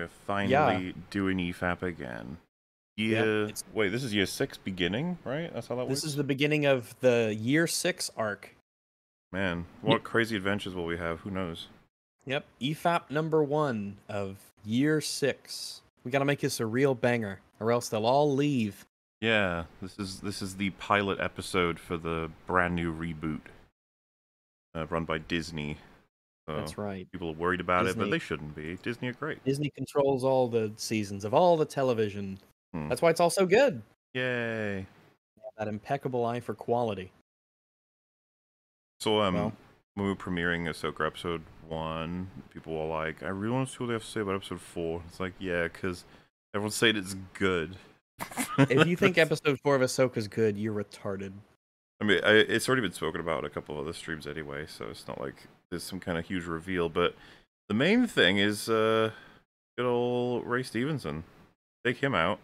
We're finally doing EFAP again. Year. it's- Wait, this is year six beginning, right? That's how that works. This is the beginning of the year six arc. Man, what crazy adventures will we have? Who knows? Yep, EFAP number one of year six. We gotta make this a real banger, or else they'll all leave. Yeah, this is this is the pilot episode for the brand new reboot, uh, run by Disney. So That's right. people are worried about it, but they shouldn't be. Disney are great. Disney controls all the seasons of all the television. Hmm. That's why it's all so good. Yay! That impeccable eye for quality. So um, Well. when we were premiering Ahsoka episode one, people were like, "I really want to see what they have to say about episode four. It's like, yeah, because everyone's saying it's good. If you think episode four of Ahsoka's good, you're retarded. I mean, I, it's already been spoken about in a couple of other streams anyway, so it's not like there's some kind of huge reveal. But the main thing is, uh, good old Ray Stevenson. Take him out.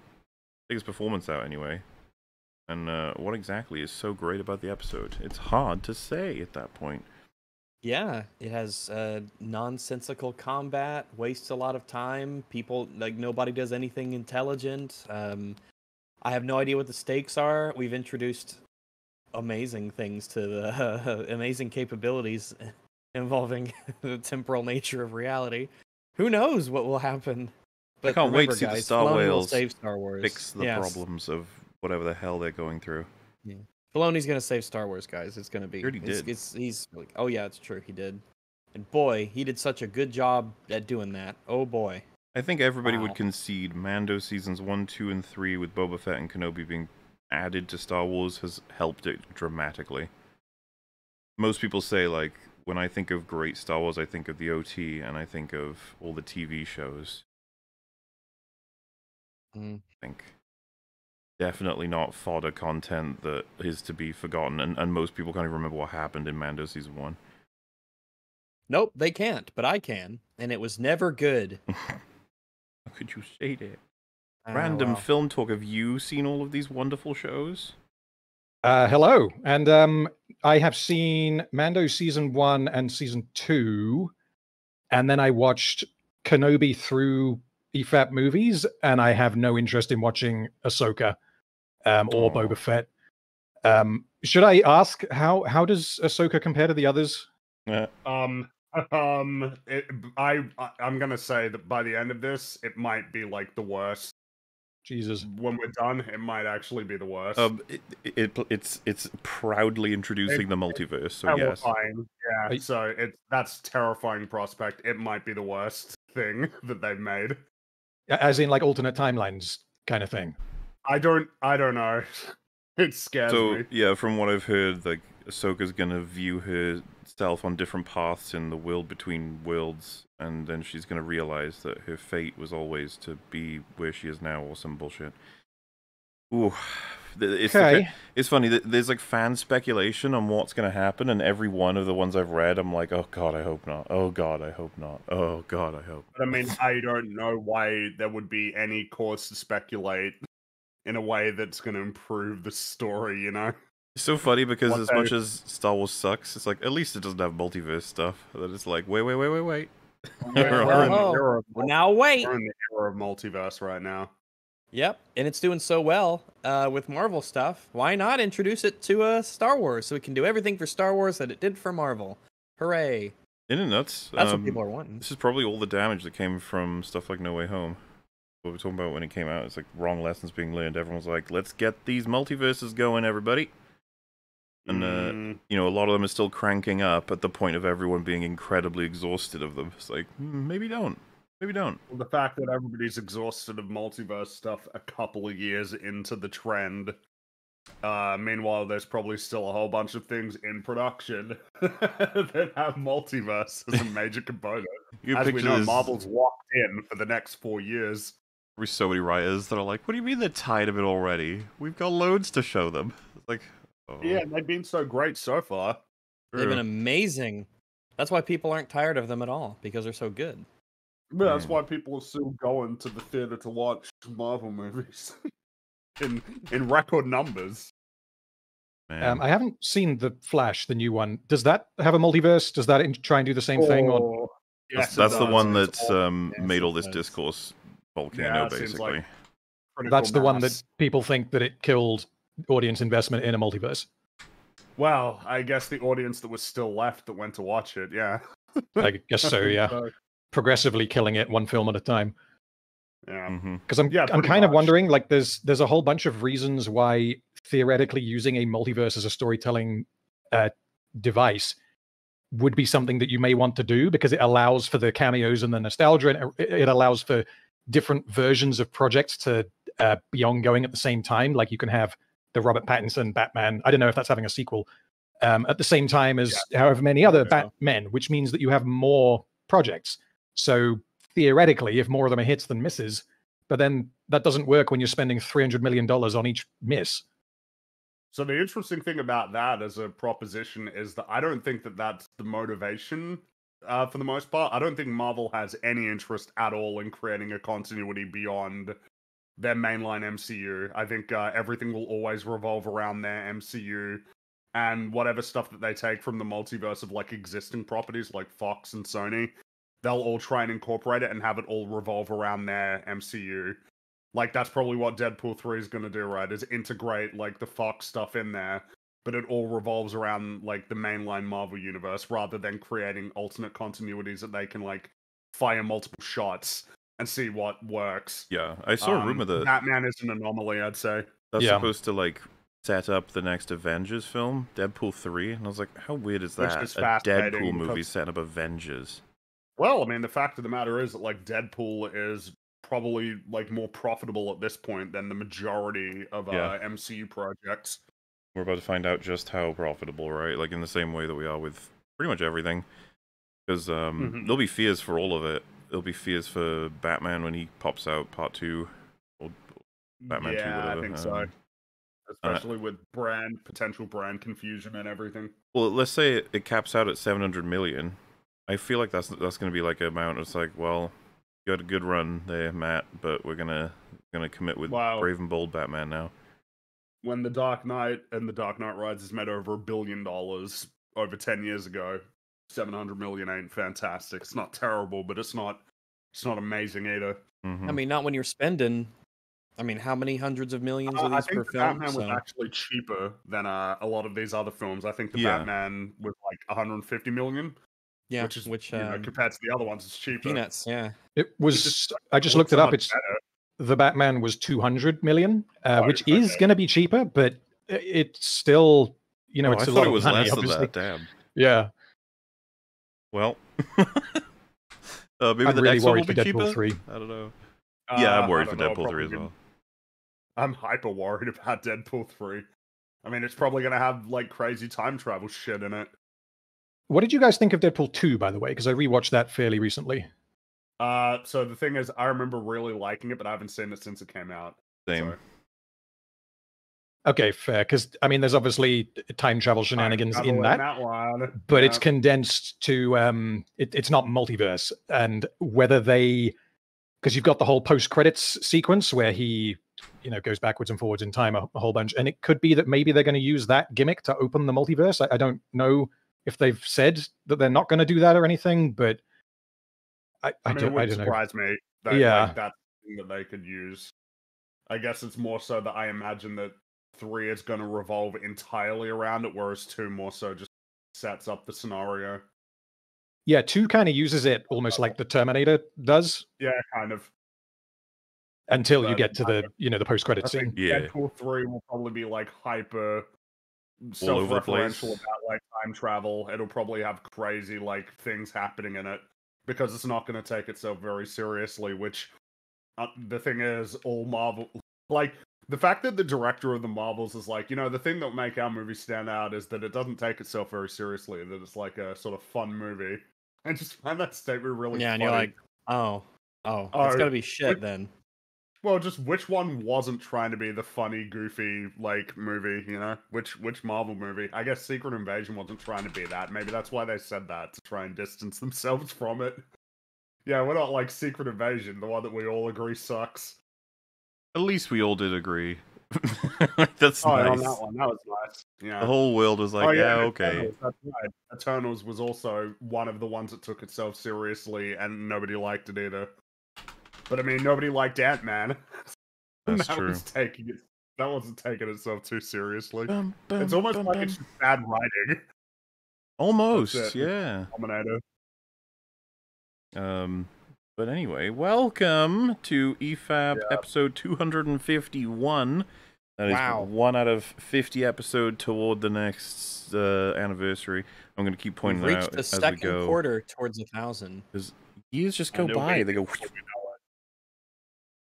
Take his performance out anyway. And uh, what exactly is so great about the episode? It's hard to say at that point. Yeah, it has uh, nonsensical combat, wastes a lot of time. People like nobody does anything intelligent. Um, I have no idea what the stakes are. We've introduced amazing things to the amazing capabilities involving the temporal nature of reality. Who knows what will happen? I can't wait to remember, see the Star Filoni Whales save Star Wars. Fix the Yes, problems of whatever the hell they're going through. Filoni's gonna save Star Wars, guys. It's gonna be. already it's, did. It's, he's like, oh yeah, it's true. He did, and boy, he did such a good job at doing that. Oh boy. I think everybody Wow. would concede Mando seasons one, two, and three with Boba Fett and Kenobi being added to Star Wars has helped it dramatically. Most people say like when I think of great Star Wars, I think of the OT and I think of all the TV shows. Mm. I think definitely not fodder content that is to be forgotten, and, and most people can't even remember what happened in Mando season one. Nope, they can't, but I can, and it was never good. How could you say that? Ah, Random well. film talk. Have you seen all of these wonderful shows? Uh, hello, and um, I have seen Mando season one and season two, and then I watched Kenobi through E EFAP movies, and I have no interest in watching Ahsoka um, or Aw. Boba Fett. Um, should I ask how how does Ahsoka compare to the others? Uh, Um, um, it, I, I I'm gonna say that by the end of this, it might be like the worst. Jesus, When we're done, it might actually be the worst. Um, it, it it's it's proudly introducing the multiverse. So yes, terrifying. Yeah. I- So it that's terrifying prospect. It might be the worst thing that they've made. As in like alternate timelines kind of thing. I don't. I don't know. It scares so me. yeah, from what I've heard, like Ahsoka's gonna view herself on different paths in the world between worlds, and then she's gonna realize that her fate was always to be where she is now, or some bullshit. Ooh, th- it's the it's funny. There's like fan speculation on what's gonna happen, and every one of the ones I've read, I'm like, oh god, I hope not. Oh god, I hope not. Oh god, I hope. But I mean, I don't know why there would be any cause to speculate in a way that's going to improve the story. You know. It's so funny because What as they- much as Star Wars sucks, it's like at least it doesn't have multiverse stuff. That it's like, wait, wait, wait, wait, wait. We're, We're in the era of Well, now wait. we're in the era of multiverse right now. Yep, and it's doing so well uh, with Marvel stuff. Why not introduce it to uh, Star Wars so it can do everything for Star Wars that it did for Marvel? Hooray! Isn't it nuts? That's Um, what people are wanting. This is probably all the damage that came from stuff like No Way Home. What we're talking about when it came out, it's like wrong lessons being learned. Everyone's like, let's get these multiverses going, everybody. And, uh, Mm, You know, a lot of them are still cranking up at the point of everyone being incredibly exhausted of them. It's like, hmm, maybe don't. Maybe don't. the fact that everybody's exhausted of multiverse stuff a couple of years into the trend. Uh, meanwhile, there's probably still a whole bunch of things in production that have multiverse as a major component. As we know, Marvel's locked in for the next four years. There's so many writers that are like, what do you mean they're tired of it already? We've got loads to show them. It's like, Yeah, they've been so great so far. They've been amazing. That's why people aren't tired of them at all because they're so good. But that's why people are still going to the theater to watch Marvel movies in in record numbers. man. um, I haven't seen the Flash, the new one. Does that have a multiverse? Does that in- try and do the same thing? Or Oh, That's, that's the one It's that's all- um, yes, made all this discourse volcano, Yeah, basically. like- critical That's the one that people think that it killed audience investment in a multiverse. Well, I guess the audience that was still left that went to watch it, yeah. I guess so, yeah. So, Progressively killing it one film at a time. yeah. hmm Because I'm Yeah, I'm pretty kind of wondering, like, there's there's a whole bunch of reasons why theoretically using a multiverse as a storytelling uh, device would be something that you may want to do because it allows for the cameos and the nostalgia, and it, it allows for different versions of projects to uh, be ongoing at the same time. Like you can have the Robert Pattinson Batman. I don't know if that's having a sequel. Um, at the same time as however many other Yeah. Batmen, which means that you have more projects. So theoretically, if more of them are hits than misses, but then that doesn't work when you're spending three hundred million dollars on each miss. So the interesting thing about that as a proposition is that I don't think that that's the motivation uh, for the most part. I don't think Marvel has any interest at all in creating a continuity beyond their mainline MCU. I think uh, everything will always revolve around their MCU and whatever stuff that they take from the multiverse of like existing properties like Fox and Sony, they'll all try and incorporate it and have it all revolve around their MCU. Like that's probably what Deadpool 3 is going to do, right? Is integrate like the Fox stuff in there, but it all revolves around like the mainline Marvel universe rather than creating alternate continuities that they can like fire multiple shots and see what works. Yeah, I saw a Um, rumor that Batman is an anomaly, I'd say. that's Yeah. supposed to like set up the next Avengers film, Deadpool three, and I was like, how weird is Which that? is a Deadpool movie because- setting up Avengers. Well, I mean, the fact of the matter is that like Deadpool is probably like more profitable at this point than the majority of Yeah. uh, MCU projects. We're about to find out just how profitable, right? Like in the same way that we are with pretty much everything. Because um, Mhm. there'll be fears for all of it. There'll be fears for Batman when he pops out part two. Or Batman 2, yeah, whatever, I think so. um, Especially with brand potential brand confusion and everything. well, let's say it, it caps out at seven hundred million. I feel like that's that's going to be like a amount. It's like, well, you had a good run there, Matt, but we're gonna gonna commit with Wow. Brave and Bold Batman now. When the Dark Knight and the Dark Knight Rises made over a billion dollars over ten years ago, seven hundred million ain't fantastic. It's not terrible, but it's not it's not amazing either. Mhm. I mean, not when you're spending. I mean, how many hundreds of millions Uh, of I these per the film? Batman was actually cheaper than uh, a lot of these other films. I think the Yeah. Batman was like 150 million, yeah, which is which you know, um, compared to the other ones, it's cheaper. peanuts. Yeah, It was. just I just looked it up. It's better. the Batman was 200 million, uh, Oh, which is going to be cheaper, but it's still, you know, Oh, it's I a thought lot it of was money, less obviously. than that. Damn. Yeah, Well, uh, maybe I'm the really next one will be Deadpool cheaper. 3. I don't know. Uh, yeah, I I'm worried for know, Deadpool three as probably- well. I'm hyper worried about Deadpool 3. I mean, it's probably going to have like crazy time travel shit in it. What did you guys think of Deadpool 2, by the way? Because I rewatched that fairly recently. Uh, so the thing is, I remember really liking it, but I haven't seen it since it came out. Same. So- Okay, fair. Because I mean, there's obviously time travel shenanigans Time in that, one. but it's condensed to um, it, it's not multiverse. And whether they, because you've got the whole post credits sequence where he, you know, goes backwards and forwards in time a, a whole bunch, and it could be that maybe they're going to use that gimmick to open the multiverse. I, I don't know if they've said that they're not going to do that or anything, but I, I, I mean, don't, I wouldn't don't know. surprise me. That, Yeah. like, something that they could use. I guess it's more so that I imagine that three is going to revolve entirely around it, whereas two more so just sets up the scenario. Yeah, two kind of uses it almost like the Terminator does Yeah, kind of. until you get to the you know the post credit scene. Yeah. Deadpool three will probably be like hyper over the self-referential place. about like time travel. It'll probably have crazy like things happening in it because it's not going to take itself very seriously. Which uh, the thing is, all Marvel like the fact that the director of the Marvels is like, you know, the thing that will make our movie stand out is that it doesn't take itself very seriously. That it's like a sort of fun movie. I just find that statement really yeah, and you're like, oh, oh, Oh, it's gotta be shit then. Well, just which one wasn't trying to be the funny, goofy like movie? You know, which which Marvel movie? I guess Secret Invasion wasn't trying to be that. Maybe that's why they said that to try and distance themselves from it. Yeah, we're not like Secret Invasion, the one that we all agree sucks. At least we all did agree. That's Oh, nice. on that one, that was nice. Yeah. The whole world was like, oh, yeah, yeah, okay. Eternals, that's right. Eternals was also one of the ones that took itself seriously, and nobody liked it either. But I mean, nobody liked Ant Man. That's that true. was taking it. That wasn't taking itself too seriously. Bum, bum, it's almost bum, like it's just bad writing. almost, yeah. Dominator. Um, but anyway, welcome to E EFAP Yeah. episode 251. That is Wow. one out of 50 episode toward the next uh, anniversary. I'm going to keep We've pointing that reached out the as we second go. quarter towards a thousand. Because Years just go by. They go, we know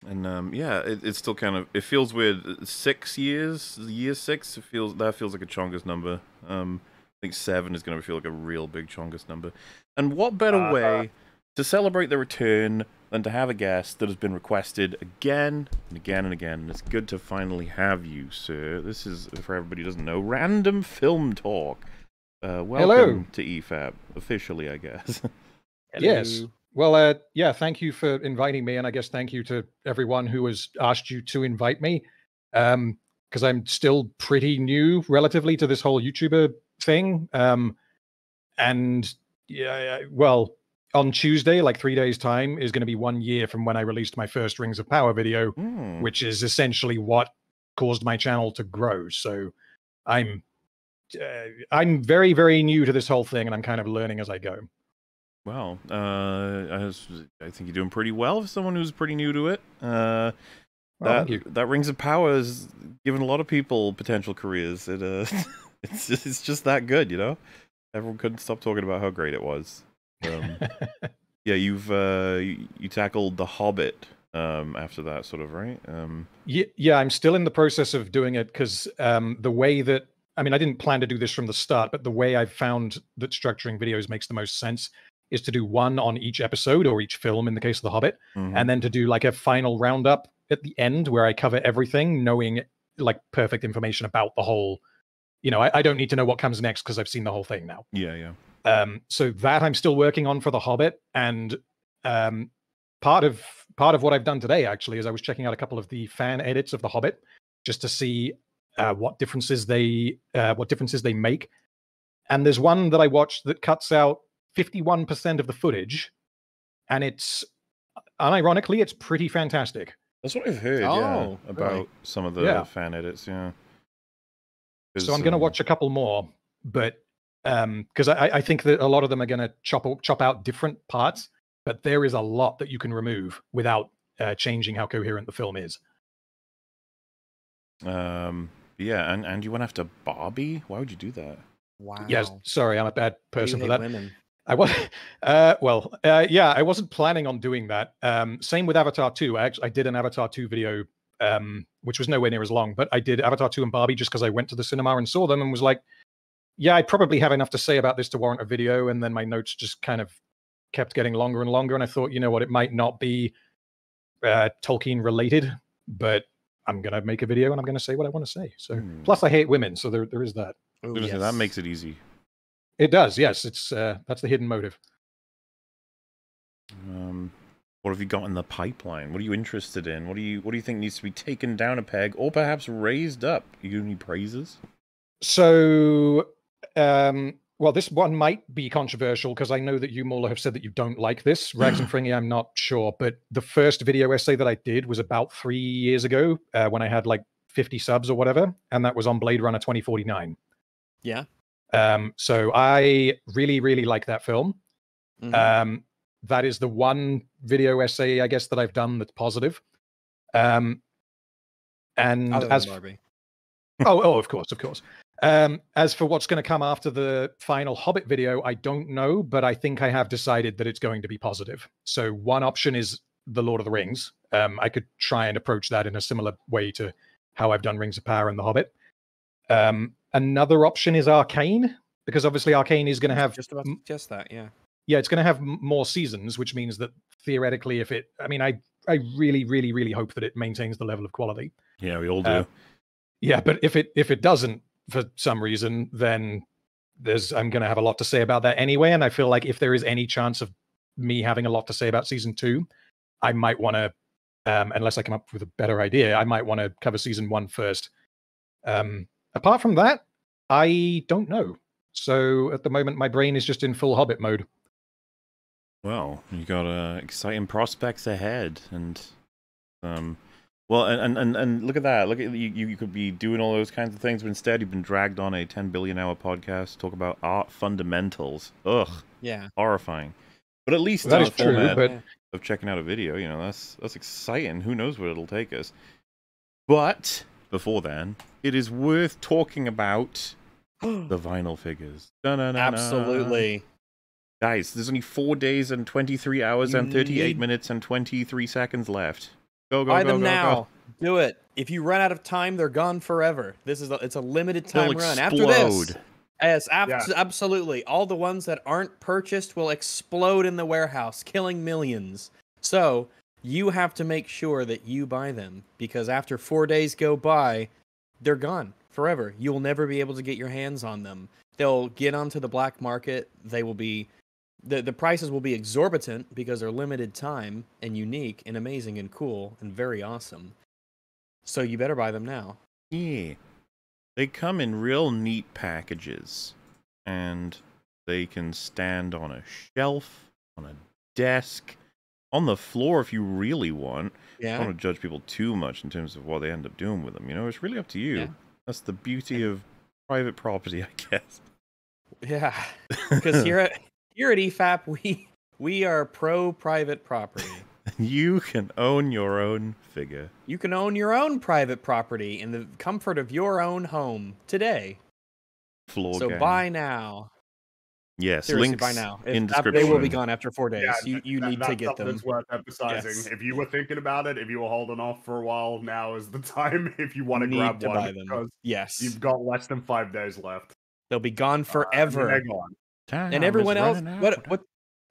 it. and um, yeah, it, it's still kind of. It feels weird. Six years, year six, it feels that feels like a chongus number. Um, I think seven is going to feel like a real big chongus number. And what better Uh-huh. way to celebrate the return than to have a guest that has been requested again and again and again? And it's good to finally have you, sir. This is for everybody who doesn't know, random film talk. Uh, welcome to EFAP officially, I guess. Yes. Well, uh, yeah, thank you for inviting me, and I guess thank you to everyone who has asked you to invite me, because I'm still pretty new, relatively, to this whole YouTuber thing. Um, and yeah, yeah, well, on Tuesday, like three days' time, is going to be one year from when I released my first Rings of Power video, Hmm. which is essentially what caused my channel to grow. So, I'm uh, I'm very very new to this whole thing, and I'm kind of learning as I go. Well, uh, I, was, I think you're doing pretty well for someone who's pretty new to it. Uh, that thank you. that Rings of Power has given a lot of people potential careers. It uh, it's just, it's just that good, you know. Everyone couldn't stop talking about how great it was. Um, yeah, you've uh, you, you tackled the Hobbit um, after that, sort of, right? Um, Yeah, yeah, I'm still in the process of doing it because um, the way that I mean, I didn't plan to do this from the start, but the way I've found that structuring videos makes the most sense is to do one on each episode or each film in the case of The Hobbit, mhm. and then to do like a final roundup at the end where I cover everything, knowing like perfect information about the whole. You know, I, I don't need to know what comes next because I've seen the whole thing now. yeah, yeah. Um, so that I'm still working on for The Hobbit, and um, part of part of what I've done today actually is I was checking out a couple of the fan edits of The Hobbit just to see uh, what differences they uh, what differences they make. And there's one that I watched that cuts out 51% of the footage, and it's unironically it's pretty fantastic. That's what I've heard. Oh, yeah, really? about some of the Yeah. fan edits. Yeah. So I'm going to um, watch a couple more, but because I, I think that a lot of them are going to chop o- chop out different parts, but there is a lot that you can remove without uh, changing how coherent the film is. Um, yeah, and and you went after Barbie. Why would you do that? Wow. Yes, sorry, I'm a bad Why do you person for that. Women. I was, uh, well, uh, yeah, I wasn't planning on doing that. Um, same with Avatar 2. I actually I did an Avatar 2 video, um, which was nowhere near as long, but I did Avatar 2 and Barbie just because I went to the cinema and saw them and was like, yeah, I probably have enough to say about this to warrant a video. And then my notes just kind of kept getting longer and longer. And I thought, you know what, it might not be uh, Tolkien related, but I'm going to make a video and I'm going to say what I want to say. So, Hmm. plus, I hate women. So there, there is that. Ooh, I was gonna say, That makes it easy. It does. Yes. It's, uh, that's the hidden motive. Um, what have you got in the pipeline? What are you interested in? What do you What do you think needs to be taken down a peg, or perhaps raised up? You need praises? So, um, well, this one might be controversial because I know that you, MauLer, have said that you don't like this. Rags and Fringy, I'm not sure. But the first video essay that I did was about three years ago uh, when I had like 50 subs or whatever. And that was on Blade Runner 2049. Yeah. Um, so I really, really like that film. Mhm. Um, that is the one video essay, I guess, that I've done that's positive. Um, and as Barbie. oh, oh, of course, of course. Um, as for what's going to come after the final Hobbit video, I don't know, but I think I have decided that it's going to be positive. So one option is the Lord of the Rings. Um, I could try and approach that in a similar way to how I've done Rings of Power and the Hobbit. Um, another option is Arcane, because obviously Arcane is going to have just about just that. Yeah. yeah, it's going to have m- more seasons, which means that theoretically, if it, I mean, I, I really, really, really hope that it maintains the level of quality. Yeah, we all do. Uh, Yeah, but if it if it doesn't for some reason, then there's I'm going to have a lot to say about that anyway. And I feel like if there is any chance of me having a lot to say about season two, I might want to Um, unless I come up with a better idea, I might want to cover season one first. Um, apart from that, I don't know. So at the moment, my brain is just in full Hobbit mode. Well, you got uh, exciting prospects ahead, and um, well, and, and, and, and look at that. Look at you. You could be doing all those kinds of things, but instead you've been dragged on a 10 billion hour podcast to talk about art fundamentals. Ugh, Yeah. horrifying. But at least That in is true, but- of checking out a video, you know, that's that's exciting. Who knows where it'll take us? But before then, it is worth talking about the vinyl figures. Da-na-na-na. Absolutely. Guys, there's only four days and 23 hours You and 38 need- minutes and 23 seconds left. Go, go, Buy go, them go, now. go. Do it. If you run out of time, they're gone forever. This is a, it's a limited They'll time run. After this, yes, ab- Yeah. absolutely. All the ones that aren't purchased will explode in the warehouse, killing millions. So you have to make sure that you buy them because after four days go by, they're gone forever. You will never be able to get your hands on them. They'll get onto the black market. They will be the the prices will be exorbitant because they're limited time and unique and amazing and cool and very awesome. So you better buy them now. Yeah. They come in real neat packages. And they can stand on a shelf, on a desk, on the floor if you really want. Yeah. I don't want to judge people too much in terms of what they end up doing with them. You know, it's really up to you. Yeah. That's the beauty of private property, I guess. Yeah. Because here at here at EFAP we we are pro private property. you can own your own figure. You can own your own private property in the comfort of your own home today. Floor so gang. buy now. Yes, Seriously, links buy now. If- in af- description. They will be gone after four days. Yeah, you you that- need to get them. that's worth emphasizing. Yes. If you were thinking about it, if you were holding off for a while, now is the time. If you want to Need grab to one, buy them. because Yes. you've got less than five days left. They'll be gone Uh, forever. they're gone. Time and everyone else what what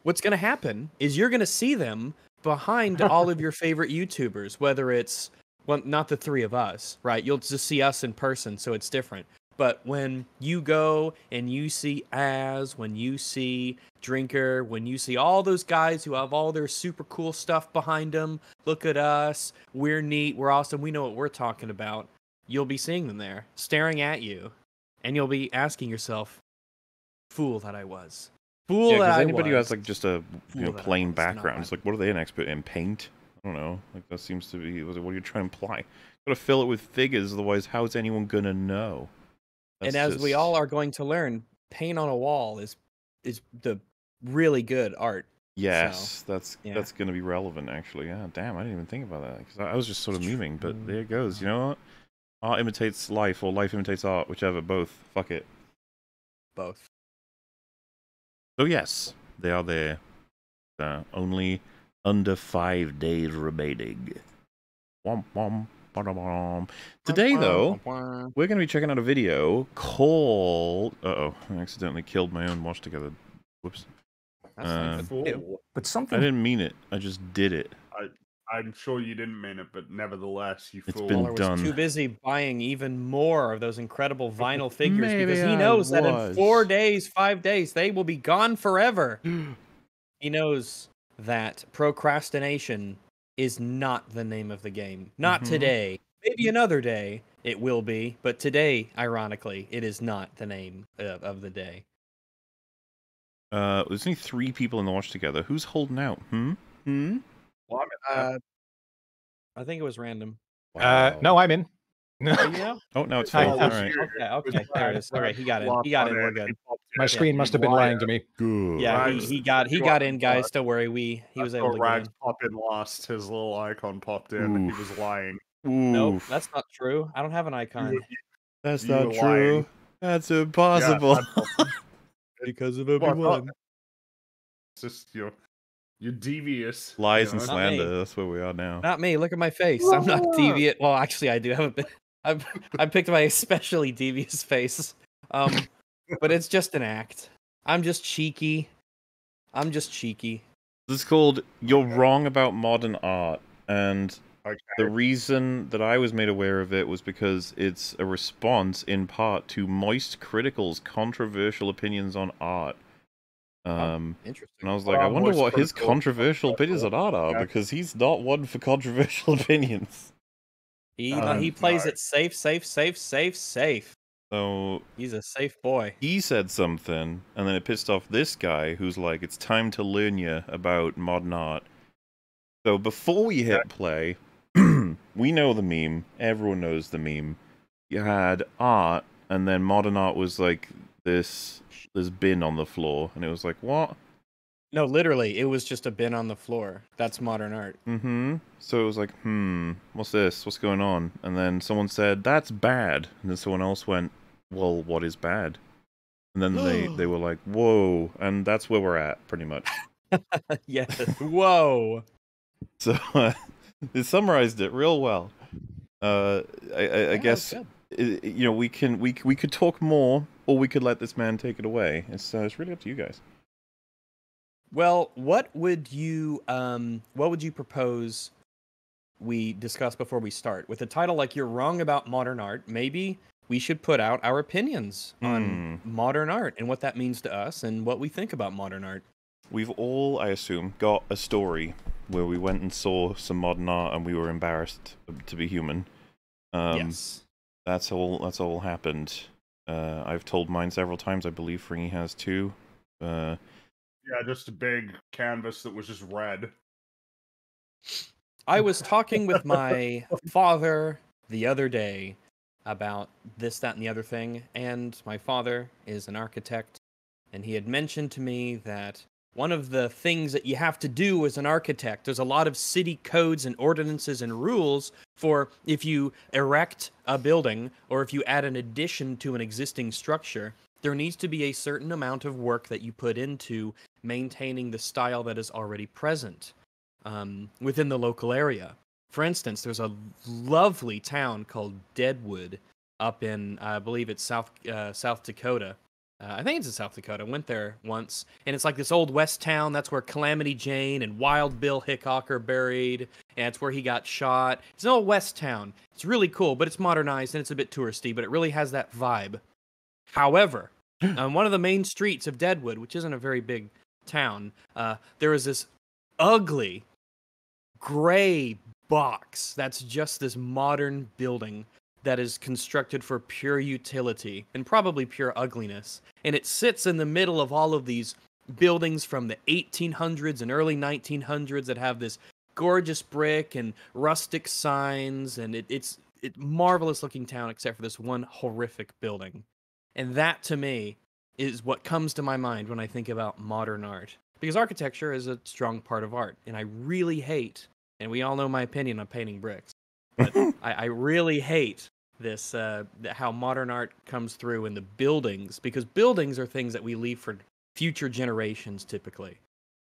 what's going to happen is you're going to see them behind all of your favorite YouTubers whether it's well not the three of us right? You'll just see us in person so it's different. But when you go and you see As, when you see Drinker when you see all those guys who have all their super cool stuff behind them look at us we're neat we're awesome we know what we're talking about you'll be seeing them there staring at you and you'll be asking yourself fool that I was. Fool Yeah, that because I anybody who has like just a you know Fool that I plain background, it's like, what are they an expert in? Paint? I don't know. Like that seems to be. What are you trying to imply? Got to fill it with figures, otherwise, how's anyone gonna know? and That's as we all are going to learn, paint on a wall is is the really good art. Yes, that's yeah. that's gonna be relevant actually. Yeah, damn, I didn't even think about that because I, I was just sort of memeing, but there it goes. You know what? Art imitates life, or life imitates art, whichever. Both. Fuck it. Both. So yes, they are there. Uh, only under five days remaining. Womp womp. Today though, we're going to be checking out a video called. Uh oh, I accidentally killed my own watch together. Whoops. That's Uh, not good. Ew. Fool. I didn't mean it. I just did it. I'm sure you didn't mean it, but nevertheless, you It's fool. been Waller was done. too busy buying even more of those incredible vinyl figures because he I knows that in four days, five days, they will be gone forever. he knows that procrastination is not the name of the game. Not Mhm. today. Maybe another day it will be, but today, ironically, it is not the name of, of the day. Uh, there's only three people in the watch together. Who's holding out? Hmm. Hmm. Well, I'm- Uh, I think it was random. Uh, no, I'm in. Are you? Oh, now it's I- full. I- All right. Okay, okay, there it is. All right, he got in. He got on in. We're it, good. My screen He must have been wired. lying to me. Good. Yeah, he, he got he got in, guys. Don't worry, we he was able to get Rags in. pop in lost. His little icon popped in. He was lying. Nope, Oof. that's not true. I don't have an icon That's you not true. lying. That's impossible. I popped- because of Well, I It's just you're you're devious. Lies you and know? Not me. slander. That's where we are now. Not me. Look at my face. I'm not deviant. Well, actually, I do have a bit. I've I picked my especially devious face. Um, but it's just an act. I'm just cheeky. I'm just cheeky. This is called "You're Wrong About Modern Art," and Okay. the reason that I was made aware of it was because it's a response, in part, to Moist Critical's controversial opinions on art. Um, Interesting. and I was like, I wonder what his critical, controversial opinions on art are Yeah. because he's not one for controversial opinions. He Um, he plays alright. it safe, safe, safe, safe, safe. So He's a safe boy. he said something, and then it pissed off this guy who's like, "It's time to learn you about modern art." So before we hit play, we know the meme. Everyone knows the meme. You had art, and then modern art was like this this bin on the floor, and it was like, "What?" No, literally, it was just a bin on the floor. That's modern art. Mm-hmm. So it was like, "Hmm, what's this? What's going on?" And then someone said, "That's bad," and then someone else went, "Well, what is bad?" And then they they were like, "Whoa!" And that's where we're at, pretty much. yes. Whoa. So uh, it summarized it real well. Uh, I, I, I Yeah, guess you know we can we we could talk more, or we could let this man take it away. It's uh, it's really up to you guys. Well, what would you um what would you propose we discuss before we start? With a title like You're Wrong About Modern Art, maybe we should put out our opinions on modern art and what that means to us and what we think about modern art. We've all, I assume, got a story where we went and saw some modern art and we were embarrassed to be human. Um, yes. That's all. That's all happened. Uh, I've told mine several times. I believe Fringy has too. Uh, Yeah, just a big canvas that was just red. I was talking with my father the other day about this, that, and the other thing, and my father is an architect, and he had mentioned to me that one of the things that you have to do as an architect, there's a lot of city codes and ordinances and rules for if you erect a building or if you add an addition to an existing structure, there needs to be a certain amount of work that you put into maintaining the style that is already present um, within the local area. For instance, there's a lovely town called Deadwood up in, I believe it's South uh, South Dakota. Uh, I think it's in South Dakota. I went there once, and it's like this old west town. That's where Calamity Jane and Wild Bill Hickok are buried, and it's where he got shot. It's an old west town. It's really cool, but it's modernized and it's a bit touristy, but it really has that vibe. However, on one of the main streets of Deadwood, which isn't a very big town, uh, there is this ugly gray box that's just this modern building that is constructed for pure utility and probably pure ugliness. And it sits in the middle of all of these buildings from the 1800s and early 1900s that have this gorgeous brick and rustic signs and it, it's it marvelous looking town except for this one horrific building. And that to me is what comes to my mind when I think about modern art. Because architecture is a strong part of art, and I really hate, and we all know my opinion on painting bricks, but I, I really hate this uh, how modern art comes through in the buildings because buildings are things that we leave for future generations typically.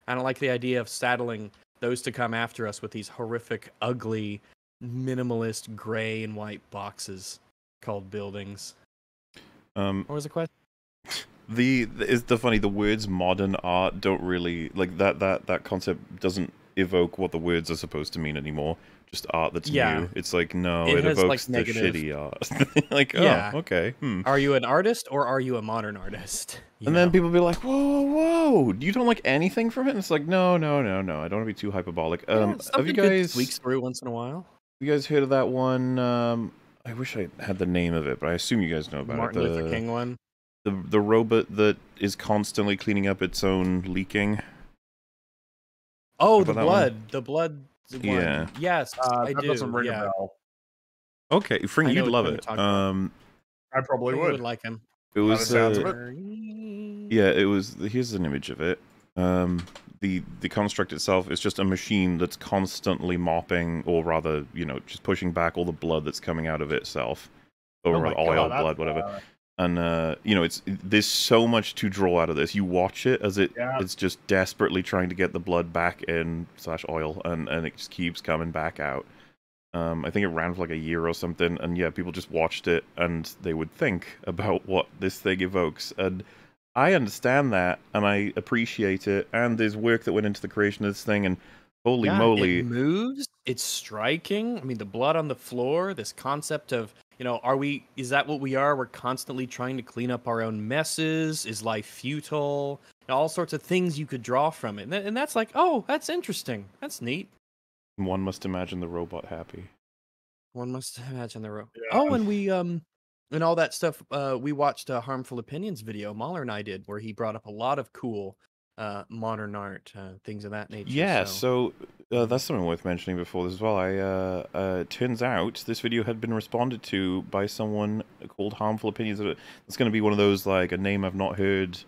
I don't like the idea of saddling those to come after us with these horrific, ugly, minimalist gray and white boxes called buildings. um, What was the question? the is the funny the words modern art don't really like that that that concept doesn't evoke what the words are supposed to mean anymore. Just art that's Yeah. new. It's like no, It it, has, like, evokes the negative- shitty art. like Yeah. oh, okay. Hmm. Are you an artist or are you a modern artist? You and then people be like, "Whoa, whoa! You don't like anything from it?" And it's like, "No, no, no, no. I don't want to be too hyperbolic." Yeah, Um, have you guys squeaks through once in a while? you guys heard of that one? Um, I wish I had the name of it, but I assume you guys know about Martin it. Luther The, King one. the the robot that is constantly cleaning up its own leaking. Oh, the that one? blood. The blood. Yeah. Yes, Uh, I that do. doesn't ring yeah. a bell. Okay, Fring, you'd love it. Um, I probably I would. would like him. it was sounds uh, it. yeah, it was. Here's an image of it. Um, the the construct itself is just a machine that's constantly mopping, or rather, you know, just pushing back all the blood that's coming out of itself, or Oh my oil, God, blood, whatever. bad. And uh you know it's there's so much to draw out of this you watch it as it Yeah. it's just desperately trying to get the blood back in slash oil and and it just keeps coming back out um i think it ran for like a year or something and yeah people just watched it and they would think about what this thing evokes and i understand that and i appreciate it and there's work that went into the creation of this thing and holy Yeah, moly It moves. It's striking. I mean, the blood on the floor. This concept of you know, are we? Is that what we are? We're constantly trying to clean up our own messes. Is life futile? all sorts of things you could draw from it, and, th- and that's like, oh, that's interesting, that's neat. One must imagine the robot happy. One must imagine the robot. Yeah. Oh, and we um and all that stuff. Uh, we watched a harmful opinions video MauLer and I did, where he brought up a lot of cool uh modern art, uh, things of that nature. Yeah, so so uh, that's something worth mentioning before this as well. I uh, uh, turns out this video had been responded to by someone called Harmful Opinions. It's going to be one of those like a name I've not heard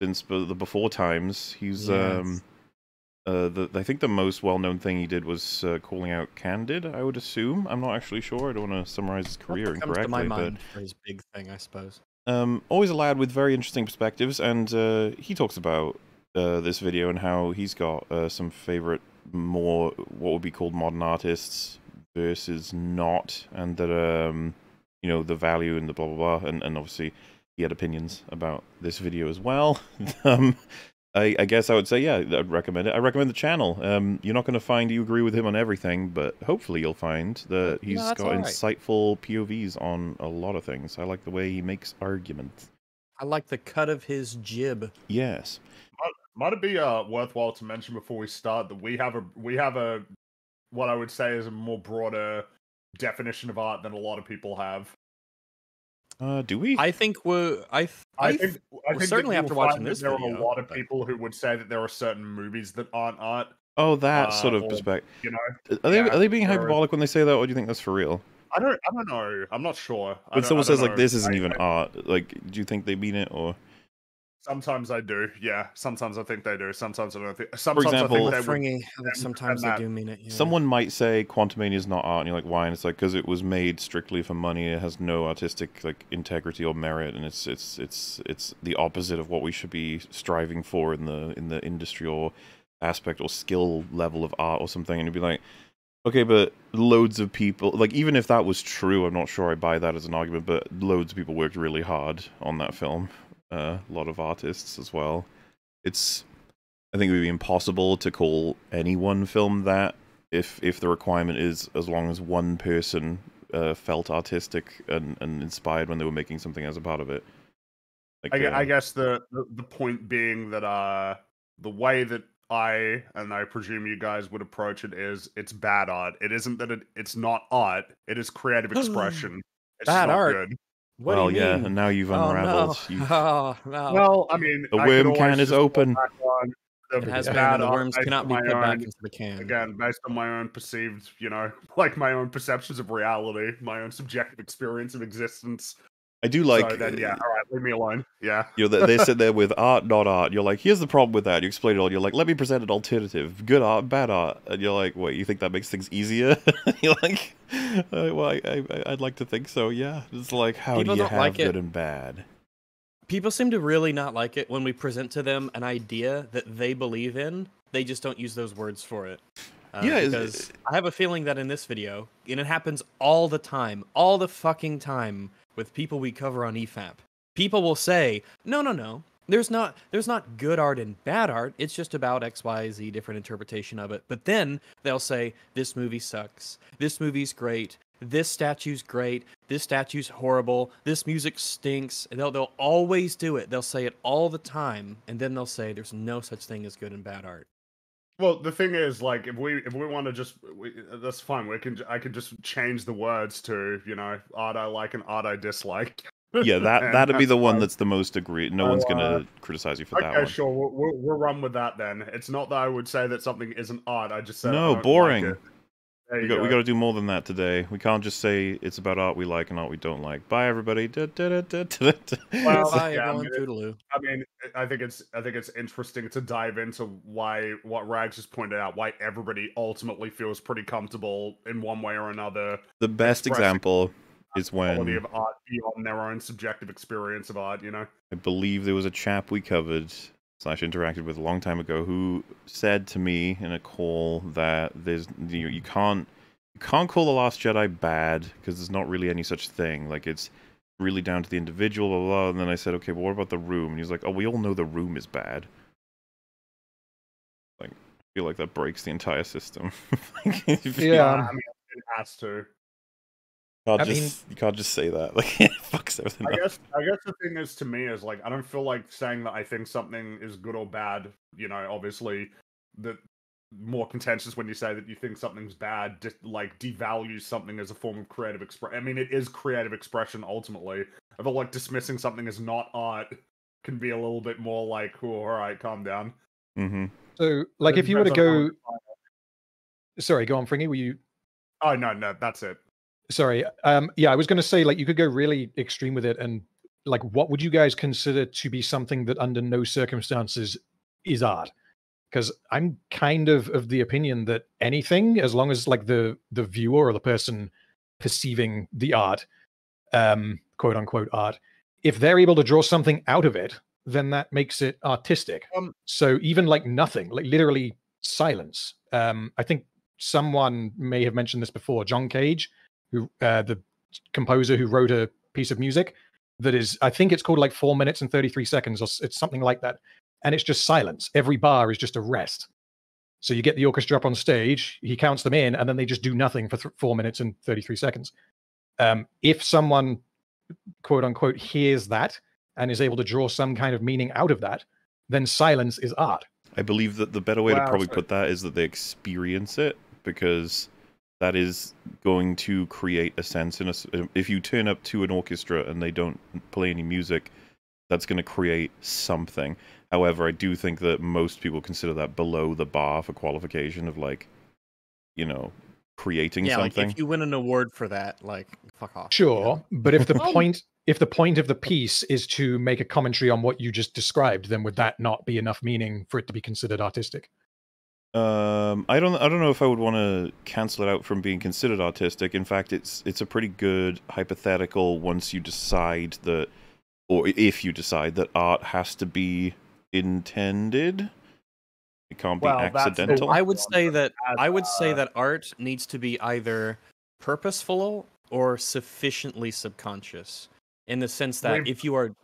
since b- the before times. He's um, uh, the I think the most well-known thing he did was uh, calling out Candid. I would assume. I'm not actually sure. I don't want to summarize his career comes to my incorrectly, but his big thing, I suppose. um, always a lad with very interesting perspectives, and uh, he talks about uh, this video and how he's got uh, some favorite, more what would be called modern artists versus not, and that um, you know the value and the blah blah blah, and, and obviously he had opinions about this video as well. um, I, I guess I would say yeah, I'd recommend it. I recommend the channel. Um, you're not going to find you agree with him on everything, but hopefully you'll find that he's that's got all right. insightful POVs on a lot of things. I like the way he makes arguments. I like the cut of his jib. Yes. Might it be uh, worthwhile to mention before we start that we have a we have a what I would say is a more broader definition of art than a lot of people have. Uh, do we? I think we're. I. th- I, I think, th- I think certainly you after will watching this there are a lot of people who would say that there are certain movies that aren't art. oh, that uh, sort of or, perspective. You know, Are they yeah, are they being or- hyperbolic when they say that, or do you think that's for real? I don't, I don't know. I'm not sure. I When someone I don't says like this isn't I- even I- art, like, do you think they mean it, or Sometimes I do. Yeah. Sometimes I think they do. Sometimes I don't think. Sometimes example- I Well, think they would. Fringy, I think sometimes they do mean it. Yeah. someone might say Quantumania is not art, and you're like, why? And it's like because it was made strictly for money. It has no artistic like integrity or merit, and it's it's it's it's the opposite of what we should be striving for in the in the industry or aspect or skill level of art or something. And you'd be like. Okay, but loads of people, like, even if that was true, I'm not sure I buy that as an argument, but loads of people worked really hard on that film. Uh, a lot of artists as well. It's, I think it would be impossible to call any one film that if if the requirement is as long as one person uh, felt artistic and, and inspired when they were making something as a part of it. Like, I, gue- I uh, guess the, the the point being that uh the way that I and I presume you guys would approach it is it's bad art. It isn't that it, it's not art. It is creative expression. It's Bad not art? Good. What well, do you yeah, mean? and now you've Oh, unraveled. no. You've- Oh, no. Well, I mean, The I worm always can is open. on it has bad been. The worms cannot be my put back into the can. Again, based on my own perceived, you know, like my own perceptions of reality, my own subjective experience of existence. I do like. so then, yeah, all right, leave me alone. Yeah. You know, they, they sit there with art, not art. You're like, here's the problem with that. You explain it all. You're like, let me present an alternative. Good art, bad art. And you're like, wait, you think that makes things easier? you're like, uh, well, I, I, I'd like to think so, yeah. It's like, how People do you have like it. good and bad? People seem to really not like it when we present to them an idea that they believe in. They just don't use those words for it. Uh, Yeah, is- because I have a feeling that in this video, and it happens all the time, all the fucking time with people we cover on EFAP. People will say, "No, no, no. There's not there's not good art and bad art. It's just about X, Y, Z different interpretation of it." But then they'll say, "This movie sucks. This movie's great. This statue's great. This statue's horrible. This music stinks." And they'll they'll always do it. They'll say it all the time, and then they'll say, "There's no such thing as good and bad art." Well, the thing is, like, if we if we want to just, we, that's fine. We can I can just change the words to, you know, art I like and art I dislike. Yeah, that that'd be the one that's the most agreed. No one's uh, gonna criticize you for that Okay, one. sure. We'll, we'll, we'll run with that then. It's not that I would say that something isn't art. I just said No, like boring. There We got, go. we got to do more than that today. We can't just say it's about art we like and art we don't like. Bye, everybody. Da, da, da, da, da, da. Well, Bye, yeah, I everyone. mean, it- Toodaloo. I mean, I think it's I think it's interesting to dive into why what Rags just pointed out, why everybody ultimately feels pretty comfortable in one way or another. the best example is Quality when of art beyond their own subjective experience of art. You know. I believe there was a chap we covered slash interacted with a long time ago who said to me in a call that there's you, you can't you can't call the Last Jedi bad because there's not really any such thing. Like it's really down to the individual, blah, blah, blah. And then I said, okay, but what about the room? And he's like, oh, we all know the room is bad. Like, I feel like that breaks the entire system. Like, if Yeah. I mean, it has to. Can't I just, mean- you can't just say that. Like, fucks everything I up. guess I guess the thing is to me is like I don't feel like saying that I think something is good or bad. You know, obviously, the more contentious when you say that you think something's bad, just like devalues something as a form of creative expression. I mean, it is creative expression ultimately. I feel like dismissing something as not art can be a little bit more like, oh, all right, calm down. Mm-hmm. So, like, if you were to depends on how go, you define it. sorry, go on, Fringy. Were you? Oh no, no, that's it. Sorry. Um, yeah, I was going to say, like, you could go really extreme with it, and like, what would you guys consider to be something that, under no circumstances, is art? Because I'm kind of of the opinion that anything, as long as like the the viewer or the person perceiving the art, um, quote unquote art, if they're able to draw something out of it, then that makes it artistic. Um, so even like nothing, like literally silence. Um, I think someone may have mentioned this before. John Cage, who uh, the composer who wrote a piece of music that is, I think it's called like four minutes and thirty three seconds, or it's something like that, and it's just silence. Every bar is just a rest. So you get the orchestra up on stage, he counts them in, and then they just do nothing for th- four minutes and 33 seconds. Um, if someone, quote unquote, hears that and is able to draw some kind of meaning out of that, then silence is art. I believe that the better way to probably so- put that is that they experience it because that is going to create a sense in us. If you turn up to an orchestra and they don't play any music, that's going to create something. However, I do think that most people consider that below the bar for qualification of like, you know, creating yeah, something. like if you win an award for that, like fuck off. Sure, know? but if the Um, point if the point of the piece is to make a commentary on what you just described, then would that not be enough meaning for it to be considered artistic? Um, I don't. I don't know if I would want to cancel it out from being considered autistic. In fact, it's it's a pretty good hypothetical once you decide that, or if you decide that art has to be intended. It can't be Well, that's the accidental. I would say that I would say uh, that art needs to be either purposeful or sufficiently subconscious, in the sense that if you are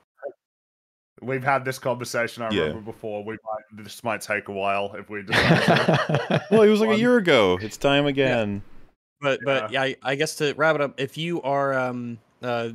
We've had this conversation. I Yeah. remember before. We might, this might take a while if we decide. well, it was like a year ago. It's time again. But but yeah, I, I guess to wrap it up, if you are um uh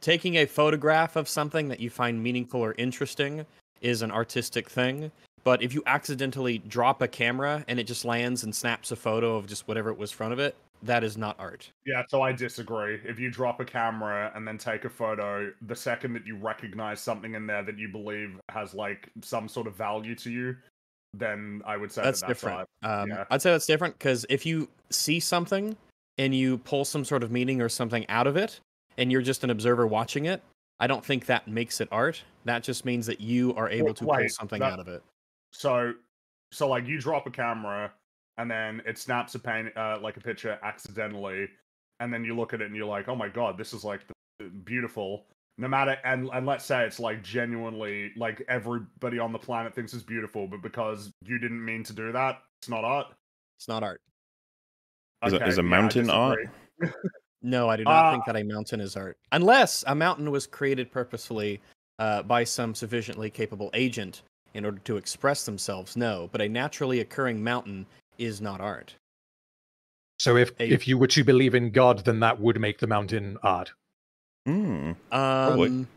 taking a photograph of something that you find meaningful or interesting is an artistic thing. But if you accidentally drop a camera and it just lands and snaps a photo of just whatever it was front of it, that is not art. Yeah, so I disagree. If you drop a camera and then take a photo, the second that you recognize something in there that you believe has like some sort of value to you, then I would say That's that that's different. Um, yeah. I'd say that's different because if you see something and you pull some sort of meaning or something out of it, and you're just an observer watching it, I don't think that makes it art. That just means that you are able to pull something that- out of it. So, so like you drop a camera and then it snaps a paint uh, like a picture accidentally, and then you look at it and you're like, oh my god, this is like beautiful. No matter and and let's say it's like genuinely like everybody on the planet thinks it's beautiful, but because you didn't mean to do that, it's not art. It's not art. Is a- is a yeah, mountain art? No, I do not Uh, think that a mountain is art. Unless a mountain was created purposefully uh, by some sufficiently capable agent in order to express themselves. No, but a naturally occurring mountain is not art. So if A- if you were to believe in God, then that would make the mountain art. Hmm. Um,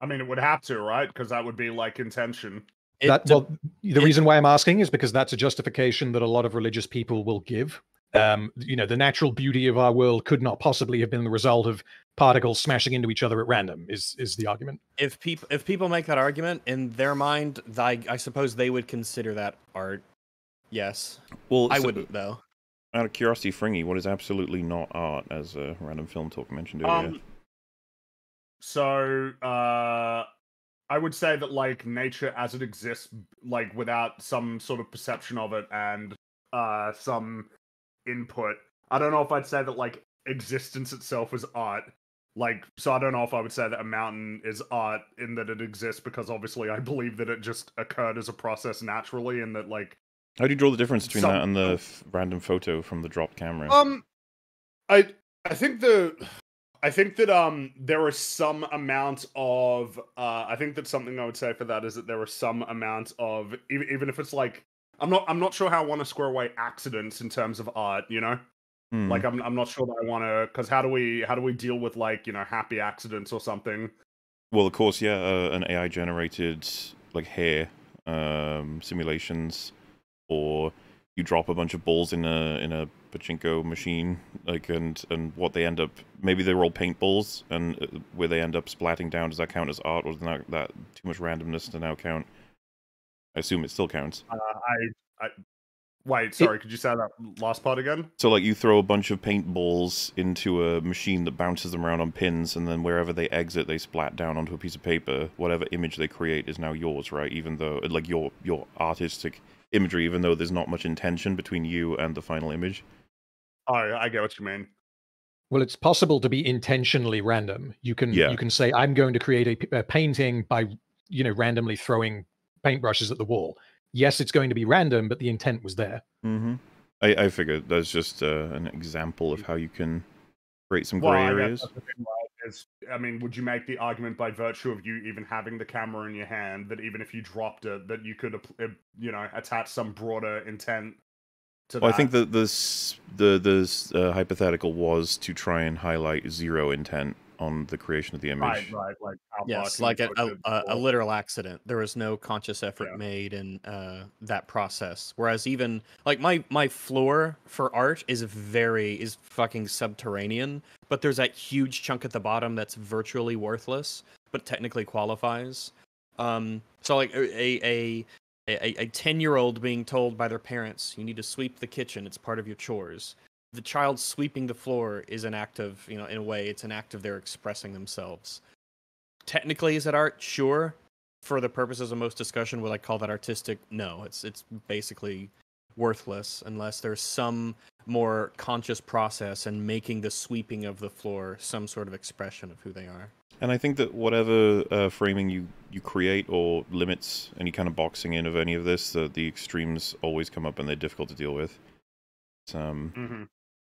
I mean, it would have to, right? Because that would be like intention. that well, the it- reason why I'm asking is because that's a justification that a lot of religious people will give. Um, you know, the natural beauty of our world could not possibly have been the result of particles smashing into each other at random. Is is the argument? if people if people make that argument in their mind, I, I suppose they would consider that art. Yes, Well, I so- wouldn't though. Out of curiosity, Fringy, what is absolutely not art, as a random film talk mentioned earlier? Um, so uh, I would say that like nature as it exists, like without some sort of perception of it and uh, some input. I don't know if I'd say that like existence itself is art. Like, so I don't know if I would say that a mountain is art in that it exists because obviously I believe that it just occurred as a process naturally and that like How do you draw the difference between some- that and the f- random photo from the drop camera? Um, I I think the I think that um there is some amount of uh I think that something I would say for that is that there is some amount of even even if it's like I'm not I'm not sure how I want to square away accidents in terms of art, you know. Hmm. Like I'm I'm not sure that I want to because how do we how do we deal with like you know happy accidents or something? Well, of course, yeah, uh, an AI generated like hair um, simulations, or you drop a bunch of balls in a in a pachinko machine, like and and what they end up maybe they're all paintballs, and uh, where they end up splatting down. Does that count as art, or does that, that too much randomness to now count? I assume it still counts. Uh, I I wait. Sorry, could you say that last part again? So like you throw a bunch of paintballs into a machine that bounces them around on pins, and then wherever they exit, they splat down onto a piece of paper. Whatever image they create is now yours, right? Even though like your your artistic imagery, even though there's not much intention between you and the final image. Oh, I get what you mean. Well, it's possible to be intentionally random. You can Yeah. you can say I'm going to create a painting by you know randomly throwing paintbrushes at the wall. Yes, it's going to be random, but the intent was there. Mm-hmm. I I figured that's just uh, an example of how you can create some gray Well, I guess areas. That's the thing, right, is- I mean, would you make the argument by virtue of you even having the camera in your hand that even if you dropped it, that you could, uh, you know, attach some broader intent to Well, I think that this the this uh, hypothetical was to try and highlight zero intent on the creation of the image. Right, right, like Yes, like a, a, a, a literal accident. There was no conscious effort Yeah. made in uh, that process. Whereas even like my my floor for art is very is fucking subterranean, but there's that huge chunk at the bottom that's virtually worthless, but technically qualifies. Um, so like a a a a ten year old being told by their parents, you need to sweep the kitchen. It's part of your chores. The child sweeping the floor is an act of you know in a way it's an act of their expressing themselves. Technically is it art? Sure. For the purposes of most discussion would i call that artistic? No. It's it's basically worthless unless there's some more conscious process and making the sweeping of the floor some sort of expression of who they are. And I think that whatever uh, framing you, you create or limits any kind of boxing in of any of this, the, the extremes always come up and they're difficult to deal with. It's um, Mhm.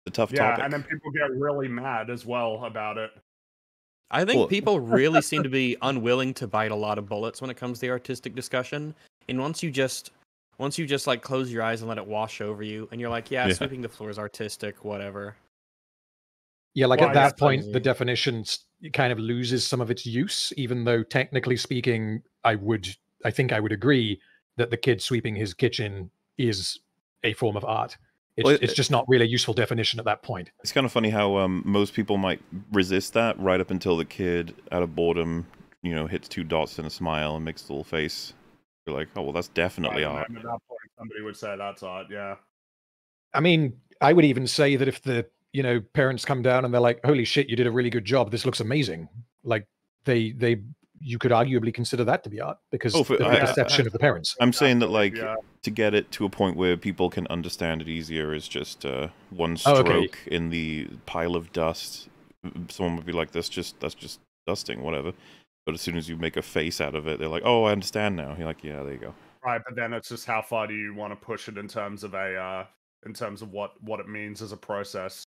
A tough Yeah, topic. and then people get really mad as well about it. i think Well- people really seem to be unwilling to bite a lot of bullets when it comes to the artistic discussion and once you just once you just like close your eyes and let it wash over you and you're like yeah, Yeah. sweeping the floor is artistic whatever Yeah, like Well, at that guess point, the definition kind of loses some of its use. Even though technically speaking, I would, I think I would agree that the kid sweeping his kitchen is a form of art. It's, Well, it- it's just not really a useful definition at that point. It's kind of funny how um, most people might resist that right up until the kid, out of boredom, you know, hits two dots and a smile and makes a little face. You're like, oh well, that's definitely Right, art. At that point, somebody would say that's art. Yeah. I mean, I would even say that if the you know parents come down and they're like, "Holy shit, you did a really good job. This looks amazing," like they they you could arguably consider that to be art because Oh, for- of the I- I- perception of the parents. I'm saying that like Yeah. to get it to a point where people can understand it easier is just uh, one Oh, stroke okay. in the pile of dust. Someone would be like, "That's just that's just dusting, whatever." But as soon as you make a face out of it, they're like, "Oh, I understand now." You're like, "Yeah, there you go." Right, but then it's just how far do you want to push it in terms of a uh in terms of what what it means as a process,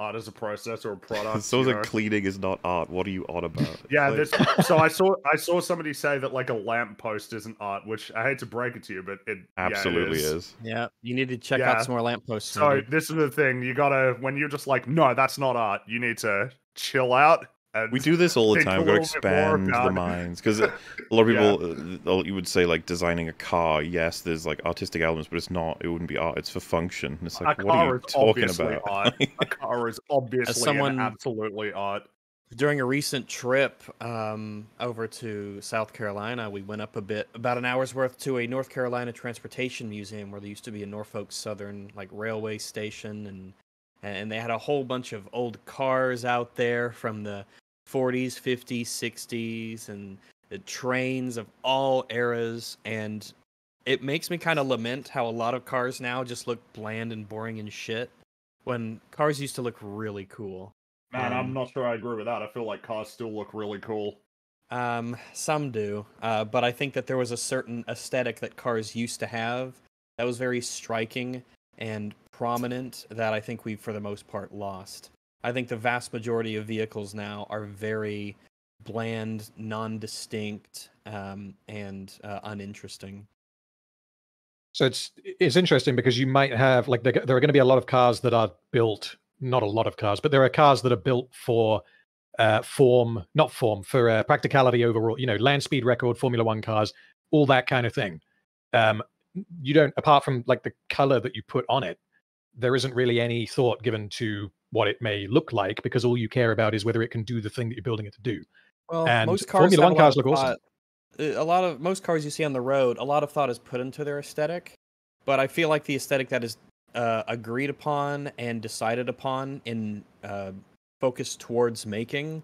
art as a process or a product. so you like know? cleaning is not art. What are you on about? Yeah, like- this. So I saw I saw somebody say that like a lamp post isn't art, which I hate to break it to you, but it yeah, it absolutely is. is. yeah you need to check Yeah. out some more lampposts So Andy. this is the thing: you gotta when you're just like, no, that's not art. You need to chill out. And We do this all the time. We've got to little bit more expand the minds because a lot of Yeah. people, uh, you would say like designing a car. Yes, there's like artistic elements, but it's not. It wouldn't be art. It's for function. It's like, a what are you talking about? art. A car is obviously someone- absolutely art. during a recent trip um, over to South Carolina, we went up a bit, about an hour's worth, to a North Carolina transportation museum where there used to be a Norfolk Southern like railway station, and and they had a whole bunch of old cars out there from the 40s, 50s, 60s, and the trains of all eras, and it makes me kind of lament how a lot of cars now just look bland and boring and shit, when cars used to look really cool. Man, I'm Um, not sure I agree with that. I feel like cars still look really cool. Um, some do, uh, but I think that there was a certain aesthetic that cars used to have that was very striking and prominent that I think we've, for the most part, lost. I think the vast majority of vehicles now are very bland, non-distinct, um, and uh, uninteresting. So it's it's interesting because you might have like there, there are going to be a lot of cars that are built not a lot of cars, but there are cars that are built for uh, form, not form, for uh, practicality overall. You know, land speed record, Formula One cars, all that kind of thing. Um, you don't, apart from like the color that you put on it, there isn't really any thought given to what it may look like because all you care about is whether it can do the thing that you're building it to do. Well, And most cars Formula One a lot cars of look awesome. uh, A lot of most cars you see on the road, a lot of thought is put into their aesthetic, but I feel like the aesthetic that is uh, agreed upon and decided upon in uh, focus towards making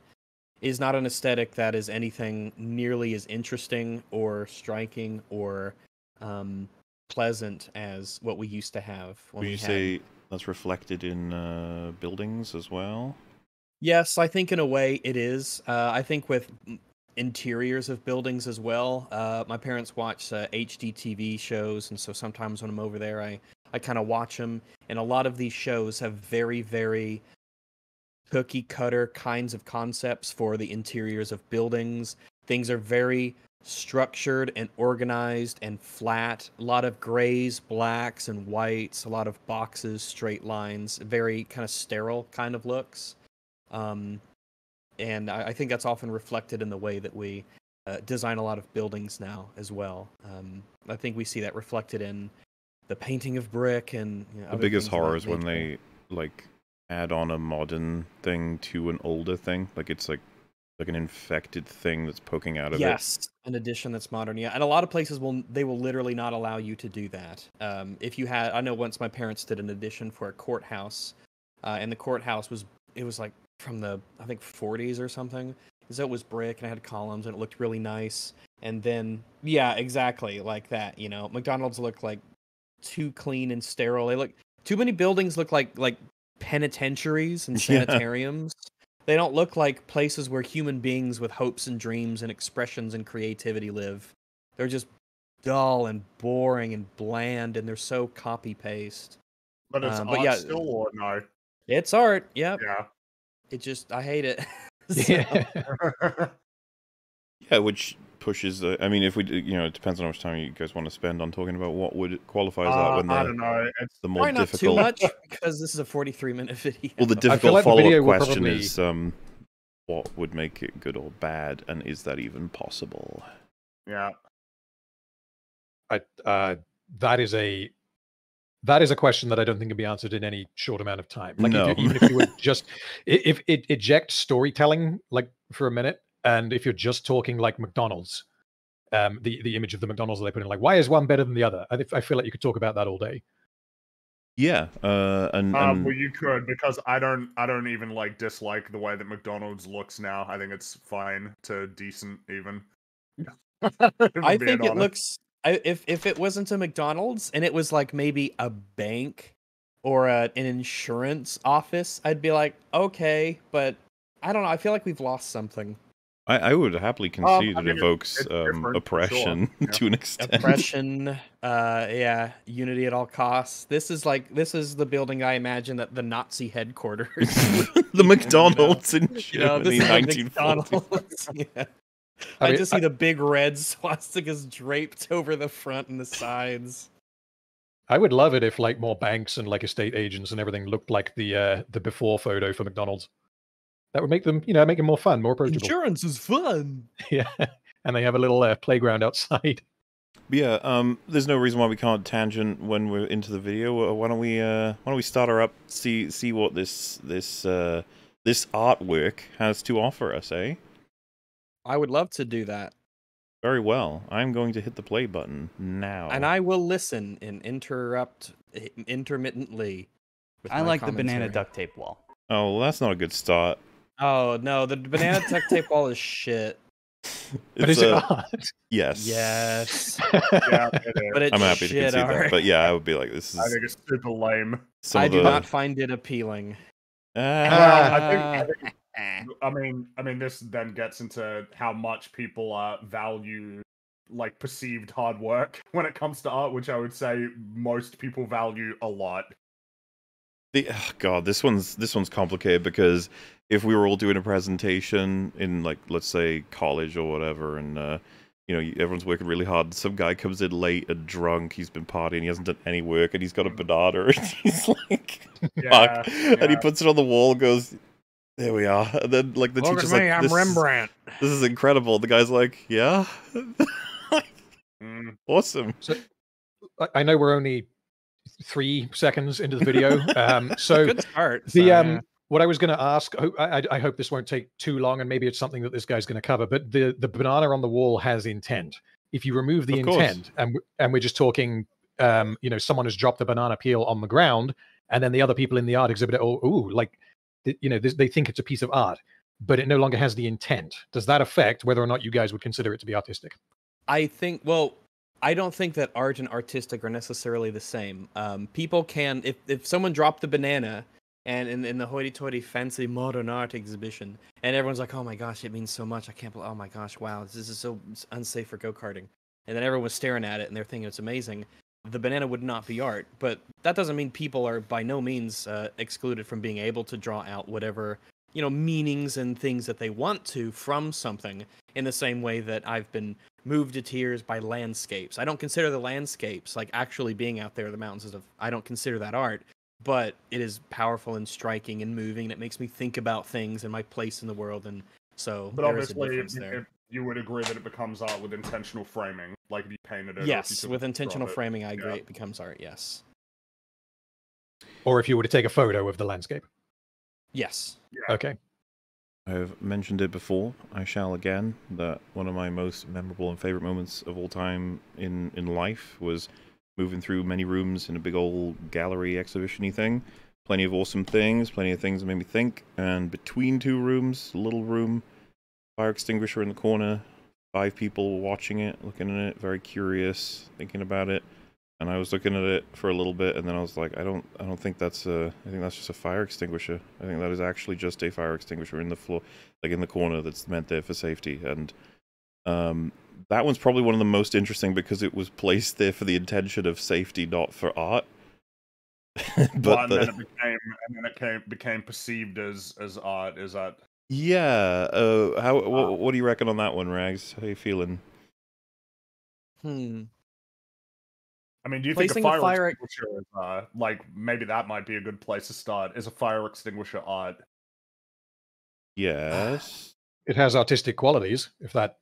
is not an aesthetic that is anything nearly as interesting or striking or um, pleasant as what we used to have. When Would you had say that's reflected in uh, buildings as well? Yes, I think in a way it is. Uh, I think with interiors of buildings as well. Uh, my parents watch uh, HGTV shows, and so sometimes when I'm over there, I I kind of watch them. And a lot of these shows have very very cookie cutter kinds of concepts for the interiors of buildings. Things are very structured and organized and flat. A lot of grays, blacks, and whites. A lot of boxes, straight lines. Very kind of sterile kind of looks. Um, and I, I think that's often reflected in the way that we uh, design a lot of buildings now as well. Um, I think we see that reflected in the painting of brick and you know, The biggest things of that horror is when they like add on a modern thing to an older thing. Like it's like like an infected thing that's poking out of it. yes an addition that's modern yeah and a lot of places will they will literally not allow you to do that. Um, if you had i know once my parents did an addition for a courthouse uh, and the courthouse was it was like from the i think 40s or something. So it was brick and it had columns and it looked really nice. And then yeah exactly like that you know mcdonald's look like too clean and sterile. They look too many buildings look like like penitentiaries and Yeah. Sanitariums they don't look like places where human beings with hopes and dreams and expressions and creativity live. They're just dull and boring and bland, and they're so copy paste. But it's Um, but art yeah, still or no? It's art. Yep. Yeah. It just I hate it. So- Yeah. Yeah, which pushes. Uh, I mean, if we, d- you know, it depends on how much time you guys want to spend on talking about what would qualify as that Uh, when I don't know. It's the more Probably not too much because this is a 43 minute video. Well, the difficult like follow-up will question probably- is, um, what would make it good or bad, and is that even possible? yeah. I, uh, that is a that is a question that I don't think can be answered in any short amount of time. Like No. if you, even if you would just i- if it eject storytelling like for a minute, and if you're just talking like McDonald's, um, the the image of the McDonald's that they put in, like why is one better than the other? I, thi- I feel like you could talk about that all day. Yeah, uh, and, Um, well, you could because I don't. I don't even like dislike the way that McDonald's looks now. I think it's fine to decent even. I I'm being think it looks. I, if if it wasn't a McDonald's and it was like maybe a bank or a, an insurance office, I'd be like, okay, but I don't know. I feel like we've lost something. I, I would happily Um, concede I it mean, it- evokes it's um, different, for sure. oppression Yeah. to an extent. Oppression, uh, yeah, unity at all costs. This is like this is the building I imagine that the Nazi headquarters. the McDonald's in you know, this Germany, is like 1940. McDonald's. yeah. I I, just see the big red swastikas draped over the front and the sides. I would love it if like more banks and like estate agents and everything looked like the uh, the before photo for McDonald's. That would make them, you know, make them more fun, more approachable. Insurance is fun. Yeah, and they have a little uh, playground outside. But yeah, um, there's no reason why we can't tangent when we're into the video. Uh, Why don't we, uh, why don't we start her up, see, see what this, this, uh, this artwork has to offer us, eh? I would love to do that. Very well. I'm going to hit the play button now. And I will listen and interrupt intermittently. with I my like the banana duct tape wall. Oh, well, that's not a good start. Oh no, the banana duct tape wall is shit. But It's, is it uh, yes. Yes, Yeah, it is. but it's I'm happy to shit concede that. art. But yeah, I would be like, this I is think it's super lame. some I do the. not find it appealing. Ah, Well, I think, I think I mean, I mean, this then gets into how much people uh, value like perceived hard work when it comes to art, which I would say most people value a lot. The, ugh, God, this one's this one's complicated because if we were all doing a presentation in like let's say college or whatever, and uh, you know everyone's working really hard, some guy comes in late and drunk, he's been partying, he hasn't done any work, and he's got a banana, and he's like, Yeah, fuck. And he puts it on the wall. and Goes, there we are. And then like the Look at teacher's me, like, I'm this is- Rembrandt. this is incredible. The guy's like, yeah, Mm. awesome. I- I know we're only three seconds into the video, um, so Good start. the so, um yeah. What I was going to ask, I, I, I hope this won't take too long, and maybe it's something that this guy's going to cover. But the the banana on the wall has intent. If you remove the Of course. intent, and and we're just talking, um, you know, someone has dropped the banana peel on the ground, and then the other people in the art exhibit, oh, ooh, like, you know, this, they think it's a piece of art, but it no longer has the intent. Does that affect whether or not you guys would consider it to be artistic? I think well, I don't think that art and artistic are necessarily the same. Um, people can if if someone dropped the banana and in, in the hoity-toity fancy modern art exhibition, and everyone's like, "Oh my gosh, it means so much! I can't believe! Oh my gosh, wow, this is so unsafe for go-karting." And then everyone was staring at it and they're thinking it's amazing. The banana would not be art, but that doesn't mean people are by no means uh, excluded from being able to draw out whatever you know meanings and things that they want to from something. In the same way that I've been moved to tears by landscapes. I don't consider the landscapes like actually being out there, the mountains and stuff. I don't consider that art, but it is powerful and striking and moving. And it makes me think about things and my place in the world. And so But there is a obviously, difference there. you would agree that it becomes art with intentional framing, like if you painted it. or if you Yes, took with a picture of intentional it. framing, I agree. Yeah. It becomes art. Yes. Or if you were to take a photo of the landscape? Yes. Okay. I've mentioned it before. I shall again. That one of my most memorable and favorite moments of all time in in life was moving through many rooms in a big old gallery exhibition-y thing. Plenty of awesome things, plenty of things that made me think. And between two rooms, little room, fire extinguisher in the corner, five people watching it, looking at it, very curious, thinking about it. And I was looking at it for a little bit, and then I was like, I don't, I don't think that's a, I think that's just a fire extinguisher. I think that is actually just a fire extinguisher in the floor, like in the corner, that's meant there for safety. And um, that one's probably one of the most interesting because it was placed there for the intention of safety, not for art. But but and the, then it became, and then it came, became perceived as as art. Is that yeah, uh, how, what, what do you reckon on that one, Rags? How you feeling? Hmm. I mean, do you Placing think a a fire, fire- extinguisher is uh, like maybe that might be a good place to start? Is a fire extinguisher art? Yes. It has artistic qualities, if that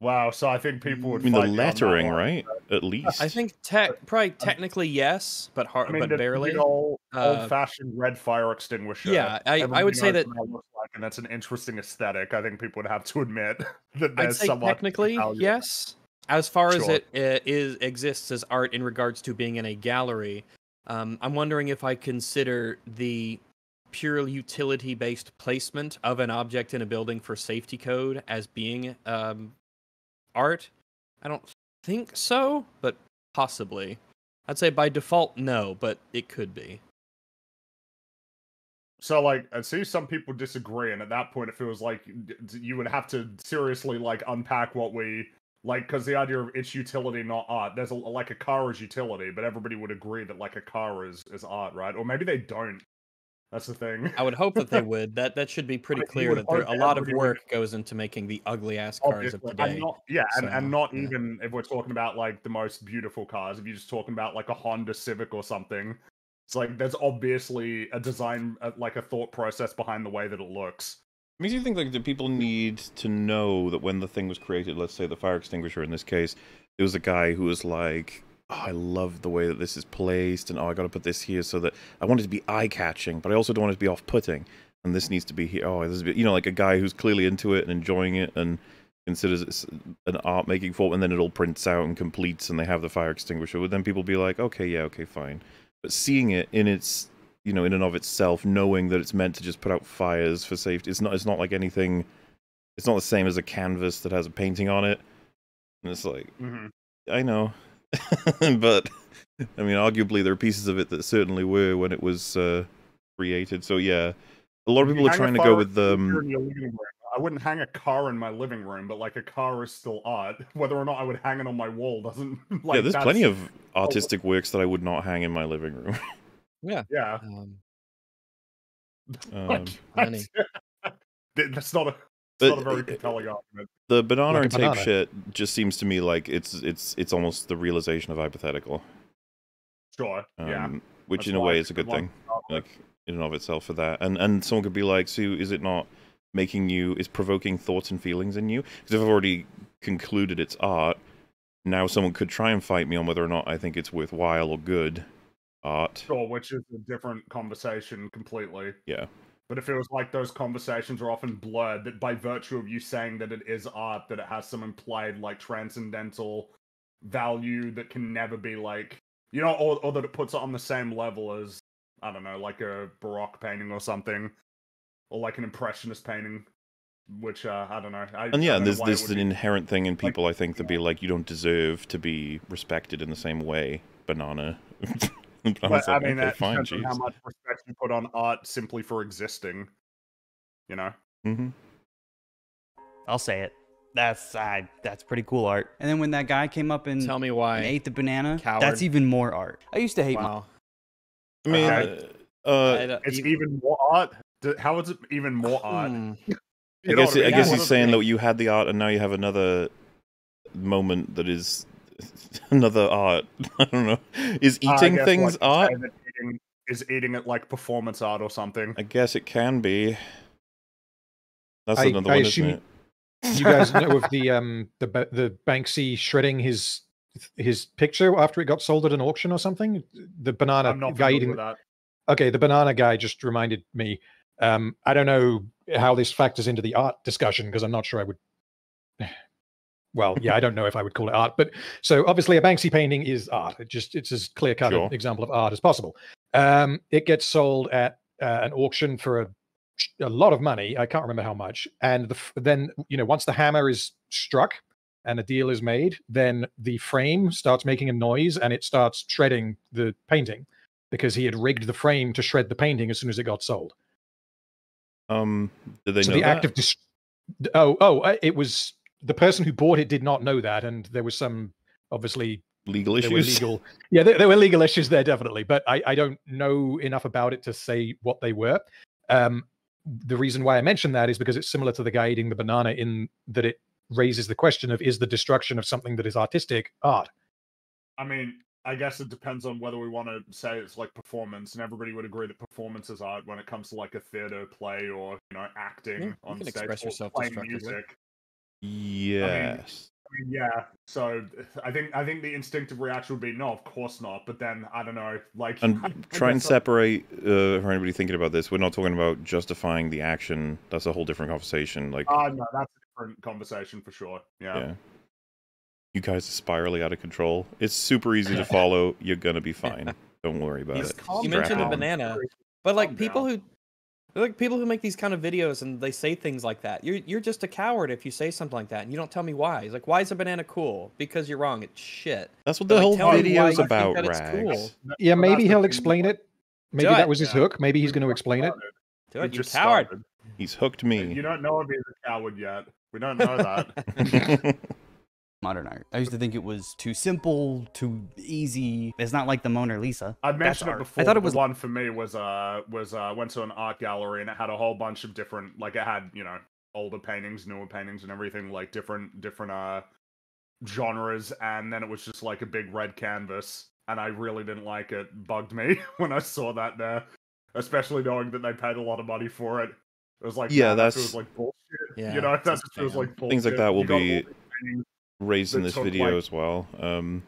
Wow, so I think people would. I mean, the fight on that lettering, one. right? At least. I think tech, probably technically yes, but hard, I mean, but the, barely. The old, Uh, old-fashioned red fire extinguisher. yeah, I, I would say knows that looks like, and that's an interesting aesthetic. I think people would have to admit that I'd there's say some technically value. yes. As far as Sure. it uh, is exists as art in regards to being in a gallery, um, I'm wondering if I consider the pure utility-based placement of an object in a building for safety code as being um, art. I don't think so, but possibly. I'd say by default no, but it could be. So, like, I see some people disagree, and at that point, it feels like you would have to seriously like unpack what we like, because the idea of its utility, not art. There's a, like a car is utility, but everybody would agree that like a car is is art, right? Or maybe they don't. That's the thing. I would hope that they would. That that should be pretty I- clear that there, a lot of everybody would- work goes into making the ugly ass cars of today. and not, yeah, and, and not yeah. even if we're talking about like the most beautiful cars. If you're just talking about like a Honda Civic or something, it's like there's obviously a design, uh, like a thought process behind the way that it looks. Makes you think like do people need to know that when the thing was created, let's say the fire extinguisher in this case, it was a guy who was like, oh, I love the way that this is placed, and oh, I got to put this here so that I want it to be eye catching, but I also don't want it to be off putting, and this needs to be here. Oh, this is a bit, you know, like a guy who's clearly into it and enjoying it and considers it an art making form, and then it all prints out and completes, and they have the fire extinguisher. Would then people be like, okay, yeah, okay, fine, but seeing it in its you know, in and of itself, knowing that it's meant to just put out fires for safety. It's not. It's not like anything. It's not the same as a canvas that has a painting on it. And it's like, Mm-hmm. I know, but I mean, arguably there are pieces of it that certainly were when it was uh, created. So yeah, a lot of people are trying to go with um. I wouldn't hang a car in my living room, but like a car is still art. Whether or not I would hang it on my wall doesn't. Like, yeah, there's that's- plenty of artistic works that I would not hang in my living room. Yeah, Um, um, Plenty. that's not a. It's But, not a very compelling argument. the banana Like a and tape banana. shit just seems to me like it's it's it's almost the realization of hypothetical. Sure. Um, yeah. which That's in a way is a good thing. like in and of itself for that. And and someone could be like, "So is it not making you is provoking thoughts and feelings in you?" Because if I've already concluded it's art, now someone could try and fight me on whether or not I think it's worthwhile or good art. Sure, which is a different conversation completely. Yeah. But if it feels like those conversations are often blurred that by virtue of you saying that it is art, that it has some implied like transcendental value that can never be like you know, or, or that it puts it on the same level as I don't know, like a Baroque painting or something, or like an impressionist painting, which uh, I don't know. I, And yeah, I don't know there's there's an be- inherent thing in people I think that be like you don't deserve to be respected in the same way. Banana. But Banana's I like, mean, okay, that fine, depends on how much respect you put on art simply for existing. You know. hmm I'll say it. That's I. That's pretty cool art. And then when that guy came up and, Tell me and why. ate the banana, Coward. that's even more art. I used to hate. Wow. I mean, Okay. uh, uh, It's you- even more art. D- How is it even more art? Hmm. I guess I guess he's saying that you had the art and now you have another moment that is another art. I don't know. Is eating guess, things like, art? eating- is eating it like performance art or something? I guess it can be. That's I- another I one, assume- isn't it? you guys know of the um the Ba- the Banksy shredding his his picture after it got sold at an auction or something? The banana I'm not guy eating. with that. Okay, the banana guy just reminded me. Um, I don't know how this factors into the art discussion because I'm not sure I would. Well, yeah, I don't know if I would call it art, but so obviously a Banksy painting is art. It just it's as clear cut Sure. example of art as possible. Um, it gets sold at uh, an auction for a, a lot of money. I can't remember how much. And the, then you know once the hammer is struck and a deal is made, then the frame starts making a noise and it starts shredding the painting because he had rigged the frame to shred the painting as soon as it got sold. Um, did they so know the that? act of dis- oh oh uh, it was the person who bought it did not know that, and there was some obviously legal issues? legal yeah there, there were legal issues there definitely, but I I don't know enough about it to say what they were. Um, the reason why I mention that is because it's similar to the guy eating the banana in that it raises the question of is the destruction of something that is artistic art? I mean, I guess it depends on whether we want to say it's like performance, and everybody would agree that performance is art when it comes to like a theater play or you know acting Yeah, you on can stage express or yourself playing music. Yes. I mean, yeah. So I think I think the instinctive reaction would be no, of course not. But then I don't know, like I And try and uh, separate uh, for anybody thinking about this. We're not talking about justifying the action. That's a whole different conversation. Like, Ah, no, that's a different conversation for sure. Yeah. yeah, you guys are spirally out of control. It's super easy to follow. You're gonna be fine. Don't worry about He's- it. you Strap mentioned a banana, but like people down. Who like people who make these kind of videos and they say things like that. You're you're just a coward if you say something like that and you don't tell me why. He's like, why is a banana cool? Because you're wrong. It's shit. That's what But, the like, whole tell me why video's about, Rags. cool. Yeah, but maybe he'll explain it. Maybe Do that it. was his yeah. hook. Maybe he's going to explain it. started. Do We it, you just coward. started. He's hooked me. You don't know if he's a coward yet. We don't know that. modern art. I used to think it was too simple, too easy. It's not like the Mona Lisa. I That's mentioned it before. I thought it was the one for me was uh was uh went to an art gallery and it had a whole bunch of different like it had you know older paintings, newer paintings, and everything like different different uh genres, and then it was just like a big red canvas, and I really didn't like it. Bugged me when I saw that there, especially knowing that they paid a lot of money for it. It was like Yeah, man, that that's- feels like bullshit. Yeah, you know, that that's a just feels scam. like bullshit. Things like that will You be these paintings Raised in this video like- as well. Um,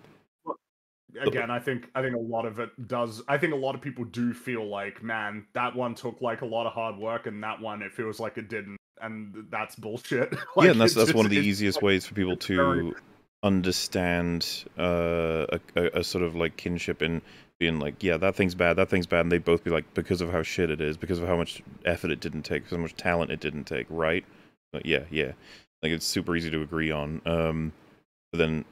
again i think i think a lot of it does i think a lot of people do feel like man that one took like a lot of hard work and that one it feels like it didn't and that's bullshit Like, yeah, and that's that's one of the easiest like- ways for people it's very- to understand uh, a, a, a sort of like kinship in being like, yeah, that thing's bad, that thing's bad, and they both be like, because of how shit it is, because of how much effort it didn't take, because how much talent it didn't take, right? But yeah, yeah, like it's super easy to agree on. Um, but then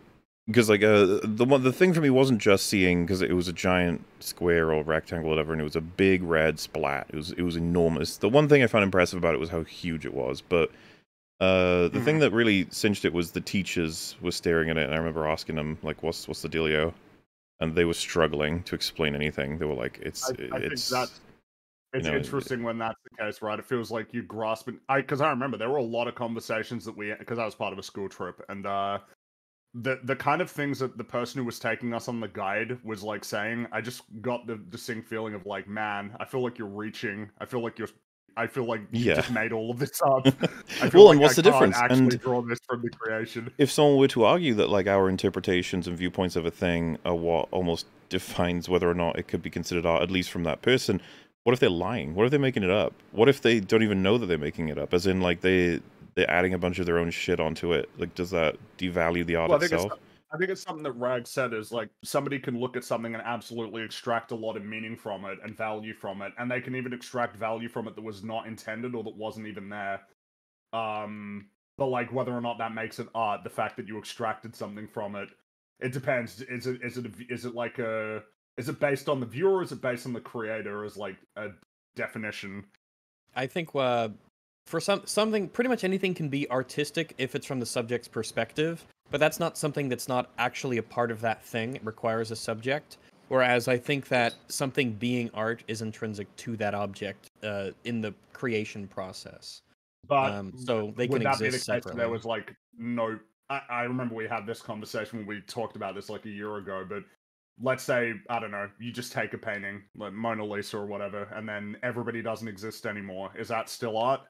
because like uh the one the thing for me wasn't just seeing because it was a giant square or rectangle or whatever and it was a big red splat. It was it was enormous. The one thing i found impressive about it was how huge it was but uh the thing that really cinched it was the teachers were staring at it and i remember asking them like what's what's the dealio? And they were struggling to explain anything. They were like it's I, I it's that it's know, interesting when that's the case, right? It feels like you grasping. I because I remember there were a lot of conversations that we because I was part of a school trip, and uh the the kind of things that the person who was taking us on the guide was like saying, I just got the distinct feeling of like, man, I feel like you're reaching. I feel like you're. I feel like you Yeah. just made all of this up. I feel Well, and like what's I the difference? Actually, And- draw this from the creation. if someone were to argue that like our interpretations and viewpoints of a thing are what almost defines whether or not it could be considered art, at least from that person, what if they're lying? What if they're making it up? What if they don't even know that they're making it up? As in, like they they're adding a bunch of their own shit onto it. Like, does that devalue the art Well, I think itself? it's I think it's something that Rag said is like somebody can look at something and absolutely extract a lot of meaning from it and value from it, and they can even extract value from it that was not intended or that wasn't even there. Um, but like whether or not that makes it art, the fact that you extracted something from it, it depends. Is it is it is it like a is it based on the viewer? Or is it based on the creator? As like a definition? I think uh, for some something, pretty much anything can be artistic if it's from the subject's perspective, but that's not something that's not actually a part of that thing. It requires a subject. Whereas I think that something being art is intrinsic to that object uh, in the creation process. But Um, so they can that be the exist case if there was like no I, I remember we had this conversation when we talked about this like a year ago but let's say i don't know you just take a painting like mona lisa or whatever and then everybody doesn't exist anymore is that still art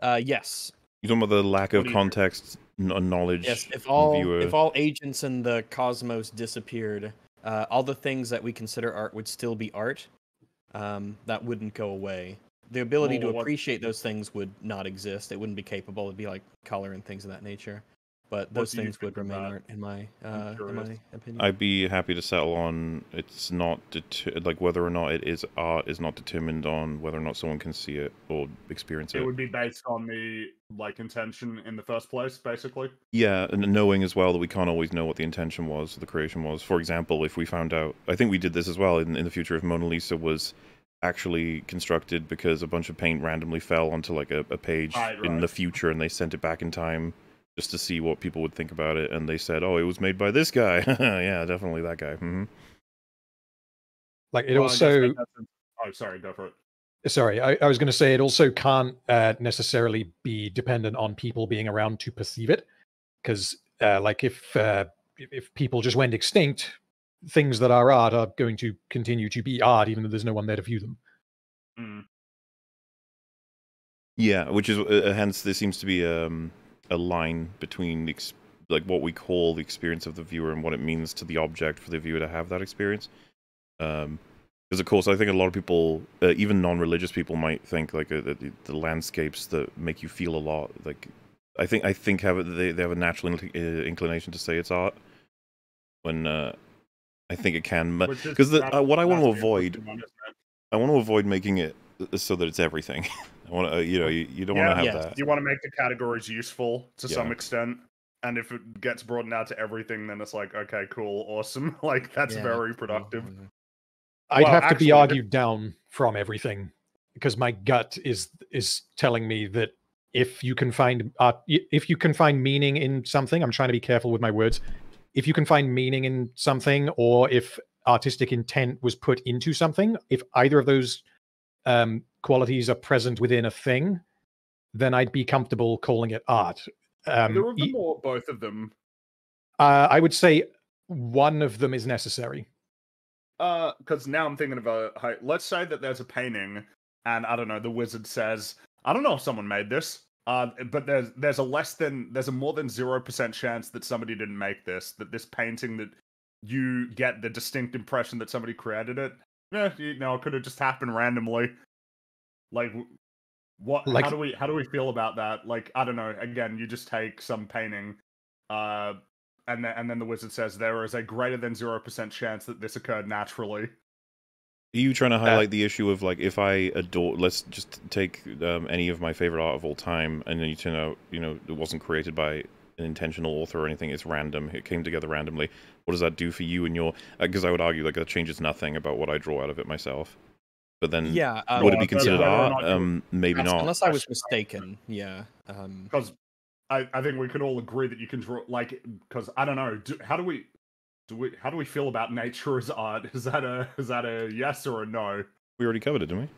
Uh, yes, You talking about the lack of do you- context, n- knowledge, yes. If all viewer? if all agents in the cosmos disappeared, uh, all the things that we consider art would still be art. Um, that wouldn't go away. The ability Well, to what- appreciate those things would not exist. It wouldn't be capable. It'd be like color and things of that nature. But those things would remain art, in my uh, in my opinion. I'd be happy to settle on it's not deter- like whether or not it is art is not determined on whether or not someone can see it or experience it it. would be based on the like intention in the first place basically Yeah, and knowing as well that we can't always know what the intention was, the creation was. For example, if we found out, I think we did this as well in, in the future, if Mona Lisa was actually constructed because a bunch of paint randomly fell onto like a, a page Right, in the future and they sent it back in time just to see what people would think about it, and they said, "Oh, it was made by this guy." yeah, definitely that guy. hmm Like it Well, I guess also that- that's oh sorry go for it Sorry, I, I was going to say it also can't uh, necessarily be dependent on people being around to perceive it, because uh, like if uh, if- if people just went extinct, things that are art are going to continue to be art, even though there's no one there to view them. Mm. Yeah, which is uh, hence there seems to be um, a line between the ex- like what we call the experience of the viewer and what it means to the object for the viewer to have that experience. Um, because of course, I think a lot of people, uh, even non-religious people, might think like uh, the, the landscapes that make you feel a lot. Like, I think I think have they they have a natural uh, inclination to say it's art. When uh, I think it can, because uh, what I want to avoid interesting one, isn't it? I want to avoid making it uh, so that it's everything. I want to, you know, you, you don't Yeah, want to have yes. that. you want to make the categories useful to some extent and if it gets broadened out to everything then it's like okay cool awesome like that's Yeah. very productive Mhm. I'd Well, have to be the- argued down from everything because my gut is is telling me that if you can find art, y- if you can find meaning in something, I'm trying to be careful with my words. If you can find meaning in something, or if artistic intent was put into something, if either of those um, qualities are present within a thing, then I'd be comfortable calling it art. Um, Either of e- them both of them uh, I would say one of them is necessary. uh because now i'm thinking of a let's say that there's a painting and i don't know the wizard says i don't know if someone made this uh but there's there's a less than there's a more than 0% chance that somebody didn't make this that this painting that you get the distinct impression that somebody created it yeah you know it could have just happened randomly like what Like- how do we how do we feel about that like i don't know again you just take some painting uh and then and then the wizard says there is a greater than 0% chance that this occurred naturally Are you trying to highlight the issue of like if I adore? Let's just take um, any of my favorite art of all time, and then you turn out, you know, it wasn't created by an intentional author or anything. It's random. It came together randomly. What does that do for you and your? Because I would argue like that changes nothing about what I draw out of it myself. But then, Yeah. Uh, would it be considered whether art? Um, maybe not. Unless I was mistaken. Yeah. Um, because I, I think we can all agree that you can draw like because I don't know do, how do we do we how do we feel about nature as art is that a is that a yes or a no We already covered it, didn't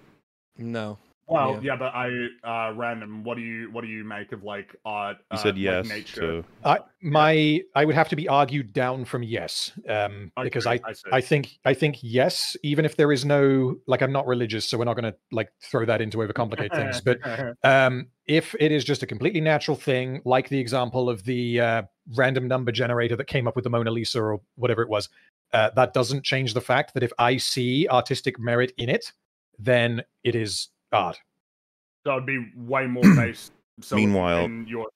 we? no. Well, Yeah. yeah, but I uh random. What do you what do you make of like art? You uh, said like yes nature? to I my I would have to be argued down from yes, um, I because I I. I think I think yes, even if there is no like I'm not religious, so we're not going to like throw that into overcomplicate things. But um, if it is just a completely natural thing, like the example of the uh, random number generator that came up with the Mona Lisa or whatever it was, uh, that doesn't change the fact that if I see artistic merit in it, then it is art. so it'd be way more based. So Meanwhile, your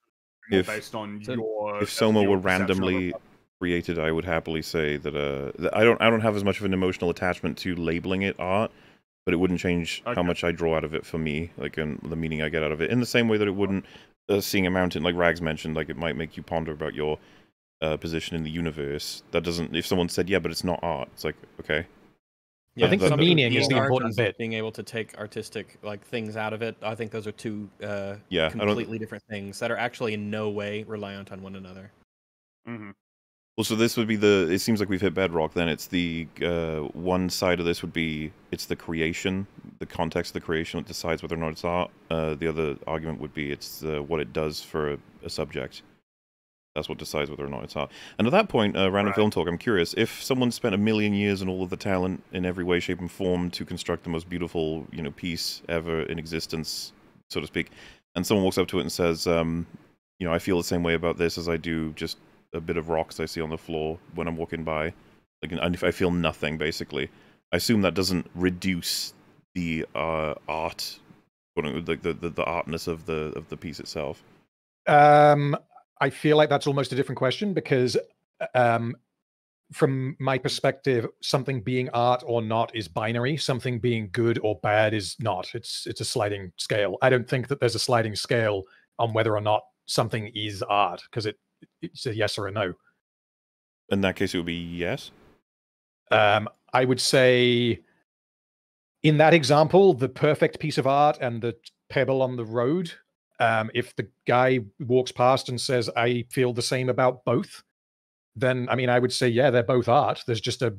if- based on So your if Soma your were perception of it. randomly created, I would happily say that uh, that I don't I don't have as much of an emotional attachment to labeling it art, but it wouldn't change Okay. how much I draw out of it for me, like and the meaning I get out of it. In the same way that it wouldn't uh, seeing a mountain, like Rags mentioned, like it might make you ponder about your uh, position in the universe. That doesn't. If someone said, "Yeah, but it's not art," it's like, okay, Yeah, I think the some- meaning is being the important bit. Being able to take artistic like things out of it, I think those are two uh, yeah, completely different things that are actually in no way reliant on one another. Mhm. Well, so this would be the. It seems like we've hit bedrock. Then it's the uh, one side of this would be it's the creation, the context of the creation that decides whether or not it's art. Uh, the other argument would be it's uh, what it does for a, a subject. That's what decides whether or not it's art. And at that point, uh, random Right. film talk. I'm curious if someone spent a million years and all of the talent in every way, shape, and form to construct the most beautiful, you know, piece ever in existence, so to speak, and someone walks up to it and says, um, you know, I feel the same way about this as I do just a bit of rocks I see on the floor when I'm walking by. Like, and if I feel nothing, basically, I assume that doesn't reduce the uh, art, like the, the the artness of the of the piece itself. Um, I feel like that's almost a different question because, um, from my perspective, something being art or not is binary. Something being good or bad is not. It's it's a sliding scale. I don't think that there's a sliding scale on whether or not something is art because it it's a yes or a no. In that case, it would be yes. Um, I would say, in that example, the perfect piece of art and the pebble on the road. Um, if the guy walks past and says, "I feel the same about both," then I mean, I would say, yeah, they're both art. There's just a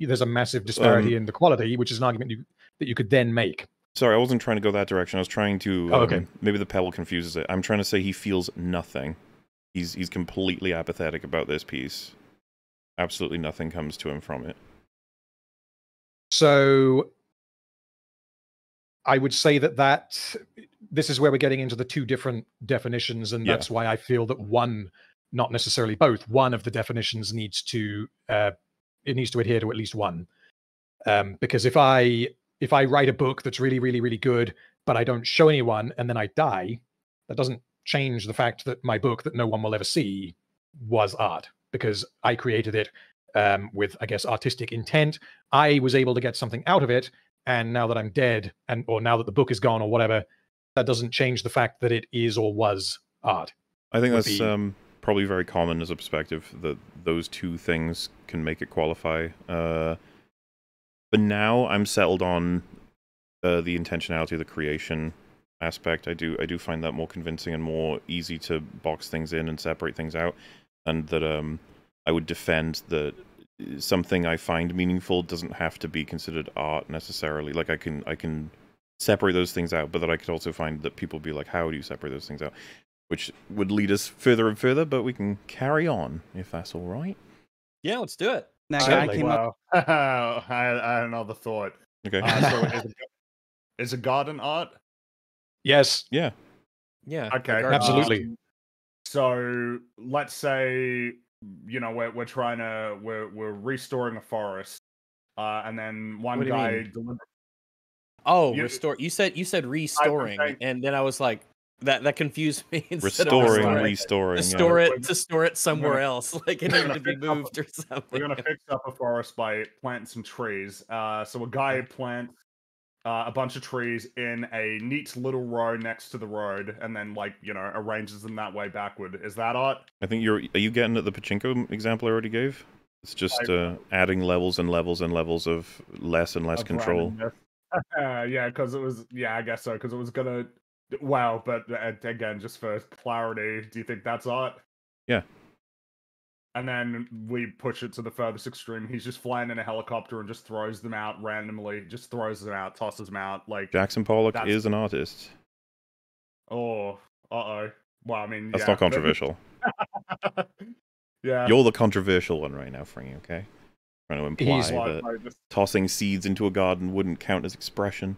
there's a massive disparity Um, in the quality, which is an argument you, that you could then make. Sorry, I wasn't trying to go that direction. I was trying to. Oh, okay. um, Maybe the pebble confuses it. I'm trying to say he feels nothing. He's he's completely apathetic about this piece. Absolutely nothing comes to him from it. So I would say that that this is where we're getting into the two different definitions, and Yeah. that's why I feel that one, not necessarily both, one of the definitions needs to uh, it needs to adhere to at least one. Um, because if I if I write a book that's really really really good, but I don't show anyone, and then I die, that doesn't change the fact that my book that no one will ever see was art because I created it um, with I guess artistic intent. I was able to get something out of it, and now that I'm dead, and or now that the book is gone or whatever, that doesn't change the fact that it is or was art. I think that's um, probably very common as a perspective that those two things can make it qualify. Uh, but now I'm settled on uh, the intentionality of the creation aspect. I do I do find that more convincing and more easy to box things in and separate things out, and that um, I would defend that something I find meaningful doesn't have to be considered art necessarily. Like I can I can separate those things out, but that I could also find that people be like, how do you separate those things out? Which would lead us further and further, but we can carry on if that's all right. Yeah, let's do it. That guy Certainly. came up. Wow. I, had, I had another thought. Okay. Uh, so is, a, is a garden art? Yes, yeah. Yeah. Okay. Absolutely. Um, so let's say you know we're we're trying to we're we're restoring a forest, uh, and then one What guy mean? Deliver- Oh, You- restore. You said you said restoring, saying- and then I was like, that that confused me. Restoring, restoring. restoring. to store We're it to store it somewhere gonna- else. Like it we're needed gonna be fix up- moved or something. We're gonna fix up a forest by planting some trees. Uh, so a guy plants uh, a bunch of trees in a neat little row next to the road, and then like you know arranges them that way backward. Is that art? I think you're. Are you getting at the pachinko example I already gave? It's just I- uh, adding levels and levels and levels of less and less of control. randomness. Uh, yeah, because it was. Yeah, I guess so. Because it was gonna. Wow, but uh, again, just for clarity, do you think that's art? Yeah. and then we push it to the furthest extreme. He's just flying in a helicopter and just throws them out randomly. Just throws them out, tosses them out. Like, Jackson Pollock That's- is an artist. oh, uh oh. Well, I mean, That's yeah. not controversial. yeah. You're the controversial one right now, Fringy, okay? Trying to imply He's- that why just- tossing seeds into a garden wouldn't count as expression.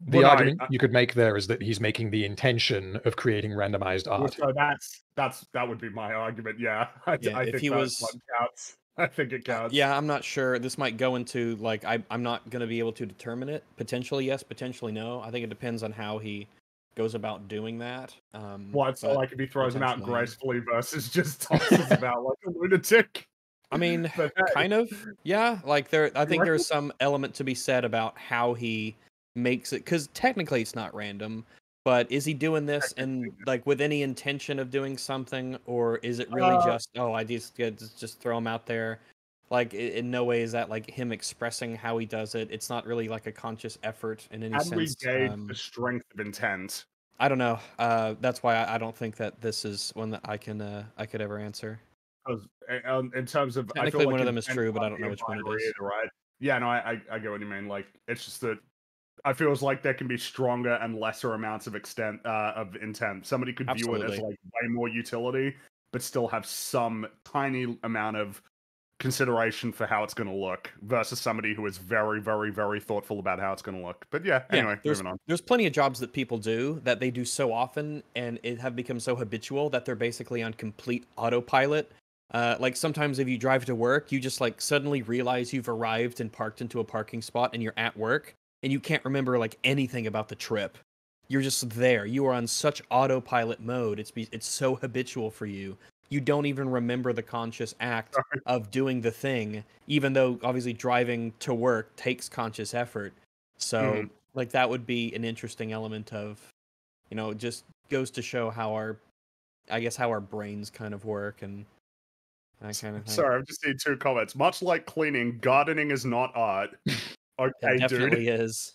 The Well, no, I- argument I- you could make there is that he's making the intention of creating randomized art. so that's that's that would be my argument. Yeah, I, Yeah, I if think he was- counts. I think it counts. Yeah, I'm not sure. This might go into like I, I'm not gonna be able to determine it. Potentially yes, potentially no. I think it depends on how he goes about doing that. Um, What? So but, like if he throws them out gracefully versus just tosses them out like a lunatic. I mean, kind of. Yeah, like there. I think there's some element to be said about how he makes it, because technically it's not random. But is he doing this and like with any intention of doing something, or is it really Uh, just oh I just get just- throw him out there? Like in no way is that like him expressing how he does it. It's not really like a conscious effort in any do we sense. gauge um, the strength of intent? I don't know. Uh, that's why I, I don't think that this is one that I can uh, I could ever answer. Because in terms of, I feel Technically, like one of them is true, but I don't know which one it is. Right? Yeah, no, I, I I get what you mean. Like it's just that I feels like there can be stronger and lesser amounts of extent uh, of intent. Somebody could view it as like way more utility, but still have some tiny amount of consideration for how it's going to look versus somebody who is very, very, very thoughtful about how it's going to look. But yeah, anyway, there's, moving on. There's plenty of jobs that people do that they do so often and it have become so habitual that they're basically on complete autopilot. Uh, like sometimes if you drive to work, you just like suddenly realize you've arrived and parked into a parking spot and you're at work and you can't remember like anything about the trip. You're just there. You are on such autopilot mode. It's be- it's so habitual for you. You don't even remember the conscious act of doing the thing, even though obviously driving to work takes conscious effort. So Mhm. like that would be an interesting element of, you know, just goes to show how our, I guess how our brains kind of work and that kind of thing. Sorry, I've just seen two comments. Much like cleaning, gardening is not art. Okay, It definitely dude. is.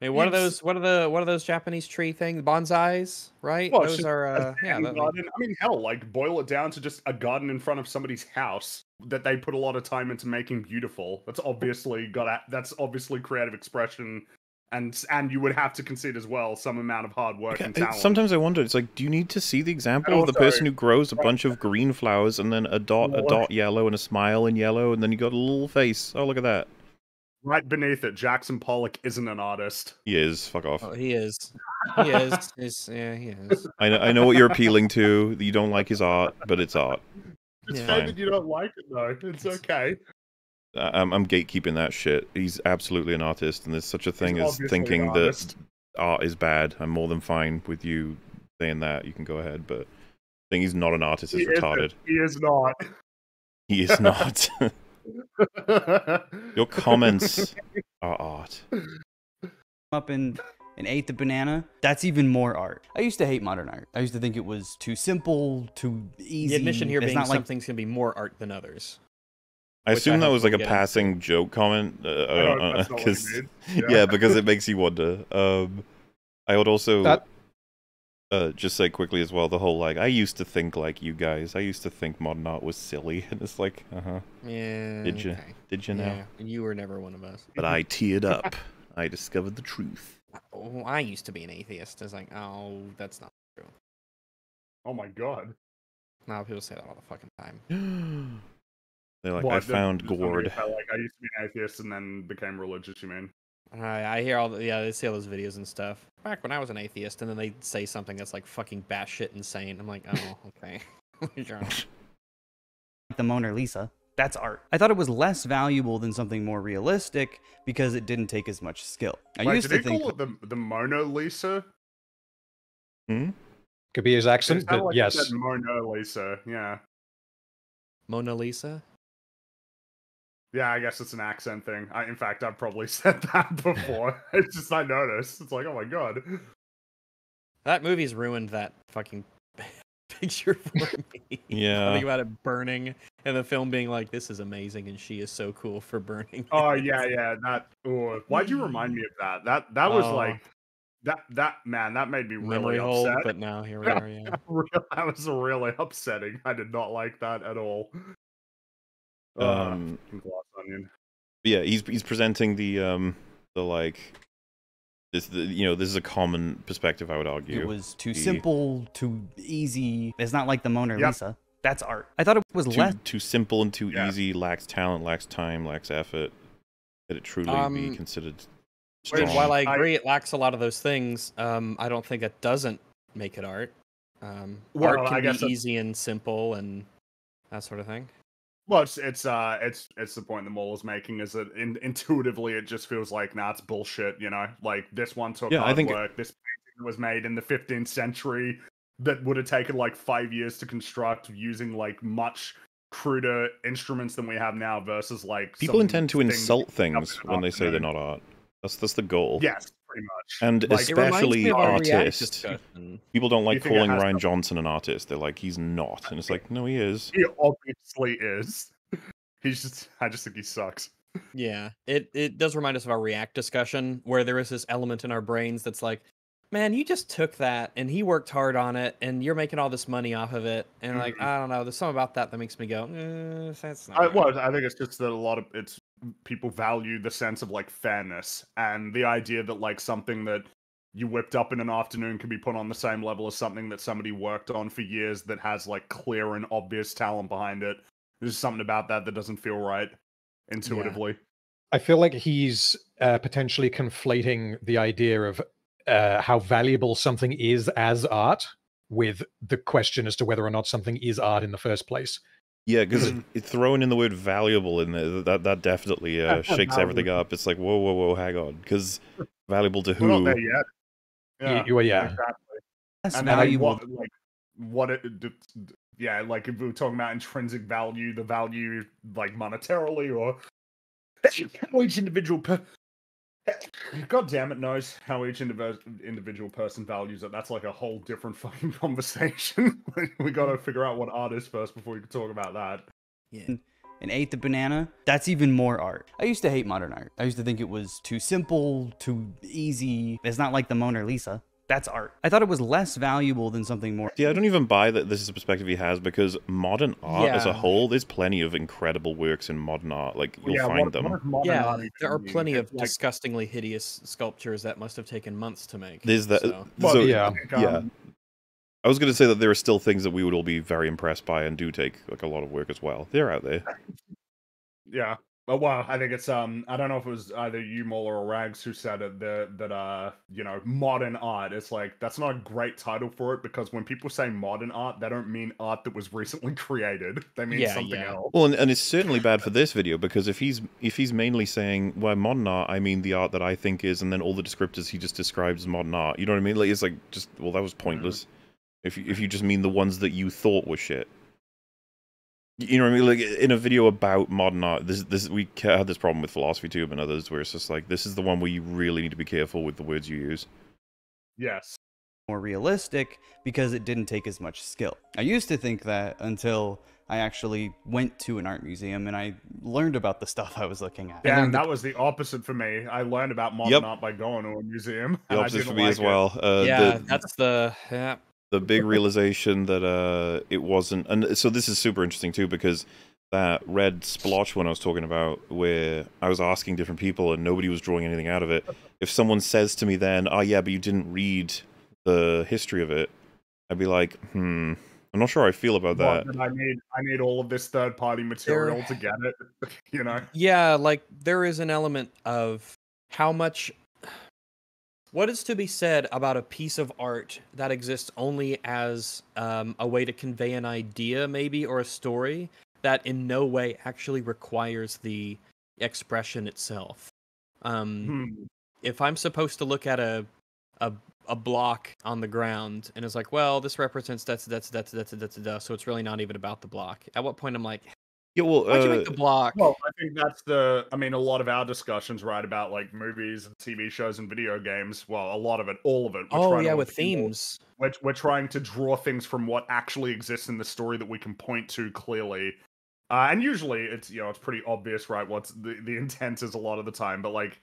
I mean, what are those? What are the what are those Japanese tree things? Bonsais, right? Well, those are uh, yeah. I mean, hell, like boil it down to just a garden in front of somebody's house that they put a lot of time into making beautiful. That's obviously got. A, that's obviously creative expression, and and you would have to concede as well some amount of hard work Okay, and talent. Sometimes I wonder, it's like, do you need to see the example oh, of the person who grows a bunch of green flowers and then a dot, a dot yellow and a smile in yellow, and then you got a little face? Oh, look at that. right beneath it, Jackson Pollock isn't an artist. He is. Fuck off. Oh, he is. He is. He's, yeah, he is. I know, I know what you're appealing to. You don't like his art, but it's art. It's Yeah. Fine. that you don't like it though. It's okay. I- I'm, I'm gatekeeping that shit. He's absolutely an artist, and there's such a thing as thinking that art is bad. I'm more than fine with you saying that. You can go ahead, but saying he's not an artist is He isn't. retarded. He is not. He is not. Your comments are art. up and and ate the banana. That's even more art. I used to hate modern art. I used to think it was too simple, too easy. The admission here It's being not like something's gonna be more art than others. I Which I assume that was like a we'll get into. passing joke comment, uh, uh, that's not what he 'cause- means. yeah. Yeah. because it makes you wonder. Um, I would also That- uh, just say quickly as well the whole like I used to think like you guys. I used to think modern art was silly, and it's like, uh huh. Yeah. Did you? okay. Did you know? Yeah, you were never one of us. But I teared up. I discovered the truth. Oh, I used to be an atheist. It's like, oh, that's not true. Oh my god. No, people say that all the fucking time. They're like, What, I the- found the gourd. felt Like I used to be an atheist and then became religious. You mean? I, I hear all the yeah, they see all those videos and stuff. Back when I was an atheist, and then they say something that's like fucking batshit insane. I'm like, oh, okay. The Mona Lisa. That's art. I thought it was less valuable than something more realistic because it didn't take as much skill. I Wait, used did to he think call it the the Mona Lisa? Hmm? Could be his accent, but like yes. Mona Lisa. Yeah. Mona Lisa. Yeah, I guess it's an accent thing. I, in fact, I've probably said that before. it's just I noticed. It's like, oh my god. That movie's ruined that fucking picture for me. Yeah. I think about it burning and the film being like, "This is amazing," and she is so cool for burning. Oh it. yeah, yeah. That. Oh, why'd you remind me of that? That that was Oh. like that that man that made me really Memory hold, upset. but now here we are. Yeah. Real- that was really upsetting. I did not like that at all. Uh, Um, fucking glass onion. yeah, he's he's presenting the um the like this the, you know this is a common perspective I would argue. It was too the- simple, too easy. It's not like the Mona Yep. Lisa. That's art. I thought it was too, less. too simple and too Yeah. easy, lacks talent, lacks time, lacks effort. That it truly be Um, considered strong. while I I- agree it lacks a lot of those things, um, I don't think it doesn't make it art. Um, Well, art I can guess be that's- easy and simple and that sort of thing. Well, it's it's uh it's it's the point the mole is making is that in, intuitively it just feels like nah it's bullshit, you know. Like this one took Yeah, I think- work. This painting was made in the 15th century that would have taken like five years to construct using like much cruder instruments than we have now versus like People intend to insult things when they say they're not art. That's that's the goal. Yes, pretty much. And Like, especially me of our React artist. discussion. People don't like calling Rian to- Johnson an artist. They're like, he's not. And it's like, no, he is. he obviously is. He's just I just think he sucks. Yeah, it it does remind us of our React discussion where there is this element in our brains that's like, man, you just took that and he worked hard on it and you're making all this money off of it, and like Mhm. I don't know, there's something about that that makes me go, eh, that's not. I, right." well, I think it's just that a lot of it's people value the sense of like fairness and the idea that like something that you whipped up in an afternoon can be put on the same level as something that somebody worked on for years that has like clear and obvious talent behind it. There's something about that that doesn't feel right intuitively. I feel like he's uh, potentially conflating the idea of uh, how valuable something is as art with the question as to whether or not something is art in the first place. Yeah, because Mhm. throwing in the word valuable in there, that that definitely uh, shakes everything up. It's like, whoa, whoa, whoa, hang on. Because valuable to We're not who? there yet. Y- well, yeah. exactly. less And like, valuable. what, like what it, d- d- yeah, like if we were talking about intrinsic value, the value like monetarily or how each individual per God damn it knows how each individual person values it. That's like a whole different fucking conversation. we got to figure out what art is first before we can talk about that. yeah. and ate the banana, that's even more art. I used to hate modern art. I used to think it was too simple, too easy. It's not like the Mona Lisa. That's art. I thought it was less valuable than something more. Yeah, I don't even buy that this is a perspective he has because modern art as a whole, there's plenty of incredible works in modern art. Like you'll yeah, find what- them. modern Yeah, there are plenty of like- disgustingly hideous sculptures that must have taken months to make. There's that. so- Well, so, yeah. Yeah. um, I was going to say that there are still things that we would all be very impressed by and do take like a lot of work as well. They're out there. Yeah. But well, I think it's um I don't know if it was either you, MauLer, or Rags who said it that that uh you know modern art. It's like that's not a great title for it because when people say modern art, they don't mean art that was recently created. They mean Yeah, something yeah. else. Well, and, and it's certainly bad for this video because if he's if he's mainly saying well modern art, I mean the art that I think is, and then all the descriptors he just describes as modern art. You know what I mean? Like it's like just well that was pointless. If you, if you just mean the ones that you thought were shit. Y- You know what I mean? Like in a video about modern art, this this we had this problem with philosophy tube and others where it's just like this is the one where you really need to be careful with the words you use. Yes. more realistic because it didn't take as much skill. I used to think that until I actually went to an art museum and I learned about the stuff I was looking at. I Damn, learned the that was the opposite for me. I learned about modern Yep. art by going to a museum. The opposite for me like as it. well. Uh, yeah, the, that's the yeah. The big realization that uh it wasn't and so this is super interesting too because that red splotch one I was talking about where I was asking different people and nobody was drawing anything out of it. If someone says to me then, "Oh yeah, but you didn't read the history of it." I'd be like, "Hmm, I'm not sure how I feel about that." that I need I need all of this third party material to get it. you know? Yeah, like there is an element of how much what is to be said about a piece of art that exists only as um, a way to convey an idea, maybe, or a story that in no way actually requires the expression itself. Um, Hmm. if I'm supposed to look at a a a block on the ground and it's like, well, this represents that's that's that's that's that's that's so it's really not even about the block. At what point I'm like, Yeah, well, why'd you uh, make the block? Well, I think that's the. I mean, a lot of our discussions, right, about like movies and TV shows and video games. Well, a lot of it, all of it. we're oh trying to yeah, with look more- themes. We're, we're trying to draw things from what actually exists in the story that we can point to clearly. Uh, and usually, it's you know it's pretty obvious, right? What's the the intent is a lot of the time, but like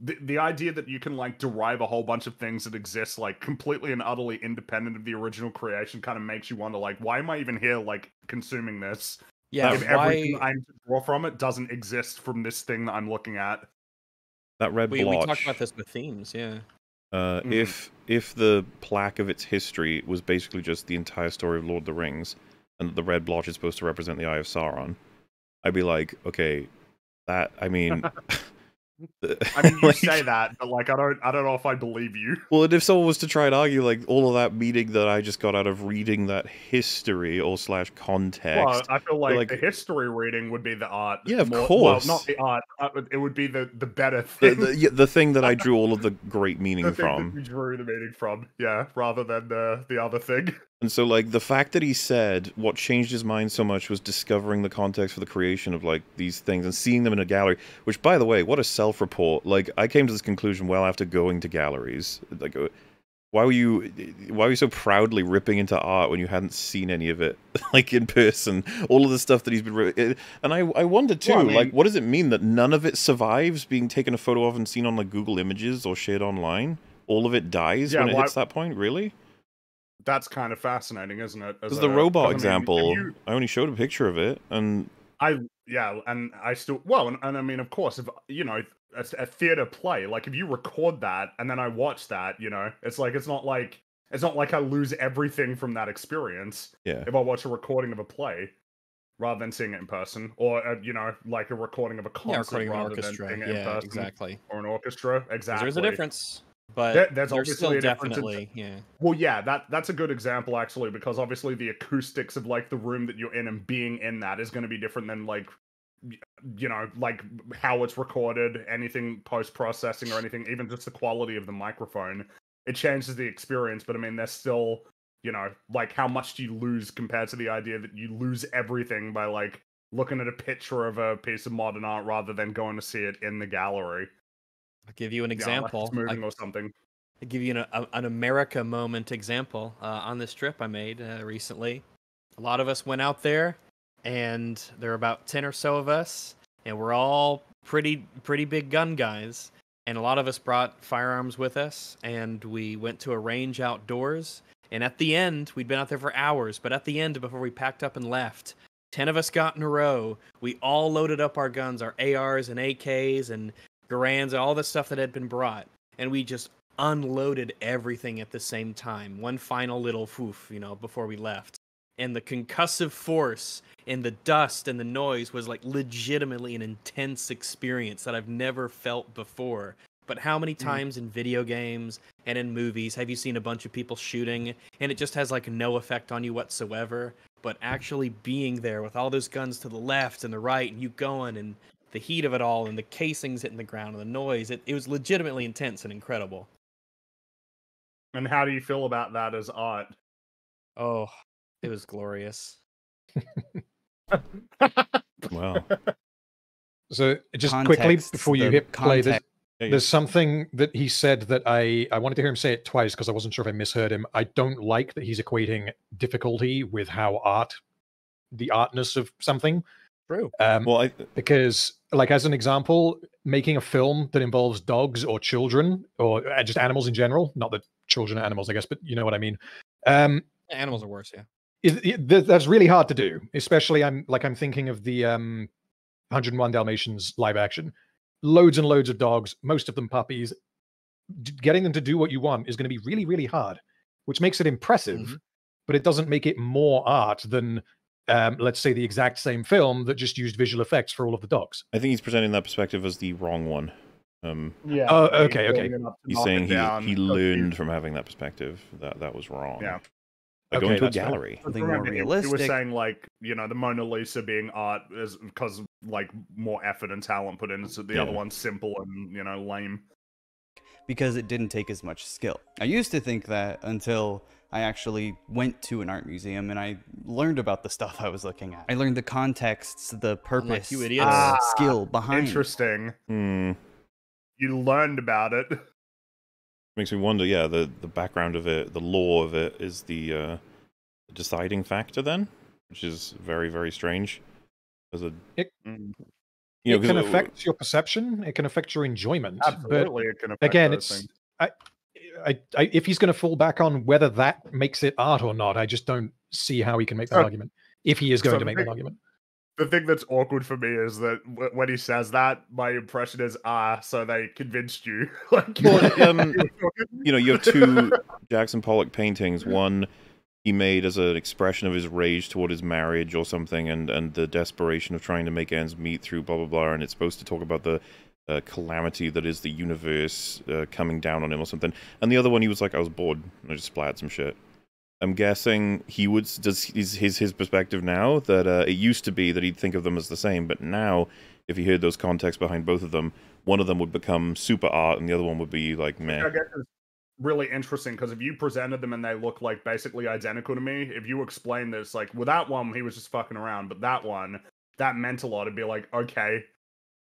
the, the idea that you can like derive a whole bunch of things that exist like completely and utterly independent of the original creation kind of makes you wonder like why am I even here like consuming this Yeah, if why? everything I'm to draw from it doesn't exist from this thing that I'm looking at. That red We, we talked about this with themes, yeah. Uh, Mhm. If if the plaque of its history was basically just the entire story of Lord of the Rings, and the red blotch is supposed to represent the Eye of Sauron, I'd be like, okay, that. I mean, I mean, you like- say that, but like I don't, I don't know if I believe you. Well, and if someone was to try and argue like all of that meaning that I just got out of reading that history or slash context, Well, I feel like, like- the history reading would be the art. Yeah, of more- course. Well, not the art. uh, It would be the the better thing. the, yeah, the thing that I drew all of the great meaning the thing that from. we drew the meaning from, yeah, rather than the the other thing. And so, like, the fact that he said what changed his mind so much was discovering the context for the creation of, like, these things and seeing them in a gallery. Which, by the way, what a self report. Like, I came to this conclusion well after going to galleries. Like, uh, why were you why were you so proudly ripping into art when you hadn't seen any of it like in person all of the stuff that he's been and i i wonder too Well, I like what does it mean that none of it survives being taken a photo of and seen on like google images or shared online all of it dies Yeah, when it hits that point really That's kind of fascinating, isn't it? As because the robot robot 'cause, I mean, example you- i only showed a picture of it and I yeah, and I still well, and, and I mean, of course, if you know a, a theater play, like if you record that and then I watch that, you know, it's like it's not like it's not like I lose everything from that experience yeah if I watch a recording of a play rather than seeing it in person, or uh, you know, like a recording of a concert Yeah, recording an rather orchestra. than seeing it in Yeah, person, exactly. or an orchestra. Exactly. There's a difference, but there's obviously still a difference definitely, yeah. Well, yeah, that that's a good example actually, because obviously the acoustics of like the room that you're in and being in that is going to be different than like you know like how it's recorded, anything post processing or anything, even just the quality of the microphone. It changes the experience, but I mean, there's still you know like how much do you lose compared to the idea that you lose everything by like looking at a picture of a piece of modern art rather than going to see it in the gallery. I'll give you an Yeah, example. it's I- or something. I'll give you an, a, an America moment example uh, on this trip I made uh, recently. A lot of us went out there, and there are about ten or so of us, and we're all pretty pretty big gun guys. And a lot of us brought firearms with us, and we went to a range outdoors. And at the end, we'd been out there for hours, but at the end, before we packed up and left, ten of us got in a row. We all loaded up our guns, our ARs and AKs and Garands and all the stuff that had been brought, and we just unloaded everything at the same time. One final little foof, you know, before we left. And the concussive force and the dust and the noise was like legitimately an intense experience that I've never felt before. But how many mm. times in video games and in movies have you seen a bunch of people shooting and it just has like no effect on you whatsoever? But actually being there with all those guns to the left and the right and you going and the heat of it all and the casings hitting the ground and the noise, it, it was legitimately intense and incredible. And how do you feel about that as art? Oh, it was glorious. wow So just quickly before you hit play, there's. Yeah, yeah. there's something that he said that I I wanted to hear him say it twice because I wasn't sure if I misheard him. I don't like that he's equating difficulty with how art, the artness of something. True. Um, well i because like as an example making a film that involves dogs or children or uh, just animals in general not that children are animals i guess but you know what i mean um Animals are worse, yeah. it, it, that's really hard to do especially i'm like i'm thinking of the um 101 dalmatians live action loads and loads of dogs most of them puppies D- getting them to do what you want is going to be really really hard which makes it impressive Mhm. but it doesn't make it more art than um, let's say the exact same film that just used visual effects for all of the dogs i think he's presenting that perspective as the wrong one um Yeah. Oh, okay, okay. he's saying he, he learned from having that perspective that that was wrong Yeah. by Okay, going to a that's fair. gallery Something more He was realistic. saying like you know the Mona Lisa being art is because like more effort and talent put into the other Yeah. one's simple and you know lame. because it didn't take as much skill. I used to think that until I actually went to an art museum and I learned about the stuff I was looking at. I learned the contexts, the purpose, you the idiots. Ah, skill behind. Interesting. Hmm. You learned about it. makes me wonder yeah the the background of it the lore of it is the uh deciding factor then which is very very strange as a Mm. You know, it can uh, affect your perception. It can affect your enjoyment. Absolutely, it can affect again, it's things. I, I, I, if he's going to fall back on whether that makes it art or not, I just don't see how he can make that So- argument. If he is going so to the make that thing- argument, the thing that's awkward for me is that w- when he says that, my impression is ah, so they convinced you. like, Well, um, you you know, you have two Jackson Pollock paintings. One he made as an expression of his rage toward his marriage or something, and and the desperation of trying to make ends meet through blah blah blah. And it's supposed to talk about the uh, calamity that is the universe uh, coming down on him or something. And the other one, he was like, I was bored, and I just splattered some shit. I'm guessing he would does is his his perspective now that uh, it used to be that he'd think of them as the same, but now if he heard those contexts behind both of them, one of them would become super art and the other one would be like meh. I guess it's really interesting because if you presented them and they look like basically identical to me, if you explain this, like with that one, he was just fucking around, but that one, that meant a lot. It'd be like, okay.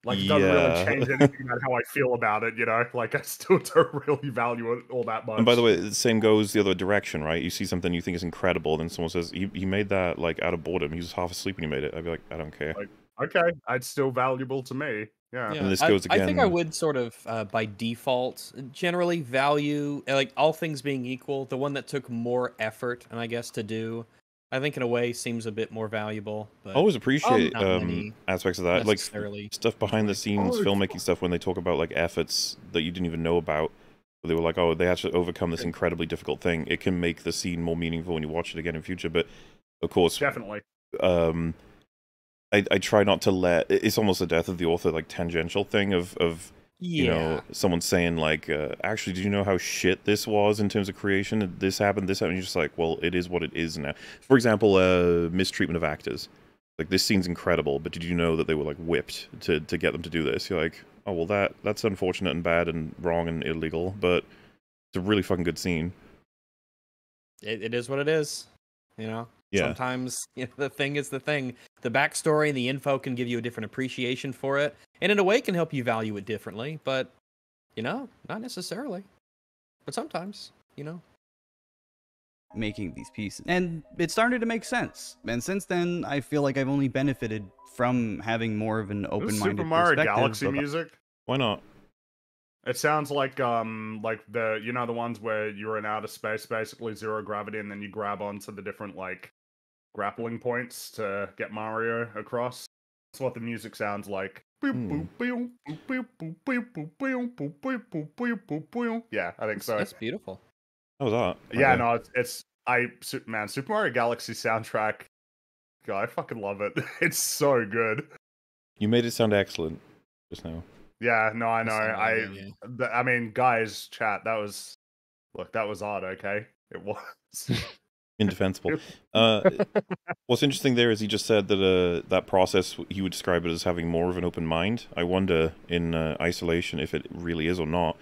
Like, it doesn't Yeah. really change anything about how I feel about it, you know? Like, I still don't really value it all that much. And by the way, the same goes the other direction, right? You see something you think is incredible, then someone says he, he made that like out of boredom. He was half asleep when he made it. I'd be like, I don't care. okay, it's still valuable to me. Yeah. Yeah, And this I- goes I, think I would sort of, uh, by default, generally value uh, like all things being equal, the one that took more effort and I guess to do. I think in a way seems a bit more valuable. But I always appreciate um, aspects of that, like necessarily. stuff behind the scenes Oh, filmmaking stuff when they talk about like efforts that you didn't even know about. They were like, oh, they had to overcome this incredibly difficult thing. It can make the scene more meaningful when you watch it again in future. But of course, Definitely. um, I, I try not to let it's almost the death of the author like tangential thing of of yeah. you know someone saying like uh, actually did you know how shit this was in terms of creation this happened this happened you're just like well it is what it is now for example uh mistreatment of actors like this scene's incredible but did you know that they were like whipped to to get them to do this you're like oh well that that's unfortunate and bad and wrong and illegal but it's a really fucking good scene it, it is what it is. You know. Yeah Sometimes you know, the thing is the thing. The backstory and the info can give you a different appreciation for it, and in a way can help you value it differently. But you know, not necessarily. But sometimes, you know. making these pieces. And it started to make sense. And since then, I feel like I've only benefited from having more of an open-minded Super Mario perspective. Galaxy of- music. why not It sounds like um like the you know the ones where you're in outer space, basically zero gravity, and then you grab onto the different like grappling points to get Mario across. That's what the music sounds like. Hmm. Yeah, I think so. That's beautiful. how was that Yeah, Okay. no, it's, it's I Su- man, Super Mario Galaxy soundtrack. God, I fucking love it. It's so good. you made it sound excellent just now Yeah, no, I know. I bad, yeah. I mean, guys, chat. That was look. That was odd. Okay, it was. Indefensible. Uh, what's interesting there is he just said that uh, that process he would describe it as having more of an open mind. I wonder in uh, isolation if it really is or not.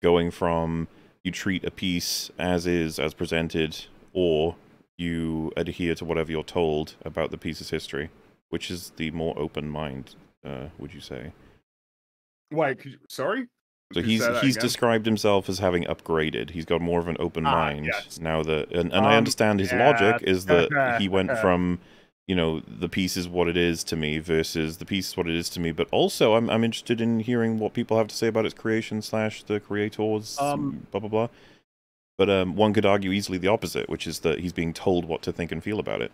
Going from you treat a piece as is, as presented, or you adhere to whatever you're told about the piece's history. Which is the more open mind? Uh, would you say? Wait, could you- sorry. So he's he's again? described himself as having upgraded. He's got more of an open Ah, mind yes. now that, and, and I Um, understand his yeah. logic is that he went from, you know, the piece is what it is to me versus the piece is what it is to me. But also, I'm I'm interested in hearing what people have to say about its creation slash the creators, Um, blah blah blah. But um, one could argue easily the opposite, which is that he's being told what to think and feel about it.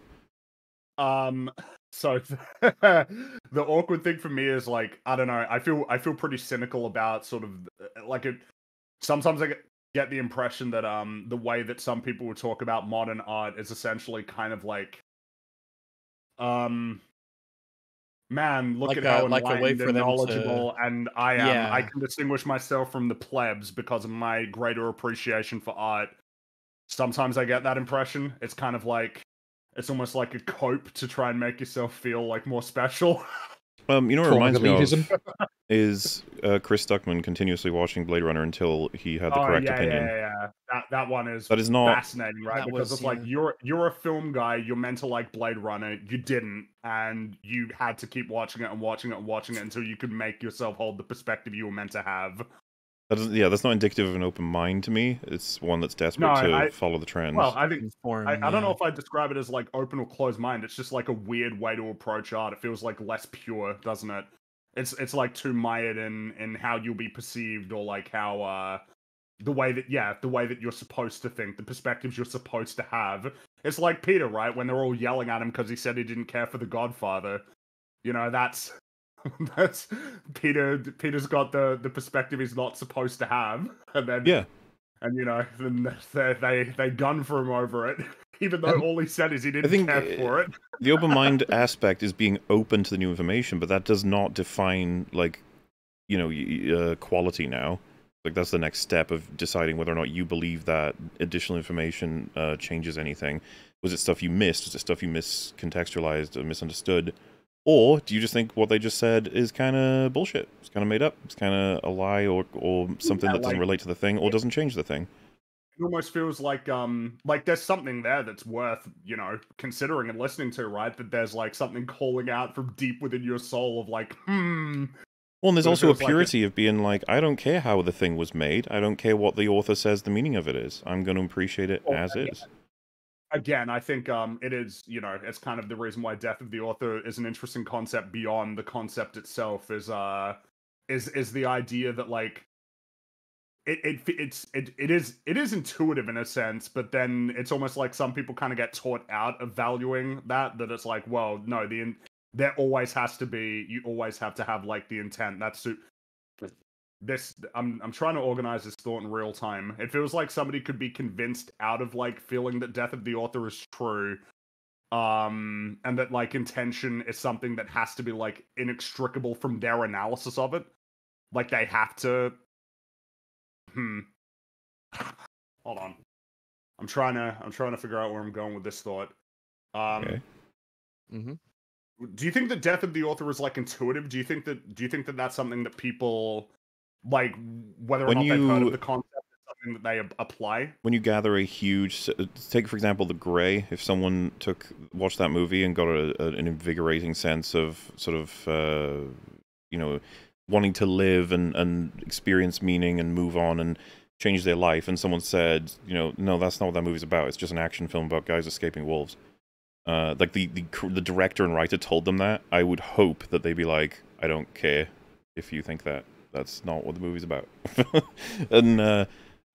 Um. So the awkward thing for me is like I don't know. I feel I feel pretty cynical about sort of uh, like it. Sometimes I get, the impression that um the way that some people would talk about modern art is essentially kind of like um man look Like at a- how like a way enlightened for and them to- knowledgeable and I am. I can distinguish myself from the plebs because of my greater appreciation for art. Sometimes I get that impression. It's kind of like it's almost like a cope to try and make yourself feel like more special. Um, you know what reminds me of is uh, Chris Stuckman continuously watching Blade Runner until he had the oh correct yeah, opinion. yeah, yeah, yeah. That that one is That is not fascinating, right? That because was, it's like you're you're a film guy, you're meant to like Blade Runner, you didn't, and you had to keep watching it and watching it and watching it until you could make yourself hold the perspective you were meant to have. That yeah, that's not indicative of an open mind to me. It's one that's desperate No, to I- follow the trends. Well, I think Inform, I, I don't know if I describe it as like open or closed mind. It's just like a weird way to approach art. It feels like less pure, doesn't it? It's it's like too mired in in how you'll be perceived or like how uh the way that yeah the way that you're supposed to think the perspectives you're supposed to have it's like peter right when they're all yelling at him because he said he didn't care for the godfather you know that's that's peter peter's got the the perspective he's not supposed to have and then Yeah. and you know then they they they gun for him over it even though And- all he said is he didn't think, care uh, for it the open mind aspect is being open to the new information, but that does not define like you know uh, quality now. Like that's the next step of deciding whether or not you believe that additional information uh, changes anything. Was it stuff you missed? Was it stuff you miscontextualized or misunderstood? Or do you just think what they just said is kind of bullshit? It's kind of made up. It's kind of a lie or or something Yeah, that doesn't like- relate to the thing or doesn't change the thing. it almost feels like um like there's something there that's worth you know considering and listening to right that there's like something calling out from deep within your soul of like hmm Well, and there's also a feels like purity of being like, I don't care how the thing was made. I don't care what the author says the meaning of it is. I'm going to appreciate it Oh, as yeah. is. Again i think um it is you know it's kind of the reason why death of the author is an interesting concept beyond the concept itself is uh is is the idea that like it, it it's it, it is it is intuitive in a sense but then it's almost like some people kind of get taught out of valuing that that it's like well no the in, there always has to be you always have to have like the intent. That's this I'm I'm trying to organize this thought in real time. It feels like somebody could be convinced out of like feeling that death of the author is true. Um and that like intention is something that has to be like inextricable from their analysis of it. Like they have to Hmm. Hold on. I'm trying to I'm trying to figure out where I'm going with this thought. Um Okay. hmm do you think the death of the author is like intuitive? Do you think that do you think that that's something that people like whether or When not they've heard you- of the concept is something that they apply? When you gather a huge, take for example the Grey. If someone took watched that movie and got a, a, an invigorating sense of sort of, uh, you know, wanting to live and and experience meaning and move on and change their life, and someone said, you know, no, that's not what that movie's about. It's just an action film about guys escaping wolves. Uh, like the, the the director and writer told them that. I would hope that they'd be like, I don't care if you think that. That's not what the movie's about. and uh,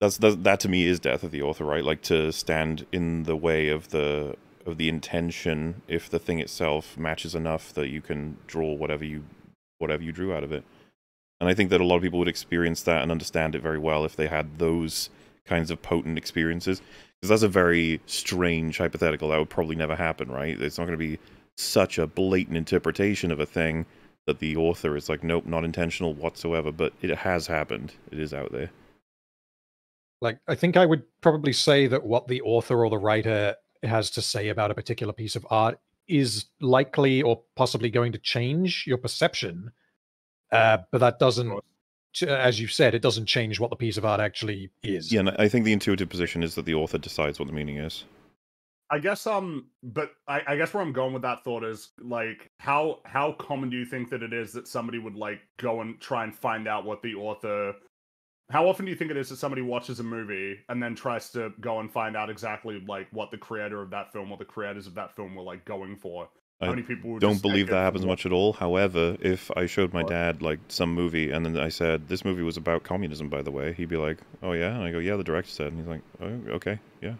that's, that's that to me is death of the author, right? Like to stand in the way of the of the intention if the thing itself matches enough that you can draw whatever you whatever you drew out of it. And I think that a lot of people would experience that and understand it very well if they had those kinds of potent experiences. Because that's a very strange hypothetical. That would probably never happen, right? It's not going to be such a blatant interpretation of a thing that the author is like, nope, not intentional whatsoever. But it has happened. It is out there. Like, I think I would probably say that what the author or the writer has to say about a particular piece of art is likely or possibly going to change your perception. Uh, but that doesn't, as you said, it doesn't change what the piece of art actually is. Yeah, and I think the intuitive position is that the author decides what the meaning is. I guess um but I, I guess where I'm going with that thought is like how how common do you think that it is that somebody would like go and try and find out what the author how often do you think it is that somebody watches a movie and then tries to go and find out exactly like what the creator of that film or the creators of that film were like going for? How I many people would don't believe that happens much at all. However, if I showed my dad like some movie and then I said this movie was about communism, by the way, he'd be like, "Oh yeah," and I go, "Yeah, the director said," and he's like, "Oh, okay, yeah."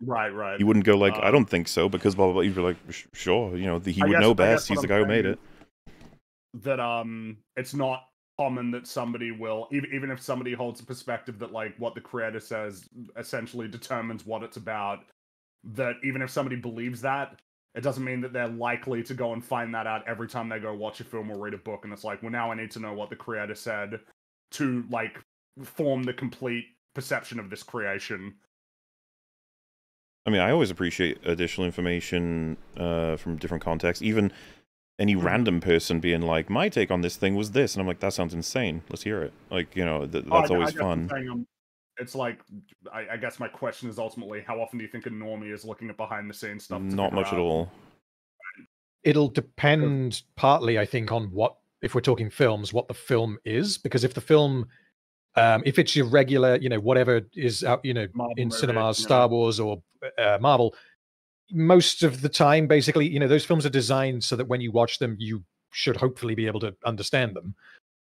Right, right. You wouldn't go like, "I Um, don't think so," because blah blah. blah. He'd be like, "Sure, you know, the, he I would guess- know best. He's the I'm guy who made it." that um it's not common that somebody will even even if somebody holds a perspective that like what the creator says essentially determines what it's about that even if somebody believes that it doesn't mean that they're likely to go and find that out every time they go watch a film or read a book and it's like well now i need to know what the creator said to like form the complete perception of this creation I mean, I always appreciate additional information uh, from different contexts. Even any Mhm. random person being like, "My take on this thing was this," and I'm like, "That sounds insane. Let's hear it." Like, you know, th- Oh, that's gu- I always I'm fun. saying, um, it's like I, I guess my question is ultimately how often do you think a normie is looking at behind the scenes stuff Not figure much at all. It'll depend partly, I think, on what, if we're talking films, what the film is. Because if the film, um, if it's your regular, you know, whatever is out, you know, Marvel in cinemas, Star know. Wars or uh, Marvel, most of the time, basically, you know, those films are designed so that when you watch them, you should hopefully be able to understand them.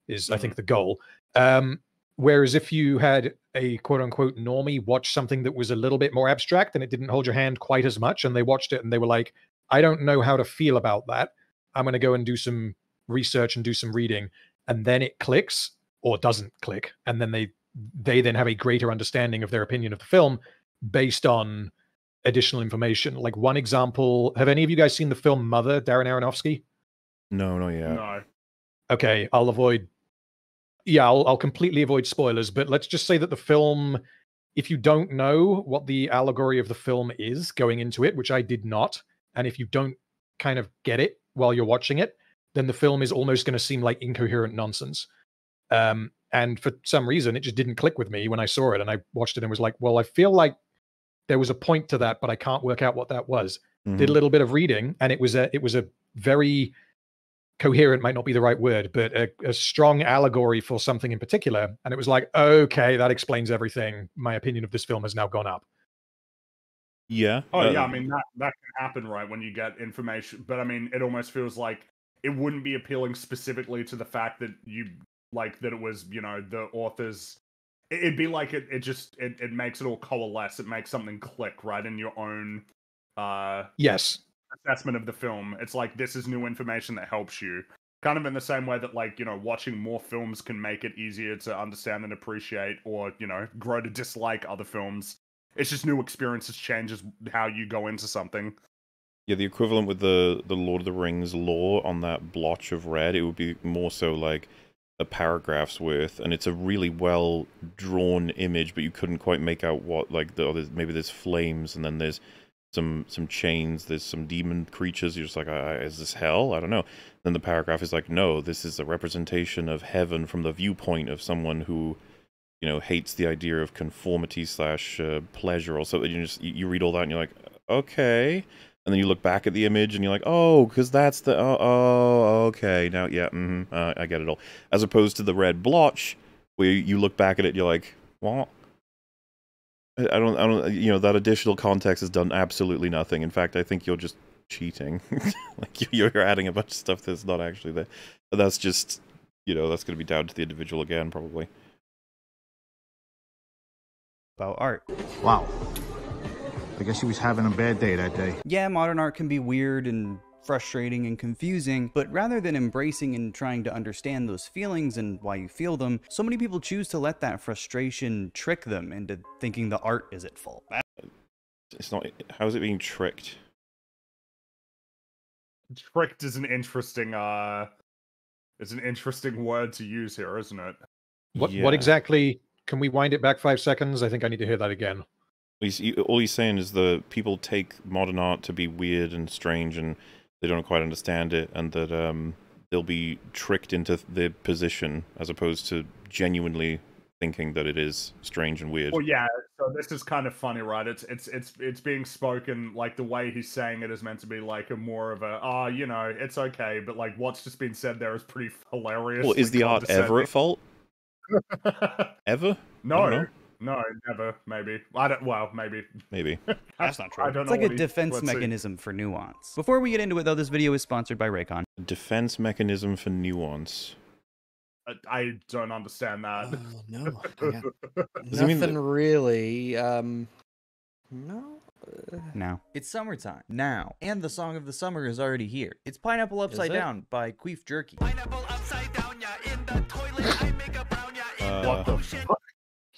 Is I think the goal. Um, whereas if you had a quote unquote normie watch something that was a little bit more abstract and it didn't hold your hand quite as much, and they watched it and they were like, I don't know how to feel about that. I'm going to go and do some research and do some reading, and then it clicks or doesn't click, and then they they then have a greater understanding of their opinion of the film based on additional information. Like one example, have any of you guys seen the film Mother, Darren Aronofsky? No, not yet. No. Okay, I'll avoid. Yeah, I'll, I'll completely avoid spoilers, but let's just say that the film, if you don't know what the allegory of the film is going into it, which I did not, and if you don't kind of get it while you're watching it, then the film is almost going to seem like incoherent nonsense. Um, and for some reason, it just didn't click with me when I saw it, and I watched it and was like, well, I feel like there was a point to that, but I can't work out what that was. Did Mhm. a little bit of reading, and it was a it was a very coherent might not be the right word, but a, a strong allegory for something in particular. And it was like, okay, that explains everything. My opinion of this film has now gone up. Yeah. Oh uh, yeah, I mean that that can happen, right? When you get information, but I mean, it almost feels like it wouldn't be appealing specifically to the fact that you like that it was, you know, the author's. it- It'd be like it. It just it, it makes it all coalesce. It makes something click, right, in your own uh Yes. assessment of the film. It's like this is new information that helps you. Kind of in the same way that like, you know, watching more films can make it easier to understand and appreciate or, you know, grow to dislike other films. It's just new experiences changes how you go into something. Yeah, the equivalent with the the Lord of the Rings lore on that blotch of red, it would be more so like a paragraph's worth, and it's a really well drawn image, but you couldn't quite make out what like the there's, maybe there's flames, and then there's some some chains, there's some demon creatures. You're just like, is this hell? I don't know. Then the paragraph is like, no, this is a representation of heaven from the viewpoint of someone who you know hates the idea of conformity slash uh, pleasure or something. You just you read all that and you're like, okay and then you look back at the image and you're like, oh, because that's the oh, oh okay now yeah mm uh, I get it all. As opposed to the red blotch, where you look back at it, you're like, what? I don't I don't you know that additional context has done absolutely nothing. In fact, I think you're just cheating. like you- you're adding a bunch of stuff that's not actually there. But that's just you know that's going to be down to the individual again probably. about art. Wow. I guess he was having a bad day that day. Yeah, modern art can be weird and frustrating and confusing, but rather than embracing and trying to understand those feelings and why you feel them, so many people choose to let that frustration trick them into thinking the art is at fault. It's not. How is it being tricked? Tricked is an interesting uh is an interesting word to use here, isn't it? What Yeah. what exactly can we wind it back five seconds? I think I need to hear that again. He's, he, all he's saying is the people take modern art to be weird and strange, and they don't quite understand it, and that um, they'll be tricked into their position as opposed to genuinely thinking that it is strange and weird. Well, yeah. So this is kind of funny, right? It's it's it's it's being spoken like the way he's saying it is meant to be like a more of a ah, you know, it's okay, but like what's just been said there is pretty hilarious. Well, is the art ever at fault? Ever? no. No, never. Maybe I don't. Well, maybe Maybe. That's not true. I don't It's know. like a what he- defense let's see. mechanism for nuance. Before we get into it though, this video is sponsored by Raycon. Defense mechanism for nuance. I- I don't understand that. Oh, no. I got Does it mean Nothing that- really. Um, no. uh, Now, It's summertime now, and the song of the summer is already here. It's Pineapple Upside? Down by Queef Jerky. Pineapple upside down, Uh, what the fuck?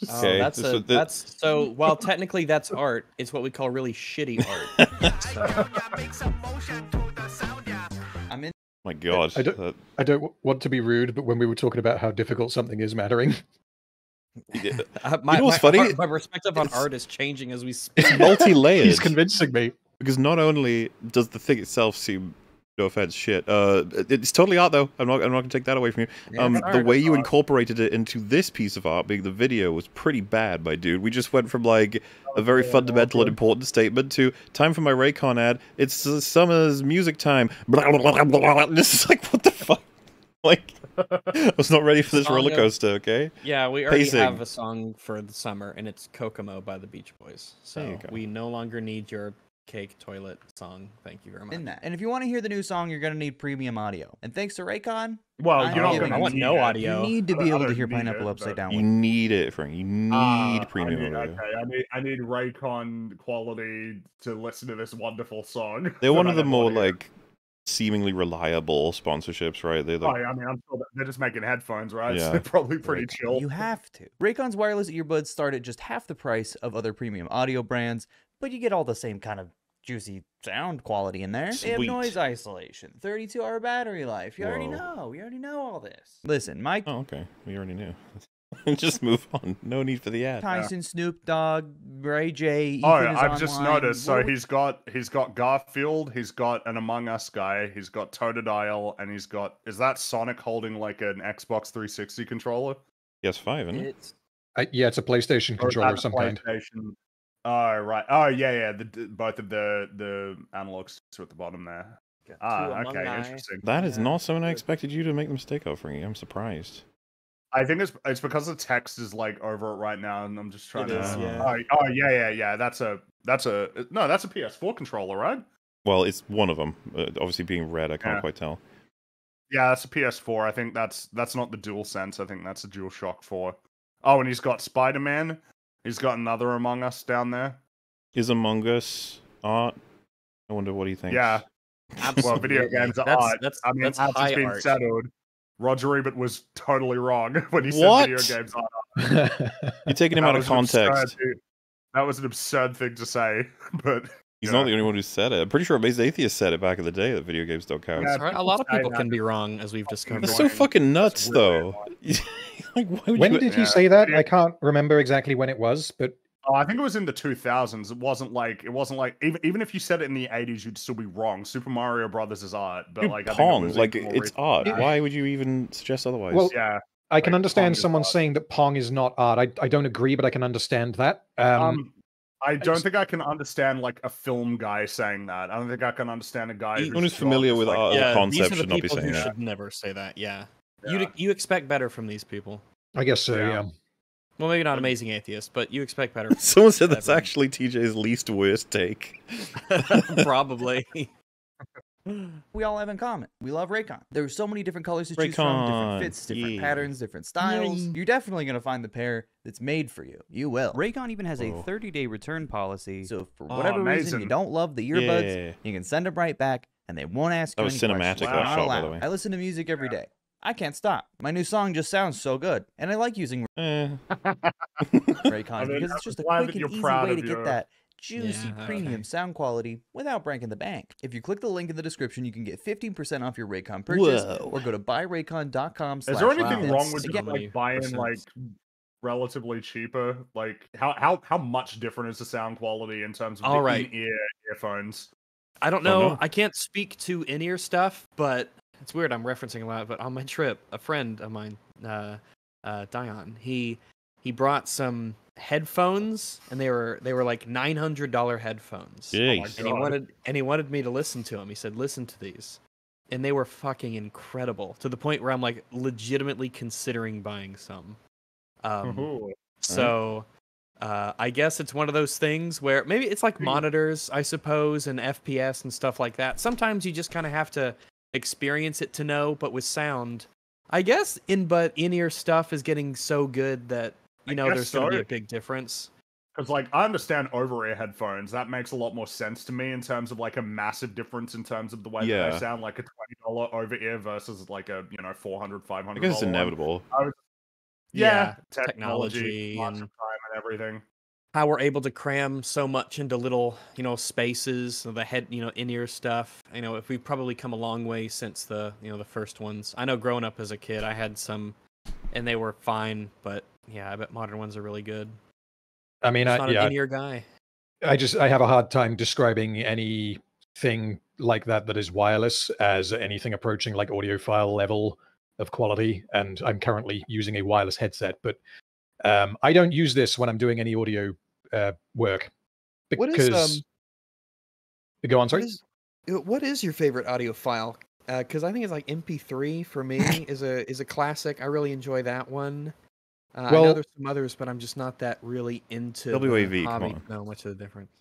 Oh, Okay, that's so a, the- that's so. While technically that's art, it's what we call really shitty art. So, I'm in. My God. I don't- that- I don't want to be rude, but when we were talking about how difficult something is mattering, uh, my, know what's my funny? art- my perspective on It's- art is changing as we speak. it's multi-layered. he's convincing me. because not only does the thing itself seem no offense shit. Uh it's totally art though. I'm not i'm not gonna take that away from you. Yeah, um it's the way you art. incorporated it into this piece of art being the video was pretty bad my dude. We just went from like a very fundamental and important statement to time for my raycon ad. It's uh, summer's music time. Blah, blah, blah, blah, blah. this is like what the fuck? Like i was not ready for this roller coaster okay? Yeah, we already Pacing. have a song for the summer, and it's Kokomo by the Beach Boys. So we no longer need your cake toilet song. Thank you very much. in that. And if you want to hear the new song, you're gonna need premium audio. And thanks to Raycon, Well, I'm you're not going to want no audio. you need to be able to hear Pineapple it, Upside Down. You need it, Frank. You need Ah, premium I need, audio. Okay, I need I need Raycon quality to listen to this wonderful song. They're one of the more audio. like seemingly reliable sponsorships, right? They're Oh, like, yeah, I mean, I'm sure they're just making headphones, right? So Yeah. they're probably pretty Right. chill. You have to. Raycon's wireless earbuds start at just half the price of other premium audio brands, but you get all the same kind of juicy sound quality in there. They have noise isolation, 32 hour battery life. You already know. You already know all this. Listen, Mike oh, okay. We already knew. Just move on. No need for the ad. Tyson, Snoop Dogg, Ray J. Oh, Ethan is I've just online. noticed. So What- he's got he's got Garfield, he's got an Among Us guy, he's got Totodile, and he's got is that Sonic holding like an Xbox 360 controller? PS5, isn't it? It's I, yeah, it's a PlayStation Or controller of a some kind. PlayStation? Oh right. Oh yeah, yeah. The d- both of the the analog sticks are at the bottom there. got Ah, okay, Eye. interesting. That is Yeah, not something I expected you to make the mistake of, Frankie. I'm surprised. I think it's it's because the text is like over it right now, and I'm just trying It to. is, yeah. Oh, oh yeah, yeah, yeah. That's a that's a no. That's a PS4 controller, right? Well, it's one of them. Uh, obviously, being red, I can't Yeah. quite tell. Yeah, that's a PS4. I think that's that's not the DualSense. I think that's a DualShock 4. Oh, and he's got Spider Man. He's got another Among Us down there. Is Among Us art? I wonder what he thinks. Yeah. Well, video games are That's- art. that's- I mean, that's as it's high been art. settled, Roger Ebert was totally wrong when he What? said video games are art. You're taking him That out of was an absurd context. That was an absurd thing to say, but He's Yeah. not the only one who said it. I'm pretty sure Amazing Atheist said it back in the day that video games don't count. Yeah, All right, A lot of people can be wrong, as we've discovered. That's so fucking nuts, though. like, why would when you? did Yeah. he say that? I can't remember exactly when it was, but Oh, I think it was in the 2000s. It wasn't like it wasn't like even even if you said it in the 80s, you'd still be wrong. Super Mario Brothers is art, but Dude, like I think it Pong, like it's recent art. than that. Why would you even suggest otherwise? Well, Yeah. I can understand Pong someone saying that Pong is not art. I, I don't agree, but I can understand that. Um, Um, I don't just- think I can understand like a film guy saying that. I don't think I can understand a guy Anyone who's who's familiar with this, like, art yeah, concept these are the should not be people saying who that. should never say that. Yeah, Yeah. you you expect better from these people. I guess so. Yeah. Yeah. Well, maybe not amazing atheists, but you expect better. Someone said that's Everyone. actually TJ's least worst take. Probably. we all have in common. We love Raycon. There's so many different colors to choose from, different fits, different yeah. patterns, different styles. Yay. You're definitely gonna find the pair that's made for you. You will. Raycon even has Whoa. a 30-day return policy, so if for Oh, whatever reason you don't love the earbuds, Yeah. you can send them right back, and they won't ask That you was any cinematic, questions. that shot, by the way. I listen to music every day. I can't stop. My new song just sounds so good, and I like using Eh, Raycons I mean, because it's just a quick and you're easy way to of get that juicy Yeah, premium okay. sound quality without breaking the bank. If you click the link in the description, you can get 15% off your Raycon purchase Whoa. or go to buyraycon.com Is there anything Wow. wrong with just like buying percents. like relatively cheaper? Like how how how much different is the sound quality in terms of All the right. in-ear earphones? I don't Oh, know. no. I can't speak to in-ear stuff, but it's weird. I'm referencing a lot. But on my trip, a friend of mine, uh, uh, Dion, he he brought some headphones, and they were they were like nine hundred dollar headphones. Jeez. and he wanted and he wanted me to listen to them. He said, "Listen to these," and they were fucking incredible to the point where I'm like legitimately considering buying some. Um, Ooh. so uh, I guess it's one of those things where maybe it's like Hmm. monitors, I suppose, and FPS and stuff like that. Sometimes you just kind of have to experience it to know, but with sound, I guess in but in-ear stuff is getting so good that you I know guess there's going to be a big difference. Because like I understand over-ear headphones, that makes a lot more sense to me in terms of like a massive difference in terms of the way that they sound, like a twenty dollar over-ear versus like a you know 400 I 500 guess it's dollar one. inevitable. Yeah, Yeah, technology, technology and- time and everything. How we're able to cram so much into little, you know, spaces, the head, you know, in-ear stuff. You know, if we've probably come a long way since the, you know, the first ones. I know growing up as a kid, I had some, and they were fine, but yeah, I bet modern ones are really good. I mean, I'm I, not yeah, an in-ear guy. I just I have a hard time describing anything like that that is wireless as anything approaching like audiophile level of quality. And I'm currently using a wireless headset, but um, I don't use this when I'm doing any audio uh, work What because. is, um, Go on, sorry. What is, uh, what is your favorite audio file? Because I think it's like MP3 for me is a is a classic. I really enjoy that one. Uh, I know Well- there's some others, but I'm just not that really into the WAV, come hobby on. to know much of the difference.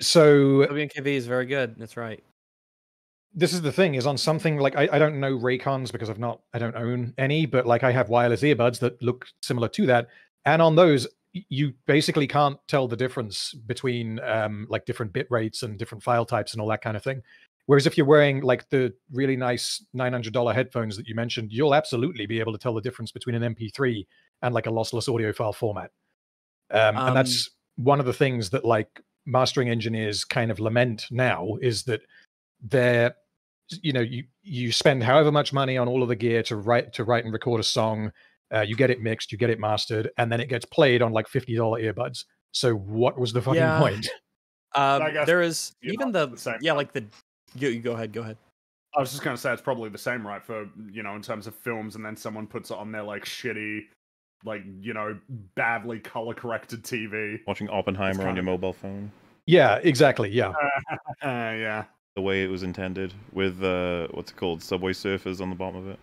So WNKV is very good. That's right. this is the thing is on something like I, I don't know Raycons because I've not I don't own any, but like I have wireless earbuds that look similar to that. And on those, you basically can't tell the difference between um, like different bit rates and different file types and all that kind of thing. Whereas if you're wearing like the really nice $900 headphones that you mentioned, you'll absolutely be able to tell the difference between an MP3 and like a lossless audio file format. Um, Um, and that's one of the things that like mastering engineers kind of lament now is that they're you know you you spend however much money on all of the gear to write to write and record a song uh, you get it mixed you get it mastered and then it gets played on like $50 earbuds so what was the fucking Yeah. point Um, there is even the, the yeah, like the. You, you go ahead. Go ahead. I was just gonna say it's probably the same, right? For you know, in terms of films, and then someone puts it on their like shitty, like you know, badly color corrected TV. Watching Oppenheimer on your mobile phone, yeah exactly yeah Uh, yeah. the way it was intended, with uh, what's it called, Subway Surfers on the bottom of it.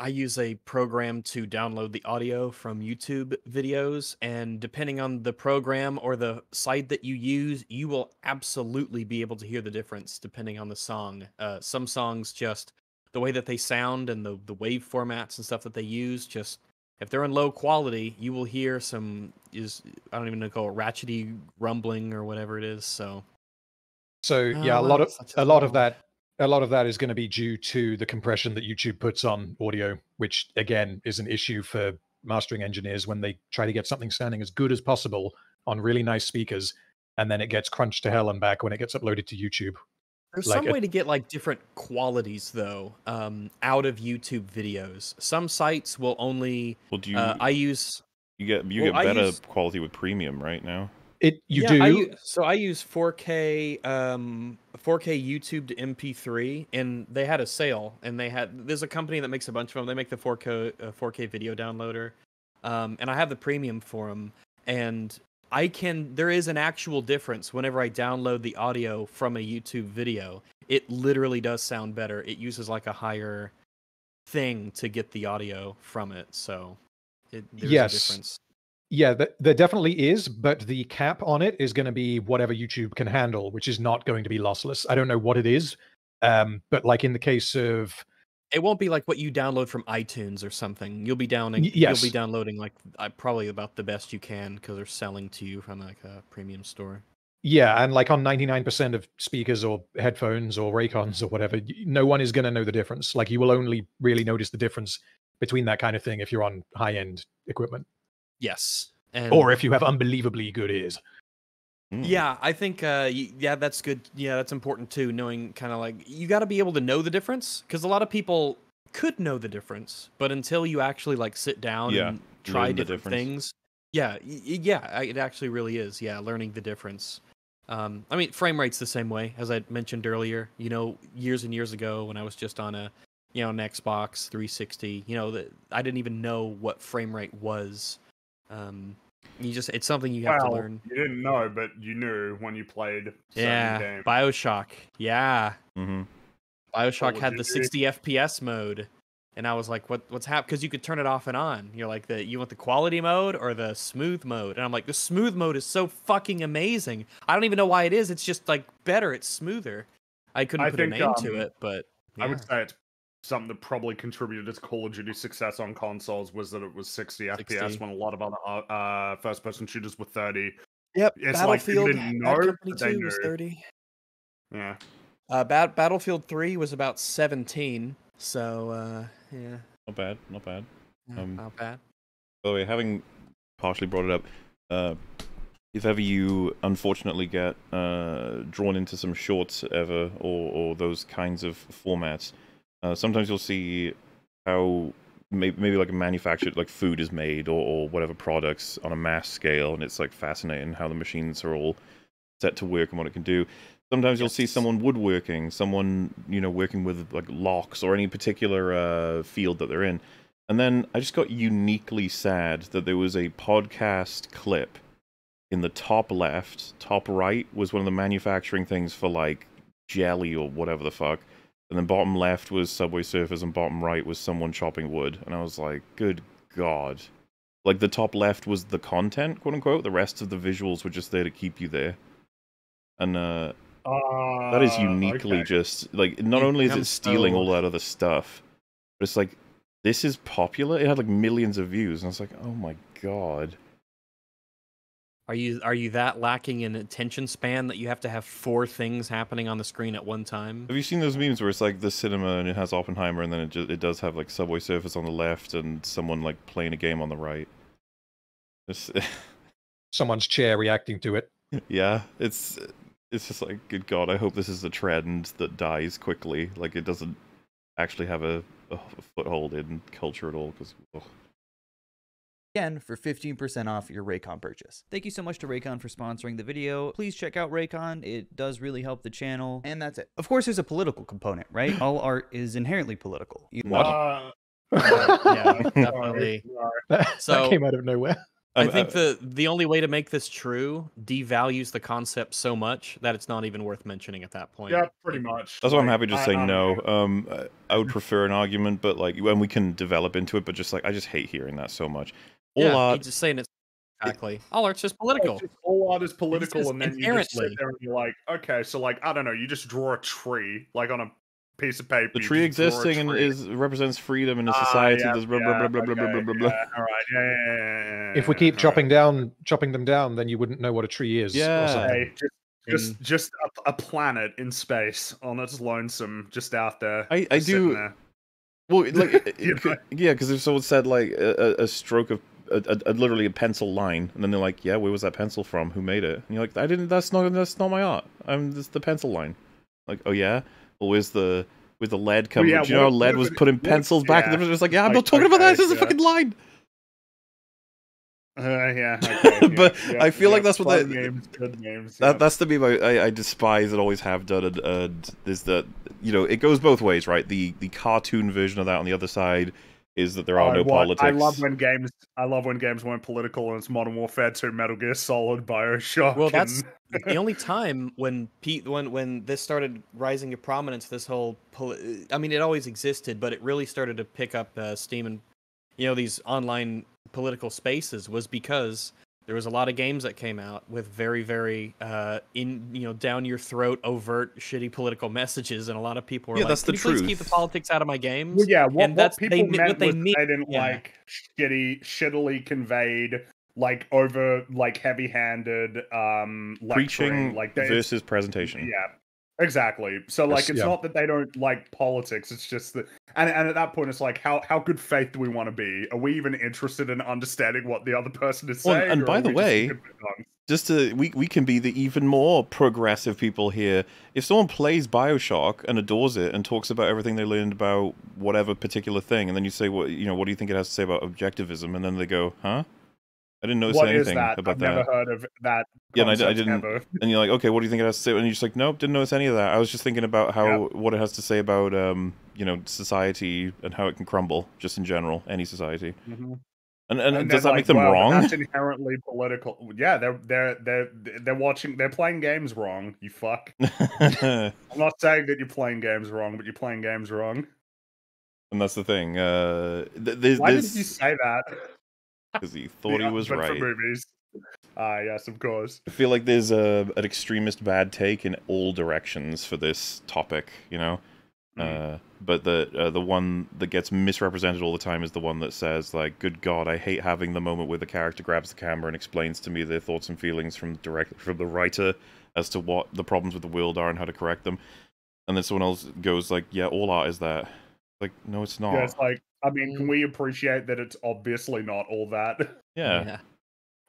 I use a program to download the audio from YouTube videos, and depending on the program or the site that you use, you will absolutely be able to hear the difference depending on the song. Uh, some songs just the way that they sound and the the wave formats and stuff that they use, just if they're in low quality, you will hear some is I don't even know call it ratchety rumbling or whatever it is. So so Oh, yeah a lot of a lot of that a lot of that is going to be due to the compression that youtube puts on audio which again is an issue for mastering engineers when they try to get something sounding as good as possible on really nice speakers and then it gets crunched to hell and back when it gets uploaded to youtube There's like some a- way to get like different qualities though, um, out of YouTube videos. Some sites will only. Well, do you Uh, I use. you get you well, get better use- quality with premium right now? It you yeah, do I so I use 4K, um, 4K YouTube to MP3, and they had a sale, and they had. There's a company that makes a bunch of them. They make the 4K uh, 4K video downloader, um, and I have the premium for them, and I can. There is an actual difference whenever I download the audio from a YouTube video. It literally does sound better. It uses like a higher thing to get the audio from it, so it, there's Yes. a difference. Yeah, th- there definitely is, but the cap on it is going to be whatever YouTube can handle, which is not going to be lossless. I don't know what it is, um, but like in the case of It won't be like what you download from iTunes or something. You'll be downing. Y- You'll be downloading like uh, probably about the best you can because they're selling to you from like a premium store. yeah, and like on ninety nine percent of speakers or headphones or Raycons or whatever, no one is going to know the difference. Like you will only really notice the difference between that kind of thing if you're on high end equipment, Yes, and or if you have unbelievably good ears. Mm. yeah, I think uh, yeah, that's good. Yeah, that's important too. Knowing kind of like you got to be able to know the difference because a lot of people could know the difference, but until you actually like sit down Yeah, and try learn different things, yeah, y- y- yeah, it actually really is. Yeah, learning the difference. Um, I mean, frame rate's the same way as I mentioned earlier. You know, years and years ago when I was just on a, you know, an Xbox 360, you know, that I didn't even know what frame rate was. Um, you just it's something you have well, to learn. you didn't know, but you knew when you played. certain Yeah, games. Bioshock. Yeah, hmm Bioshock had the Duty. 60 FPS mode, and I was like, "What? What's happening?" Because you could turn it off and on. You're like, "The you want the quality mode or the smooth mode?" And I'm like, "The smooth mode is so fucking amazing. I don't even know why it is. It's just like better. It's smoother. I couldn't I put a think, name to it, but I would yeah. say it's something that probably contributed to Call of Duty's success on consoles was that it was 60 FPS when a lot of other uh, uh, first-person shooters were 30. Yep, it's like Battlefield didn't know, Company but they 2 was 30. Yeah. Uh, Bat- Battlefield 3 was about 17. So uh, yeah, Not bad, not bad. yeah, Um, not bad. By the way, having partially brought it up, uh, if ever you unfortunately get uh, drawn into some shorts ever or, or those kinds of formats, uh, sometimes you'll see how maybe, maybe like a manufactured like food is made or, or whatever products on a mass scale, and it's like fascinating how the machines are all set to work and what it can do. Sometimes you'll see someone woodworking, someone you know working with like locks or any particular uh, field that they're in. And then I just got uniquely sad that there was a podcast clip in the top left, top right was one of the manufacturing things for like jelly or whatever the fuck. And then bottom left was Subway Surfers and bottom right was someone chopping wood. And I was like, good God. Like the top left was the content, quote unquote. The rest of the visuals were just there to keep you there. And uh, that is Uh, uniquely okay. just like not It only is it stealing so- all that other stuff, but it's like this is popular. It had like millions of views, and I was like, oh my god. Are you are you that lacking in attention span that you have to have four things happening on the screen at one time? Have you seen those memes where it's like the cinema and it has Oppenheimer, and then it just, it does have like Subway Surfers on the left and someone like playing a game on the right? It's, Someone's chair reacting to it. yeah, it's it's just like good god. I hope this is a trend that dies quickly. Like it doesn't actually have a, a foothold in culture at all. Because Again, for 15% off your Raycon purchase. Thank you so much to Raycon for sponsoring the video. Please check out Raycon. It does really help the channel. And that's it. Of course, there's a political component, right? All art is inherently political. You What? Uh, yeah, definitely. sorry. That, So- that came out of nowhere. I think the the only way to make this true devalues the concept so much that it's not even worth mentioning at that point. Yeah, pretty much. That's why I'm happy to I- say I'm- no. Um, I- I would prefer an argument, but like when we can develop into it. But just like I just hate hearing that so much. All yeah, art, he's just saying it's exactly. All art's just political. Just all art is political, just and then you just sit there and you're like, okay, so like I don't know, you just draw a tree like on a piece of paper. the tree just draw existing and tree. is represents freedom in a Ah, society. yeah, There's blah blah yeah, blah blah blah okay, blah blah blah. yeah, all right, yeah, yeah, yeah, yeah, yeah, If we keep all chopping right. down, chopping them down, then you wouldn't know what a tree is. Yeah. something. Hey, just just just a, a planet in space on its lonesome, just out there. I I do. there. Well, like, it- it could- yeah, because if someone said like a, a, a stroke of a, a, a- literally a pencil line, and then they're like, "Yeah, where was that pencil from? Who made it?" And you're like, "I didn't. That's not. That's not my art. I'm just the pencil line." Like, oh yeah. Well, where's the where's the lead coming? yeah, Do you know how lead was put in what pencils back? yeah. And it's like, yeah, I'm Like, not talking about that. okay, This is a fucking line. Uh, yeah, okay, yeah, But yeah, I feel like that's what fun they- names, good names. That, yeah. that's the meme I, I, I despise and always have done. And, and is that you know it goes both ways, right? The the cartoon version of that on the other side is that there are Oh, no what? politics. I love when games. I love when games weren't political and it's Modern Warfare 2, Metal Gear Solid, Bioshock. Well, that's and- the only time when Pete when when this started rising to prominence. This whole, poli- I mean, it always existed, but it really started to pick up uh, steam and you know these online political spaces was because there was a lot of games that came out with very very uh in you know down your throat overt shitty political messages and a lot of people were Yeah, like that's the "Can you please keep the politics out of my games Well, yeah, what, and what that's- people they meant what they was mean- they didn't yeah. like shitty, shittily conveyed, like over, like heavy-handed, um, lecturing, preaching like they, versus presentation. Yeah, exactly. So like, it's yeah. not that they don't like politics. It's just that, and and at that point, it's like, how how good faith do we want to be? Are we even interested in understanding what the other person is Well, saying? and by the just way, guns? just to we we can be the even more progressive people here. If someone plays BioShock and adores it and talks about everything they learned about whatever particular thing, and then you say, "What you know? What do you think it has to say about objectivism?" And then they go, "Huh? I didn't notice What anything that? about I've that." never heard of that. Yeah, and I I didn't- ever. And you're like, "Okay, what do you think it has to say?" And you're just like, "Nope, didn't notice any of that. I was just thinking about how what it has to say about um, you know, society and how it can crumble, just in general, any society." Mhm. And and, And does that make them well, wrong? That's inherently political. Yeah, they're they're they're they're watching. They're playing games wrong. You fuck. I'm not saying that you're playing games wrong, but you're playing games wrong. And that's the thing. Uh, th- there's, Why there's, did you say that? Because he thought he was right. For movies. Ah, yes, of course. I feel like there's a an extremist bad take in all directions for this topic, you know. Mm. Uh, but the uh, the one that gets misrepresented all the time is the one that says like, "Good God, I hate having the moment where the character grabs the camera and explains to me their thoughts and feelings from direct from the writer as to what the problems with the world are and how to correct them." And then someone else goes like, "Yeah, all art is that." Like, no, it's not. Yeah, it's like, I mean, Mm. can we appreciate that it's obviously not all that? yeah.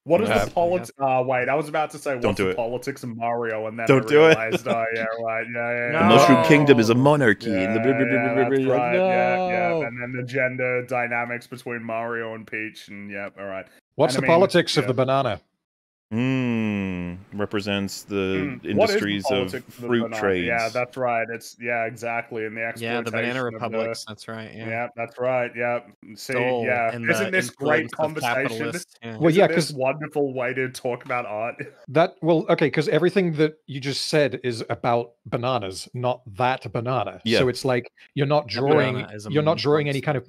What is Yeah. the politics? Uh, wait, I was about to say Don't what's do the it. politics of Mario, and then Don't I do it. oh yeah, right, yeah, yeah. The The. Mushroom Kingdom is a monarchy. Yeah, and the yeah, that's. Yeah, yeah, and then the gender dynamics between Mario and Peach, and yeah, all right. What's And the I mean, politics of the banana? Mm, represents the Mm, what is the industries of politics of fruit banana? trades. Yeah, that's right. It's yeah, exactly. And the yeah exploitation the banana of the- republics that's right Yeah. yeah, that's right. Yeah. See, Dole yeah. Isn't this great conversation? yeah. Well, Isn't yeah, this 'cause- wonderful way to talk about art. That well, okay, because everything that you just said is about bananas, not that banana. Yeah. So it's like you're not drawing, banana is a you're not drawing any kind of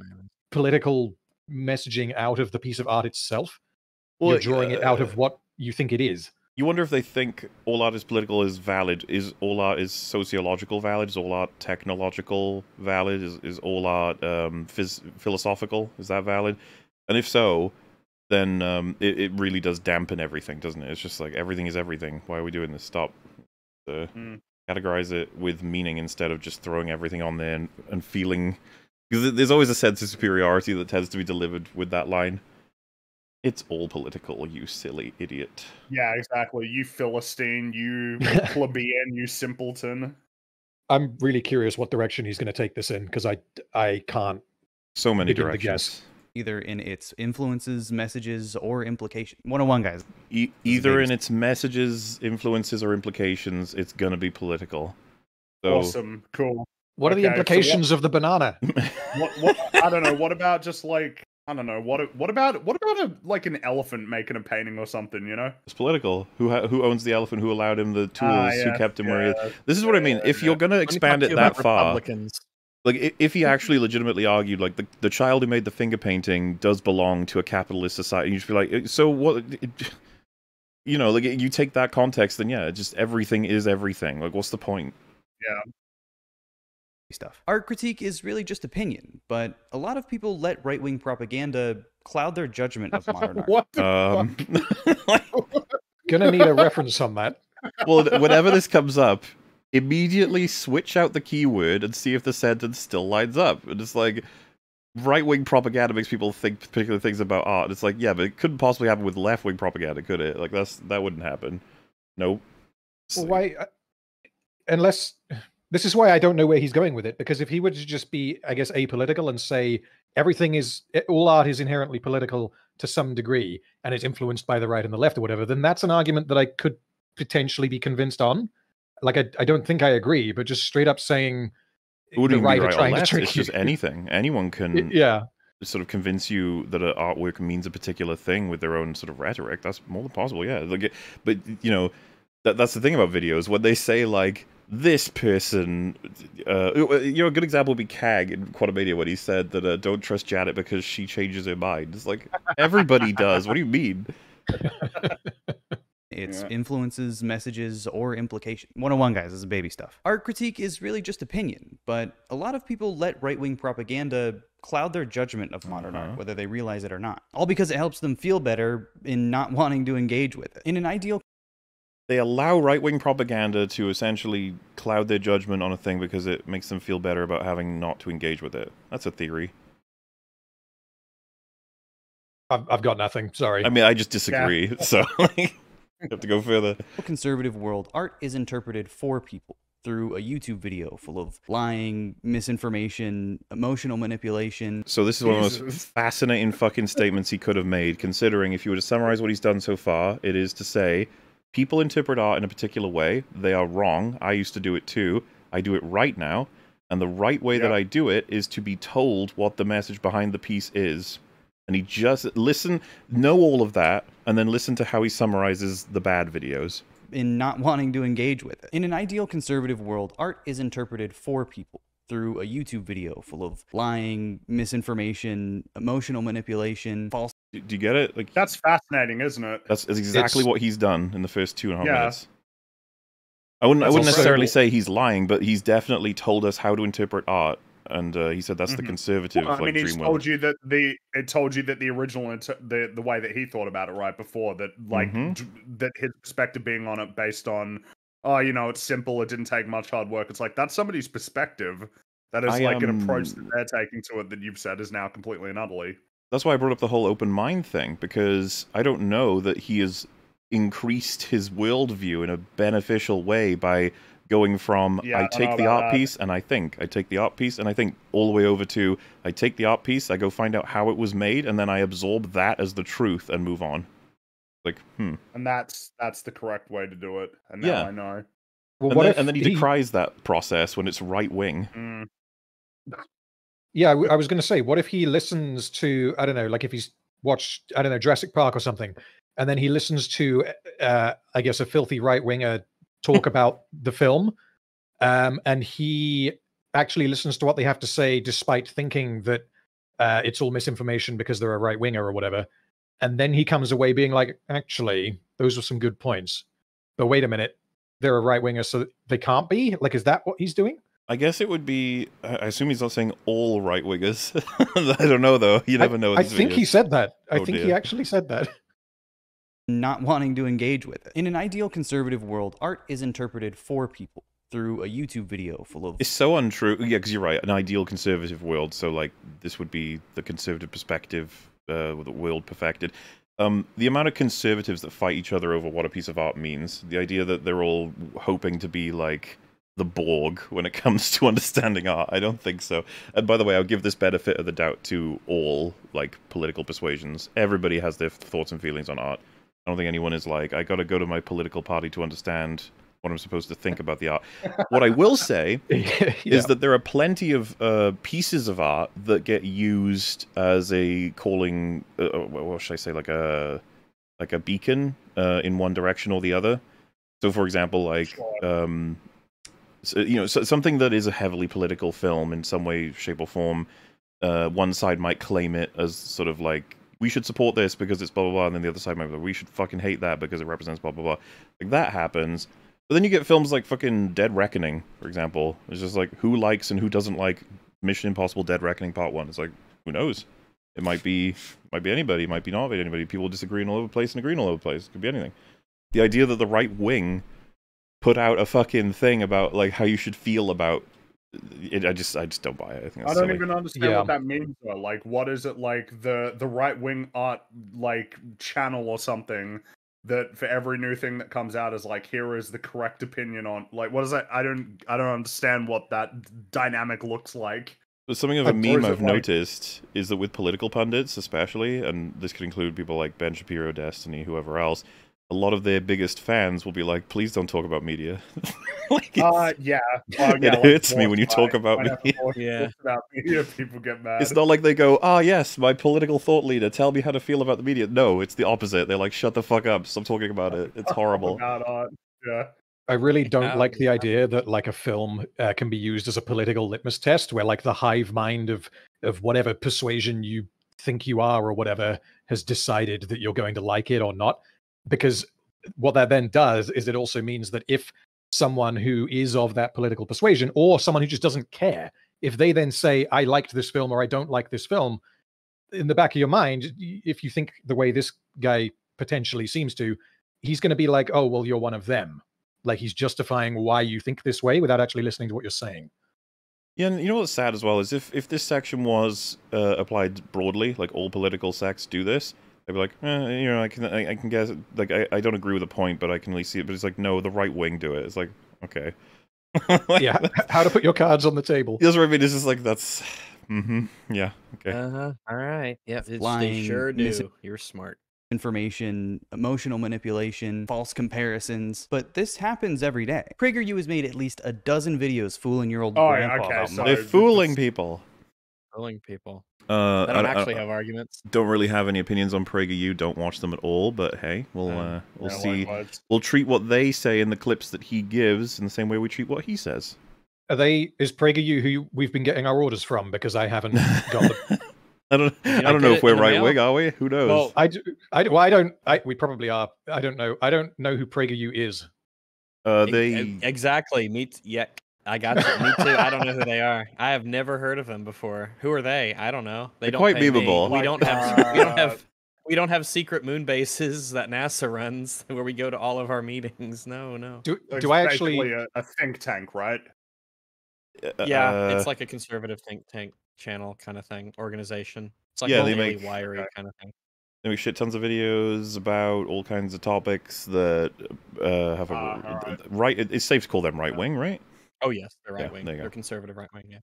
political messaging out of the piece of art itself. Well, You're drawing it out uh, of what you think it is. You wonder if they think all art is political is valid. Is all art is sociological valid? Is all art technological valid? Is is all art um, phys- philosophical? Is that valid? And if so, then um, it, it really does dampen everything, doesn't it? It's just like everything is everything. Why are we doing this? Stop. Uh, Hmm. Categorize it with meaning instead of just throwing everything on there and, and feeling. Because there's always a sense of superiority that tends to be delivered with that line. It's all political, you silly idiot. Yeah, exactly. You Philistine, you plebeian, you simpleton. I'm really curious what direction he's going to take this in because I I can't. So many Begin directions. guess. Either in its influences, messages, or implication. 101, guys. E- either in its messages, influences, or implications, it's gonna be political. So Awesome, cool. What are the Okay, so what- implications of the banana? What, what? I don't know. What about just like I don't know. What? What about what about a like an elephant making a painting or something? You know? it's political. Who ha- who owns the elephant? Who allowed him the tools? Ah, who kept him where he is? This is what I mean. yeah, If you're gonna expand it that far, Republicans. like if he actually legitimately argued like the, the child who made the finger painting does belong to a capitalist society you just be like "Uh, so what it- you know like you take that context then yeah just everything is everything like what's the point stuff. Art critique is really just opinion, but a lot of people let right wing propaganda cloud their judgment of modern art. what? The um Gonna need a reference on that. well whenever this comes up immediately switch out the keyword and see if the sentence still lines up and it's like right-wing propaganda makes people think particular things about art it's like yeah but it couldn't possibly happen with left-wing propaganda could it like that's that wouldn't happen nope Well, why? uh, Unless this is why I don't know where he's going with it. Because if he were to just be, I guess, apolitical and say everything is all art is inherently political to some degree and is influenced by the right and the left or whatever, then that's an argument that I could potentially be convinced on. Like I, I don't think I agree, but just straight up saying It wouldn't the right right or trying to left. trick It's you. just anything. Anyone can yeah. sort of convince you that an artwork means a particular thing with their own sort of rhetoric. That's more than possible. Yeah. Like, but you know, that that's the thing about videos. When they say like this person, uh, you know, a good example would be Kang in Quantumania when he said that uh, don't trust Janet because she changes her mind. It's like everybody does. What do you mean? Its Yeah. influences, messages, or implication. 101, guys, this is baby stuff. Art critique is really just opinion, but a lot of people let right wing propaganda cloud their judgment of modern Uh-huh. art, whether they realize it or not. All because it helps them feel better in not wanting to engage with it. In an ideal They allow right wing propaganda to essentially cloud their judgment on a thing because it makes them feel better about having not to engage with it. That's a theory. I've, I've got nothing. Sorry. I mean, I just disagree. So like, have to go further. conservative world, art is interpreted for people through a YouTube video full of lying, misinformation, emotional manipulation. So this is one of the most fascinating fucking statements he could have made, considering if you were to summarize what he's done so far, it is to say people interpret art in a particular way. They are wrong. I used to do it too. I do it right now. And the right way that I do it is to be told what the message behind the piece is. And he just listen, know all of that, and then listen to how he summarizes the bad videos. in not wanting to engage with it. In an ideal conservative world, art is interpreted for people through a YouTube video full of lying, misinformation, emotional manipulation, false Do, do you get it? Like That's fascinating, isn't it? That's, that's exactly It's- what he's done in the first two and a half Yeah. minutes. I wouldn't. I wouldn't also- necessarily say he's lying, but he's definitely told us how to interpret art, and uh, he said that's the Mhm. conservative Well, I like mean, he's dream told you that the it told you that the original inter- the the way that he thought about it right before that like Mhm. that his perspective being on it based on oh you know it's simple it didn't take much hard work it's like that's somebody's perspective that is I, like an approach that um, they're taking to it that you've said is now completely and utterly That's why I brought up the whole open mind thing because I don't know that he has increased his worldview in a beneficial way by going from Yeah, I I take the art that. piece and I think I take the art piece and I think all the way over to I take the art piece, I go find out how it was made, and then I absorb that as the truth and move on. Like, hmm. and that's that's the correct way to do it and now Yeah. I know well, and, what then, if and then he he- decries that process when it's right wing. Mm. Yeah, I w- I was going to say, what if he listens to, I don't know, like if he's watched, I don't know, Jurassic Park or something, and then he listens to, uh, I guess, a filthy right winger talk about the film, um, and he actually listens to what they have to say, despite thinking that uh, it's all misinformation because they're a right winger or whatever. And then he comes away being like, actually, those were some good points. But wait a minute, they're a right winger, so they can't be? Like, is that what he's doing? I guess it would be. I I assume he's not saying all right wingers. I don't know though. You never I, know. I these think he said that. I Oh, think he actually said that. not wanting to engage with it. In an ideal conservative world, art is interpreted for people through a YouTube video full of It's so untrue. Yeah, because you're right. An ideal conservative world. So like this would be the conservative perspective, uh, world perfected. Um, the amount of conservatives that fight each other over what a piece of art means. The idea that they're all hoping to be like the Borg when it comes to understanding art. I don't think so. And by the way, I'll give this benefit of the doubt to all like political persuasions. Everybody has their thoughts and feelings on art. I don't think anyone is like, I got to go to my political party to understand what I'm supposed to think about the art. What I will say Yeah. is that there are plenty of uh, pieces of art that get used as a calling. Uh, uh, what should I say? Like a like a beacon uh, in one direction or the other. So, for example, like um, so, you know, so, something that is a heavily political film in some way, shape, or form. Uh, one side might claim it as sort of like we should support this because it's blah blah blah, and then the other side might be like we should fucking hate that because it represents blah blah blah. Like that happens. But then you get films like fucking Dead Reckoning, for example. It's just like who likes and who doesn't like Mission Impossible Dead Reckoning Part One. It's like who knows? It might be might be anybody, it might be not anybody. People disagreeing all over the place and agreeing all over the place. It could be anything. The idea that the right wing put out a fucking thing about like how you should feel about it, I just I just don't buy it. I think I don't silly. even understand Yeah. what that means though. Like, what is it like the the right wing art like channel or something that for every new thing that comes out is like here is the correct opinion on like what is that? I don't I don't understand what that dynamic looks like. But something of a Or meme I've like- noticed is that with political pundits, especially, and this could include people like Ben Shapiro, Destiny, whoever else, a lot of their biggest fans will be like, "Please don't talk about media." like, Uh, yeah, uh, yeah, It hurts me when you talk about whenever media. Yeah. about media, people get mad. it's not like they go, "Ah, yes, my political thought leader, tell me how to feel about the media." No, it's the opposite. They're like, "Shut the fuck up! Stop talking about it. It's horrible." about art. Yeah. I really don't Yeah. like the idea that like a film uh, can be used as a political litmus test, where like the hive mind of of whatever persuasion you think you are or whatever has decided that you're going to like it or not. Because what that then does is it also means that if someone who is of that political persuasion or someone who just doesn't care, if they then say I liked this film or I don't like this film, in the back of your mind, if you think the way this guy potentially seems to, he's going to be like, oh well, you're one of them like he's justifying why you think this way without actually listening to what you're saying. Yeah, and you know what's sad as well is if if this section was uh, applied broadly, like all political sects do this, they'd be like, eh, you know, I can I, I can guess like I, I don't agree with the point, but I can at least see it. But it's like, no, the right wing do it. It's like, okay, Like, yeah, how to put your cards on the table. That's what I mean. It's just like that's, mm-hmm, yeah, okay. Uh huh. All right. yeah, it's- They lying, sure mis- do. You're smart. information, emotional manipulation, false comparisons, but this happens every day. PragerU has made at least a dozen videos fooling your old Oh, yeah, grandpa okay, about so- They're fooling people. Fooling people. Uh, I don't actually have arguments. don't really have any opinions on PragerU. Don't watch them at all. But hey, we'll Uh, uh, we'll Yeah, see. likewise. We'll treat what they say in the clips that he gives in the same way we treat what he says. Are they is PragerU who you- we've been getting our orders from? Because I haven't got the. I don't. I don't know if we're right mail? wing, are we? Who knows? Well, I, do, I, do- well, I don't. I, we probably are. I don't know. I don't know who PragerU is. uh, they. exactly. Me. T- yeah. I got you. Me too. I don't know who they are. I have never heard of them before. Who are they? I don't know. They They're don't quite pay me. We don't have. We don't uh, have. We don't have secret moon bases that NASA runs where we go to all of our meetings. No, no. Do, It's do I actually? a, a think tank, right? Yeah, uh, it's like a conservative think tank channel kind of thing, organization. It's like Yeah, a they daily make- Wire Okay. kind of thing. They make shit tons of videos about all kinds of topics that uh, have a Ah, alright. right. It's safe to call them right wing, right? Oh yes, they're Yeah, right wing. there they're conservative right wing. Yeah.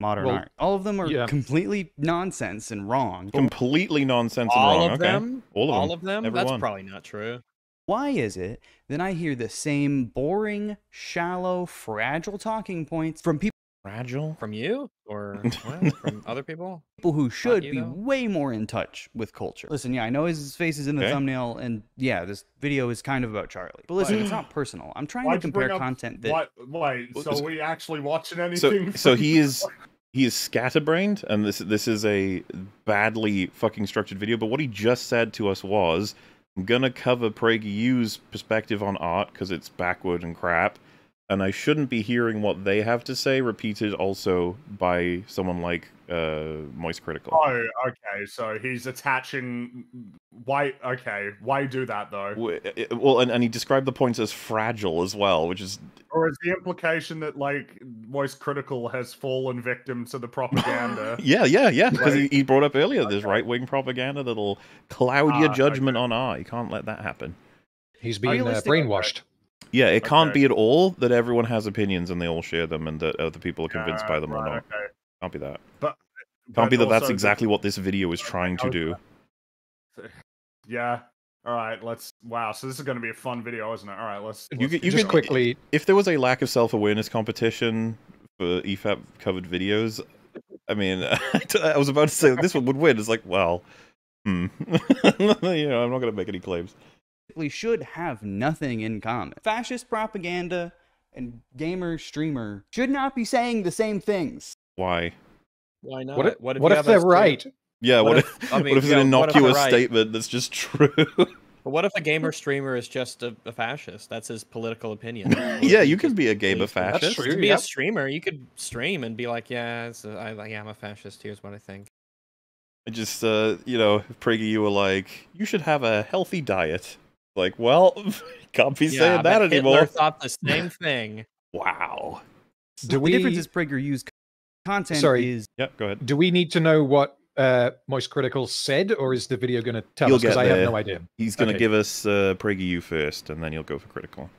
modern Well, art. All of them are yeah. completely nonsense and wrong. Completely nonsense and wrong. of okay. them. All of them. all of them. Every That's probably not true. why is it that I hear the same boring, shallow, fragile talking points from people Fragile. From you or what? from other people? People who should you, be though. way more in touch with culture? Listen, yeah, I know his face is in the Okay. thumbnail, and yeah, this video is kind of about Charlie. But listen, it's not personal. I'm trying Why'd to compare up- content that What? Wait, so so- we actually watching anything? so from- he is he is scatterbrained, and this this is a badly fucking structured video. But what he just said to us was, "I'm gonna cover PragerU's perspective on art because it's backward and crap, and I shouldn't be hearing what they have to say repeated also by someone like uh, Moist Critical." Oh, okay. So he's attaching. Why? Okay. Why do that though? Well, and, and he described the points as fragile as well, which is Or is the implication that like Moist Critical has fallen victim to the propaganda? yeah, yeah, yeah. Because he, he brought up earlier this right wing propaganda that'll cloud your Ah, judgment on art. You can't let that happen. He's being uh, Realistic- brainwashed. Yeah, it can't Okay. be at all that everyone has opinions and they all share them and that other people are convinced by Yeah, them or not. Okay. Can't be that. But Can't be that that's also the- exactly what this video is trying to do. Yeah. All right. Let's. Wow. So this is going to be a fun video, isn't it? All right. Let's. You let's could- get you Just could- quickly, If there was a lack of self awareness competition for EFAP covered videos, I mean, I was about to say this one would win. It's like, well, hmm. you know, I'm not going to make any claims. Basically should have nothing in common. Fascist propaganda and gamer streamer should not be saying the same things. Why? Why not? what if, what if, what if they're stream- right? Yeah, what, What if, if- I mean, what if it's yeah, an what if they're innocuous right? statement that's just true? But what if a gamer streamer is just a, a fascist? That's his political opinion. yeah, you can be a gamer believes that. fascist. true. To be Yep. a streamer, you could stream and be like, "Yeah, it's a, I, like, yeah, I'm a fascist. Here's what I think." I just, uh, you know, if PragerU were like, you should have a healthy diet. Like, well, can't be yeah, saying that bet anymore. Hitler thought the same thing. Wow. Do the difference we- is PragerU's content Sorry. is Yep, go ahead. Do we need to know what uh, Moist Critical said, or is the video going to tell You'll us? Because I have no idea. He's going to Okay. give us uh, PragerU first, and then you'll go for critical.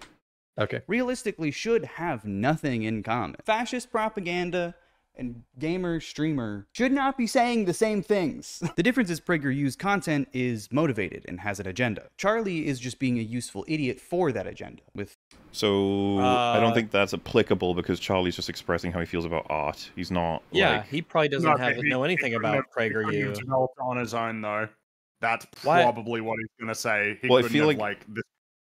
Okay. realistically should have nothing in common. Fascist propaganda and gamer streamer should not be saying the same things. the difference is PragerU's content is motivated and has an agenda. Charlie is just being a useful idiot for that agenda with So I don't Uh, think that's applicable because Charlie's just expressing how he feels about art. He's not. Yeah, like- he probably doesn't have he- know anything couldn't about have- he couldn't PragerU. developed on his own though. That's probably what he's going to say. He Well, I couldn't feel have, like- like this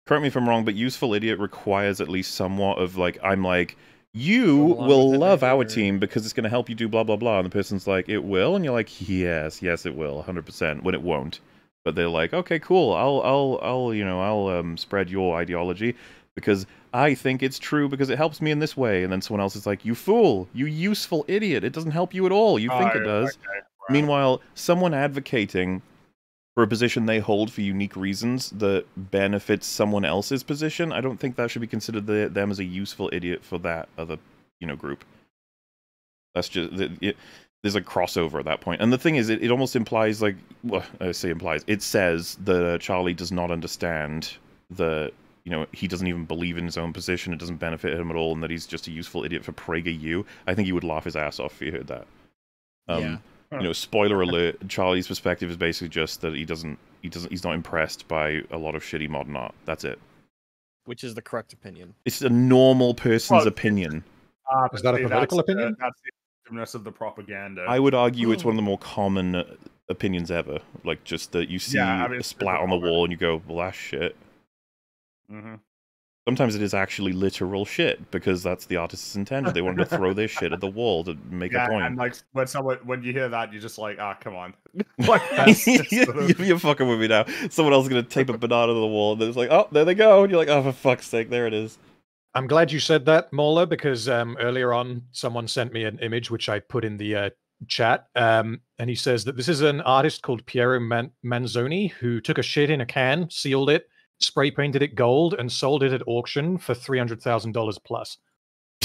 correct me if I'm wrong, but useful idiot requires at least somewhat of like I'm like you will love our or- team because it's going to help you do blah blah blah, and the person's like it will, and you're like yes, yes it will, hundred percent. When it won't, but they're like okay, cool, I'll I'll I'll you know I'll um, spread your ideology because I think it's true because it helps me in this way, and then someone else is like you fool, you useful idiot, it doesn't help you at all. You think it Oh, does. okay. Meanwhile, someone advocating for a position they hold for unique reasons that benefits someone else's position, I don't think that should be considered the, them as a useful idiot for that other, you know, group. That's just it, it, there's a crossover at that point. And the thing is, it, it almost implies like, well, I say implies, it says that Charlie does not understand the, you know, he doesn't even believe in his own position. It doesn't benefit him at all, and that he's just a useful idiot for PragerU. I think he would laugh his ass off if he heard that. Um, Yeah. You know, spoiler alert, Charlie's perspective is basically just that he doesn't he doesn't he's not impressed by a lot of shitty modern art. That's it. which is the correct opinion. It's a normal person's Well, opinion. Ah, Is that a political that's, uh, opinion? that's the effectiveness of the propaganda. I would argue it's one of the more common uh, opinions ever. Like just that you see Yeah, I mean, a splat on the wall and you go, "Well, that's shit." Mhm. Sometimes it is actually literal shit because that's the artist's intended. They wanted to throw their shit at the wall to make Yeah, a point. and like when someone when you hear that, you're just like, ah, come on. like sort of- You're fucking with me now. Someone else is gonna tape a banana to the wall, and then it's like, oh, there they go. And you're like, oh, for fuck's sake, there it is. I'm glad you said that, MauLer, because um, earlier on someone sent me an image which I put in the uh, chat, um, and he says that this is an artist called Piero Man- Manzoni who took a shit in a can, sealed it, spray painted it gold, and sold it at auction for three hundred thousand dollars plus.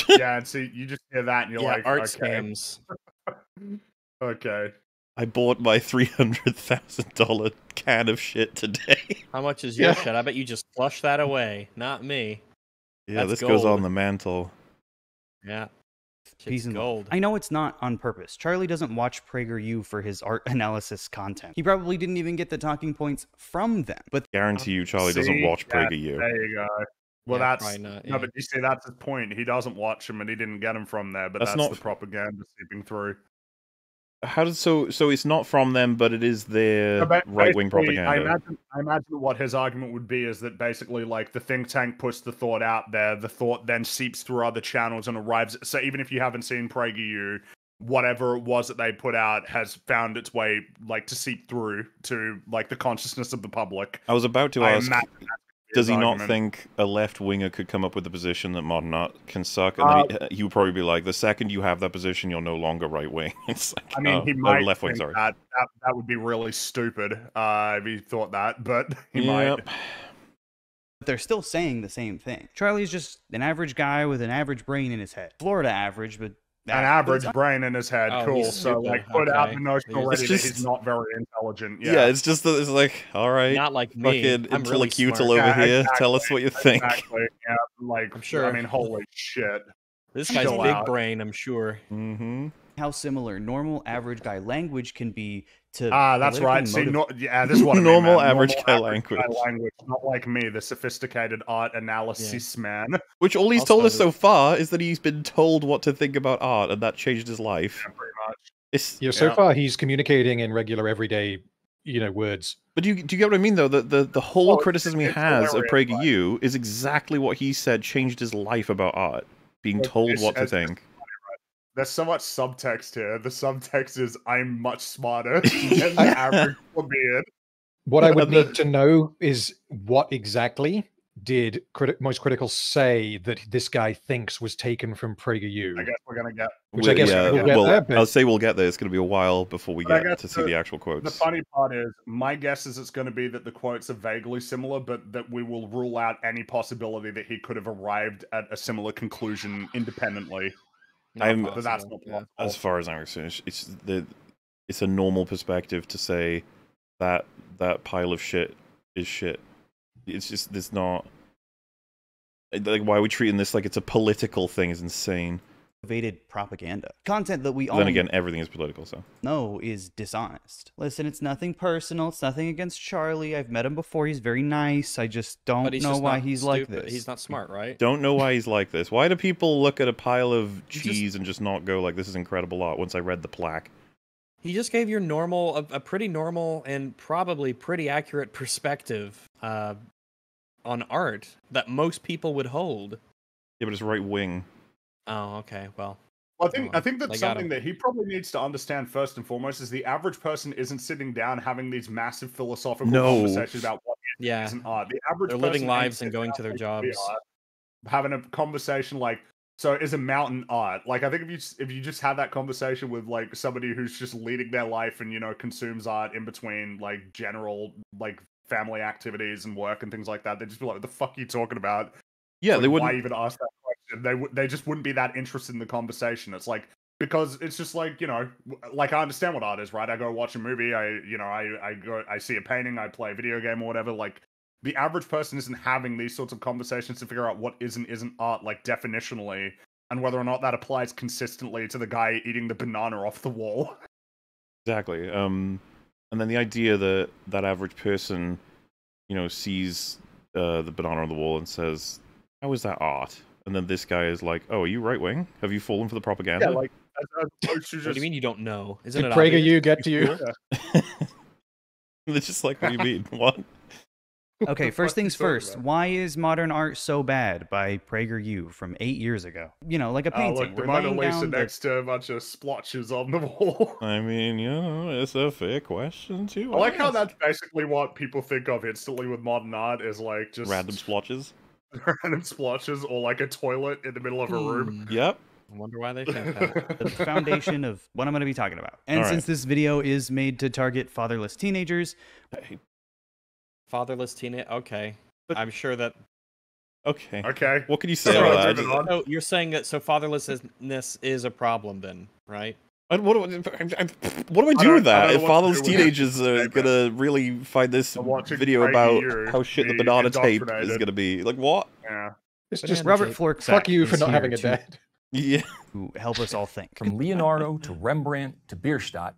yeah, and see, you just hear that, and you're yeah, like, art okay, scams. okay. I bought my three hundred thousand dollar can of shit today. How much is your Yeah. shit? I bet you just flush that away. Not me. Yeah, That's this goes on the mantle. Yeah. Peace Shit's and gold. I know it's not on purpose. Charlie doesn't watch PragerU for his art analysis content. He probably didn't even get the talking points from them. But Guarantee you, Charlie doesn't See? watch Yeah, PragerU. There you go. Well, Yeah, that's probably not, no, but you see, that's his point. He doesn't watch him, and he didn't get him from there. But That's that's, not- the propaganda seeping through. How does so? So it's not from them, but it is their right wing basically, I propaganda. imagine, I imagine what his argument would be is that basically, like the think tank puts the thought out there, the thought then seeps through other channels and arrives. So even if you haven't seen PragerU, whatever it was that they put out has found its way like to seep through to like the consciousness of the public. I was about to I ask, does his he not think a left winger could come up with a position that modern art can suck? And Uh, then he, he would probably be like, the second you have that position, you're no longer right wing. It's like, I mean, oh, he oh, might left wing. Sorry. That, that that would be really stupid uh, if he thought that, but he Yep. might. But they're still saying the same thing. Charlie's just an average guy with an average brain in his head. Florida average, but An average it's brain in his head, Oh, cool. he's So like, put out Okay. the notion It's already that he's not very intelligent. Yeah. Yeah, it's just that it's like, all right, Not like me. fucking I'm really intellectual smart. over Yeah, here. Tell us what you think. Exactly. Yeah, like I'm sure. I mean, holy shit. This guy's Chill big out. brain, I'm sure. Mm-hmm. how similar normal average guy language can be to Ah, that's right. politically See, motiv- no, yeah, this is what I mean, Normal man. average Normal guy average language. language, not like me, the sophisticated art analysis man. Which all he's told us Also- so far is that he's been told what to think about art, and that changed his life. Yeah, pretty much. It's, Yeah, so Yeah. far he's communicating in regular everyday, you know, words. but do you, do you get what I mean, though? The the, the whole Oh, it's- criticism he it's has of hilarious, PragerU is exactly what he said changed his life about art. Being told it's- what to it's- think. There's so much subtext here. The subtext is I'm much smarter than the average plebeian. What I would need to know is what exactly did criti- Moist Critical say that this guy thinks was taken from PragerU? I guess we're gonna get Which I guess yeah, we'll get well, there, but- I'll say we'll get there. It's going to be a while before we But get guess to see the- the actual quotes. The funny part is, my guess is it's going to be that the quotes are vaguely similar, but that we will rule out any possibility that he could have arrived at a similar conclusion independently. Not I'm- But that's not possible, yeah. as far as I'm concerned, it's- it's the it's a normal perspective to say that that pile of shit is shit. It's just there's not like why are we treating this like it's a political thing is insane. Motivated propaganda. Content that we all then again, everything is political. So No, is dishonest. Listen, it's nothing personal. It's nothing against Charlie. I've met him before. He's very nice. I just don't know just why not he's like this. He's not smart, right? don't know why he's like this. Why do people look at a pile of He just- cheese and just not go like this is incredible art? Once I read the plaque, He just gave your normal, a, a pretty normal and probably pretty accurate perspective uh, on art that most people would hold. yeah, but it's right wing. Oh, okay. Well, Well, I think I Well, think they that's something him. that he probably needs to understand first and foremost is the average person isn't sitting down having these massive philosophical No. conversations about what yeah. is an art. The average They're living lives and going to their jobs." are," having a conversation like so is a mountain art like i think if you if you just have that conversation with like somebody who's just leading their life and you know consumes art in between like general like family activities and work and things like that they'd just be like what the fuck are you talking about Yeah, Like, they wouldn't. even ask that question they would they just wouldn't be that interested in the conversation it's like because it's just like you know like i understand what art is right i go watch a movie i you know i i go i see a painting i play a video game or whatever like the average person isn't having these sorts of conversations to figure out what is and isn't art like definitionally and whether or not that applies consistently to the guy eating the banana off the wall Exactly. Um, and then the idea that that average person, you know, sees uh, the banana on the wall and says, "How is that art?" And then this guy is like, "Oh, are you right wing? Have you fallen for the propaganda?" yeah like as, as opposed to What do you mean you don't know? Isn't Did it PragerU obvious? get to you? Yeah. It's just like, what do you mean? what? Okay, first things first. about? Why is modern art so bad by PragerU from eight years ago? You know, like a Oh, painting. look, the We're Mona laying Lisa down the- next to a bunch of splotches on the wall. I mean, you know, it's a fair question too. I like how that's basically what people think of instantly with modern art is like just random splotches. random splotches or like a toilet in the middle of a room. Hmm, Yep. I wonder why they think that. the foundation of what I'm going to be talking about. And All right. since this video is made to target fatherless teenagers, Fatherless teenage. Okay. I'm sure that. Okay. okay. What can you say Alright, about that? moving Just- on. Oh, you're saying that so fatherlessness is a problem then, right? I- What do, I, I'm- I'm- what do I I do with don't- I that? don't If know what to fatherless do with that. teenagers are gonna really find this video about how shit the banana tape is gonna be, like what? Yeah. It's Banana just Robert tape. Florczak fuck you for not having a to dad. Yeah. Who help us all think. From Leonardo to Rembrandt to Bierstadt,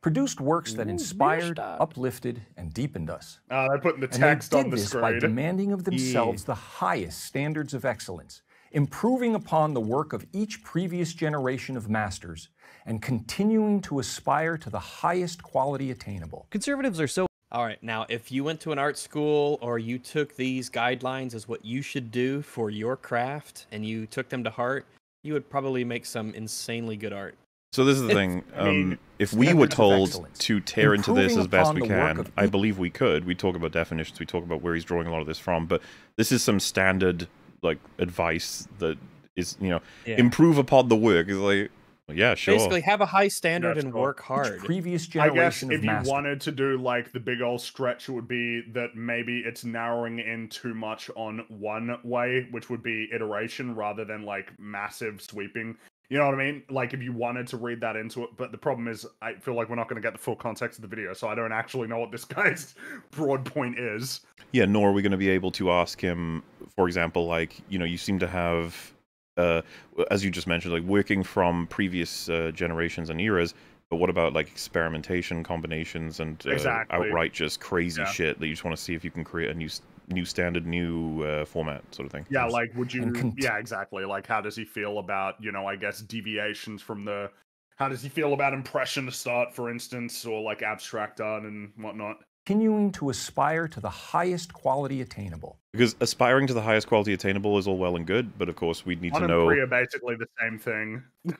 produced works that inspired, uplifted, and deepened us. Uh, they're putting the And text they on did the this by demanding of themselves the highest standards of excellence, improving upon the work of each previous generation of masters, and continuing to aspire to the highest quality attainable. Conservatives are so All right. Now, if you went to an art school or you took these guidelines as what you should do for your craft and you took them to heart, you would probably make some insanely good art. So this is the thing. Um, if we were told to tear into this as best we can, of I believe we could. We talk about definitions. We talk about where he's drawing a lot of this from. But this is some standard like advice that is you know Yeah. improve upon the work. Is like yeah, sure. Basically, have a high standard That's and cool. work Each hard. previous generation. I guess generation if you masters. wanted to do like the big old stretch, it would be that maybe it's narrowing in too much on one way, which would be iteration rather than like massive sweeping. You know what I mean? Like if you wanted to read that into it, but the problem is, I feel like we're not going to get the full context of the video, so I don't actually know what this guy's broad point is. yeah, nor are we going to be able to ask him, for example, like, you know, you seem to have, uh, as you just mentioned, like working from previous uh, generations and eras, but what about like experimentation combinations and uh, Exactly. outright just crazy Yeah. shit that you just want to see if you can create a new new standard, new uh, format sort of thing? Yeah, Yes. like would you? Yeah, exactly. Like how does he feel about you know? I guess deviations from the. How does he feel about impressionist art, for instance, or like abstract art and whatnot? Continuing to aspire to the highest quality attainable. because aspiring to the highest quality attainable is all well and good, but of course we need One to and know three are basically the same thing.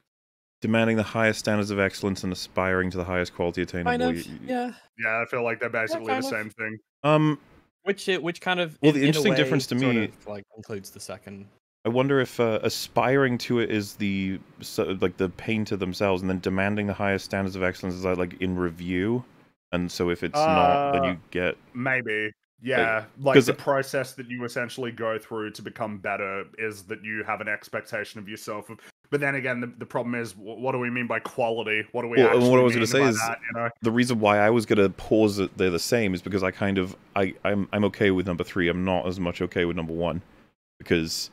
demanding the highest standards of excellence and aspiring to the highest quality attainable. Kind of, y- y- yeah. Yeah, I feel like they're basically the of. same thing. Um, Which it, which kind of Well, in- the in interesting way difference to sort me- of, like includes the second. I wonder if uh, aspiring to it is the so, like the painter themselves, and then demanding the highest standards of excellence is that, like in review. And so if it's not, then Uh, you get Maybe. Yeah, like 'cause- the process that you essentially go through to become better is that you have an expectation of yourself. Of, but then again, the, the problem is, what do we mean by quality? What do we Well, what I was mean gonna say by is- that, you know? the reason why I was gonna pause it. They're the same is because I kind of I I'm I'm okay with number three. I'm not as much okay with number one because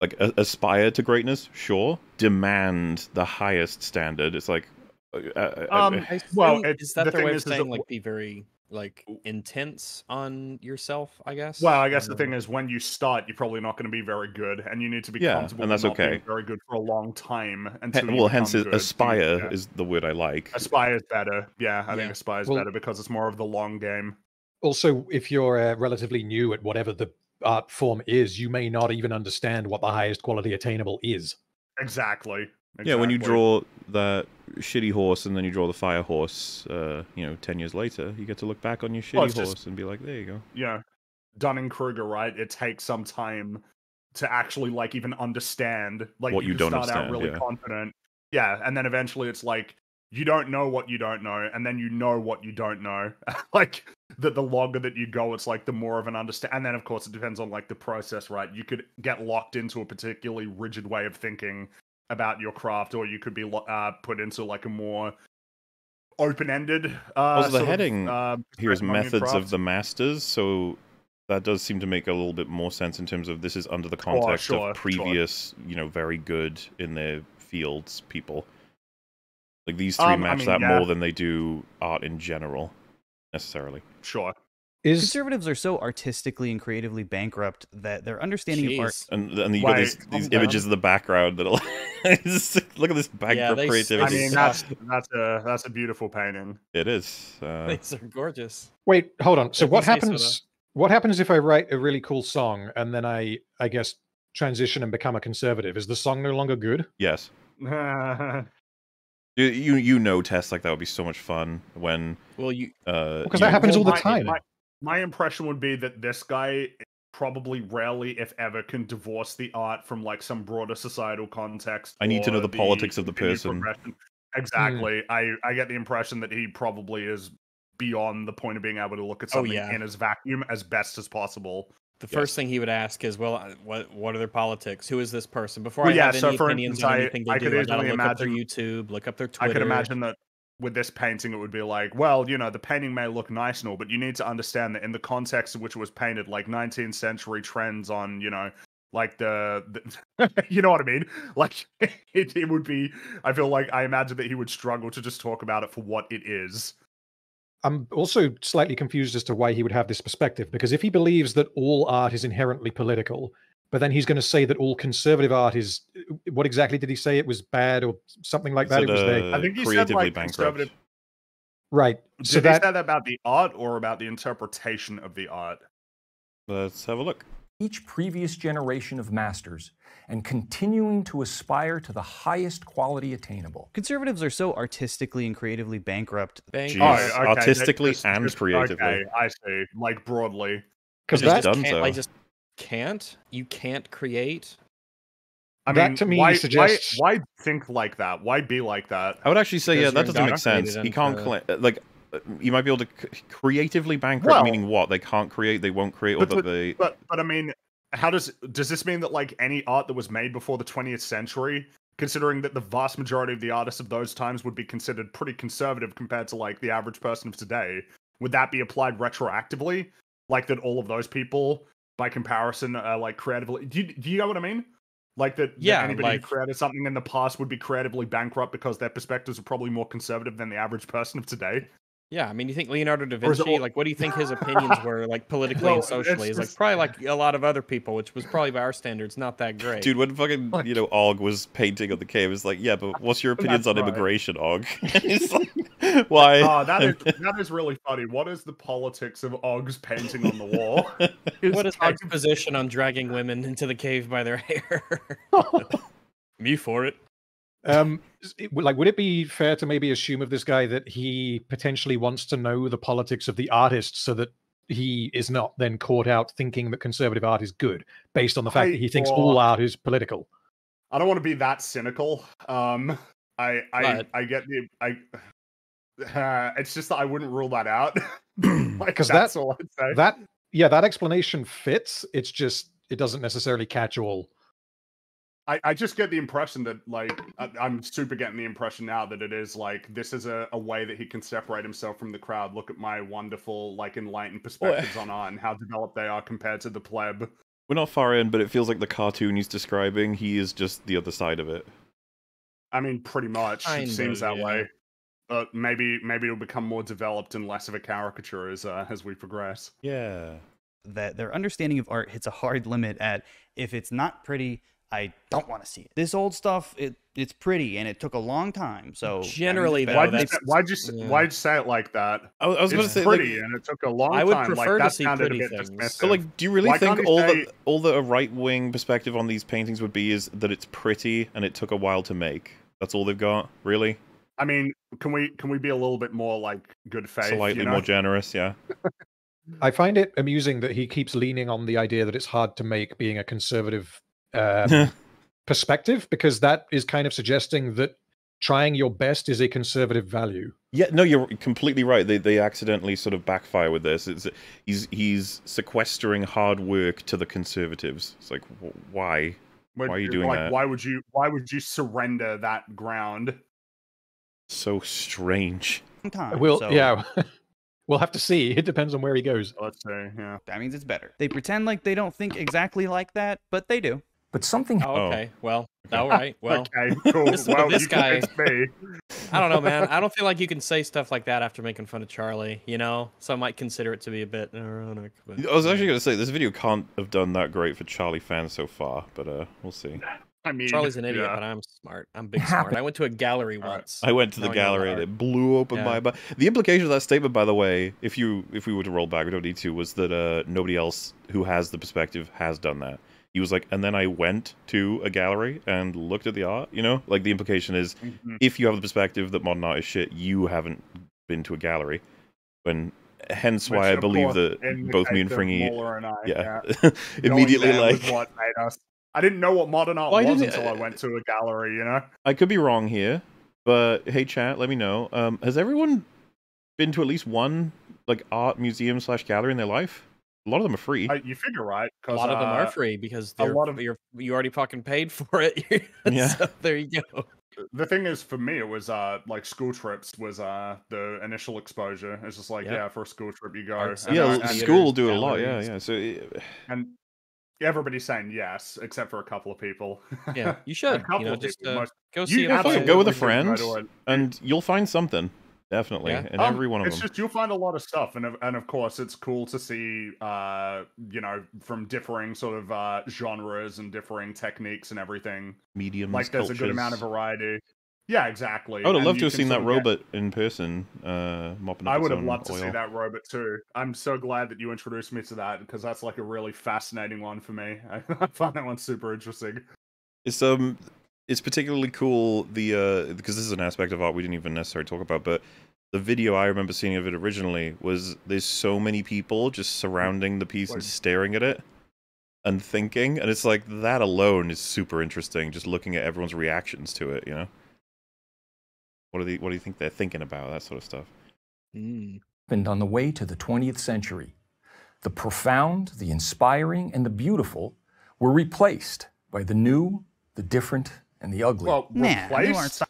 like a- aspire to greatness, sure. Demand the highest standard. It's like. Uh, uh, uh, Um, I well, it's- is that the their thing way is- of is saying that- like be very like intense on yourself? I guess. Well, I guess the Um, thing is, when you start, you're probably not going to be very good, and you need to be Yeah, comfortable and that's not being okay. very good for a long time he- until you well, hence good. Aspire yeah. is the word I like. Aspire is better. Yeah, I think aspire is Well- better because it's more of the long game. Also, if you're uh, relatively new at whatever the art form is, you may not even understand what the highest quality attainable is. Exactly. Yeah, when you draw that shitty horse and then you draw the fire horse, uh, you know, ten years later, you get to look back on your shitty Well, horse just- and be like, "There you go." Yeah. Dunning Kruger, right? It takes some time to actually like even understand like What you can don't start out really yeah. confident. Yeah, and then eventually it's like you don't know what you don't know, and then you know what you don't know. like that the longer that you go, it's like the more of an understand and then of course it depends on like the process, right? You could get locked into a particularly rigid way of thinking about your craft, or you could be uh, put into like a more open-ended uh Also, the sort of, heading uh, on your methods of the masters, so that does seem to make a little bit more sense in terms of this is under the context sure, of sure. previous, you know, very good in their fields people. Like these three Um, I match mean, that yeah. more than they do art in general, necessarily. Sure. Is Conservatives are so artistically and creatively bankrupt that their understanding of art And and you got these, these calm images in the background that look at this backdrop they s- creativity. I mean, that's that's a that's a beautiful painting. it is. Uh, These are gorgeous. wait, hold on. So If what you say so, happens? What happens if I write a really cool song and then I, I guess, transition and become a conservative? Is the song no longer good? yes. You, you you know tests like that would be so much fun when Well, you uh Because that happens all the time. My, my impression would be that this guy probably rarely, if ever, can divorce the art from like some broader societal context. I need to know or the politics of the person. progression. Exactly. I I get the impression that he probably is beyond the point of being able to look at Oh, something yeah. in his vacuum as best as possible. the Yes. first thing he would ask is, "Well, uh, what what are their politics? Who is this person?" Before Well, I yeah, have so any for opinions instance, on I- anything they I do, could I gotta easily look up their imagine- YouTube, look up their Twitter. I could imagine that with this painting, it would be like, well, you know, the painting may look nice and all, but you need to understand that in the context in which it was painted, like 19th century trends on, you know, like the, the you know what I mean? Like it, it would be. I feel like I imagine that he would struggle to just talk about it for what it is. I'm also slightly confused as to why he would have this perspective. Because if he believes that all art is inherently political, but then he's going to say that all conservative art is what exactly did he say? It was bad or something like that. said, It was vague. uh, I think he said, like, bankrupt. conservative- Right. Did So he that say that about the art or about the interpretation of the art? Let's have a look. each previous generation of masters and continuing to aspire to the highest quality attainable. Conservatives are so artistically and creatively bankrupt. Bank- Jeez. Oh, okay, artistically just- and just- creatively. Okay, I see. Like broadly. Because Just that, done can't, so. like just can't. You can't create. I That mean, to me why, suggests- why, why think like that? Why be like that? I would actually say, yeah, that doesn't make sense. indoctrinated He can't into- cla- like. uh, You might be able to c- creatively bankrupt, Well- meaning what? They can't create, they won't create, or But- that but- they. But but I mean, how does does this mean that like any art that was made before the 20th century, considering that the vast majority of the artists of those times would be considered pretty conservative compared to like the average person of today, would that be applied retroactively? Like that all of those people, by comparison, are like creatively. Do you, do you know what I mean? Like that, that Yeah, anybody like- who created something in the past would be creatively bankrupt because their perspectives are probably more conservative than the average person of today. Yeah, I mean, you think Leonardo da Or it Vinci? Like, what do you think his opinions were, like politically Well, and it's socially? Is like probably like a lot of other people, which was probably by our standards not that great. Dude, when fucking you know Og was painting on the cave, it's like, yeah, but what's your opinions That's on right. immigration, Og? it's like, why? Oh, that is that is really funny. What is the politics of Og's painting on the wall? what is Og's position on dragging women into the cave by their hair? Me for it. Um, it- like, would it be fair to maybe assume of this guy that he potentially wants to know the politics of the artist so that he is not then caught out thinking that conservative art is good based on the fact I- that he thinks well, all art is political? I don't want to be that cynical. Um, I I But- I get the I. Uh, it's just that I wouldn't rule that out. like, 'Cause that's that- all I'd say. That yeah, that explanation fits. It's just it doesn't necessarily catch all. I, I just get the impression that like I, I'm super getting the impression now that it is like this is a, a way that he can separate himself from the crowd. Look at my wonderful like enlightened perspectives on art and how developed they are compared to the pleb. We're not far in, but it feels like the cartoon he's describing, he is just the other side of it. I mean, pretty much Kind it seems of, that yeah. way. But maybe maybe it'll become more developed and less of a caricature as uh, as we progress. Yeah. that their understanding of art hits a hard limit at if it's not pretty, I don't want to see it. This old stuff, it it's pretty and it took a long time. So Generally, I mean, Why'd you, say, why'd you yeah. why'd you say it like that? I, I was going to It's say, pretty like, and it took a long I would time. prefer like, to that see sounded a pretty bit things. dismissive. but like, do you really Why think you all say- the all the right wing perspective on these paintings would be is that it's pretty and it took a while to make? That's all they've got, really? I mean, can we can we be a little bit more like good faith? Slightly you know? more generous, yeah. I find it amusing that he keeps leaning on the idea that it's hard to make being a conservative um, perspective because that is kind of suggesting that trying your best is a conservative value. Yeah, no, you're completely right. They they accidentally sort of backfire with this. It's he's he's sequestering hard work to the conservatives. It's like why? Would Why are you doing like, that? Why would you why would you surrender that ground? So strange. long time. We'll so yeah, we'll have to see. It depends on where he goes. Let's say, yeah. that means it's better. They pretend like they don't think exactly like that, but they do. But something Oh, Oh. okay. Well, all right. Well, okay, cool. this- well, this guy- convinced me. I don't know, man. I don't feel like you can say stuff like that after making fun of Charlie. You know, so I might consider it to be a bit ironic. But, I was actually going to say this video can't have done that great for Charlie fans so far, but uh, we'll see. I mean, Charlie's an idiot, yeah. but I'm smart. I'm big smart. I went to a gallery once. I went to the gallery and it blew open Yeah. my mind. The implication of that statement, by the way, if you if we were to roll back, we don't need to, was that uh, nobody else who has the perspective has done that. He was like, and then I went to a gallery and looked at the art. You know, like the implication is, Mhm. if you have the perspective that modern art is shit, you haven't been to a gallery. When hence Which, why I believe that both me and Fringy, and I, yeah, Going immediately like what made us. I didn't know what modern art Why was until I went to a gallery. You know, I could be wrong here, but hey, chat, let me know. Um, has everyone been to at least one like art museum slash gallery in their life? A lot of them are free. I, you figure right? A Because lot of them uh, are free because a lot of- you're you already fucking paid for it. Yeah. so there you go. the thing is for me it was uh like school trips was uh the initial exposure it's just like Yep. yeah for a school trip you go Arts and, yeah, uh, and and, school theaters, do it a lot. Yeah, yeah. So uh, and everybody's saying yes except for a couple of people Yeah, you a should. couple You know, of just people, uh, most- go you see Yeah, a fuck it, play. go with a absolutely should go friend. and you'll find something definitely Yeah. in Um, every one of it's them. just you'll find a lot of stuff and of, and of course it's cool to see uh you know from differing sort of uh genres and differing techniques and everything Mediums, like there's a good amount of variety Yeah, exactly. I would have and loved to have seen that of get- robot in person, uh, mopping up I would have loved to see that robot too. I'm so glad that you introduced me to that because that's like a really fascinating one for me. I find that one super interesting. It's um, it's particularly cool. The uh, because this is an aspect of art we didn't even necessarily talk about, but the video I remember seeing of it originally was there's so many people just surrounding the piece and staring at it and thinking, and it's like that alone is super interesting. Just looking at everyone's reactions to it, you know. What do they What do you think they're thinking about? That sort of stuff. Mm. happened on the way to the 20th century. The profound, the inspiring, and the beautiful were replaced by the new, the different, and the ugly. Well, Nah, they weren't replaced. sti-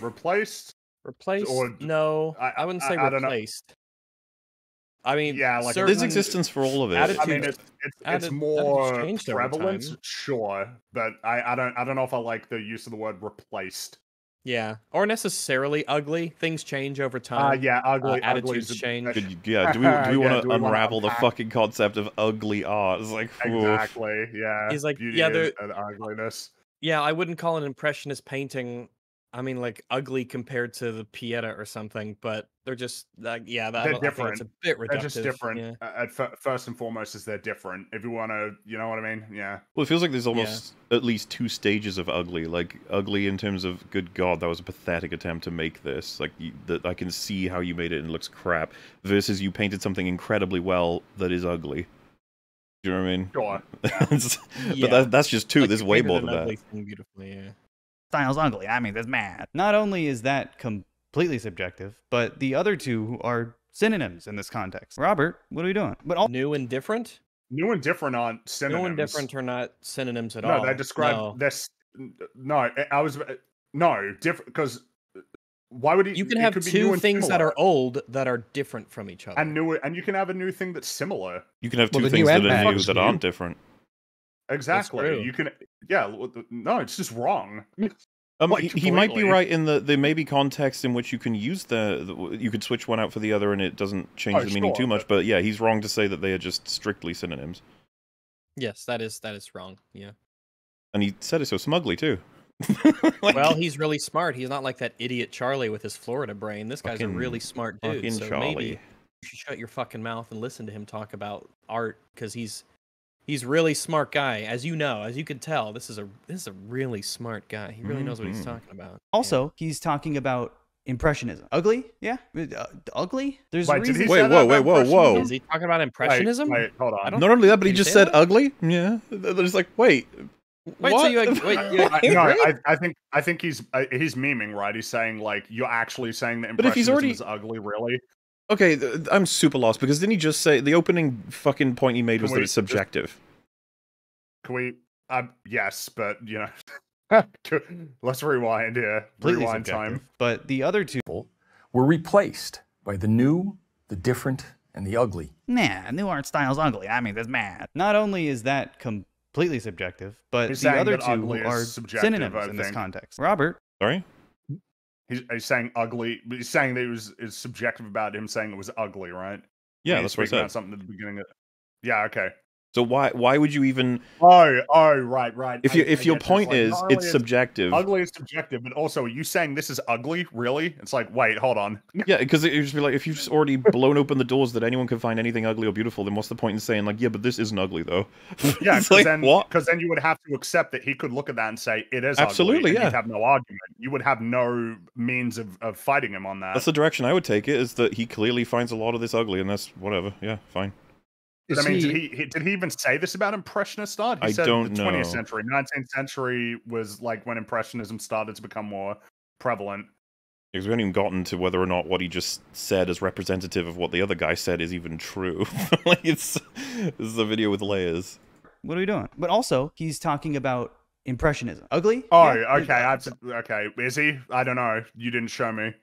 replaced. Replaced? Or- no, I- I, wouldn't say I don't replaced. I mean, Yeah, like, There's existence for all of it. Attitude- I mean, it's it's, Attitude- it's more changed prevalent, sure, but I, I don't I don't know if I like the use of the word replaced. Yeah, or necessarily ugly. Things change over Uh, time. yeah, ugly. attitudes ugly's change. uh, Could yeah, do we do we Yeah, want to we unravel the fucking concept of ugly art? It's like oof. Exactly. Yeah. He's like, beauty yeah, is there- an ugliness. Yeah, I wouldn't call an impressionist painting. I mean, like ugly compared to the Pieta or something, but they're just like, yeah, that, They're don't- I think it's a bit reductive. They're just different. Yeah. Uh, At fir- first and foremost, is they're different. If you want to, you know what I mean? Yeah. Well, it feels like there's almost at least two stages of ugly. Like ugly in terms of, good God, that was a pathetic attempt to make this. Like you, that, I can see how you made it and it looks crap. Versus you painted something incredibly well that is ugly. Do you know what I mean? Sure. Yeah. But that, that's just two. Like, There's way more than that. beautifully, yeah. Style's ugly. I mean, that's mad. Not only is that completely subjective, but the other two are synonyms in this context. Robert, what are we doing? But all New and different. New and different aren't synonyms. New and different are not synonyms at no, all. No, they describe No. this. No, I- I was no different because why would he? You can it have could two things that are old that are different from each other. and new, and you can have a new thing that's similar. You can have two the new things that are new that aren't different. Exactly. You can. Yeah. No, it's just wrong. Um, Like, he, he might be right in the there may be context in which you can use the, the you could switch one out for the other and it doesn't change Oh, the meaning sure, too much. but- But yeah, he's wrong to say that they are just strictly synonyms. yes, that is that is wrong. Yeah. And he said it so smugly too. Like, well, he's really smart. He's not like that idiot Charlie with his Florida brain. This guy's a really smart dude. So Charlie. maybe you should shut your fucking mouth and listen to him talk about art because he's he's really smart guy. As you know, as you can tell, this is a this is a really smart guy. He really knows what he's Mhm. talking about. also, he's talking about impressionism. Ugly? Yeah. Uh, ugly? There's Wait, a reason. he Wait, say whoa, wait, whoa, whoa. Is he talking about impressionism? Wait, hold on. I don't Not only that, but he just said that? ugly. Yeah, they're just like, wait, Wait, what? so you like- wait, you- I, no. I, I think I think he's uh, he's memeing, right? He's saying like you're actually saying that But if he's impressionism already- is ugly, really? Okay, th- I'm super lost because didn't he just say the opening fucking point he made was Can that it's subjective? Can we? Uh, yes, but you know, let's rewind here. completely rewind time. But the other two. were replaced by the new, the different, and the ugly. Nah, new art style's ugly. I mean, that's mad. Not only is that completely subjective, but He's the other two are subjective, synonyms I in this context. Robert, Sorry. He's, he's saying ugly. but He's saying that it was is subjective about him saying it was ugly, right? Yeah, that's what speaking said. something at the beginning. Of, yeah. Okay. So why why would you even Oh, oh, right, right. if I- you I if your get you. point like, is it's subjective? Ugly is subjective, but also, are you saying this is ugly? Really? It's like, wait, hold on. Yeah, because it would just be like if you've just already blown open the doors that anyone can find anything ugly or beautiful, then what's the point in saying like, yeah, but this isn't ugly though? Yeah, because like then, what? Because then you would have to accept that he could look at that and say it is Absolutely, ugly, and yeah. You'd have no argument. You would have no means of, of fighting him on that. That's the direction I would take it. Is that he clearly finds a lot of this ugly, and that's whatever. Yeah, fine. But, Is I mean, he- did he, he did he even say this about impressionist art? He I said don't the know. 20th century, 19th century was like when impressionism started to become more prevalent. Because we haven't even gotten to whether or not what he just said is representative of what the other guy said is even true. like it's this is a video with layers. what are we doing? But also, he's talking about impressionism. Ugly? Oh, Yeah. okay, that's okay. Is he? I don't know. You didn't show me.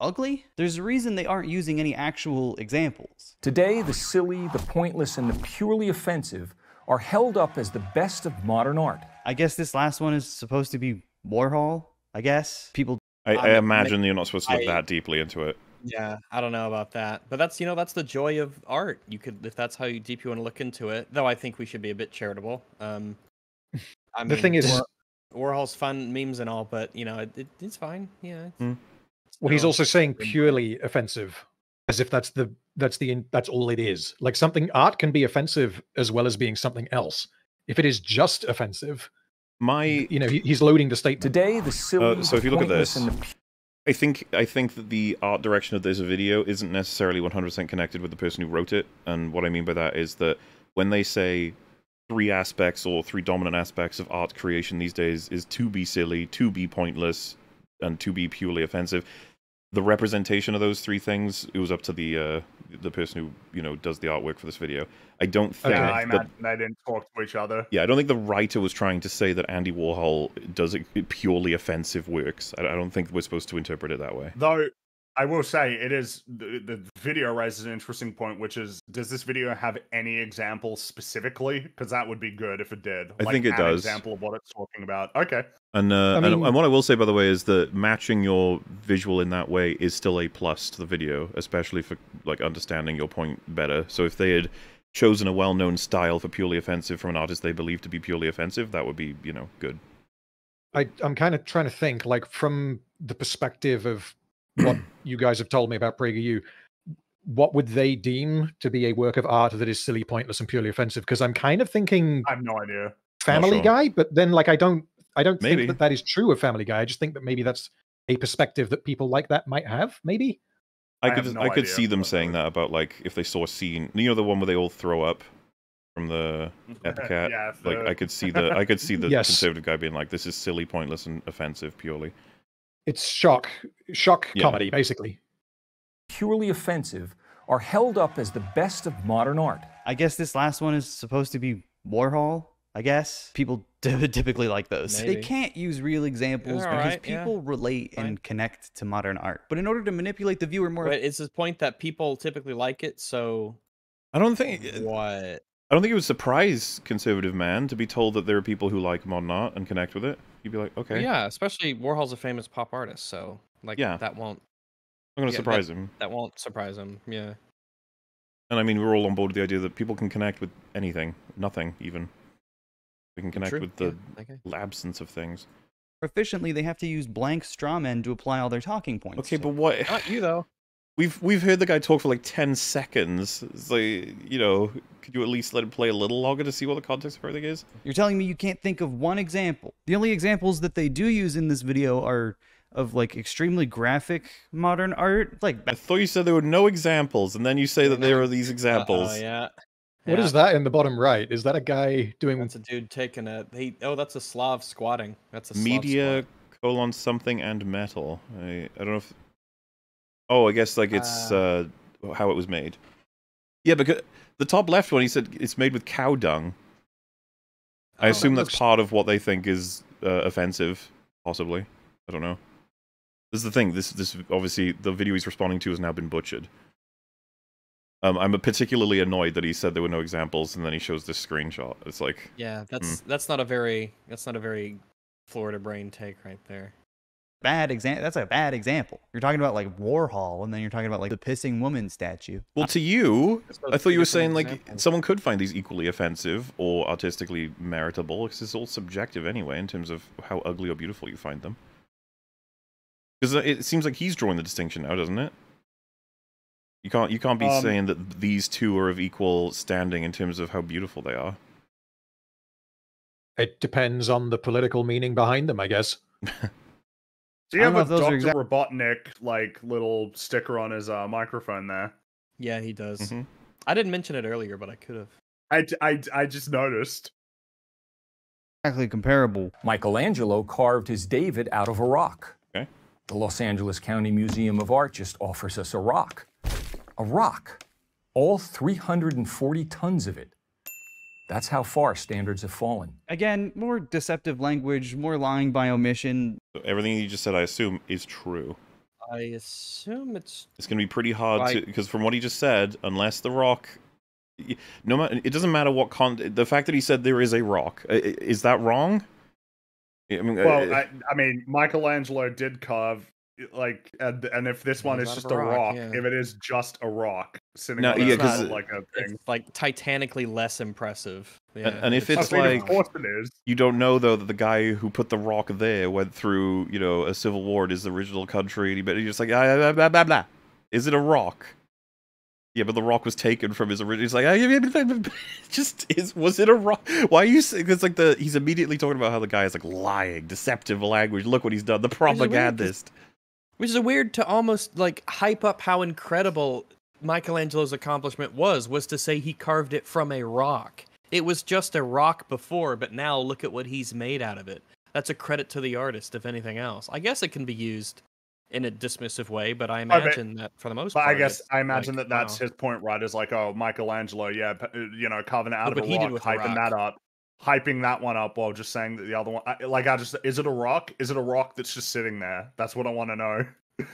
Ugly? There's a reason they aren't using any actual examples. Today, the silly, the pointless, and the purely offensive are held up as the best of modern art. I guess this last one is supposed to be Warhol. I guess people. I, I I mean, imagine you're not supposed to look I- that deeply into it. Yeah, I don't know about that, but that's you know that's the joy of art. You could if that's how you, deep you want to look into it. Though I think we should be a bit charitable. Um, I The thing is, Warhol's fun memes and all, but you know, it, it, it's fine. Yeah. It's, Hmm. Well, he's also saying purely offensive, as if that's the that's the in- that's all it is. Like something art can be offensive as well as being something else. If it is just offensive, My you know, he, he's loading the statement. Today, the silly, Uh, so if you look at this- I think I think that the art direction of this video isn't necessarily 100% connected with the person who wrote it, and what I mean by that is that when they say three aspects or three dominant aspects of art creation these days is to be silly, to be pointless, and to be purely offensive, the representation of those three things it was up to the uh, the person who you know does the artwork for this video. I don't think Okay. I imagine they didn't talk to each other. yeah, I don't think the writer was trying to say that Andy Warhol does it purely offensive works. I I don't think we're supposed to interpret it that way. Though I will say it is the, the video raises an interesting point, which is does this video have any examples specifically? Because that would be good if it did. I think it an does. Example of what it's talking about. Okay. And, uh, I and and what I will say, by the way, is that matching your visual in that way is still a plus to the video, especially for like understanding your point better. So if they had chosen a well-known style for purely offensive from an artist they believe to be purely offensive, that would be you know good. I, I'm kind of trying to think, like from the perspective of what you guys have told me about PragerU, what would they deem to be a work of art that is silly, pointless, and purely offensive? Because I'm kind of thinking I have no idea. Family sure. Guy, but then like I don't, I don't Maybe. think that that is true of Family Guy. I just think that maybe that's a perspective that people like that might have. Maybe. I I could have no I could see them saying that about like if they saw a scene, you know, the one where they all throw up from the Epicat. yeah, like I could see the I could see the Yes. conservative guy being like, "This is silly, pointless, and offensive purely." It's shock, shock Yeah. comedy, basically. purely offensive are held up as the best of modern art. I guess this last one is supposed to be Warhol. I guess people ty- typically like those. They can't use real examples They're because alright, yeah. people relate Fine. and connect to modern art. But in order to manipulate the viewer more, But it's the point that people typically like it. So I don't think what? I don't think it would surprise conservative man to be told that there are people who like modern art and connect with it. You'd be like, okay, Yeah, especially Warhol's a famous pop artist, so like Yeah. that won't I'm gonna yeah, that- surprise him. that won't surprise him. Yeah. And I mean, we're all on board with the idea that people can connect with anything, nothing even. We can connect True, with yeah, the okay. absence of things. efficiently, they have to use blank straw men to apply all their talking points. Okay, to. but what? Not you though. We've we've heard the guy talk for like ten seconds. It's like you know, could you at least let him play a little longer to see what the context of everything is? You're telling me you can't think of one example. The only examples that they do use in this video are of like extremely graphic modern art. Like I thought you said there were no examples, and then you say that there are these examples. Oh yeah. What is Yeah, that in the bottom right? Is that a guy doing? That's a dude taking a. He, oh, that's a Slav squatting. That's a Slav Media squat. colon something and metal. I I don't know if. Oh, I guess like it's uh, how it was made. Yeah, because the top left one, he said it's made with cow dung. I Oh, assume that that's looks- part of what they think is uh, offensive, possibly. I don't know. This is the thing. This this obviously the video he's responding to has now been butchered. Um, I'm particularly annoyed that he said there were no examples, and then he shows this screenshot. It's like, Yeah, Hmm. that's that's not a very that's not a very Florida brain take right there. Bad example. That's a bad example. You're talking about like Warhol, and then you're talking about like the pissing woman statue. well, to you, It's I thought you were different saying like someone could find these equally offensive or artistically meritable because it's all subjective anyway in terms of how ugly or beautiful you find them. Because it seems like he's drawing the distinction now, doesn't it? You can't you can't be Um, saying that these two are of equal standing in terms of how beautiful they are. It depends on the political meaning behind them, I guess. Do you don't have a if those Dr. exact- Robotnik like little sticker on his uh, microphone there? Yeah, he does. Mhm. I didn't mention it earlier, but I could have. I, I, I just noticed. Exactly comparable. Michelangelo carved his David out of a rock. Okay. The Los Angeles County Museum of Art just offers us a rock. A rock. All 340 tons of it. That's how far standards have fallen. Again, more deceptive language, more lying by omission. So everything you just said, I assume, is true. I assume it's It's going to be pretty hard to because from what he just said, unless the rock, no matter it doesn't matter what con. The fact that he said there is a rock i- i- is that wrong? I mean, uh, Well, I, I mean, Michelangelo did carve like and, and if this one Comes is just a a rock, rock, yeah. if it is just a rock sitting No, on yeah, a 'cause table like a thing. It's like titanically less impressive. Yeah, and if it's I mean, like- of course it is. You don't know though that the guy who put the rock there went through, you know, a civil war in his original country, and he, but he's just like, ah, blah, blah, blah, blah. Is it a rock? Yeah, but the rock was taken from his original. He's like, ah, yeah, yeah, blah, blah, blah. just is. Was it a rock? Why are you? saying It's like the he's immediately talking about how the guy is like lying, deceptive language. Look what he's done. The is weird 'cause- propagandist. Which is weird to almost like hype up how incredible Michelangelo's accomplishment was, was to say he carved it from a rock. It was just a rock before, but now look at what he's made out of it. That's a credit to the artist, if anything else. I guess it can be used in a dismissive way, but I imagine that for the most But part. I guess I imagine like, that that's wow. his point, right? Is like, oh, Michelangelo, yeah, you know, carving it out Look of a he did rock, hyping rock. that up, hyping that one up, while just saying that the other one, I, like, I just, is it a rock? Is it a rock that's just sitting there? That's what I want to know.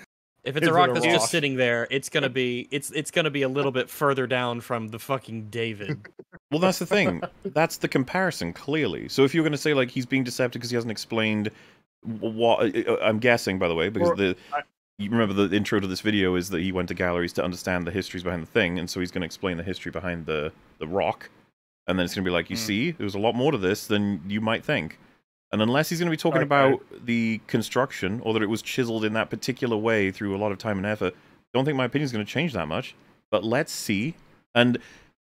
If it's Is a it rock a that's rock? just sitting there, it's gonna be it's it's gonna be a little bit further down from the fucking David. Well, that's the thing. that's the comparison, clearly. So if you're going to say like he's being deceptive because he hasn't explained what uh, uh, I'm guessing, by the way, because Or- the I- you remember the intro to this video is that he went to galleries to understand the histories behind the thing, and so he's going to explain the history behind the the rock, and then it's going to be like, you Mm. see, there's a lot more to this than you might think. And unless he's going to be talking Okay. about the construction or that it was chiseled in that particular way through a lot of time and effort, don't think my opinion is going to change that much. But let's see. And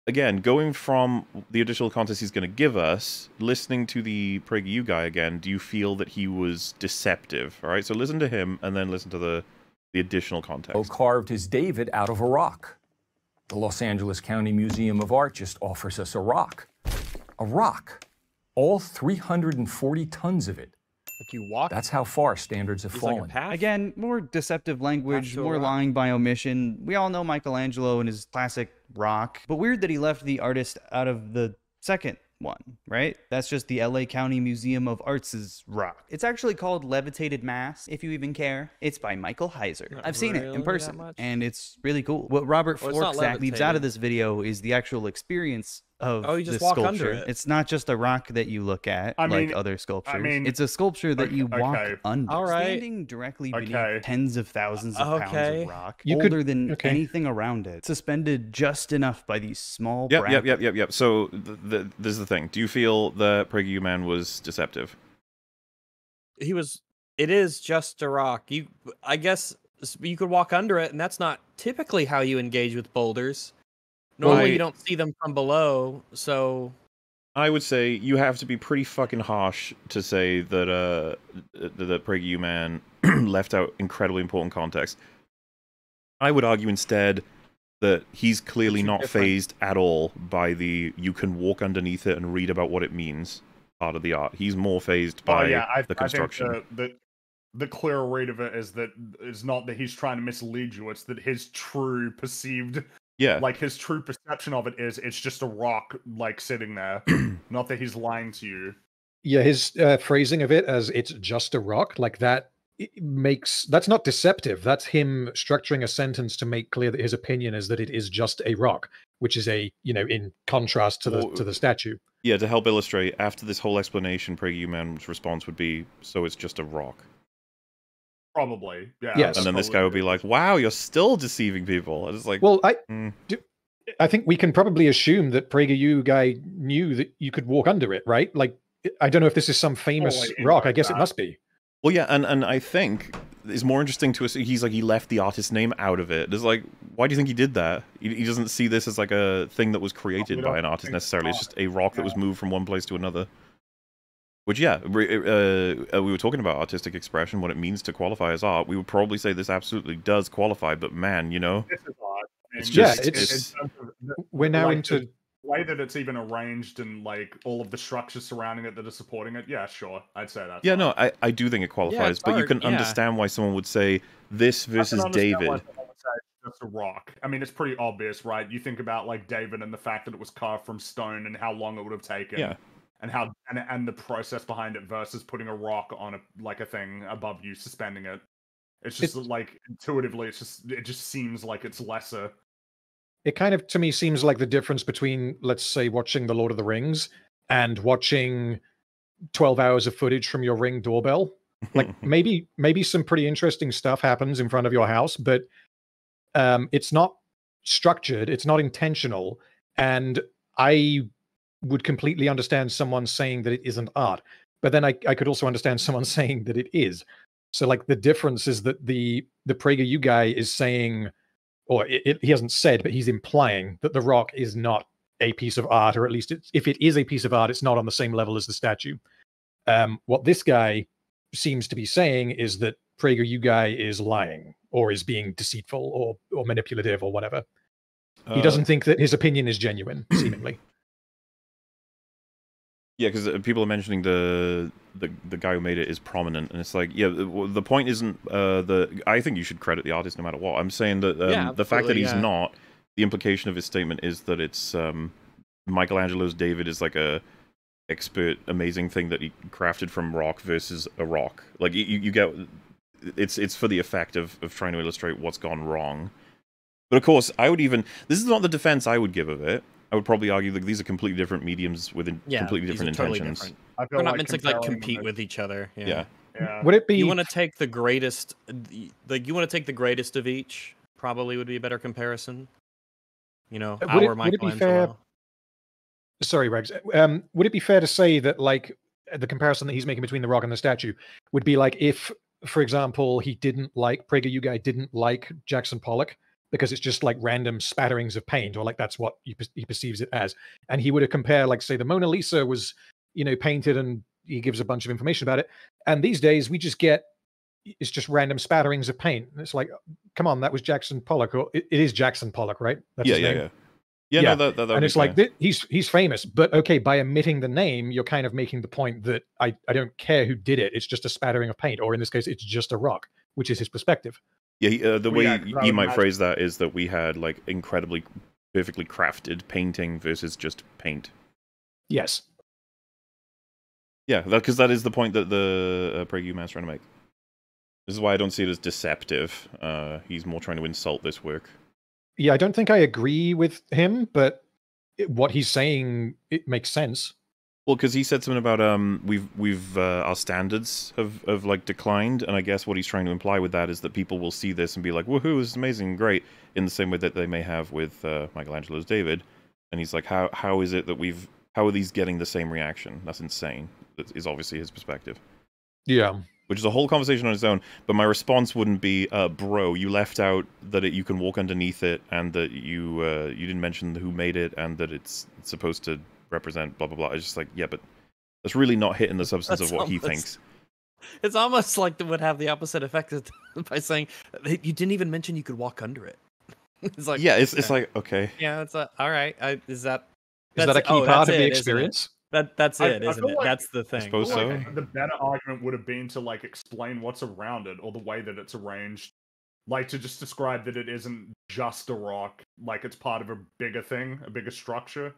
again, going from the additional context he's going to give us, listening to the PragerU guy again, do you feel that he was deceptive? All right, so listen to him and then listen to the the additional context. carved his David out of a rock. The Los Angeles County Museum of Art just offers us a rock. A rock. All 340 tons of it. like you walk That's how far standards have it's like a fallen. path. Again, more deceptive language, to more rock. lying by omission. We all know Michelangelo and his classic rock, but weird that he left the artist out of the second one, right? That's just the LA County Museum of Arts' rock. It's actually called Levitated Mass, if you even care. It's by Michael Heizer. Not I've seen it in person, and it's really cool. What Robert Well, leaves out of this video is the actual experience of Oh, you just this walk under sculpture. it. It's not just a rock that you look at I like mean- other sculptures. I mean, it's a sculpture that okay- you walk okay. under. All right. Standing directly beneath Okay. tens of thousands of pounds of rock, You could- older than okay. anything around it, suspended just enough by these small. Yep, yep, brackets. yep, yep, yep. So th- th- this is the thing. Do you feel that PragerU man was deceptive? he was it is just a rock you i guess you could walk under it and that's not typically how you engage with boulders normally I- you don't see them from below so I would say you have to be pretty fucking harsh to say that uh th- that PragerU man left out incredibly important context. I would argue instead that he's clearly not different- phased at all by the you can walk underneath it and read about what it means part of the art. He's more phased Oh by yeah, I, the I think construction. the, the the clear read of it is that it's not that he's trying to mislead you; it's that his true perceived, yeah. like his true perception of it is it's just a rock like sitting there. not that he's lying to you. Yeah, his uh, phrasing of it as it's just a rock, like that makes that's not deceptive. That's him structuring a sentence to make clear that his opinion is that it is just a rock, which is a you know in contrast to the Or- to the statue. Yeah, to help illustrate, after this whole explanation, PragerU man's response would be, "So it's just a rock," Probably, yeah. Yes. and then this guy probably would be like, "Wow, you're still deceiving people." And it's like, Well, I mm, I think we can probably assume that PragerU guy knew that you could walk under it, right? Like I don't know if this is some famous like, rock. I like guess it must be. Well, yeah, and, and I think it's more interesting to us. He's like he left the artist name out of it. It's like, why do you think he did that? He, he doesn't see this as like a thing that was created by an artist necessarily. It's just a rock that was moved from one place to another. Which, yeah, re- uh, uh, we were talking about artistic expression, what it means to qualify as art. We would probably say this absolutely does qualify, but man, you know, This is odd. I It's just- in- in it's- terms of the We're now like into the way that it's even arranged and like all of the structures surrounding it that are supporting it. Yeah, sure, I'd say that. yeah, no, I, I do think it qualifies, it's but you can yeah. understand why someone would say this versus David. That's a rock. I mean, it's pretty obvious, right? You think about like David and the fact that it was carved from stone and how long it would have taken. Yeah. And how and and the process behind it versus putting a rock on a like a thing above you, suspending it. It's just It's- like intuitively, it's just it just seems like it's lesser. it kind of to me seems like the difference between let's say watching the lord of the rings and watching 12 hours of footage from your ring doorbell like maybe maybe some pretty interesting stuff happens in front of your house, but um, it's not structured, it's not intentional, and I would completely understand someone saying that it isn't art. But then I, I could also understand someone saying that it is. So like the difference is that the the PragerU guy is saying, or it, it, he hasn't said, but he's implying that the rock is not a piece of art, or at least it's, if it is a piece of art, it's not on the same level as the statue. Um, what this guy seems to be saying is that PragerU guy is lying or is being deceitful or or manipulative or whatever. he Uh, doesn't think that his opinion is genuine, seemingly. Yeah, because people are mentioning the, the the guy who made it is prominent, and it's like, yeah, the, the point isn't uh, the. I think you should credit the artist no matter what. I'm saying that um, Yeah, the fact that he's yeah. not, the implication of his statement is that it's um, Michelangelo's David is like a expert, amazing thing that he crafted from rock versus a rock. Like you, you get, it's it's for the effect of of trying to illustrate what's gone wrong. But of course, I would even. This is not the defense I would give of it. I would probably argue that these are completely different mediums with in- Yeah, completely these are different totally intentions. different. I feel They're not like meant to like compete them with each other. Yeah. Yeah. Yeah. Would it be You want to take the greatest, like you want to take the greatest of each. Probably would be a better comparison. You know, Uh, would it- our would it be fair- sorry, Rags. Um, would it be fair to say that like the comparison that he's making between the rock and the statue would be like if, for example, he didn't like PragerU guy didn't like Jackson Pollock because it's just like random spatterings of paint, or like that's what he, per- he perceives it as, and he would have compare like say the Mona Lisa was, you know, painted and he gives a bunch of information about it, and these days we just get it's just random spatterings of paint. It's like, come on, that was Jackson Pollock, or it, it is Jackson Pollock, right? That's yeah, yeah, yeah, yeah. Yeah, No, that, that, that and it's like fair. thi- he's he's famous, but okay, by omitting the name, you're kind of making the point that I I don't care who did it. It's just a spattering of paint, or in this case, it's just a rock, which is his perspective. yeah, uh, the Well, way yeah, y- you might imagine- phrase that is that we had like incredibly perfectly crafted painting versus just paint. Yes, Yeah, because that is the point that the uh, PragerU man's trying to make. This is why I don't see it as deceptive. Uh, he's more trying to insult this work. Yeah, I don't think I agree with him, but it, what he's saying it makes sense. Well, because he said something about um, we've we've uh, our standards have, have like declined, and I guess what he's trying to imply with that is that people will see this and be like, "Woohoo! This is amazing, great!" In the same way that they may have with uh, Michelangelo's David, and he's like, "How how is it that we've how are these getting the same reaction? That's insane." That is obviously his perspective, Yeah, which is a whole conversation on its own. But my response wouldn't be, uh, "Bro, you left out that it, you can walk underneath it, and that you uh, you didn't mention who made it, and that it's, it's supposed to represent blah blah blah." It's just like, yeah, but that's really not hitting the substance That's of what he thinks. It's almost like it would have the opposite effect by saying you didn't even mention you could walk under it. it's like yeah, it's it's like okay. yeah, it's a, all right. I, is that is that a key oh, part that's of the it? experience? That that's I- it, I isn't feel it? like- that's the thing. suppose I feel so. like the better argument would have been to like explain what's around it or the way that it's arranged. Like to just describe that it isn't just a rock, like it's part of a bigger thing, a bigger structure.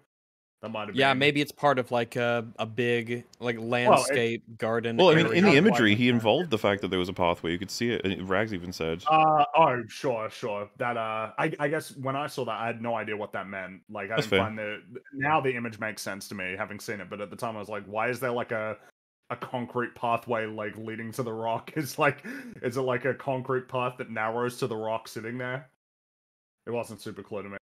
That might have Yeah, been maybe it's part of like a a big like landscape garden. Well, I mean, in the imagery, he involved the fact that there was a pathway. You could see it. Rags even said, Uh oh, sure, sure. That uh, I I guess when I saw that, I had no idea what that meant. Like, I That's didn't fair. find the now the image makes sense to me having seen it, but at the time I was like, why is there like a a concrete pathway like leading to the rock? Is like, is it like a concrete path that narrows to the rock sitting there? It wasn't super clear to me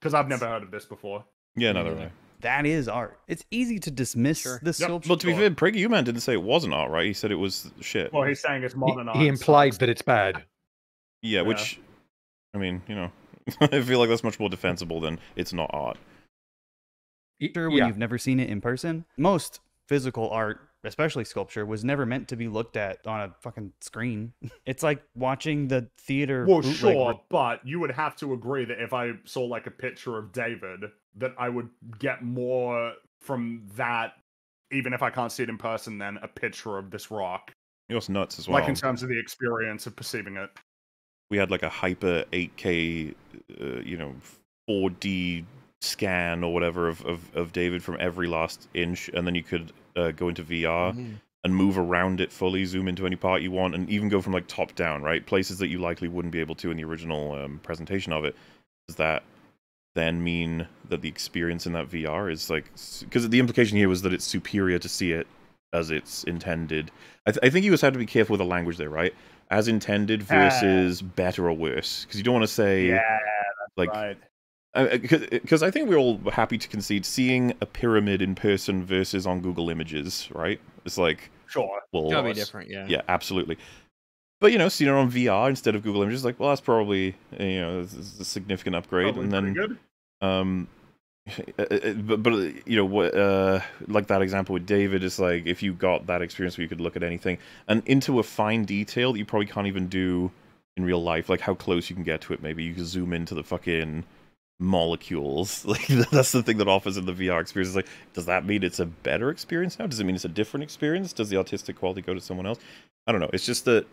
because I've never heard of this before. "Yeah, neither Yeah. way." That is art. It's easy to dismiss Sure. the Yep. sculpture. Well, to be fair, fair, you man didn't say it wasn't art, right? He said it was shit. Well, he's saying it's He, modern art. he and implied stuff. that it's bad. yeah, yeah. which, I mean, you know, I feel like that's much more defensible than it's not art. Y- sculpture when yeah. you've never seen it in person. Most physical art, especially sculpture, was never meant to be looked at on a fucking screen. It's like watching the theater. Well, sure, re- but you would have to agree that if I saw like a picture of David, that I would get more from that, even if I can't see it in person, than a picture of this rock. It was nuts as well. Like in terms of the experience of perceiving it. we had like a hyper 8K, uh, you know, 4D scan or whatever of, of, of David from every last inch, and then you could uh, go into VR Mhm. and move around it fully, zoom into any part you want, and even go from like top down, right? Places that you likely wouldn't be able to in the original um, presentation of it. Does that then mean that the experience in that VR is like, because the implication here was that it's superior to see it as it's intended. I, th- I think you just have to be careful with the language there, right? As intended versus better or worse, because you don't want to say Yeah, like right. Because I think we're all happy to concede seeing a pyramid in person versus on Google Images, right? It's like, Sure. well, Gotta be different, yeah. yeah, absolutely. But you know, seeing it on VR instead of Google Images, like, well, that's probably you know a significant upgrade. Probably and then, good. um, uh, uh, but but uh, you know what? Uh, like that example with David is like if you got that experience where you could look at anything and into a fine detail that you probably can't even do in real life, like how close you can get to it. Maybe you can zoom into the fucking molecules. Like that's the thing that offers in the VR experience. Is like, does that mean it's a better experience now? Does it mean it's a different experience? Does the artistic quality go to someone else? I don't know. It's just that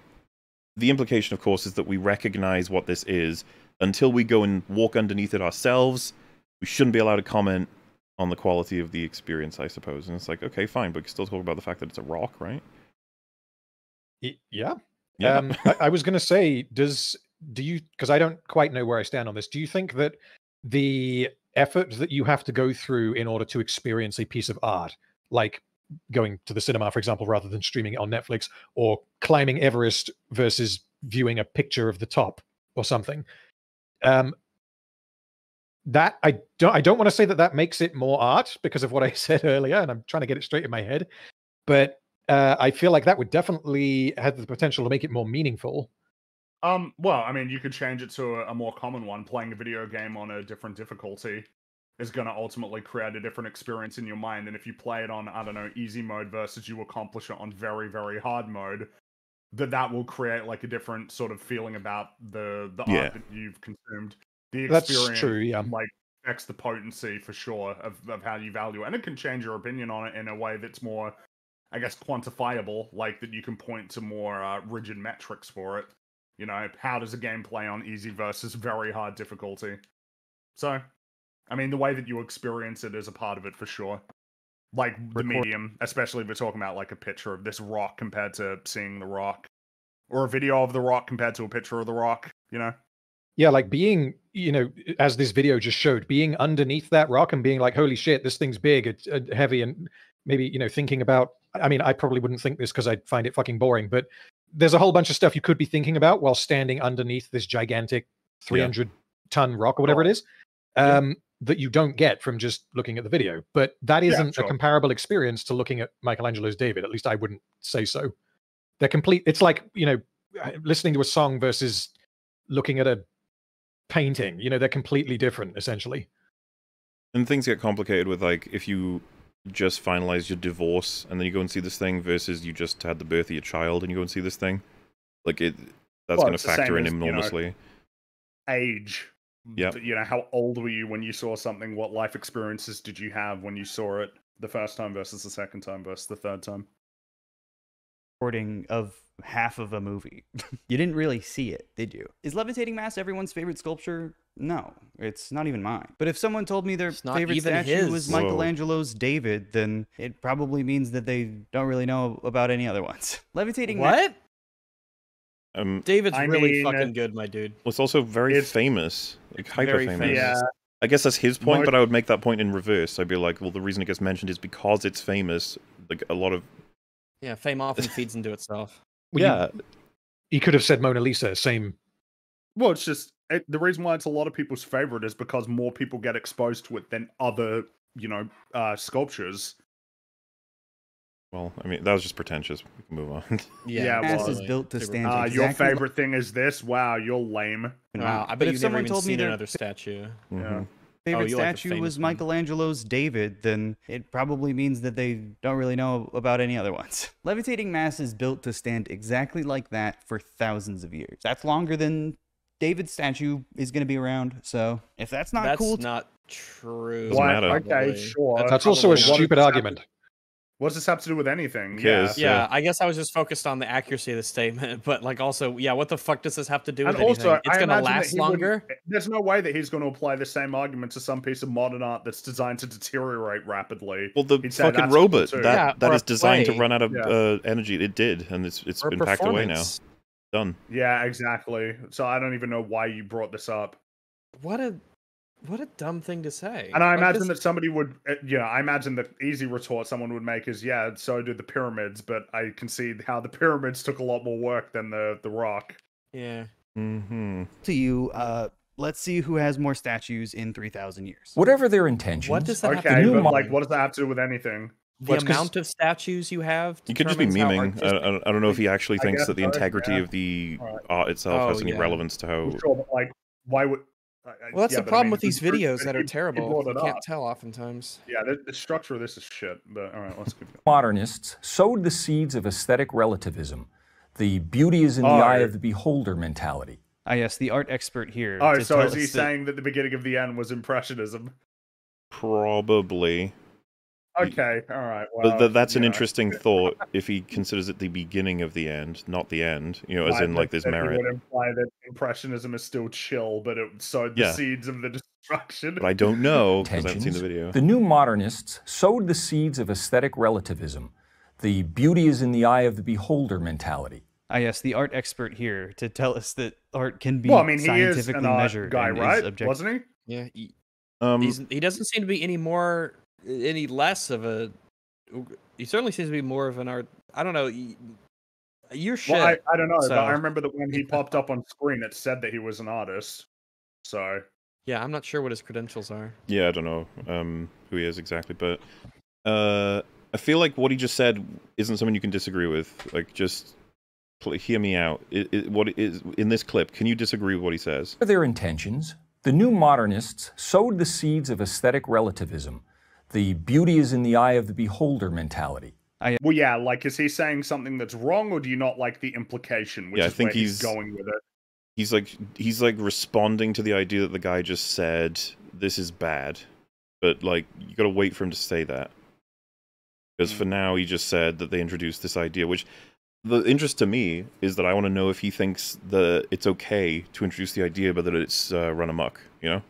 the implication, of course, is that we recognize what this is. Until we go and walk underneath it ourselves, we shouldn't be allowed to comment on the quality of the experience, I suppose. And it's like, okay, fine, but can still talk about the fact that it's a rock, right? Yeah. Yeah. Um, I, I was going to say, does do you? Because I don't quite know where I stand on this. Do you think that the effort that you have to go through in order to experience a piece of art, like going to the cinema, for example, rather than streaming it on Netflix, or climbing Everest versus viewing a picture of the top or something, um, that I don't. I don't want to say that that makes it more art because of what I said earlier, and I'm trying to get it straight in my head, but uh, I feel like that would definitely have the potential to make it more meaningful. Um, well, I mean, you could change it to a, a more common one. Playing a video game on a different difficulty is going to ultimately create a different experience in your mind. And if you play it on, I don't know, easy mode versus you accomplish it on very, very hard mode, that that will create like a different sort of feeling about the the Yeah. art that you've consumed. The experience, That's true, yeah. like affects the potency for sure of, of how you value it, and it can change your opinion on it in a way that's more, I guess, quantifiable. Like that you can point to more uh, rigid metrics for it. You know, how does a game play on easy versus very hard difficulty? So, I mean, the way that you experience it is a part of it for sure. Like the Record- medium, especially if we're talking about like a picture of this rock compared to seeing the rock, or a video of the rock compared to a picture of the rock. You know, Yeah, like being, you know, as this video just showed, being underneath that rock and being like, holy shit, this thing's big, it's uh, heavy, and maybe, you know, thinking about, I mean, I probably wouldn't think this because I'd find it fucking boring, but there's a whole bunch of stuff you could be thinking about while standing underneath this gigantic 300 ton rock or whatever it is Yeah. um, that you don't get from just looking at the video. But that Yeah, isn't sure. a comparable experience to looking at Michelangelo's David. At least I wouldn't say so. They're complete. It's like, you know, uh, listening to a song versus looking at a painting. You know, they're completely different, essentially. And things get complicated with like if you just finalized your divorce and then you go and see this thing versus you just had the birth of your child and you go and see this thing. Like it that's Well, going to factor in as, you know, enormously. age. Yeah. You know, how old were you when you saw something? What life experiences did you have when you saw it the first time versus the second time versus the third time? recording of half of a movie. you didn't really see it, did you? Is levitating mass everyone's favorite sculpture? No, it's not even mine. But if someone told me their favorite even statue was his. Whoa. Michelangelo's David, then it probably means that they don't really know about any other ones. Levitating ma- What? Um, David's I really mean, uh, fucking good, my dude. well, it's also very It's- famous, like hyper famous. famous. Yeah, I guess that's his point, Mo- but I would make that point in reverse. I'd be like, well, the reason it gets mentioned is because it's famous. Like a lot of Yeah, fame often feeds into itself. Well, you- yeah, He could have said Mona Lisa, same. Well, it's just it, the reason why it's a lot of people's favorite is because more people get exposed to it than other, you know, uh, sculptures. well, I mean, that was just pretentious. We can move on. Yeah, mass well, is built to stand Uh, exactly your like- favorite thing is this? Wow, you're lame. Wow, I bet if you've never someone even told me seen their another statue. Mhm. Oh, favorite you like the statue famous was one. Michelangelo's David, then it probably means that they don't really know about any other ones. Levitating mass is built to stand exactly like that for thousands of years. That's longer than David's statue is going to be around. So if that's not That's cool, not true. Doesn't matter. Okay, sure. That's also a stupid this have argument. What does this have to do with anything? Yeah. Yeah, Yeah. I guess I was just focused on the accuracy of the statement, but like also, yeah, what the fuck does this have to do with And anything? also, it's gonna last he wouldn't- longer. There's no way that he's going to apply the same argument to some piece of modern art that's designed to deteriorate rapidly. Well, the He'd say fucking robot too. that Yeah, that or is a designed to run out of Yeah. uh, energy. It did, and it's it's Or been packed away now. Done. Yeah, exactly. So I don't even know why you brought this up. What a what a dumb thing to say. And I Like, imagine this- that somebody would, uh, you know, I imagine the easy retort someone would make is, yeah, so did the pyramids, but I can see how the pyramids took a lot more work than the the rock. Yeah. Mm-hmm. To you, uh, let's see who has more statues in 3,000 years. Whatever their intentions, does that have to Okay, new but like, what does that have to do with anything? The Well, amount of statues you have. He could just be determines memeing. I, I, I don't know if he actually thinks that the so, integrity yeah. of the Alright. art itself Oh, has any yeah. relevance to how. Sure, but like, why would? I- I- Well, that's yeah, the but I problem mean, with these videos that are terrible. brought You can't up. tell oftentimes. Yeah, the, the structure of this is shit. But all right, let's keep going. modernists sowed the seeds of aesthetic relativism, the beauty is in the Oh. eye of the beholder mentality. Ah, yes, the art expert here. Oh, so tell is he that- saying that the beginning of the end was impressionism? Probably. Okay, all right. Well, But th- that's an you know, interesting thought if he considers it the beginning of the end, not the end. You know, as why in like that- there's that merit. Would imply that impressionism is still chill, but it sowed the Yeah. seeds of the destruction. But I don't know because I haven't seen the video. The new modernists sowed the seeds of aesthetic relativism, the beauty is in the eye of the beholder mentality. I yes, the art expert here to tell us that art can be well, I mean, he is scientifically an art measured guy, and right? objective. Wasn't he? Yeah. He, Um, he doesn't seem to be any more, any less of a. He certainly seems to be more of an art. I don't know. y- You're shit. Well, I, I don't know, but I remember that when he popped up on screen, it said that he was an artist. So yeah, I'm not sure what his credentials are. Yeah, I don't know um, who he is exactly, but uh, I feel like what he just said isn't something you can disagree with. Like, just hear me out. It, it, what is in this clip? Can you disagree with what he says? For their intentions, the new modernists sowed the seeds of aesthetic relativism, the beauty is in the eye of the beholder mentality. Well, yeah, like, is he saying something that's wrong, or do you not like the implication? Which Yeah, I is think where he's, he's- going with it. He's like he's like responding to the idea that the guy just said this is bad, but like you got to wait for him to say that. Because for now, he just said that they introduced this idea, which the interest to me is that I want to know if he thinks that it's okay to introduce the idea, but that it's uh, run amok, you know?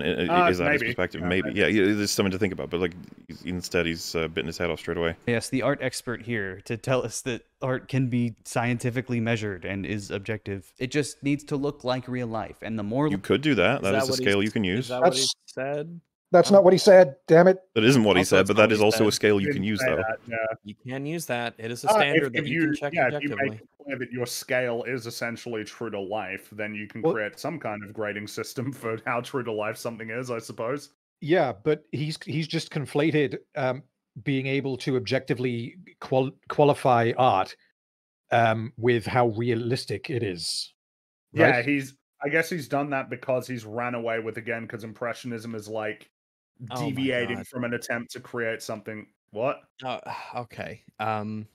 And i- i- Uh, is that his perspective? Yeah, maybe. maybe. Yeah, yeah, there's something to think about. But like, he's, instead, he's uh, bitten his head off straight away. Yes, the art expert here to tell us that art can be scientifically measured and is objective. It just needs to look like real life, and the more You could do that that is the what scale you can use. Is that what he That's- said? That's not what he said. Damn it. That isn't what he Also, said, but that is that what is he also a scale you can use, though. that, yeah. You can use that. It is a Uh, if- standard if that you, can check yeah, if you objectively. make clear that your scale is essentially true to life, then you can Well- create some kind of grading system for how true to life something is, I suppose. Yeah, but he's he's just conflated um, being able to objectively qual- qualify art um, with how realistic it is. Yeah, he's. I guess he's done that because he's ran away with again because impressionism is like my deviating God. from an attempt to create something. What? Oh, okay. Um,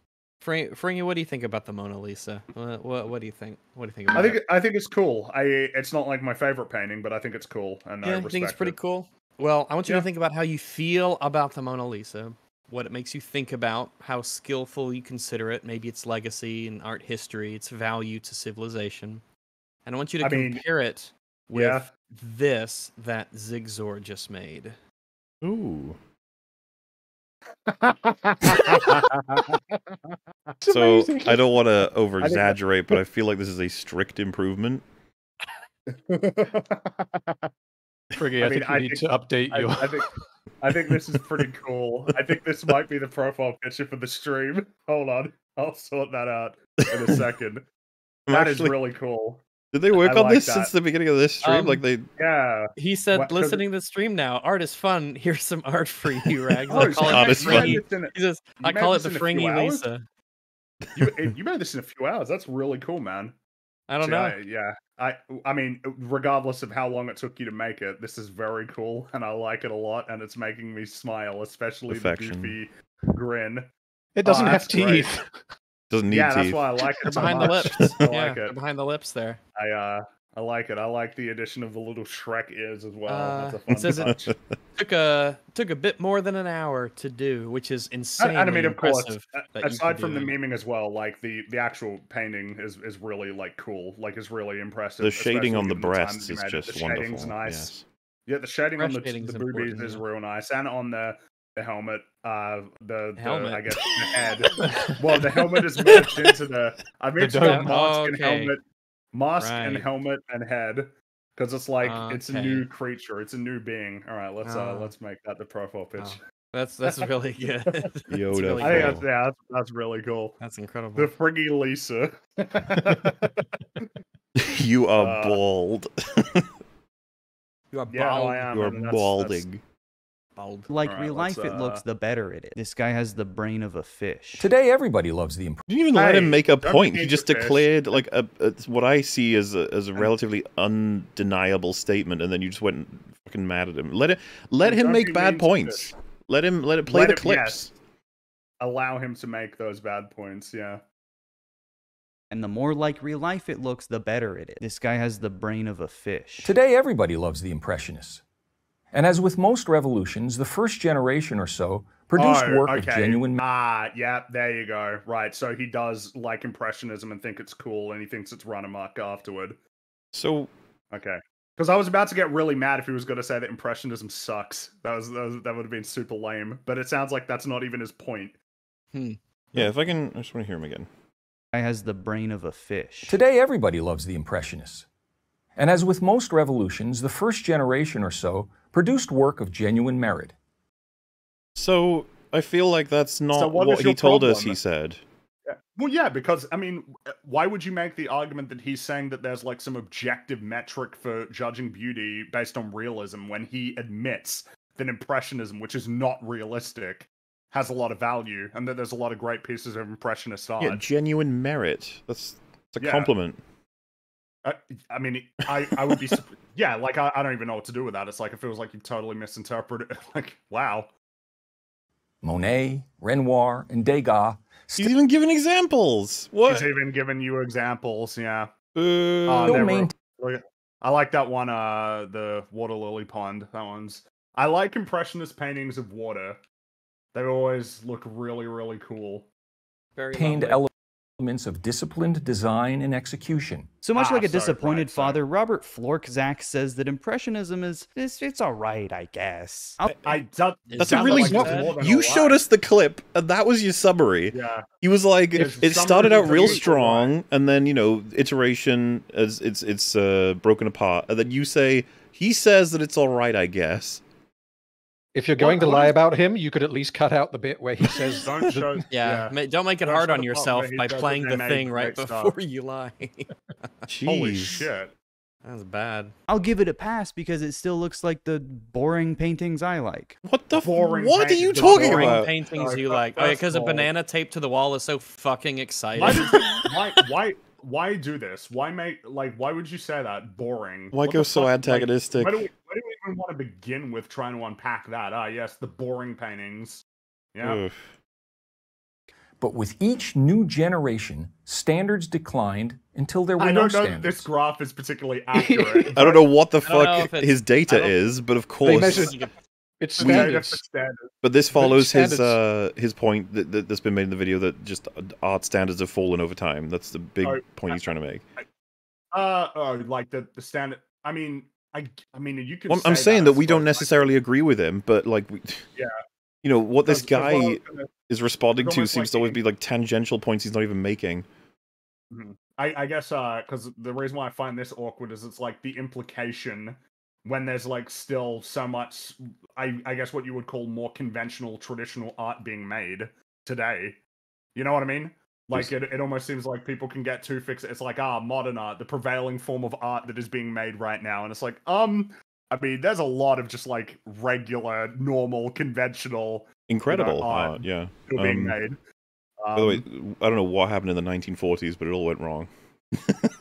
Fring, Fringy, what do you think about the Mona Lisa? What, what, what do you think? What do you think about I think it? I think it's cool. I it's not like my favorite painting, but I think it's cool, and I Yeah, I respect think it's pretty it. cool. Well, I want you Yeah. to think about how you feel about the Mona Lisa, what it makes you think about, how skillful you consider it, maybe its legacy and art history, its value to civilization. And I want you to I mean, compare it with yeah. this that Zigzor just made. Ooh. So amazing. I don't want to that- over exaggerate, but I feel like this is a strict improvement. Fringy, I I, mean, think you I need think- to update I, your. I think I think this is pretty cool. I think this might be the profile picture for the stream. Hold on, I'll sort that out in a second. I'm That is actually- really cool. Did they work I on like this since the beginning of this stream? like Um, they Yeah. He said, What- 'cause listening to the stream now, art is fun. Here's some art for you, Rags. Oh, I call it the you. Fringy. this He says, I call it the in a few Fringy? Lisa. You, eh, you made this in a few hours. That's really cool, man. I don't See, know. I- yeah. I I mean, regardless of how long it took you to make it, this is very cool, and I like it a lot, and it's making me smile, especially Perfection. the goofy grin. It doesn't Oh, have teeth. doesn't need yeah, that's why I like it so behind the lips. I yeah, like it. behind the lips there. I uh I like it. I like the addition of the little Shrek ears as well. Uh, That's a it fun says it- Took a took a bit more than an hour to do, which is And, insanely and I mean, of course, impressive. a- that you aside from the do it. memeing as well, like the the actual painting is is really like cool. Like is really impressive. The shading on the given breasts you is made just the wonderful. nice. Yes. Yeah, the shading on the, shading's the boobies is yeah. real nice, and on the the helmet, uh, the, the Helmet. I guess the head. well, the helmet is merged into the. I made sure dome. mask Oh, and okay. helmet, mask and helmet and head, because it's like it's a new creature, it's a new being. All right, let's uh Ah. let's make that the profile pitch. Oh, That's that's really good. That's Yoda really I think cool. that's yeah, that's, that's really cool. That's incredible. The fringy Lisa. you are Uh, bald. you are yeah, no, bald. I am. you are and that's- that's- balding. Bald. Like Alright, real life, let's, it looks uh, the better it is. This guy has the brain of a fish. Today, everybody loves the imp- You didn't even let him make a point. He just fish. declared like a, a what I see as a, as a relatively undeniable statement, and then you just went fucking mad at him. Let it let him make bad points. fish. Let him let it play Let the him- clips. yes. Allow him to make those bad points. Yeah. And the more like real life it looks, the better it is. This guy has the brain of a fish. Today, everybody loves the Impressionists. And as with most revolutions, the first generation or so produced Oh, work of okay. genuine Ah, yeah, there you go. Right. So he does like impressionism and think it's cool, and he thinks it's run amok afterward. So Okay. Because I was about to get really mad if he was going to say that impressionism sucks. That was, that, was, that would have been super lame. But it sounds like that's not even his point. Hmm. yeah, if I can, I just want to hear him again. guy has the brain of a fish. Today, everybody loves the Impressionists. And as with most revolutions, the first generation or so produced work of genuine merit. So I feel like that's not what what, is he your told us. He said. Well, yeah, because I mean, why would you make the argument that he's saying that there's like some objective metric for judging beauty based on realism when he admits that impressionism, which is not realistic, has a lot of value, and that there's a lot of great pieces of impressionist art. Yeah, genuine merit. That's it's a Yeah. compliment. I, I mean, I, I would be, yeah, like I, I don't even know what to do with that. It's like it feels like you totally misinterpreted. It. Like, wow, Monet, Renoir, and Degas He's even giving examples. What? he's even giving you examples. Yeah, Uh, Oh, still they're Look at- I like that one, uh, the water lily pond. That one's. I like impressionist paintings of water. They always look really, really cool. Very maintained lovely. Elements of disciplined design and execution. So much Ah, like a sorry, disappointed right, sorry. father, Robert Florczak says that impressionism is it's, it's all right, I guess. I'll- I that, Is That's that a really what like you said? more than You a showed us the clip, and that was your summary. Yeah, He was like, If it started out real unusual, strong, and then you know, iteration as it's it's uh, broken apart, and then you say he says that it's all right, I guess. If you're going What- to lie about him, you could at least cut out the bit where he says don't show. Yeah, ma- don't make it Don't hard on yourself by playing the made thing right before stuff. you lie. Jeez. Holy shit! That's bad. I'll give it a pass because it still looks like the boring paintings I like. What the? F- Boring what are you the talking Boring about? paintings Sorry, you like. Oh, yeah, because of a banana taped to the wall is so fucking exciting. Why, did why, why, why do this? Why make like? Why would you say that? Boring. Why What go so fuck? Like, antagonistic? Why do we, why do we even want to begin with trying to unpack that? Ah, yes, the boring paintings. Yeah. Ugh. But with each new generation, standards declined until there were I no don't know that standards. this graph is particularly accurate. I don't know what the I don't know fuck his data is, but of course. measured it's We- standards. standards. But this follows his uh, his point that, that that's been made in the video that just art standards have fallen over time. That's the big Oh, point he's trying to make. Uh, oh, like the the standard. I mean, I, I mean, you can. Well, I'm saying that, that we don't suppose, like, necessarily agree with him, but like, we, Yeah. you know, what this because- because what I guy gonna- is responding to seems to always be like tangential points he's not even making. I, I guess uh because the reason why I find this awkward is it's like the implication when there's like still so much I I guess what you would call more conventional traditional art being made today. You know what I mean? Like it, it almost seems like people can get too fixed. It's like ah modern art, the prevailing form of art that is being made right now, and it's like um I mean there's a lot of just like regular, normal, conventional Incredible art art, yeah. still being Um, made. By the way, Um, I don't know what happened in the 1940s, but it all went wrong.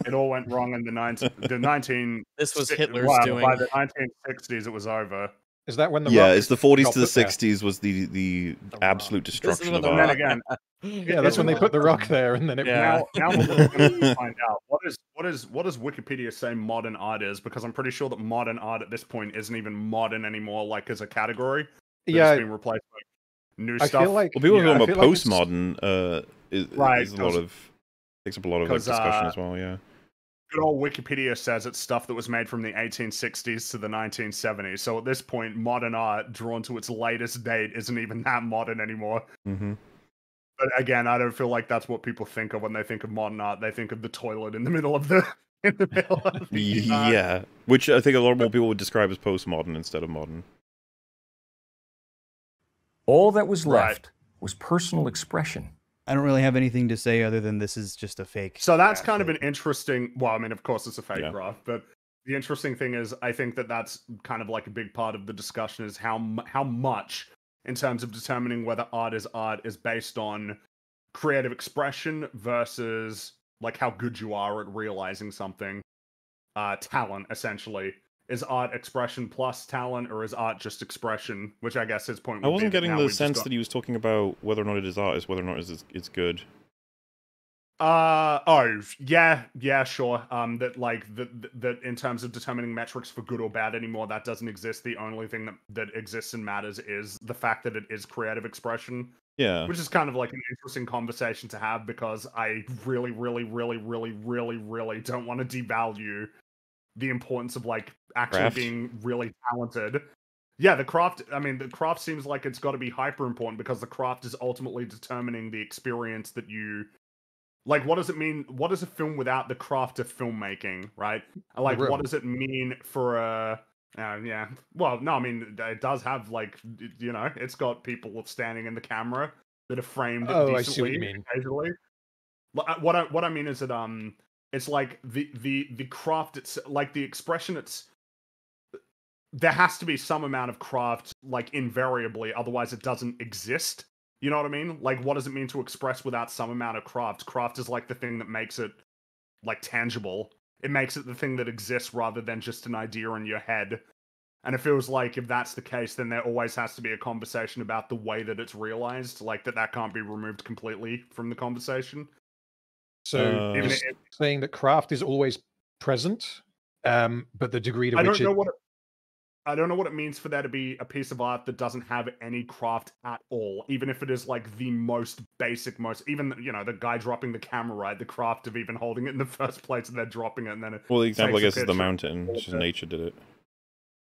it all went wrong in the 19 the 19 This was si- Hitler's well, doing. By the 1960s, it was over. Is that when the yeah, rock it's the 40s to the put there? 60s was the the The absolute This is destruction what of the art. again, Yeah, that's when they put the rock there, and then it. Yeah. now, now we're going to find out what is what is what does Wikipedia say modern art is? Because I'm pretty sure that modern art at this point isn't even modern anymore, like as a category. That Yeah, it's being replaced by new I stuff. feel like Well, people yeah, are I talking about feel like postmodern. uh, is, Right, is a lot 'cause- of takes up a lot of like, 'cause, discussion uh, as well. Yeah. Good old Wikipedia says it's stuff that was made from the 1860s to the 1970s. So at this point, modern art, drawn to its latest date, isn't even that modern anymore. hmm But again, I don't feel like that's what people think of when they think of modern art. They think of the toilet in the middle of the in the middle of the, yeah, which I think a lot more people would describe as postmodern instead of modern. All that was Right. left was personal expression. I don't really have anything to say other than this is just a fake. So that's graph kind of an interesting. Well, I mean, of course, it's a fake Yeah. graph, but the interesting thing is, I think that that's kind of like a big part of the discussion is how how much, in terms of determining whether art is art, is based on creative expression versus like how good you are at realizing something. Uh, talent, essentially, is art expression plus talent, or is art just expression? Which I guess his point. I wasn't getting the sense that he was talking about whether or not it is art, is whether or not it's it's good. Uh oh yeah yeah sure um that like that that in terms of determining metrics for good or bad anymore that doesn't exist the only thing that that exists and matters is the fact that it is creative expression Yeah, which is kind of like an interesting conversation to have because I really really really really really really don't want to devalue the importance of like actually Craft. being really talented yeah the craft I mean the craft seems like it's got to be hyper important because the craft is ultimately determining the experience that you like what does it mean what is a film without the craft of filmmaking right like what does it mean for a uh, yeah well no i mean it does have like you know it's got people standing in the camera that are framed Oh, I see what you mean. occasionally uh, what i what i mean is that um it's like the the the craft it's like the expression it's there has to be some amount of craft like invariably otherwise it doesn't exist. You know what i mean? Like what does it mean to express without some amount of craft? Craft is like the thing that makes it like tangible. It makes it the thing that exists rather than just an idea in your head. And it feels like if that's the case then there always has to be a conversation about the way that it's realized like that that can't be removed completely from the conversation So Uh, even saying that craft is always present, um, but the degree to I which don't know it what it, I don't know what it means for there to be a piece of art that doesn't have any craft at all, even if it is like the most basic, most even you know the guy dropping the camera, right? The craft of even holding it in the first place and then dropping it and then it well, the example I guess is the mountain, which is nature did it.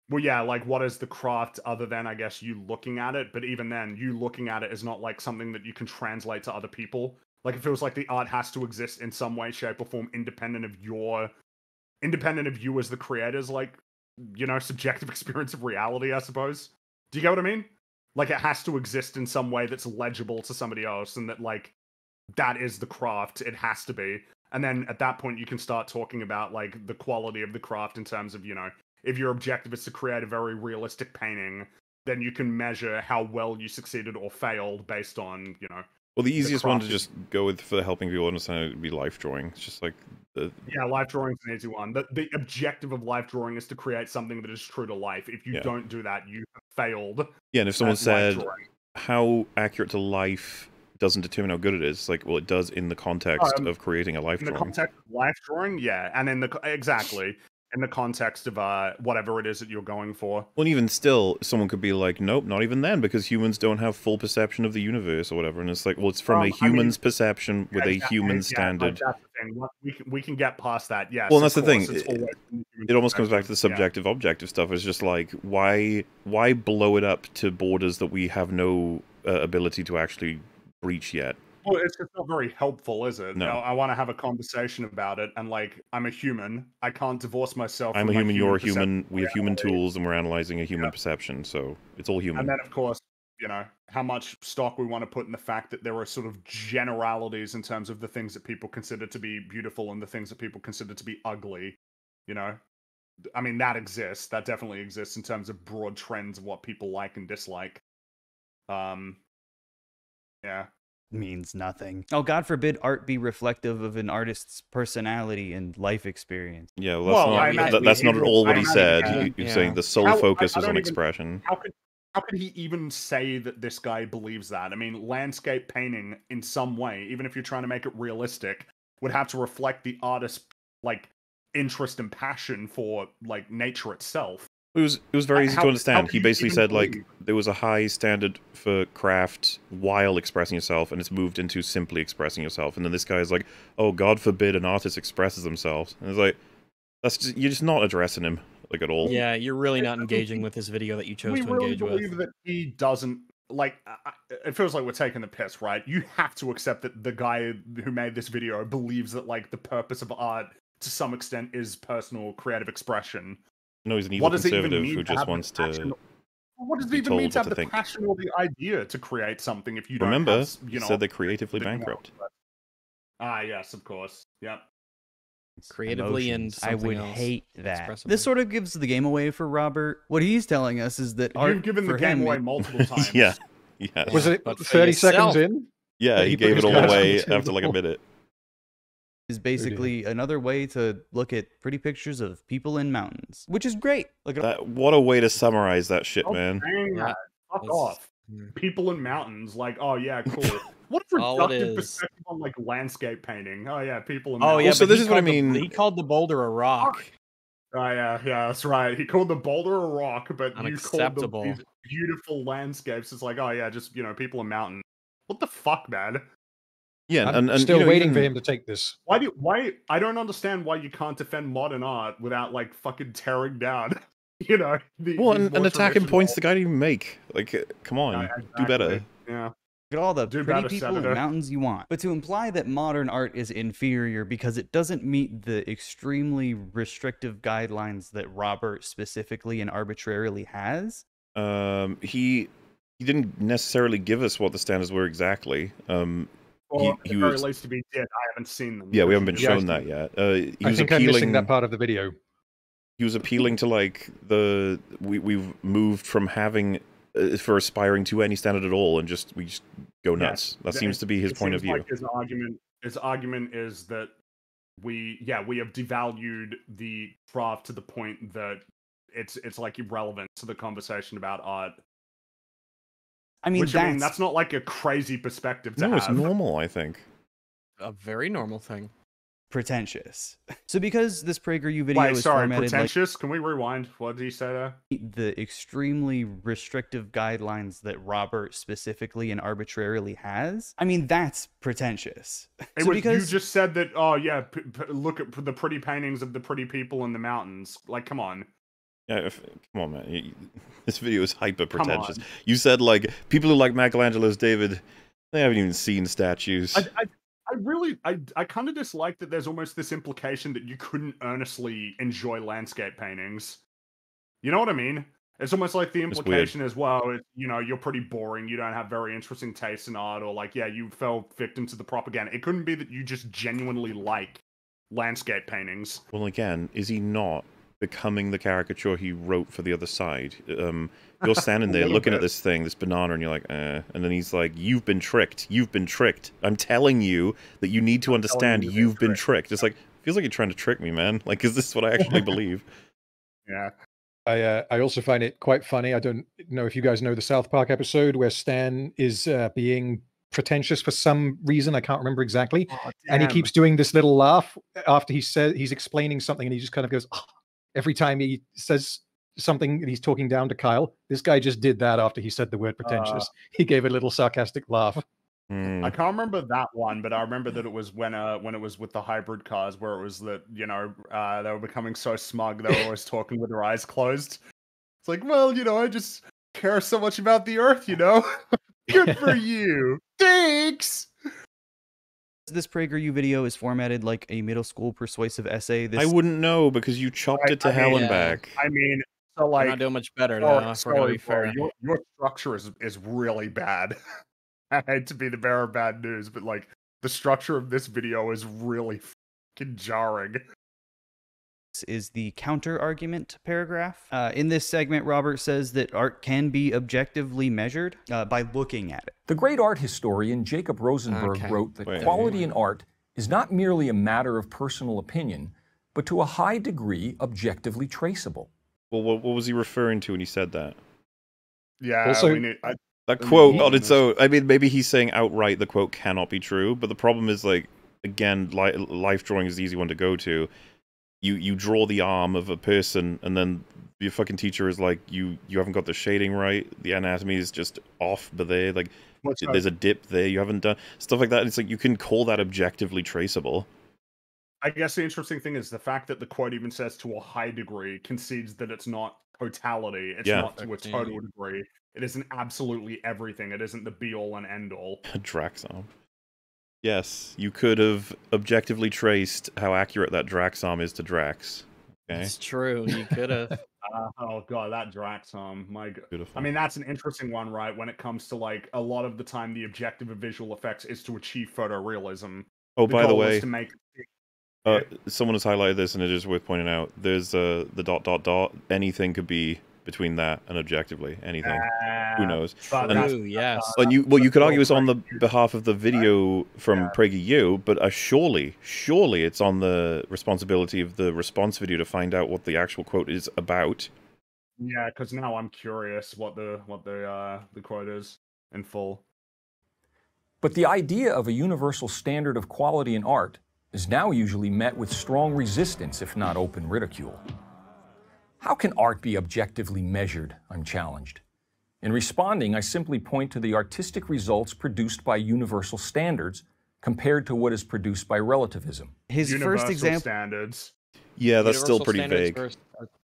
Well, yeah, like what is the craft other than I guess you looking at it? But even then, you looking at it is not like something that you can translate to other people. Like it feels like the art has to exist in some way, shape, or form, independent of your, independent of you as the creators, like you know, subjective experience of reality. I suppose. Do you get what I mean? Like it has to exist in some way that's legible to somebody else, and that like that is the craft. It has to be. And then at that point, you can start talking about like the quality of the craft in terms of you know if your objective is to create a very realistic painting, then you can measure how well you succeeded or failed based on, you know, Well, the easiest one to just go with for helping people understand it would be life drawing. It's just like the yeah, life drawing is an easy one. The, the objective of life drawing is to create something that is true to life. If you Yeah. don't do that, you have failed. yeah. And if someone said how accurate to life doesn't determine how good it is, like well, it does in the context Um, of creating a life in the drawing. context of life drawing, yeah, and in the exactly in the context of uh whatever it is that you're going for. Well, and even still, someone could be like, "Nope, not even then," because humans don't have full perception of the universe or whatever. And it's like, well, it's from Um, a I mean- human's perception with Yeah, a human yeah, standard. that's the thing. We can, we can get past that. Yes. Well, that's the thing, it- always from the human it almost comes back to the yeah. subjective objective stuff it's just like why why blow it up to borders that we have no uh, ability to actually breach yet Well, it's just not very helpful, is it? No. I, want to have a conversation about it, and like, I'm a human. I can't divorce myself. i'm a human you're a human we have human tools and we're analyzing a human perception so it's all human And then, of course, you know how much stock we want to put in the fact that there are sort of generalities in terms of the things that people consider to be beautiful and the things that people consider to be ugly. You know, I mean, that exists. That definitely exists in terms of broad trends of what people like and dislike. Um, yeah. Means nothing. Oh, God forbid art be reflective of an artist's personality and life experience. yeah well, Well, that's, I not, imagine that, that's not at all what I he said behavioral- He- he's yeah. saying the sole How- focus I is don't on even- expression How could how could he even say that this guy believes that? I mean, landscape painting in some way, even if you're trying to make it realistic, would have to reflect the artist's like interest and passion for like nature itself. It was it was very easy how- to understand. He basically even said like there was a high standard for craft while expressing yourself, and it's moved into simply expressing yourself. And then this guy is like, "Oh, God forbid an artist expresses themselves." And it's like, that's just, you're just not addressing him like at all. Yeah, you're really not engaging with this video that you chose we to really engage believe with. Believe that he doesn't like. I- I- It feels like we're taking the piss, right? You have to accept that the guy who made this video believes that like the purpose of art to some extent is personal creative expression. No, he's an evil What does it even conservative who just wants to. What does it even mean to have to the think. passion or the idea to create something if you don't Remember, have, you know, said they're creatively the- bankrupt. Ah, yes, of course. Yep. Creatively and Emotions. I would else hate that. expressively. This sort of gives the game away for Robert. What he's telling us is that You've given the game him away multiple times. yeah, yeah, Was it but 30 seconds in? yeah. He he gave it all away after like a minute. Is basically another way to look at pretty pictures of people in mountains, which is great. Like That what a way to summarize that shit, Oh, man. dang Yeah. Fuck It's- off. People in mountains, like, oh yeah, cool. What a All it reductive is- perspective on like landscape painting. Oh yeah, people in Oh mountains. yeah, Also, but this he is what I called the- mean- he called the boulder a rock. Oh yeah, yeah, that's right. He called the boulder a rock, but you called Unacceptable. these beautiful landscapes. It's like, oh yeah, just you know, people in mountains. What the fuck, man? Yeah, I'm and, and still you know, waiting for him to take this. Why do why I don't understand why you can't defend modern art without like fucking tearing down, you know, the, Well, and, and attacking points the guy didn't even make. Like, uh, come on, Yeah, do better. Yeah. Look at all the Do pretty better, people Senator. and mountains you want. But to imply that modern art is inferior because it doesn't meet the extremely restrictive guidelines that Robert specifically and arbitrarily has. Um, he he didn't necessarily give us what the standards were exactly. Um, Or He- at he was- least to be dead. I haven't seen them. yeah, we haven't been is- Yeah, shown that yet. Uh, he I was think I'm missing appealing. that part of the video. he was appealing to like the we we've moved from having uh, for aspiring to any standard at all, and just we just go Yeah, nuts. That th- seems to be his it point of view. Like his argument, his argument is that we, yeah, we have devalued the craft to the point that it's it's like irrelevant to the conversation about art. I mean, Which that's, I mean, that's not like a crazy perspective to no, it's have. normal. I think. A very normal thing. pretentious. So because this PragerU video Wait, is sorry, formatted like pretentious. Can we rewind? What did he say there? the extremely restrictive guidelines that Robert specifically and arbitrarily has, I mean, that's pretentious. It So was because- you just said that. Oh yeah, p- p- look at the pretty paintings of the pretty people in the mountains. Like, come on. Yeah, if, come on, man. You- This video is hyper pretentious. You said like people who like Michelangelo's David, they haven't even seen statues. I, I, I really, I, I kind of dislike that there's almost this implication that you couldn't earnestly enjoy landscape paintings. You know what I mean? It's almost like the implication as well, it, you know, you're pretty boring. You don't have very interesting taste in art, or like, yeah, you fell victim to the propaganda. It couldn't be that you just genuinely like landscape paintings. Well, again, is he not becoming the caricature he wrote for the other side? Um, you're standing there little looking at this thing, this banana, and you're like, eh. And then he's like, "You've been tricked. You've been tricked. I'm telling you that you need to I'm understand you you've you've been been tricked." It's like feels like you're trying to trick me, man. Like, is this what I actually believe? Yeah. I uh, I also find it quite funny. I don't know if you guys know the South Park episode where Stan is uh, being pretentious for some reason. I can't remember exactly, and he keeps doing this little laugh after he says he's explaining something, and he just kind of goes "Ah," every time he says something and he's talking down to Kyle. This guy just did that after he said the word pretentious. he gave a little sarcastic laugh. Hmm. I can't remember that one, but I remember that it was when uh when it was with the hybrid cars where it was that you know uh they were becoming so smug they were always talking with their eyes closed. It's like, well, you know, I just care so much about the earth, you know. Good for you. Thanks. This PragerU video is formatted like a middle school persuasive essay. This I wouldn't know because you chopped I- it to I hell mean, and back. I mean, so We're like not doing much better though. sorry, if sorry, be bro, fair. your your structure is is really bad. I hate to be the bearer of bad news, but like the structure of this video is really fucking jarring. Is the counter argument paragraph. Uh, in this segment, Robert says that art can be objectively measured uh, by looking at it. The great art historian Jacob Rosenberg Okay. wrote that Wait. quality in art is not merely a matter of personal opinion, but to a high degree objectively traceable. Well, what, what was he referring to when he said that? Yeah, Also- we need, I, That I quote yeah, on its own. I mean, maybe he's saying outright the quote cannot be true, but the problem is like again, li- life drawing is the easy one to go to. You you draw the arm of a person, and then your fucking teacher is like, you you haven't got the shading right. The anatomy is just off, but there like what's up? there's a dip there. You haven't done stuff like that. It's like you can call that objectively traceable. I guess the interesting thing is the fact that the quote even says to a high degree concedes that it's not totality. It's Yeah. not to a total degree. It isn't absolutely everything. It isn't the be all and end all. Drax arm. Yes, you could have objectively traced how accurate that Drax arm is to Drax. Okay, It's true. You could have. Uh, oh god, that Drax arm. My god. beautiful. I mean, that's an interesting one, right? When it comes to like a lot of the time, the objective of visual effects is to achieve photorealism. oh, by the goal is way, to make uh, someone has highlighted this, and it is worth pointing out. There's uh, the dot dot dot. Anything could be between that and objectively anything. Who Uh, knows? And- that's- True. Yes. And you, well, you could argue it's on the behalf of the video from PragerU, but uh, surely, surely it's on the responsibility of the response video to find out what the actual quote is about. Yeah, because now I'm curious what the what the uh the quote is in full. But the idea of a universal standard of quality in art is now usually met with strong resistance, if not open ridicule. How can art be objectively measured unchallenged? In responding, I simply point to the artistic results produced by universal standards compared to what is produced by relativism. His Universal first example. standards. Yeah, that's still pretty standards vague. versus-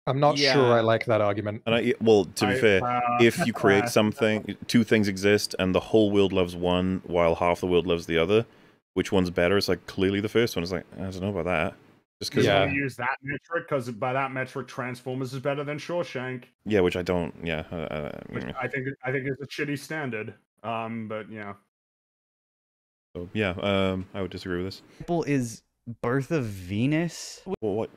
I'm not sure I like that argument. And I, well, to be I- fair, uh, if you create something, two things exist, and the whole world loves one while half the world loves the other. Which one's better? It's like clearly the first one. It's like I don't know about that. Just because, Because yeah. Yeah. we use that metric, because by that metric, Transformers is better than Shawshank. Yeah, which I don't. Yeah, uh, Which. I think I think is a shitty standard. Um, but yeah. so, yeah. Um, I would disagree with this. example is Birth of Venus. Well, what?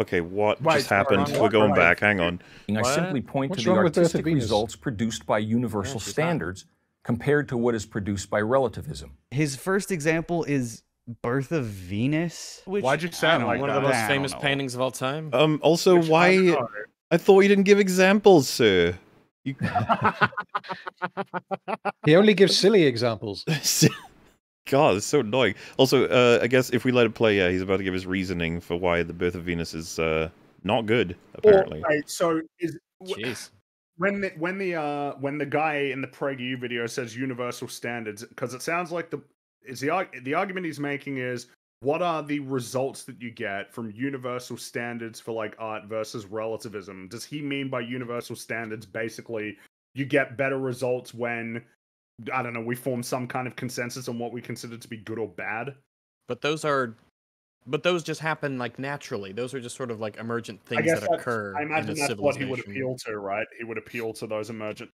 Okay, what Right, just happened? We're going right? back. Hang on. I What? simply point What's to the wrong with Birth of artistic results produced by universal she's not. standards compared to what is produced by relativism. His first example is Birth of Venus. Which Why'd you sound don't like One that? of the most I famous know. paintings of all time. Um. Also, Which why? I thought you didn't give examples, sir. You... He only gives silly examples. God, it's so annoying. Also, uh, I guess if we let it play, yeah, he's about to give his reasoning for why the Birth of Venus is uh, not good. Apparently, Well, right, so is Jeez. when the when the uh when the guy in the PragerU video says universal standards, because it sounds like the is the the argument he's making is what are the results that you get from universal standards for like art versus relativism? Does he mean by universal standards basically you get better results when I don't know we form some kind of consensus on what we consider to be good or bad? But those are, but those just happen like naturally. Those are just sort of like emergent things that occur. I imagine that's what he would appeal to, right? He would appeal to those emergent.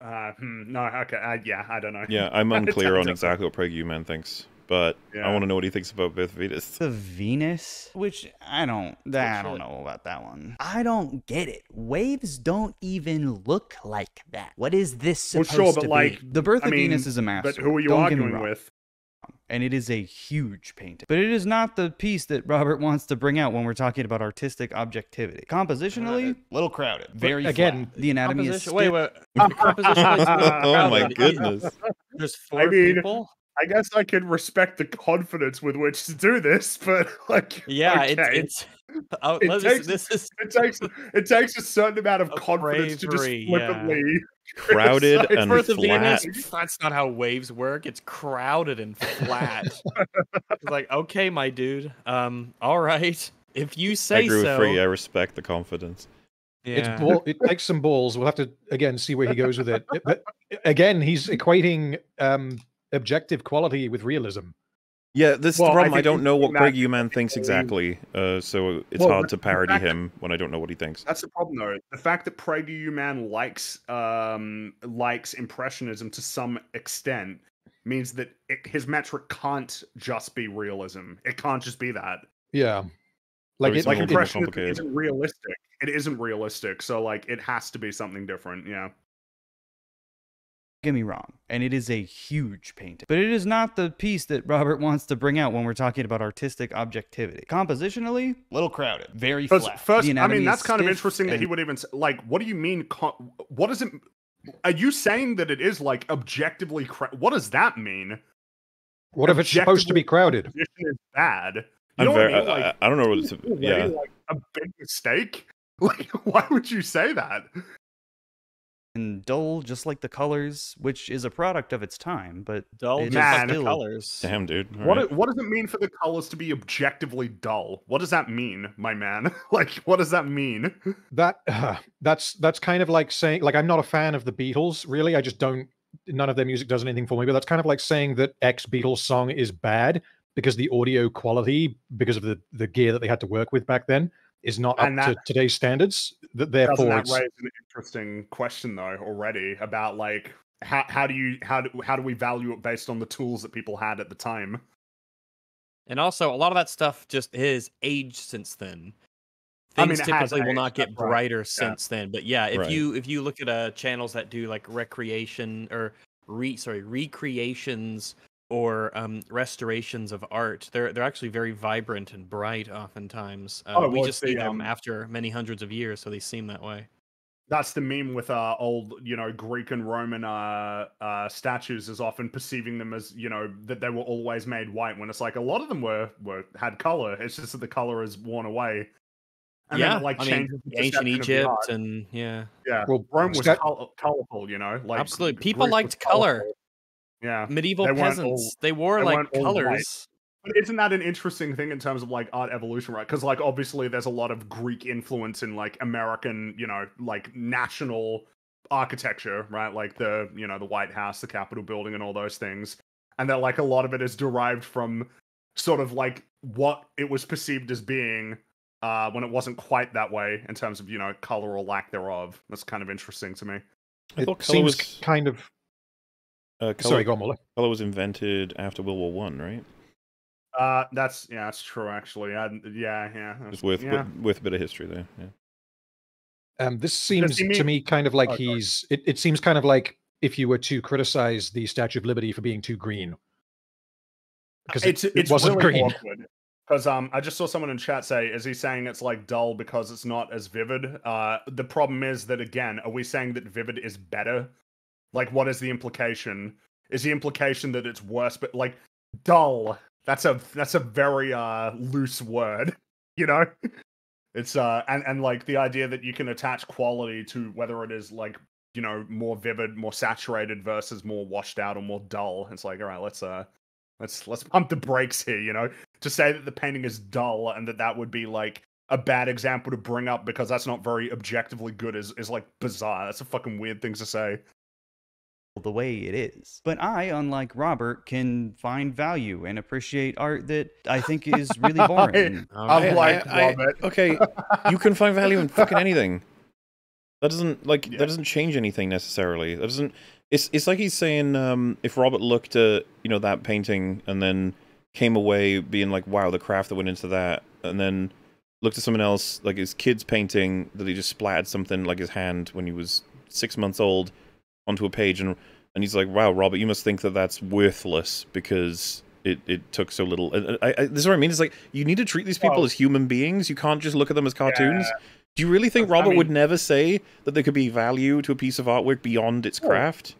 Uh, hmm, no, okay, uh, yeah, I don't know. yeah, I'm unclear on exactly what PragerU man thinks, but I want to know what he thinks about Birth of Venus. The Venus, which I don't, I don't know about that one. I don't get it. Waves don't even look like that. What is this supposed Well, supposed sure, but to like, be? The Birth I of Venus is a master. But who are you don't arguing with? And it is a huge painting. But it is not the piece that Robert wants to bring out when we're talking about artistic objectivity. Compositionally, uh, a little crowded. Very again, flat. the anatomy is Composition. Wait, stiff. wait. The oh my goodness! There's four I mean, people. I guess I can respect the confidence with which to do this, but like, Yeah, okay. it's it's. Oh, It let's- takes- this is it takes it takes a certain amount of Of confidence to just bravery, yeah. flippantly Crowded criticize and Birth flat. Venus. That's not how waves work. It's crowded and flat. it's like, okay, my dude. Um, all right. If you I say agree so. with Free. I respect the confidence. yeah. It's ball, it takes some balls. We'll have to again see where he goes with it. But again, he's equating um, objective quality with realism. Yeah, this is the problem. I, think don't know what match PragerU man thinks exactly, uh, so it's Well, hard to parody fact him when I don't know what he thinks. That's the problem, though. The fact that PragerU man likes um likes impressionism to some extent means that it, his metric can't just be realism. It can't just be that. Yeah, like it's it, Like more it- impressionism isn't realistic. It isn't realistic. So like it has to be something different. Yeah. Get me wrong, and it is a huge painting. But it is not the piece that Robert wants to bring out when we're talking about artistic objectivity. Compositionally, little crowded, very First, flat. first I mean, that's kind of stiff interesting that he would even say, like. What do you mean? co- What does it? Are you saying that it is like objectively? Cra- what does that mean? what if it's supposed to be crowded? Position is bad. You I'm know very, I mean? Like, I, I don't know what it's. already, Yeah, like a big mistake. Like, why would you say that? And dull, just like the colors, which is a product of its time. But dull, it just is like the colors. damn, dude. All What right. what does it mean for the colors to be objectively dull? What does that mean, my man? like, what does that mean? That uh, that's that's kind of like saying like I'm not a fan of the Beatles. Really, I just don't none of their music does anything for me, but that's kind of like saying that X Beatles song is bad because the audio quality, because of the, the gear that they had to work with back then, is not And up that- to today's standards. That Doesn't therefore, that it's, raise an interesting question though already about like how how do you how do how do we value it based on the tools that people had at the time? And also, a lot of that stuff just is aged since then. I Things mean, it has typically will not get that's right. brighter since then. But yeah, if Right. you if you look at uh, channels that do like recreation or re sorry recreations or um, restorations of art, they're they're actually very vibrant and bright. Oftentimes, uh, Oh, we well, just see the, them um, after many hundreds of years, so they seem that way. That's the meme with uh old, you know, Greek and Roman uh uh statues is often perceiving them as, you know, that they were always made white when it's like a lot of them were were had color. It's just that the color is worn away. And yeah, then it, like I mean, changes the ancient perception of the Egypt and yeah, yeah. well, Rome was Scott- col- colorful, you know, like absolutely. People Greece liked color. colourful. Yeah. Medieval They weren't all- peasants, they wore they like weren't all white. colors. But isn't that an interesting thing in terms of like art evolution, right? Because like obviously there's a lot of Greek influence in like American, you know, like national architecture, right? Like the you know the White House, the Capitol building, and all those things, and that like a lot of it is derived from sort of like what it was perceived as being uh, when it wasn't quite that way in terms of you know color or lack thereof. That's kind of interesting to me. I it thought color seems was kind of. Uh, color, Sorry, go on, MauLer. color was invented after World War One, right? Uh, that's yeah, that's true actually. I, yeah, yeah, Just with, yeah. with with a bit of history there. Yeah. Um, this seems he to me kind of like Oh, he's. It, it seems kind of like if you were to criticize the Statue of Liberty for being too green. Because it's it, it's wasn't really green. Because um, I just saw someone in chat say, "Is he saying it's like dull because it's not as vivid?" Uh, the problem is that again, are we saying that vivid is better? Like, what is the implication? Is the implication that it's worse? But like, dull. That's a that's a very uh loose word, you know. It's uh and and like the idea that you can attach quality to whether it is like you know more vivid, more saturated versus more washed out or more dull. It's like all right, let's uh let's let's pump the brakes here. You know, to say that the painting is dull and that that would be like a bad example to bring up because that's not very objectively good is is like bizarre. That's a fucking weird thing to say. The way it is. But I, unlike Robert, can find value and appreciate art that I think is really boring. I'm I- like I- I- Robert. okay, you can find value in fucking anything. That doesn't like Yeah. that doesn't change anything necessarily. That doesn't. It's it's like he's saying um, if Robert looked at you know that painting and then came away being like, wow, the craft that went into that, and then looked at someone else like his kid's painting that he just splattered something like his hand when he was six months old onto a page and and he's like, wow, Robert, you must think that that's worthless because. It, it took so little. I, I, this is what I mean. It's like you need to treat these people Well- as human beings. You can't just look at them as cartoons. Do you really think I Robert would never say that there could be value to a piece of artwork beyond its Well, craft?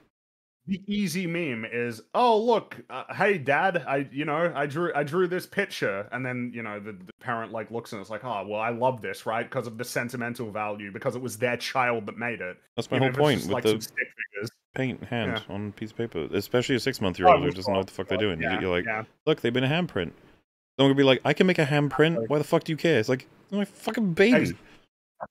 The easy meme is oh look uh, hey dad i you know i drew i drew this picture and then you know the, the parent like looks and it's like oh well i love this right because of the sentimental value because it was their child that made it That's my even whole point just, with like the stick figures paint hand Yeah. on a piece of paper, especially a six-month-year-old Oh, who doesn't know what the fuck they're doing. Yeah, You're like, yeah. look, they've been a handprint. Someone would be like, I can make a handprint. Why the fuck do you care? It's like, my fucking baby.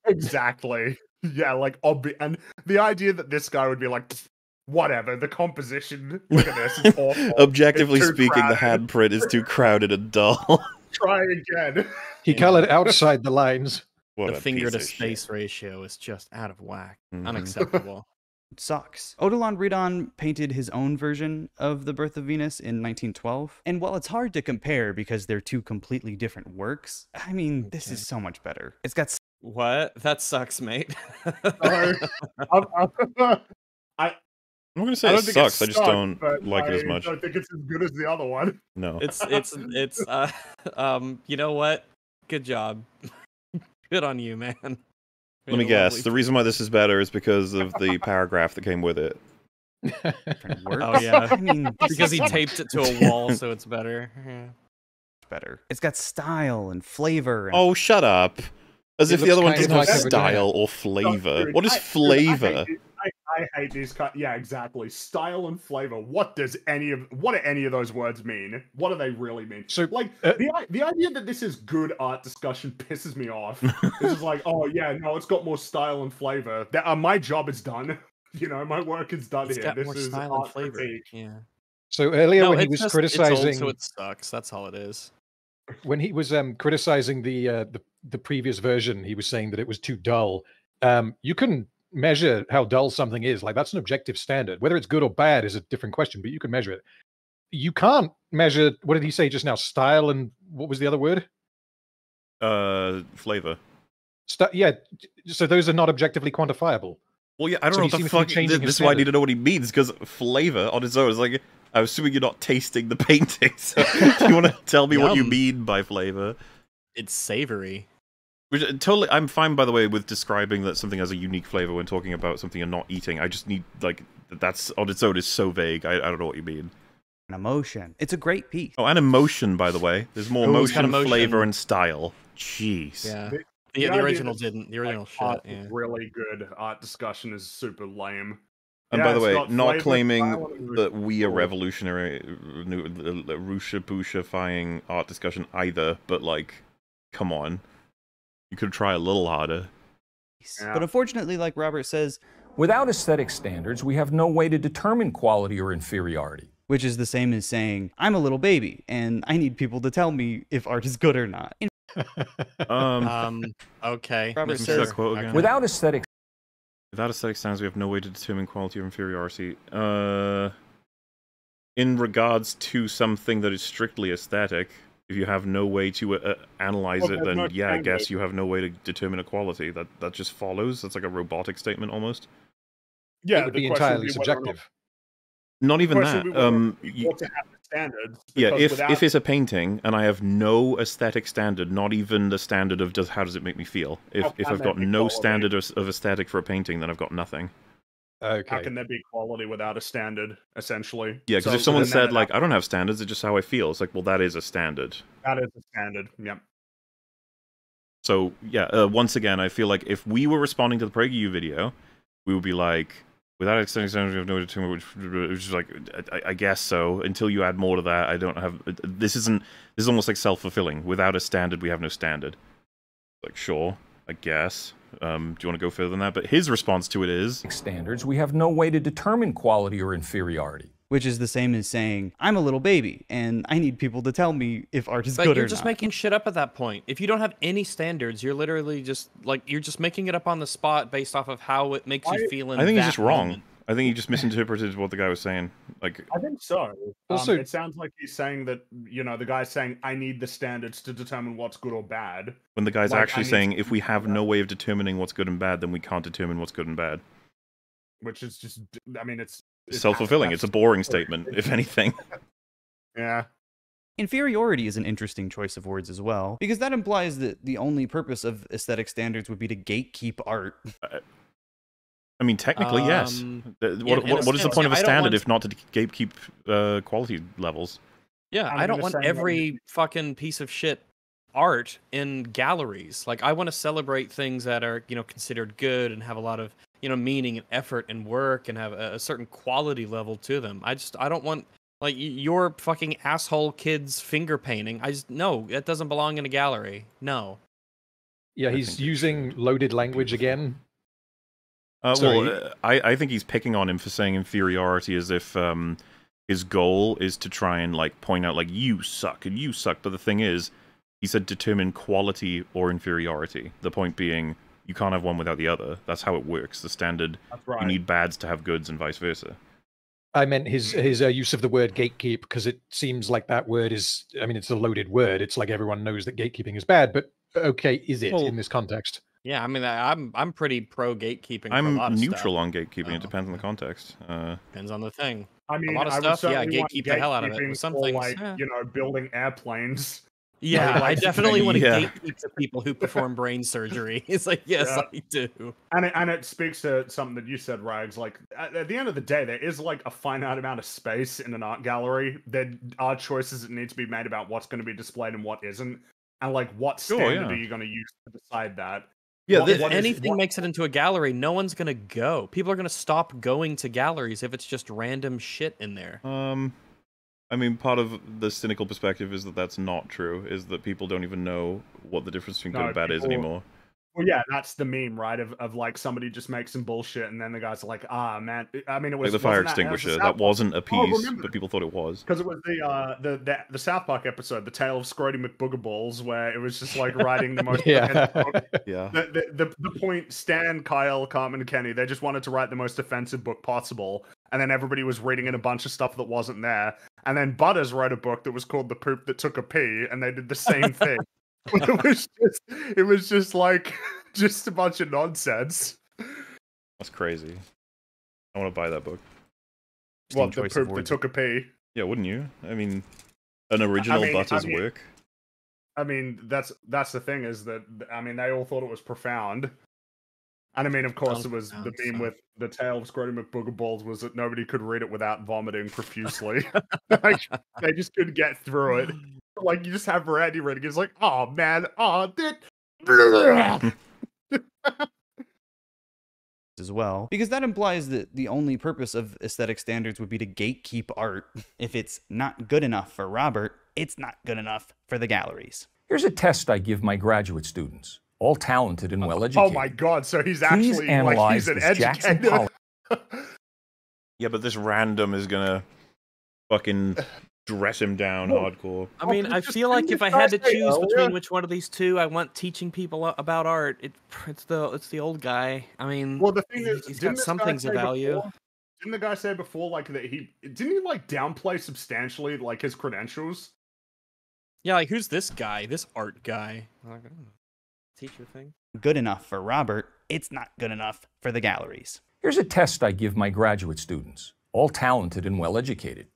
Exactly yeah like obvi- and the idea that this guy would be like "Pfft, whatever the composition look at this it's awful Objectively It's too speaking, the handprint is too crowded and dull. try again He colored outside the lines. what the finger to of shit. space ratio is just out of whack. Mhm. Unacceptable. It sucks. Odilon Redon painted his own version of The Birth of Venus in 1912. And while it's hard to compare because they're two completely different works, I mean, this is so much better. It's got what? That sucks, mate. Sorry. I'm, I'm, I, I'm gonna say it don't sucks. it I just sucks, don't but like it as I much. don't think it's as good as the other one. No. it's it's it's uh um you know what? Good job. Good on you, man. Let me guess. lovely- The reason why this is better is because of the paragraph that came with it. different. Oh, yeah. I mean, because he taped it to a wall, so it's better. Yeah. better. It's got style and flavor. And Oh, shut up. As It if the other one doesn't have like style or No, flavor. dude, What is I- dude, I flavor? I, I hate these. cut. yeah, exactly. Style and flavor. What does any of what do any of those words mean? What do they really mean? So, like uh, the the idea that this is good art discussion pisses me off. this is like, oh yeah, no, it's got more style and flavor. That, uh, my job is done. You know, my work is done It's here. got This more is style and art flavor. critique. Yeah. So earlier No, when he was just- criticizing It's old, so it sucks. That's all it is. when he was um, criticizing the, uh, the the previous version, he was saying that it was too dull. Um, you can measure how dull something is. Like that's an objective standard. Whether it's good or bad is a different question, but you can measure it. You can't measure. What did he say just now? Style and what was the other word? Uh, flavor. St- yeah. So those are not objectively quantifiable. Well, yeah, I don't So know what the seems to be fuck. changing This, his this is why I need to know what he means because flavor on its own is like. I'm assuming you're not tasting the painting. So do you want to tell me what you mean by flavor? It's savory. Which, uh, totally, I'm fine by the way with describing that something has a unique flavor when talking about something you're not eating. I just need like that's on its own is so vague. I, I don't know what you mean. An emotion. It's a great piece. Oh, and emotion, by the way. There's more Ooh, it's emotion, flavor, and style. Jeez. Yeah. The- The, the the original that, didn't. The Like, original shit. Yeah. really good. Art discussion is super lame. And Yeah, by the way, got not claiming that we are cool. revolutionary, uh, uh, uh, Rusha Bushifying art discussion either, but like, come on. You could try a little harder. Yeah. But unfortunately, like Robert says, Without aesthetic standards, we have no way to determine quality or inferiority. which is the same as saying, I'm a little baby and I need people to tell me if art is good or not. In Um, Um. Okay. Robert Let me see says- that quote again. okay. Without aesthetic Without aesthetic standards, we have no way to determine quality or inferiority. Uh, in regards to something that is strictly aesthetic, if you have no way to uh, analyze Well, it, then no yeah, I guess you have no way to determine a quality. That that just follows. That's like a robotic statement almost. Yeah, it would the be entirely would be whether not- subjective. Not even that. would be whether Um, you to have the standards. yeah, if without- if it's a painting and I have no aesthetic standard, not even the standard of does how does it make me feel. If How if I've got no quality? standard of, of aesthetic for a painting, then I've got nothing. How Okay. can there be quality without a standard? Essentially, Yeah, because So if someone said like I don't have standards, it's just how I feel. It's like well that is a standard. that is a standard. Yep. So yeah, uh, once again, I feel like if we were responding to the PragerU video, we would be like, without extending standards, we have no determination. Which, which is like, I, I guess so. Until you add more to that, I don't have. This isn't. This is almost like self fulfilling. Without a standard, we have no standard. Like sure, I guess. Um, do you want to go further than that? But his response to it is, standards, we have no way to determine quality or inferiority. which is the same as saying, I'm a little baby and I need people to tell me if art is But good you're just making shit up at that point. If you don't have any standards, you're literally just like you're just making it up on the spot based off of how it makes you feel in I think he's that just wrong. Moment. I think he just misinterpreted what the guy was saying. Like, I think so. Also- um, it sounds like he's saying that you know the guy's saying I need the standards to determine what's good or bad. when the guy's Like, actually saying, if we have no way of determining what's good and bad, then we can't determine what's good and bad. which is just I mean it's, it's Self fulfilling. It's a boring statement, if anything. yeah. Inferiority is an interesting choice of words as well, because that implies that the only purpose of aesthetic standards would be to gatekeep art. I mean, technically, yes. Um, The- in- What, in a what, what is the point of a standard want- if not to gatekeep uh, quality levels? Yeah, I'm I don't want say that- every fucking piece of shit art in galleries. Like I want to celebrate things that are, you know, considered good and have a lot of, you know, meaning and effort and work and have a, a certain quality level to them. I just I don't want like your fucking asshole kid's finger painting. I just no, that doesn't belong in a gallery. No. Yeah, he's using loaded language again. Uh, well, uh, I, I think he's picking on him for saying inferiority as if um, his goal is to try and like point out like you suck and you suck. But the thing is, he said determine quality or inferiority. The point being, you can't have one without the other. That's how it works. The standard right. you need bads to have goods and vice versa. I meant his his uh, use of the word gatekeep because it seems like that word is. I mean, it's a loaded word. It's like everyone knows that gatekeeping is bad, but okay, is it Well- in this context? Yeah, I mean I, I'm I'm pretty pro gatekeeping. for a I'm lot of neutral Stuff. on gatekeeping. Oh. It depends on the context. Uh, Depends on the thing. I mean, lot of I stuff, yeah, certainly gatekeep the hell out of it. With gatekeeping some things, like yeah. you know, building airplanes. Yeah, like I to definitely want to Yeah. gatekeep the people who perform brain surgery. It's like, yes, Yeah. I do. And it, and it speaks to something that you said, Rags. Like at, at the end of the day, there is like a finite amount of space in an art gallery. There are choices that need to be made about what's going to be displayed and what isn't, and like what Sure, standard yeah. are you going to use to decide that? Yeah, What- If what is- anything what- makes it into a gallery, no one's gonna go. People are gonna stop going to galleries if it's just random shit in there. Um, I mean, part of the cynical perspective is that that's not true. Is that people don't even know what the difference between good No, and bad is anymore. Well, yeah, that's the meme, right? Of, of like somebody just makes some bullshit, and then the guys are like, "Ah, man." I mean, it was Like the fire wasn't that- that extinguisher that wasn't a Oh, piece, remember. but people thought it was. because it was the uh the, the the South Park episode, the Tale of Scrotie McBoogerballs, where it was just like writing the most Yeah. Yeah. The, the, the, the point Stan, Kyle, Cartman, and Kenny, they just wanted to write the most offensive book possible, and then everybody was reading in a bunch of stuff that wasn't there. And then Butters wrote a book that was called The Poop That Took a Pee, and they did the same thing. But it was just it was just like just a bunch of nonsense. That's crazy. I want to buy that book. What Interesting the poop that took a pee. Yeah, wouldn't you? I mean, an original mean- I Butters mean- work. I mean, that's that's the thing is that I mean they all thought it was profound, and I mean, of course, it was the profound, theme so- with the tale of Scrotum McBoogerballs was that nobody could read it without vomiting profusely. like they just couldn't get through it. Like you just have Randy reading, it's like, oh man, oh that. as well because that implies that the only purpose of aesthetic standards would be to gatekeep art if it's not good enough for robert it's not good enough for the galleries Here's a test I give my graduate students, all talented and oh, well educated. oh my god! So he's Please actually like he's an this Jackson educator. Yeah, but this random is gonna fucking dress him down Well, hardcore. I mean, it's I feel like if I had to say choose earlier. between which one of these two, I want teaching people about art. It, it's the it's the old guy. I mean, Well, the thing he- is, he's didn't got some things of value. before- Didn't the guy say before, like that he didn't he like downplay substantially like his credentials? Yeah, like who's this guy? This art guy? Like, oh, teacher thing. good enough for robert it's not good enough for the galleries Here's a test I give my graduate students, all talented and well educated.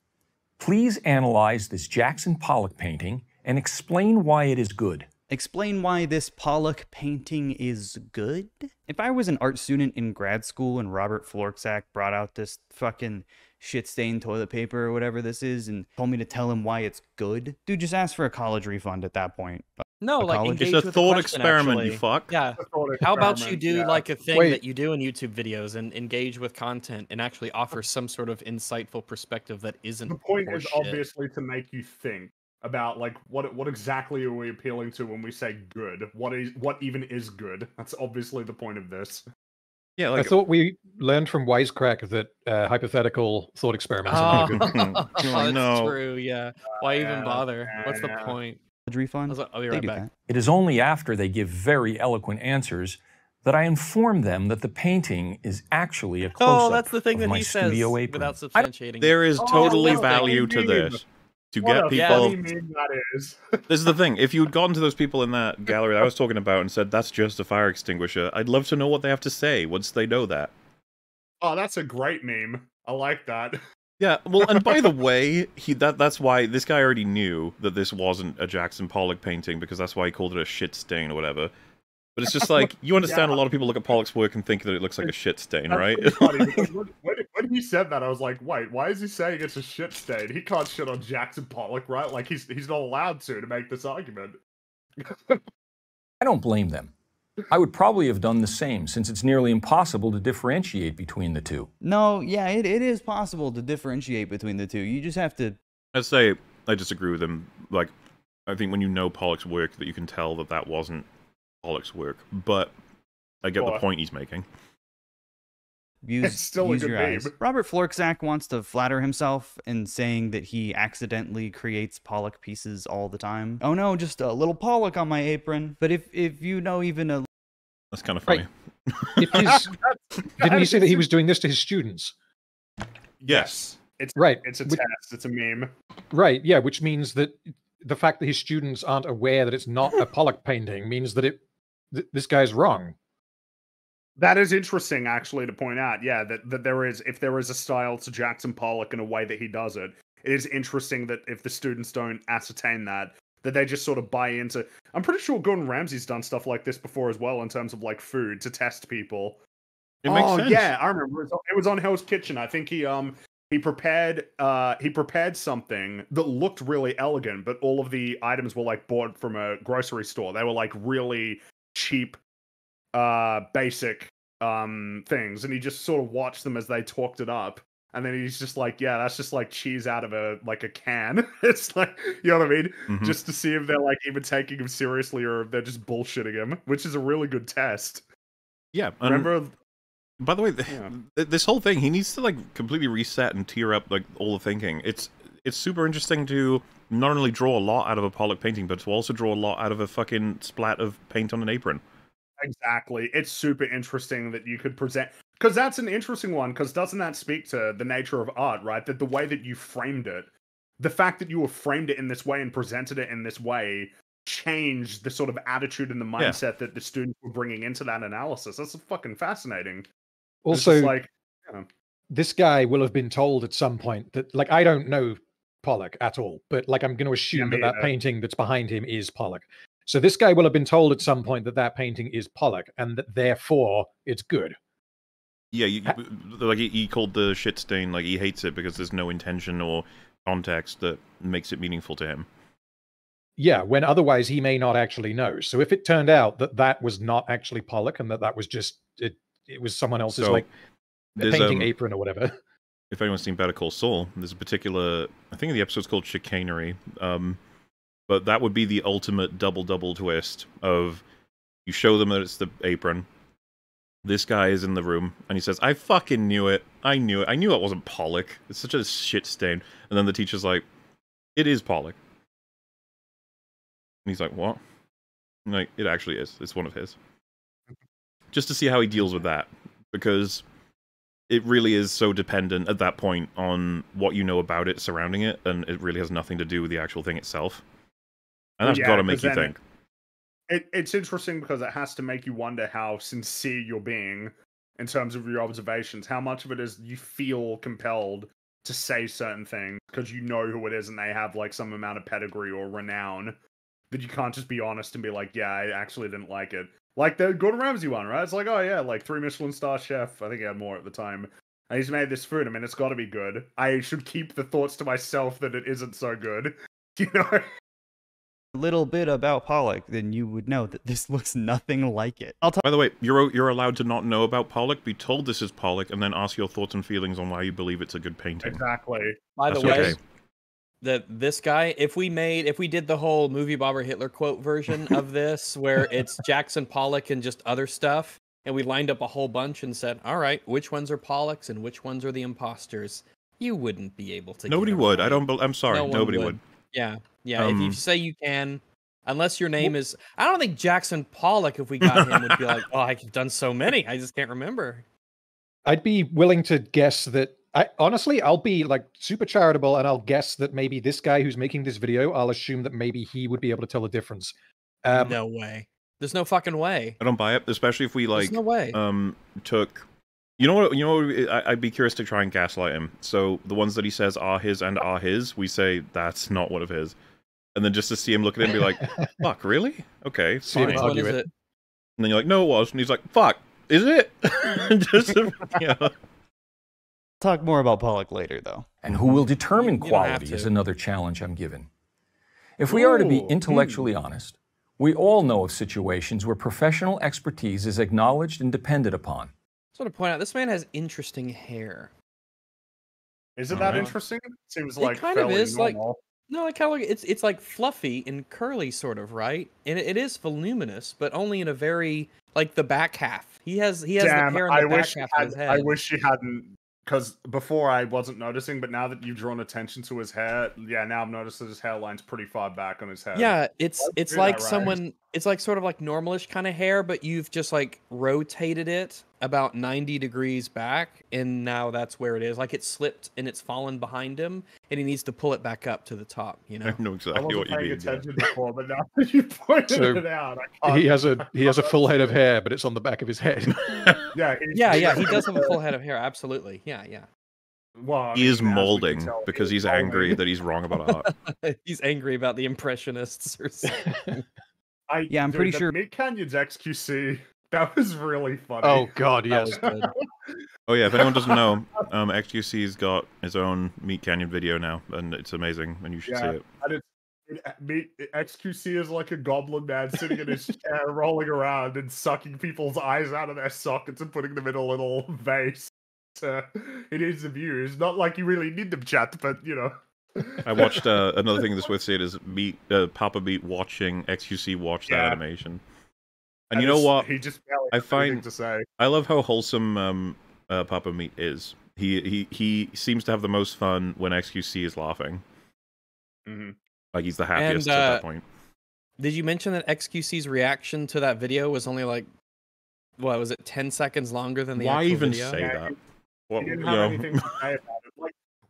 Please analyze this Jackson Pollock painting and explain why it is good. Explain why this Pollock painting is good? If I was an art student in grad school and Robert Florczak brought out this fucking shit stained toilet paper or whatever this is and told me to tell him why it's good, dude, just ask for a college refund at that point. No, A like college- engage It's a with the thought question, experiment, actually. you fuck. Yeah. How about you do yeah. like a thing Wait. that you do in YouTube videos and engage with content and actually offer some sort of insightful perspective that isn't the point is obviously to make you think about like what what exactly are we appealing to when we say good? What is what even is good? That's obviously the point of this. Yeah, I thought we learned from Wisecrack that uh, hypothetical thought experiments are Oh, not good. You're that's no. true. Yeah. Why even yeah, bother? What's the point? College I refund? I'll be They right do back. that. It is only after they give very eloquent answers that I inform them that the painting is actually a oh, close-up Oh, that's the thing that my he says studio apron. without substantiating. it. there is Oh, totally what a value to fucking this. To What get a people funny meme that is. This is the thing. If you'd gotten to those people in that gallery that I was talking about and said that's just a fire extinguisher, I'd love to know what they have to say once they know that. oh, that's a great meme. I like that. Yeah, well, and by the way, he that that's why this guy already knew that this wasn't a Jackson Pollock painting because that's why he called it a shit stain or whatever. But it's just like you understand a lot of people look at Pollock's work and think that it looks like a shit stain, That's right? pretty funny, when, when, when he said that, I was like, wait, why is he saying it's a shit stain? He can't shit on Jackson Pollock, right? Like he's he's not allowed to to make this argument. I don't blame them. I would probably have done the same since it's nearly impossible to differentiate between the two. No, yeah, it, it is possible to differentiate between the two. You just have to I'd say I disagree with him. Like, I think when you know Pollock's work, that you can tell that that wasn't Pollock's work. But I get the point he's making. Use, It's still a use good your meme. eyes. Robert Florczak wants to flatter himself in saying that he accidentally creates Pollock pieces all the time. Oh no, just a little Pollock on my apron. But if if you know even a That's kind of Right. funny. If his, didn't he say that he was doing this to his students? Yes. It's Right. it's a Which- test. It's a meme. Right, yeah, which means that the fact that his students aren't aware that it's not a Pollock painting means that it th- this guy's wrong. That is interesting, actually, to point out. Yeah, that, that there is if there is a style to Jackson Pollock in a way that he does it, it is interesting that if the students don't ascertain that, that they just sort of buy into. I'm pretty sure Gordon Ramsay's done stuff like this before as well, in terms of like food to test people. It makes oh sense. yeah, I remember. It was, it was on Hell's Kitchen. I think he um he prepared uh he prepared something that looked really elegant, but all of the items were like bought from a grocery store. They were like really cheap, uh, basic um things, and he just sort of watched them as they talked it up. and then he's just like, "Yeah, that's just like cheese out of a like a can." it's like, you know what I mean? Mhm. Just to see if they're like even taking him seriously or if they're just bullshitting him, which is a really good test. Yeah. and- Remember? By the way, th- Yeah. th- this whole thing, he needs to like completely reset and tear up like all the thinking. It's it's super interesting to not only draw a lot out of a Pollock painting, but to also draw a lot out of a fucking splat of paint on an apron. Exactly. It's super interesting that you could present because that's an interesting one. Because doesn't that speak to the nature of art, right? That the way that you framed it, the fact that you have framed it in this way and presented it in this way, changed the sort of attitude and the Yeah. mindset that the students were bringing into that analysis. That's fucking fascinating. Also, like, this guy will have been told at some point that, like, I don't know Pollock at all, but like, I'm going to assume me that that painting that's behind him is Pollock. So this guy will have been told at some point that that painting is Pollock, and that therefore it's good. Yeah, you, like he, he called the shit stain like he hates it because there's no intention or context that makes it meaningful to him. Yeah, when otherwise he may not actually know. So if it turned out that that was not actually Pollock and that that was just it, it was someone else's So, like painting um, apron or whatever. if anyone's seen Better Call Saul, there's a particular I think the episode's called Chicanery. Um, but that would be the ultimate double double twist of you show them that it's the apron. This guy is in the room and he says, I fucking knew it. I knew it. I knew it wasn't Pollock. It's such a shit stain. And then the teacher's like, It is Pollock. And he's like, What? I'm like, it actually is. It's one of his. Just to see how he deals with that. Because it really is so dependent at that point on what you know about it surrounding it, and it really has nothing to do with the actual thing itself. And that's Yeah, got to make you think. it, it's interesting because it has to make you wonder how sincere you're being in terms of your observations. How much of it is you feel compelled to say certain things because you know who it is and they have like some amount of pedigree or renown that you can't just be honest and be like, yeah, I actually didn't like it. Like the Gordon Ramsay one, right? It's like, oh yeah, like three Michelin star chef. I think he had more at the time. And he's made this food. I mean, it's got to be good. I should keep the thoughts to myself that it isn't so good. You know? A little bit about Pollock, then you would know that this looks nothing like it. I'll talk By the way, you're you're allowed to not know about Pollock, be told this is Pollock, and then ask your thoughts and feelings on why you believe it's a good painting. Exactly. By the way, okay. that this guy, if we made, if we did the whole movie Bobber Hitler quote version of this, where it's Jackson Pollock and just other stuff, and we lined up a whole bunch and said, all right, which ones are Pollocks and which ones are the imposters, you wouldn't be able to. Nobody it would. I don't. I'm sorry. No Nobody would. would. Yeah, yeah. if you Um, say you can, unless your name is, I don't think Jackson Pollock. If we got him, would be like, oh, I've done so many, I just can't remember. I'd be willing to guess that. I honestly, I'll be like super charitable, and I'll guess that maybe this guy who's making this video, I'll assume that maybe he would be able to tell the difference. Um, no way. There's no fucking way. I don't buy it, especially if we There's like no way. um took. You know what? You know what? I'd be curious to try and gaslight him. So the ones that he says are his and are his, we say that's not one of his, and then just to see him look at it and be like, "Fuck, really? Okay, See fine." And argue it. it? then you're like, "No, it was," and he's like, "Fuck, is it?" just yeah. talk more about Pollock later, though. And who will determine You don't quality is another challenge I'm given. If we are to be Ooh, hmm. intellectually honest, we all know of situations where professional expertise is acknowledged and depended upon. I just want to point out this man has interesting hair. Is it that Alright. interesting? Seems It like kind of fairly is, like- normal. No, I kind of like it's it's like fluffy and curly, sort of, right? And it, it is voluminous, but only in a very like the back half. He has he has Damn, the hair in the I back wish half had, of his head. I wish you hadn't because before I wasn't noticing, but now that you've drawn attention to his hair, yeah, now I'm noticing his hairline's pretty far back on his head. Yeah, it's it's like right. someone it's like sort of like normalish kind of hair, but you've just like rotated it about 90 degrees back and now that's where it is. Like it slipped and it's fallen behind him and he needs to pull it back up to the top, you I know. know I exactly wasn't what you paying mean. yeah. attention before, but now that you pointed So, it out, I he has a he has a full head of hair, but it's on the back of his head. Yeah, Yeah, yeah, he does have a full head of hair, absolutely. Yeah, yeah. Well, I He is mean, as we can molding tell, because he is he's angry that he's wrong about art. He's angry about the impressionists or something. I, Yeah, I'm dude, pretty sure- Meat Canyon's XQC. That was really funny. oh God, yes. Oh yeah, if anyone doesn't know, um, XQC's got his own Meat Canyon video now, and it's amazing, and you should Yeah. see it. And it's it, me, XQC is like a goblin man sitting in his chair, rolling around and sucking people's eyes out of their sockets and putting them in a little vase. uh, he needs the views. Not like you really need them, chat, but you know. I watched uh, another thing this with said is meet uh, Papa Meat watching XQC watch that Yeah. animation. And, you know what? He just barely I find- to say. I love how wholesome um, uh, Papa Meat is. He he he seems to have the most fun when XQC is laughing. hmm Like he's the happiest And, at uh, that point. Did you mention that XQC's reaction to that video was only like, what was it, ten seconds longer than the Why actual even video? say Yeah, that? Well, he didn't you have know,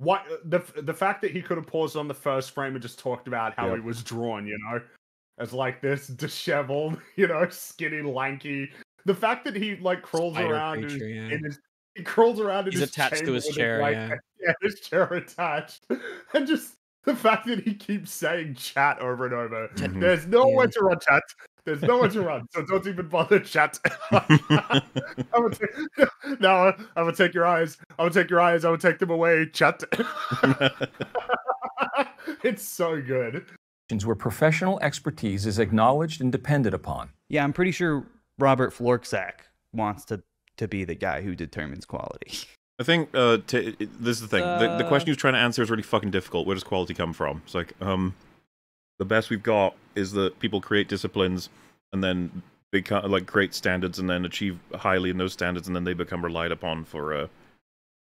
what the the fact that he could have paused on the first frame and just talked about how Yeah. he was drawn, you know, as like this disheveled, you know, skinny, lanky. The fact that he like crawls Spider around in, creature, yeah. in his he crawls around He's his attached to his chair, like, yeah. yeah, his chair attached, and just the fact that he keeps saying chat over and over. Mhm. There's nowhere Yeah. to run, chat. There's nowhere to run, so don't even bother, chat. I'm gonna take, no, I'm gonna take your eyes. I'm gonna take your eyes. I'm gonna take them away, chat. it's so good. Where professional expertise is acknowledged and depended upon. Yeah, I'm pretty sure Robert Florczak wants to to be the guy who determines quality. I think uh, t- this is the thing. the, the Uh, question he's trying to answer is really fucking difficult. Where does quality come from? It's like, um, the best we've got is that people create disciplines and then become like create standards and then achieve highly in those standards and then they become relied upon for uh,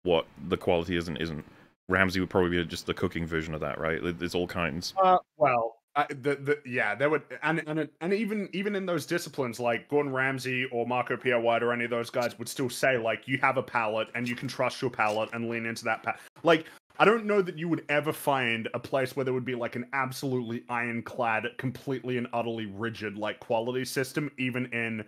what the quality is and isn't. Ramsay would probably be just the cooking version of that, right? It's all kinds. Uh, well, the, the yeah, there would and and and even even in those disciplines like Gordon Ramsay or Marco Pierre White or any of those guys would still say like you have a palate and you can trust your palate and lean into that palate. Like I don't know that you would ever find a place where there would be like an absolutely ironclad, completely and utterly rigid like quality system, even in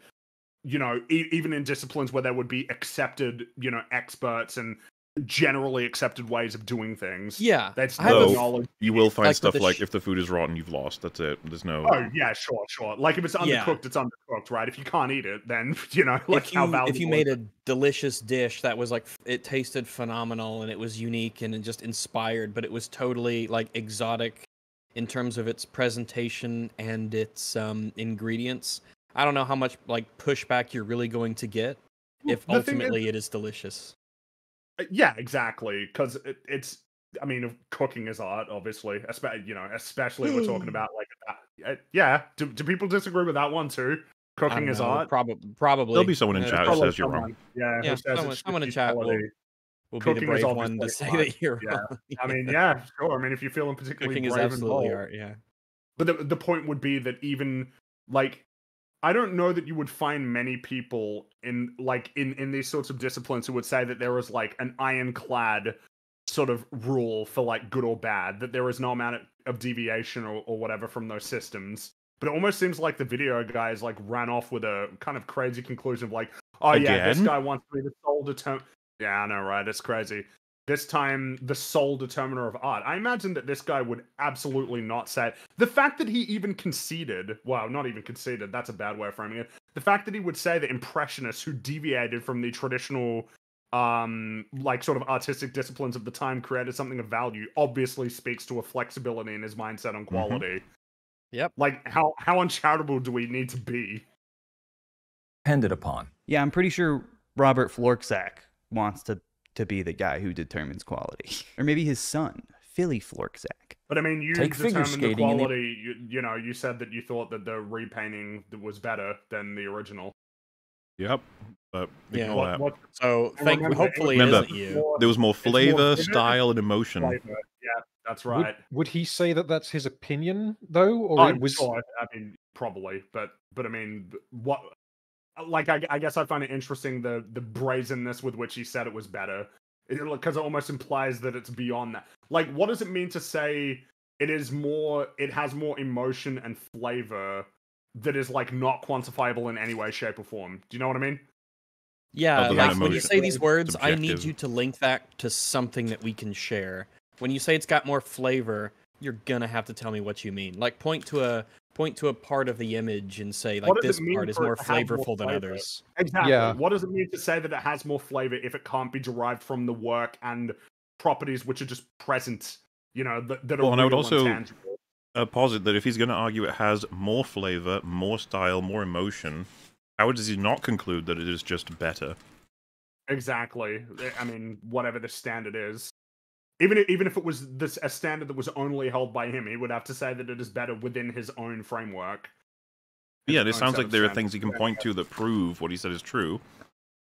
you know e- even in disciplines where there would be accepted you know experts and generally accepted ways of doing things. Yeah, That's I have No. knowledge. You will find Like stuff like sh- if the food is rotten, you've lost. That's it. There's no. Oh yeah, sure, sure. Like if it's undercooked, Yeah. it's undercooked, right? If you can't eat it, then you know, like if how you valuable if you made it? a delicious dish that was like it tasted phenomenal and it was unique and just inspired, but it was totally like exotic in terms of its presentation and its um, ingredients. I don't know how much like pushback you're really going to get if The thing is- ultimately it is delicious. Uh, yeah, exactly. Because it, it's, I mean, cooking is art, obviously. Especially, you know, especially we're talking about like, that. Uh, yeah. Do, do people disagree with that one too? Cooking is know, art. Probably, probably. There'll be someone in Uh, chat who Probably says you're wrong. someone- yeah, yeah says someone, someone in chat will. Will be the is brave one to say art. that you're Yeah. wrong. I mean, yeah, sure. I mean, if you're feeling particularly cooking is brave and absolutely bold. art. Yeah. But the the point would be that even like I don't know that you would find many people in like in in these sorts of disciplines who would say that there was like an ironclad sort of rule for like good or bad that there is no amount of- of deviation or, or whatever from those systems. But it almost seems like the video guys like ran off with a kind of crazy conclusion of like, oh yeah, this guy wants me to be the sole determine. Yeah, I know, right? It's crazy this time the sole determiner of art. I imagine that this guy would absolutely not say the fact that he even conceded. Well, not even conceded. That's a bad way of framing it. The fact that he would say that impressionists who deviated from the traditional, um, like sort of artistic disciplines of the time created something of value obviously speaks to a flexibility in his mindset on quality. Yep. Like how how uncharitable do we need to be? Depended upon. Yeah, I'm pretty sure Robert Florczak wants to to be the guy who determines quality, or maybe his son, Philly Florczak. But I mean, you Take determined the skating in the- quality. You, you know, you said that you thought that the repainting was better than the original. Yep. But Yeah. What, what So And thank remember, hopefully it Remember, isn't you. more There was more more flavor, flavor, style, and emotion. flavor. Yeah, that's right. would he say that that's his opinion though, or Oh, it was? sure. I mean, probably, but but I mean, what? Uh, like, I, I guess I find it interesting the the brazenness with which he said it was better, because it, almost implies that it's beyond that. Like, what does it mean to say it is more? It has more emotion and flavor that is like not quantifiable in any way, shape, or form. Do you know what I mean? Yeah, Other like when you say these words, I need you to link that to something that we can share. When you say it's got more flavor, you're gonna have to tell me what you mean. Like point to a point to a part of the image and say like this part is more to have more flavorful than others. Exactly. Yeah. What does it mean to say that it has more flavor if it can't be derived from the work and properties which are just present? You know, that, that are Well, and I would also- tangible? uh, posit that if he's going to argue it has more flavor, more style, more emotion, how does he not conclude that it is just better? Exactly. I mean, whatever the standard is. Even if, even if it was this a standard that was only held by him, he would have to say that it is better within his own framework. Yeah, own it sounds like of there are things he can point to that prove what he said is true.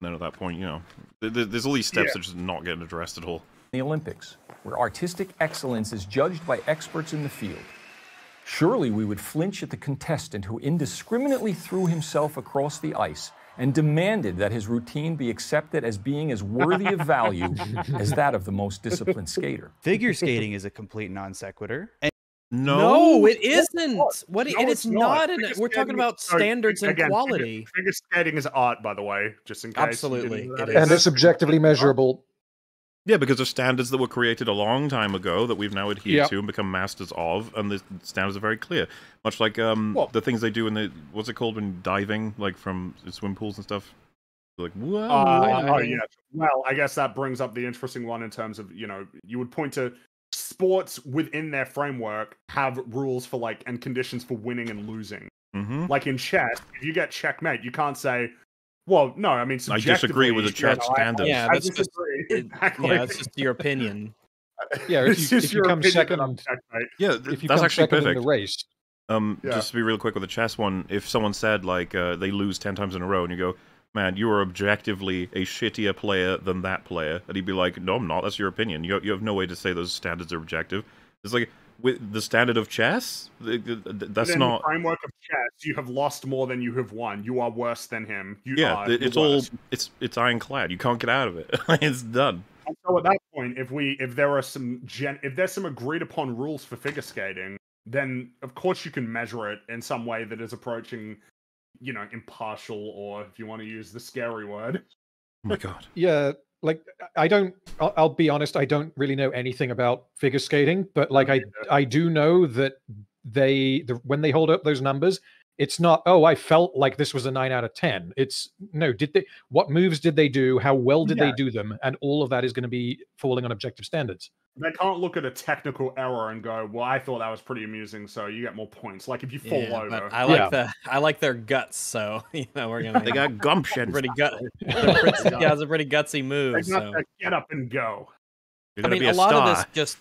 And then at that point, you know, th- th- there's all these steps Yeah. that are just not getting addressed at all. the Olympics, where artistic excellence is judged by experts in the field. Surely we would flinch at the contestant who indiscriminately threw himself across the ice and demanded that his routine be accepted as being as worthy of value as that of the most disciplined skater. Figure skating is a complete non sequitur. And No, it isn't. What? No, it's is not. an, we're talking about standards and again, figure- quality. Figure, skating is art, by the way, just in case. Absolutely, didn't know it that. is. and it's objectively uh, measurable. Yeah, because of standards that were created a long time ago that we've now adhered Yep. to and become masters of, and the standards are very clear. Much like um, Well- the things they do in the what's it called when diving, like from swim pools and stuff. Like whoa, Uh, oh yeah. Well, I guess that brings up the interesting one in terms of you know you would point to sports within their framework have rules for like and conditions for winning and losing. hmm Like in chess, if you get checkmate, you can't say, "Well, no, I mean." I disagree with the subjectively, you know, chess standards. Yeah, that's just- it- Exactly. Yeah, it's just your opinion. Yeah, if It's you, just if you your come opinion that I'm second, checkmate. Yeah, th- if you that's come actually second perfect. in the race, Um, Yeah. just to be real quick with the chess one, if someone said like uh, they lose ten times in a row, and you go, "Man, you are objectively a shittier player than that player," and he'd be like, "No, I'm not. That's your opinion. You you have no way to say those standards are objective." It's like with the standard of chess, th- th- th- that's Within not. the framework of chess. You have lost more than you have won. You are worse than him. You Yeah, are it's all it's it's ironclad. You can't get out of it. it's done. And so at that point, if we if there are some gen if there's some agreed upon rules for figure skating, then of course you can measure it in some way that is approaching, you know, impartial or if you want to use the scary word. Oh my god. yeah, like I don't. I'll, I'll be honest. I don't really know anything about figure skating, but like I, I do know that they the, when they hold up those numbers, it's not. Oh, I felt like this was a nine out of ten. It's no. Did they? What moves did they do? How well did Yeah. they do them? And all of that is going to be falling on objective standards. They can't look at a technical error and go, "Well, I thought that was pretty amusing, so you get more points." Like if you fall Yeah, over, but I like Yeah. the I like their guts, so you know we're gonna. They got gumption. pretty gut. they're pretty- yeah, it's a pretty gutsy they move. got So. to get up and go. You're I gonna mean, be a, a, lot star. of this just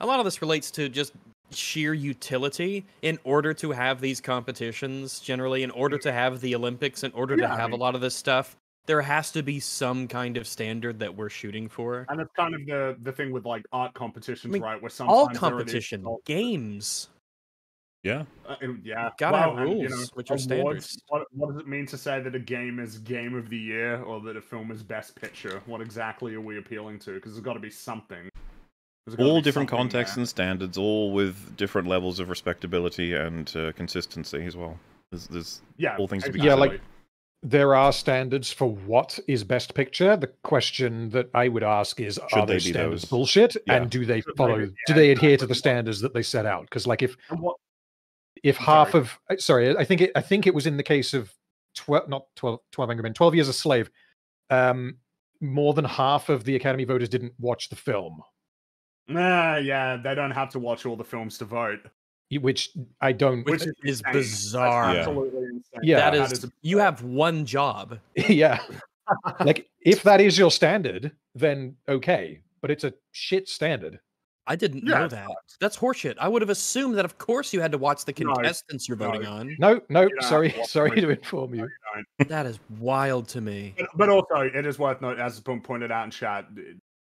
a lot of this relates to just sheer utility in order to have these competitions generally in order to have the olympics in order Yeah, to I have mean- a lot of this stuff there has to be some kind of standard that we're shooting for And it's kind of the the thing with like art competitions, mean, right? Where sometimes all there are these competition games Yeah. Uh, and- yeah, Gotta have and, rules, which are awards, standards. What, what does it mean to say that a game is game of the year or that a film is best picture? What exactly are we appealing to? Because there's got to be something. All be different something contexts there. and standards, all with different levels of respectability and uh, consistency as well. There's, there's yeah, all things to be Yeah, like- exactly. There are standards for what is best picture. The question that I would ask is: Are they those standards those? bullshit? Yeah. And do they Should they follow? do they adhere to the standards that they set out? Because, like, if what, if I'm half sorry. of uh, sorry i think it i think it was in the case of 12 not 12 12 angry men 12 years a slave um more than half of the academy voters didn't watch the film nah, yeah, they don't have to watch all the films to vote. Y- which i don't which Which is is insane. bizarre Yeah. Absolutely insane. Yeah. that is, you have one job yeah like if that is your standard then okay but it's a shit standard i didn't Yeah, know that that's horseshit i would have assumed that of course you had to watch the No, contestants you're voting no. on no no don't sorry to watch sorry it. to inform you that is wild to me But, but also, it is worth noting, as has been pointed out in chat,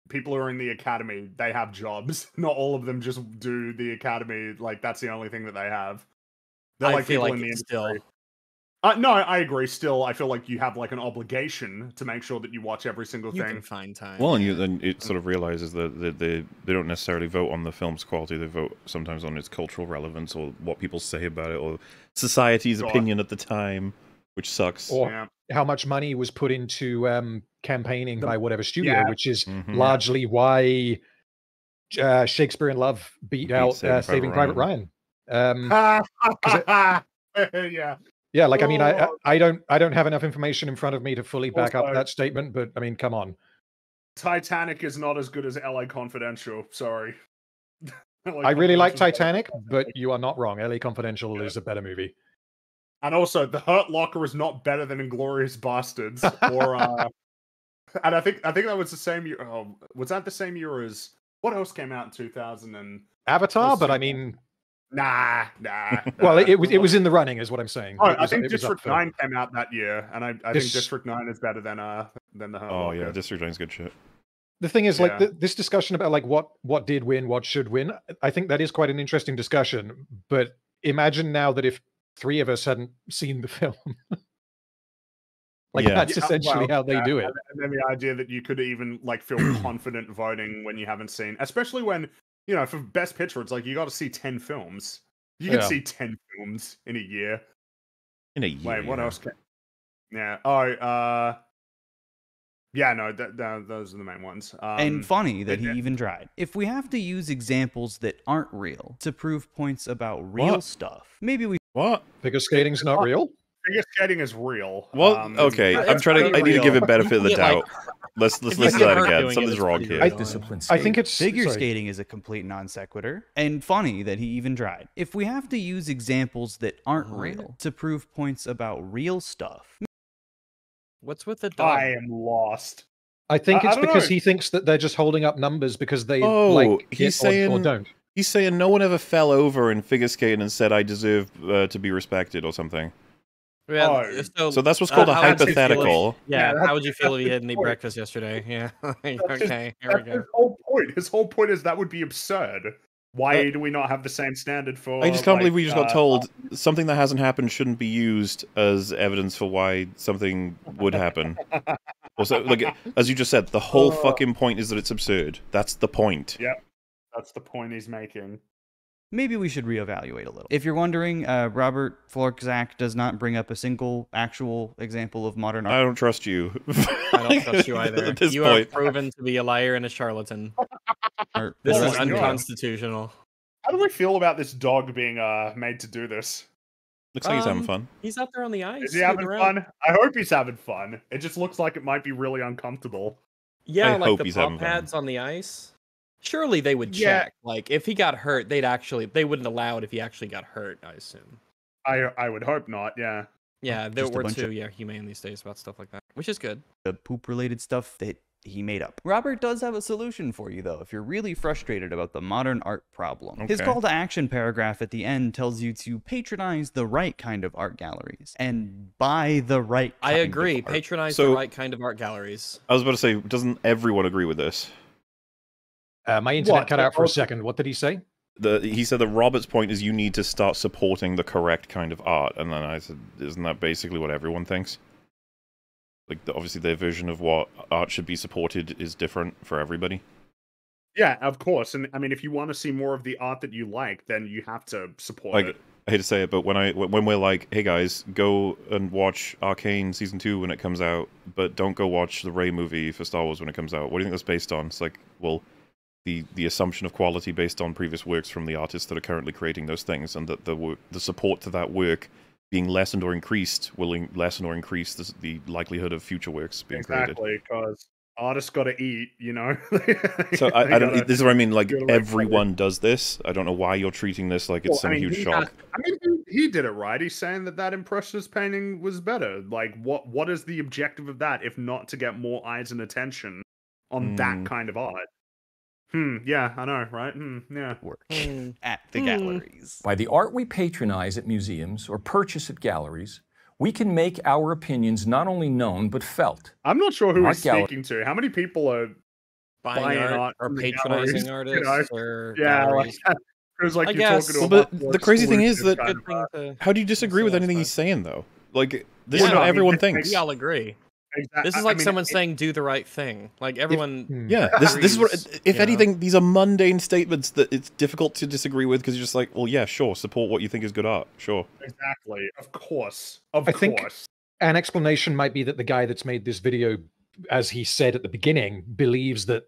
people who are in the academy, they have jobs. Not all of them just do the academy. Like that's the only thing that they have. They're i like feel people like in the it's still. Uh, no, I agree. Still, I feel like you have like an obligation to make sure that you watch every single you thing. can find time Well, and you then it sort of realizes that they, they they don't necessarily vote on the film's quality. They vote sometimes on its cultural relevance or what people say about it or society's Sure. opinion at the time, which sucks. or Yeah. How much money was put into um campaigning The- by whatever studio yeah. which is Mhm. largely why uh, Shakespeare in Love beat Beat out Saving uh, Saving Private Private Ryan. Um, yeah. yeah, like I mean, I I- Oh. Don't I don't have enough information in front of me to fully back up that statement, but I mean, come on. Titanic is not as good as LA Confidential. Sorry. LA I really like Titanic, but you are not wrong. LA Confidential Yeah. is a better movie. And also, The Hurt Locker is not better than Inglourious Basterds or uh, and I think I think that was the same year. Oh, was that the same year as what else came out in two thousand and? Avatar, but. I mean, Nah, nah. well, it, it was it was in the running, is what I'm saying. Oh, It I think it was District for- Nine came out that year, and I, I Dis- think District Nine is better than uh than the Hurt Oh Locker. yeah, District Nine's good shit. The thing is, like Yeah. th- this discussion about like what what did win, what should win. I think that is quite an interesting discussion. But imagine now that if three of us hadn't seen the film, like Yeah. that's Yeah, essentially well, how they yeah, do it. And, and then the idea that you could even like feel confident voting when you haven't seen, especially when you know for Best Picture, it's like you got to see ten films. You can Yeah. see ten films in a year. In a year. Wait, what else? Can... Yeah. Oh, uh, yeah. No, th- th- those are the main ones. Um, and funny that he it- even tried. If we have to use examples that aren't real to prove points about real What? stuff, maybe we What? Figure skating's not real. figure skating is real. Well, Um, okay. I'm trying to. I need to give real. him benefit of the You get, like- doubt. Let's let's listen to that again. Something's wrong here. good. Like discipline I think it's Figure sorry. skating is a complete non sequitur, and funny that he even tried. If we have to use examples that aren't real to prove points about real stuff, What's with the dog? I am lost. I think I- I it's don't because know. he thinks that they're just holding up numbers because they Oh, like he's it or- or, don't. He's saying no one ever fell over in figure skating and said I deserve uh, to be respected or something. Yeah, Oh, so, So that's what's uh, called a how would you feel if- hypothetical. Yeah, Yeah, how would you feel if you hadn't eat point. breakfast yesterday? Yeah. Like, That's his- okay, here we go. his whole point. His whole point is that would be absurd. Why Uh, do we not have the same standard for? I just can't like, believe we just got uh, told something that hasn't happened shouldn't be used as evidence for why something would happen. Also, like as you just said, the whole Uh, fucking point is that it's absurd. That's the point. Yeah. That's the point he's making. maybe we should reevaluate a little. If you're wondering, uh, Robert Florczak does not bring up a single actual example of modern art. I don't trust you. I don't trust you either. At this you point, are proven to be a liar and a charlatan. art This is unconstitutional. How do we feel about this dog being uh made to do this? looks like he's having Um, fun. He's out there on the ice. Is he having around. fun? I hope he's having fun. It just looks like it might be really uncomfortable. Yeah, I like hope the he's pop having fun. pads on the ice. Surely they would Yeah. check. Like if he got hurt, they'd actually they wouldn't allow it if he actually got hurt. I assume. I I would hope not. Yeah. Yeah, there Just a were bunch too. of- Yeah, humane these days about stuff like that, which is good. the poop related stuff that he made up. Robert does have a solution for you, though, if you're really frustrated about the modern art problem. His call to action paragraph at the end tells you to patronize the right kind of art galleries and buy the right I kind of agree. art. Patronize So- the right kind of art galleries. I was about to say, doesn't everyone agree with this? Uh, my internet What? cut out for a second. What did he say? The, he said that Robert's point is you need to start supporting the correct kind of art, and then I said, isn't that basically what everyone thinks? Like, the, obviously, their version of what art should be supported is different for everybody. Yeah, of course. And I mean, if you want to see more of the art that you like, then you have to support Like, it. I hate to say it, but when I when we're like, hey guys, go and watch Arcane season two when it comes out, but don't go watch the Rey movie for Star Wars when it comes out. What do you think that's based on? It's like, well, the the assumption of quality based on previous works from the artists that are currently creating those things, and that the work, the support to that work being lessened or increased will in- lessen or increase the, the likelihood of future works being created. Exactly, because artists got to eat. You know. So I, I don't. gotta- This is what I mean. Like gotta, like, everyone does this. I don't know why you're treating this like it's Well, I some mean, huge shock. has- I mean, he, he did it right. He's saying that that impressionist painting was better. Like, what what is the objective of that if not to get more eyes and attention on Hmm. that kind of art? Hmm. Yeah, I know, right? Hmm. Yeah. work Hmm. at the Hmm. galleries. By the art we patronize at museums or purchase at galleries, we can make our opinions not only known but felt. I'm not sure who Art he's gallery. speaking to. How many people are? Buying, Buying art, art or patronizing galleries, you know? artists or Yeah, like, it was like I you're guess. talking to Well, a but the crazy thing is that- kind Good of, thing uh, to. How do you disagree with anything he's saying though? Like this Well, is no, what I mean, everyone thinks. We all agree. Exact- This is I- I like mean, someone it- saying "do the right thing." Like everyone. Hmm. Yeah, this this is what. If you know? anything, these are mundane statements that it's difficult to disagree with because you're just like, well, yeah, sure, support what you think is good art, sure. Exactly. Of course. Of I think- An explanation might be that the guy that's made this video, as he said at the beginning, believes that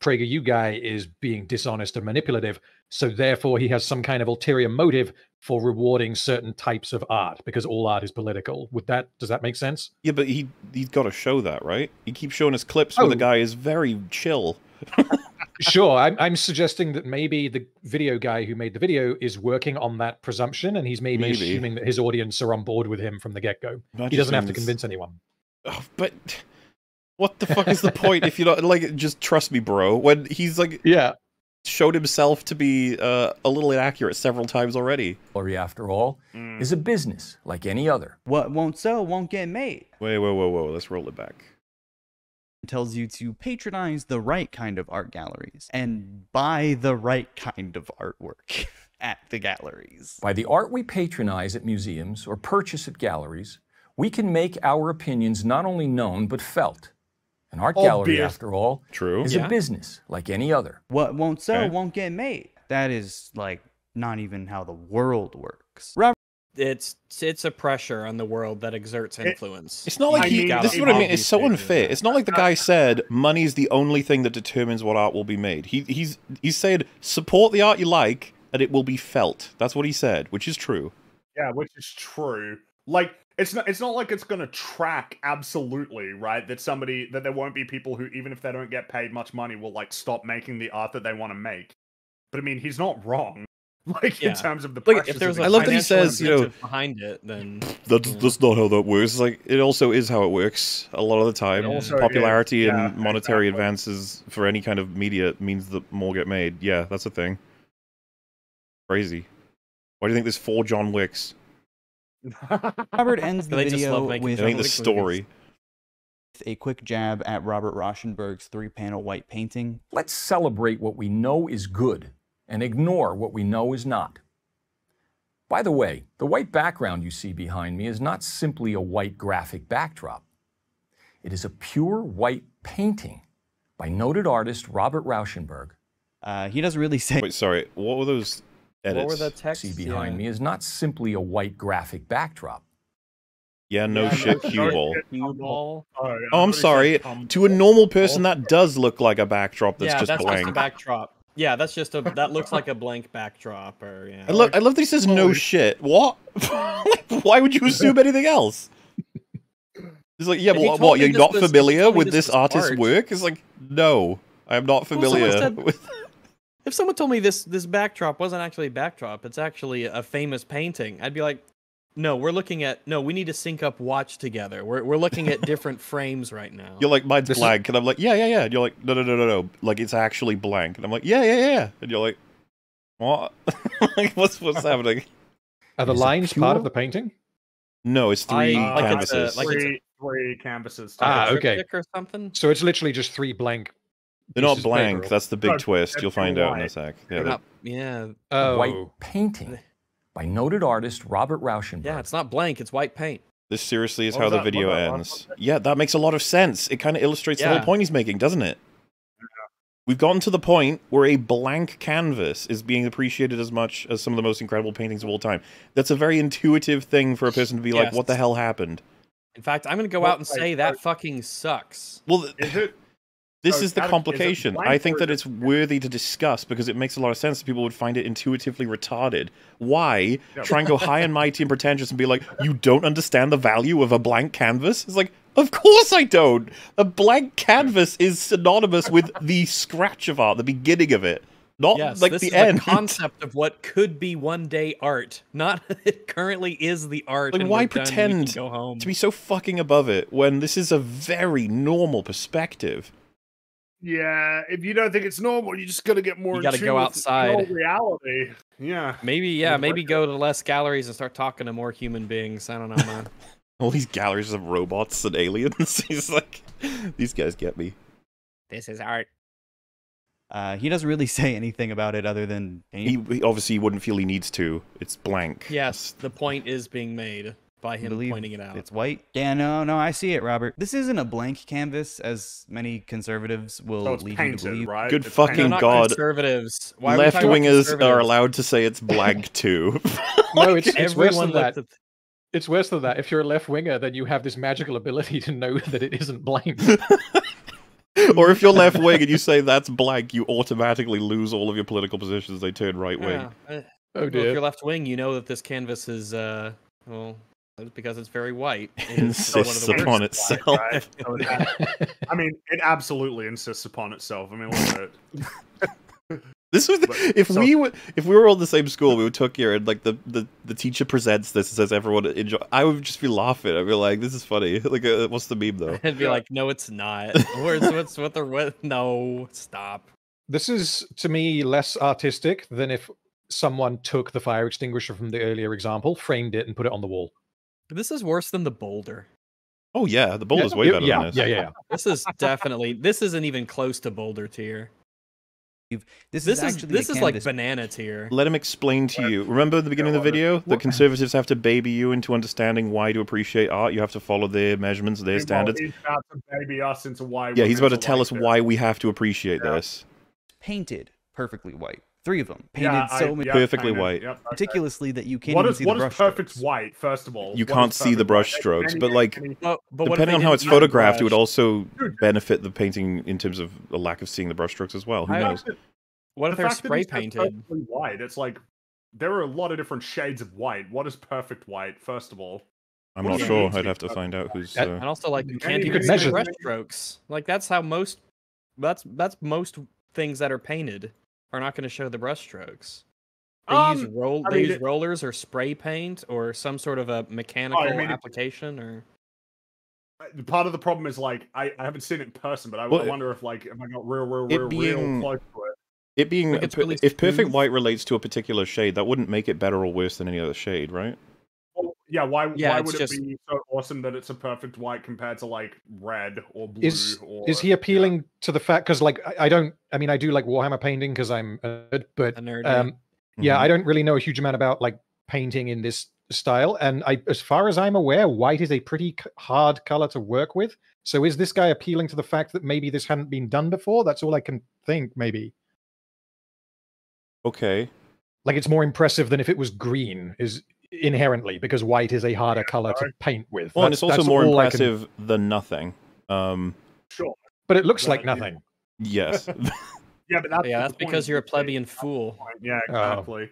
PragerU guy is being dishonest and manipulative. So therefore, he has some kind of ulterior motive for rewarding certain types of art because all art is political. Would that does that make sense? Yeah, but he he's got to show that, right? He keeps showing us clips where the Oh. guy is very chill. Sure, I'm, I'm suggesting that maybe the video guy who made the video is working on that presumption, and he's maybe, Maybe. assuming that his audience are on board with him from the get go. He doesn't have to convince anyone. Oh, but What the fuck is the point if you don't like? Just trust me, bro. When he's like Yeah. Showed himself to be uh, a little inaccurate several times already. Gallery, after all, Mm. is a business like any other. What won't sell won't get made. Wait, whoa, whoa, whoa. Let's roll it back. It tells you to patronize the right kind of art galleries and buy the right kind of artwork at the galleries. By the art we patronize at museums or purchase at galleries, we can make our opinions not only known but felt. An art gallery, Obvious. after all, True. is Yeah. a business like any other. What won't sell Okay. won't get made. That is like not even how the world works. Robert It's it's a pressure on the world that exerts influence. It's not like I he. mean, this is what I mean. It's so obviously, unfair. It's not like the guy said money's the only thing that determines what art will be made. He he's he said support the art you like and it will be felt. That's what he said, which is true. Yeah, which is true. Like it's not it's not like it's gonna track absolutely, right? That somebody that there won't be people who even if they don't get paid much money will like stop making the art that they want to make. But I mean he's not wrong. Like Yeah. in terms of the Like, pressures if there's of a I love that he says, you know- behind it, then That's Yeah. that's not how that works. Like it also is how it works. A lot of the time, also popularity yeah, and monetary exactly. advances for any kind of media means that more get made. Yeah, that's a thing. Crazy. Why do you think there's four John Wicks? Robert ends the They just love video making with I think the Wick story. a quick jab at Robert Rauschenberg's three-panel white painting. Let's celebrate what we know is good and ignore what we know is not. By the way, the white background you see behind me is not simply a white graphic backdrop. It is a pure white painting by noted artist Robert Rauschenberg. Uh, he doesn't really say Wait, sorry. What were those edits? what were the texts? See behind yeah. me is not simply a white graphic backdrop. Yeah, no Yeah, shit, no cue shit. ball. Oh, I'm I thought he said sorry. To a normal person, that does look like a backdrop that's yeah, just that's blank. just a backdrop. Yeah, that's just a that looks like a blank backdrop or yeah. I love, I love that he says no shit. What? like, why would you assume anything else? He's like, yeah, If what? what you're not was- familiar with this this artist's art- work? It's like, no, I'm not Well, familiar said- with. If someone told me this this backdrop wasn't actually a backdrop, it's actually a famous painting, I'd be like, no, we're looking at no, we need to sync up watch together. We're we're looking at different frames right now. You're like, mine's This is- blank, and I'm like, yeah, yeah, yeah. And you're like, no, no, no, no, no. Like it's actually blank, and I'm like, yeah, yeah, yeah. And you're like, what? like, what's what's happening? Are the It is a lines part of the painting? No, it's I- three like it's a- canvases. like it's a- three, three canvases. Ah, okay. Or something. So it's literally just three blank. They're not blank. That's the big No, twist. You'll find out in a sec. Yeah, They're they're- not- yeah, Oh, White painting by noted artist Robert Rauschenberg. yeah, it's not blank. It's white paint. This seriously is What how the that- video was ends. one? Yeah, that makes a lot of sense. It kind of illustrates the whole point he's making, doesn't it? We've gotten to the point where a blank canvas is being appreciated as much as some of the most incredible paintings of all time. That's a very intuitive thing for a person to be like, "What the hell happened?" In fact, I'm gonna go Well, out and like, say uh, that fucking sucks. Well, Is it? This so is the out is complication. I think that it's worthy to discuss because it makes a lot of sense. that People would find it intuitively retarded. Why Yeah. try and go high and mighty and pretentious and be like, "You don't understand the value of a blank canvas"? It's like, of course I don't. A blank canvas is synonymous with the scratch of art, the beginning of it, not Yes, like this the is end. the concept of what could be one day art. Not it currently is the art. Like, and why we're done, we can pretend go home? to be so fucking above it when this is a very normal perspective. Yeah, if you don't think it's normal, you just gotta get more. You gotta go outside. reality. Yeah. Maybe yeah, maybe go to less galleries and start talking to more human beings. I don't know, man. All these galleries of robots and aliens. He's like, these guys get me. this is art. uh, he doesn't really say anything about it other than paint. He, he obviously wouldn't feel he needs to. It's blank. Yes, the point is being made by him believe pointing it out. It's white. Yeah, no, no, I see it, Robert. This isn't a blank canvas, as many conservatives will So it's lead you to believe. right? Good It's fucking painted. God. conservatives. Why Left talking about wingers are allowed to say it's blank too. no, it's, it's worse than that. looked It's worse than that. If you're a left winger, then you have this magical ability to know that it isn't blank. or if you're left wing and you say that's blank, you automatically lose all of your political positions. They turn right wing. Yeah. uh, Oh well, if you're left wing, you know that this canvas is uh well it's because it's very white. It is Insists one upon itself. right? So it I mean, it absolutely insists upon itself. I mean, look at it. This was the, But- if so- we were if we were all in the same school, we would took here and like the, the, the teacher presents this and says everyone enjoy. I would just be laughing. I'd be like, "This is funny." Like, uh, what's the meme though? I'd be like, no, it's not. Where's what's what the what? No, stop. This is to me less artistic than if someone took the fire extinguisher from the earlier example, framed it, and put it on the wall. This is worse than the boulder. Oh yeah, the boulder's way better yeah, than this. yeah, yeah, yeah. This is definitely. This isn't even close to boulder tier. This, This is is actually this is like banana tier. Let him explain to you. Remember the beginning of the video, the conservatives have to baby you into understanding why to appreciate art. You have to follow their measurements, their standards. He's about to baby us into why. Yeah, he's about to tell like us this. why we have to appreciate Yeah. this. painted perfectly white. Three of them painted Yeah, I- so yep, Perfectly painted, white. Yep, okay. meticulously that you can't What even is see what the brush. brush perfect strokes. white? First of all, You What can't see the brush white? strokes, but, like, any- But, but what if Depending on how it's use a photographed, it would also benefit the painting in terms of a lack of seeing the brush strokes as well. Who I- knows? What if the they're spray painted? perfectly white. It's like there are a lot of different shades of white. What is perfect white? First of all, I'm what not sure. I'd have to find out who's. That- Uh... And also, like, you can't you even could see measure the brush strokes. Like, that's how most. That's that's most things that are painted are not going to show the brush strokes. They use Um, roll. I They mean, use it- rollers or spray paint or some sort of a mechanical mean, application or. Part of the problem is like I, I haven't seen it in person, but I, Well, I wonder if like if I got real, real, it real, being- real close to it. It being Like, a it's per- really if perfect smooth. white relates to a particular shade, that wouldn't make it better or worse than any other shade, right? Well, yeah, why Yeah, why would just- it be so awesome that it's a perfect white compared to like red or blue? Is or, is he yeah. appealing to the fact? Because like I, I don't. I mean, I do like Warhammer painting because I'm a nerd, but A nerd, um, yeah, Mhm. I don't really know a huge amount about like painting in this style. And I, as far as I'm aware, white is a pretty c- hard color to work with. So is this guy appealing to the fact that maybe this hadn't been done before? That's all I can think. Maybe Okay. like it's more impressive than if it was green. Is inherently because white is a harder color to paint with. Well, and it's also more all I can- impressive than nothing. Um, Sure. but it looks But like you- nothing. yes. Yeah, but that's Yeah, that's because you're a plebeian fool. Yeah, Oh. exactly.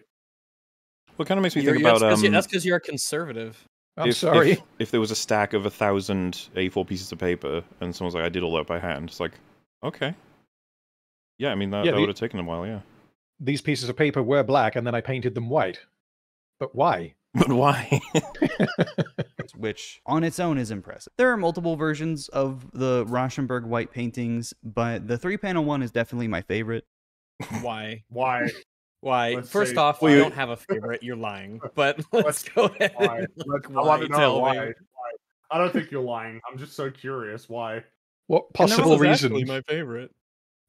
what kind of makes me You're- think that's about 'cause you- um, that's because you're a conservative. I'm if, sorry. If, if there was a stack of a thousand A4 pieces of paper and someone's like, I did all that by hand, it's like, okay. Yeah, I mean, that, Yeah, that the- would have taken a while, yeah. These pieces of paper were black, and then I painted them white. But why? But why? which on its own is impressive. There are multiple versions of the Rauschenberg white paintings, but the three panel one is definitely my favorite. Why? Why? Why? Let's First see. off, Well, you you- don't have a favorite. You're lying. But let's Let's- go ahead. Why? Let's- look I want to know why. why. I don't think you're lying. I'm just so curious. Why? What possible reason? actually my favorite.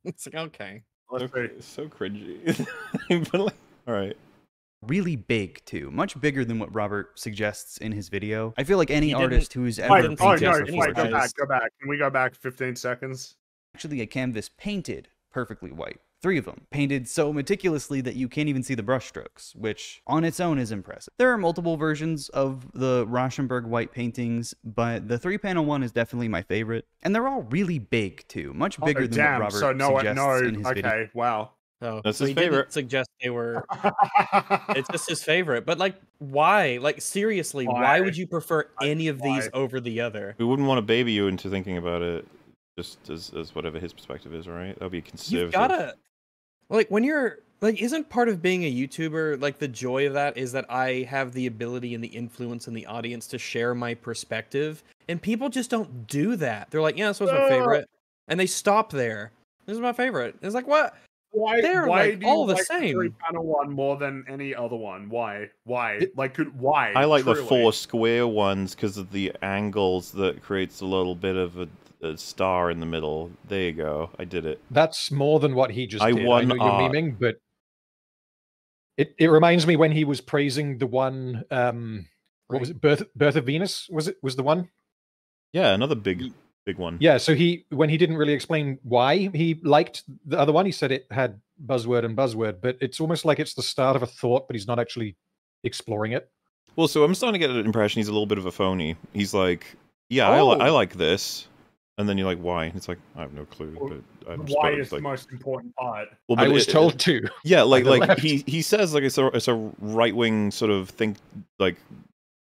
It's like okay. Let's so, see. so cringy. but like, all right. Really big too, much bigger than what Robert suggests in his video. I feel like any artist who's ever Wait, didn't oh painted no! Wait, go back. Go back. Can we go back 15 seconds? actually a canvas painted perfectly white. Three of them, painted so meticulously that you can't even see the brushstrokes, which on its own is impressive. There are multiple versions of the Rauschenberg white paintings, but the three panel one is definitely my favorite. And they're all really big too, much oh, bigger oh, than damn. what Robert so no, suggests no. in his Okay. video. Wow. So, That's so his he didn't favorite. suggest they were. It's just his favorite. But like, why? Like seriously, why, Why? would you prefer any of these over the other? We wouldn't want to baby you into thinking about it just as, as whatever his perspective is, right? That would be conservative. You've gotta like when you're like isn't part of being a YouTuber like the joy of that is that I have the ability and the influence in the audience to share my perspective and people just don't do that. They're like, yeah, this was my favorite. And they stop there. This is my favorite. It's like what? Why? They're, why like, do you all the like same. Three panel one more than any other one. Why? Why? It- like, could why? I like the four square ones because of the angles that creates a little bit of a, a star in the middle. There you go. I did it. That's more than what he just I did. won I know you're art. memeing, but it, it reminds me when he was praising the one um what was it birth birth of venus was it was the one Yeah, another big, big one. yeah so he when he didn't really explain why he liked the other one he said it had buzzword and buzzword but it's almost like it's the start of a thought but he's not actually exploring it Well, so I'm starting to get an impression he's a little bit of a phony. He's like, yeah, I, li- Oh. I like this. And then you're like, why? It's like, I have no clue. Well, But I'm Why supposed- is the most important part? well, i was it- told to Yeah, like like left. he he says like it's a it's a right wing sort of think like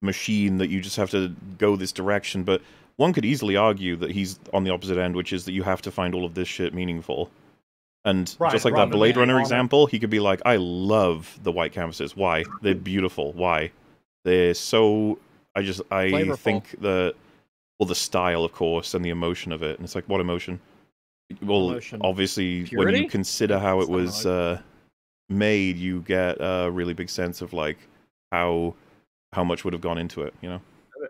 machine that you just have to go this direction, but one could easily argue that he's on the opposite end, which is that you have to find all of this shit meaningful. And Right, just like that Blade Runner on example, he could be like, I love the white canvases. Why? They're beautiful. Why? They're so. I just. I Flavorful. think the. Well, the style, of course, and the emotion of it. And it's like, what emotion? Well, Emotion. obviously, when you consider how it was uh, made, you get a really big sense of like how how much would have gone into it. You know?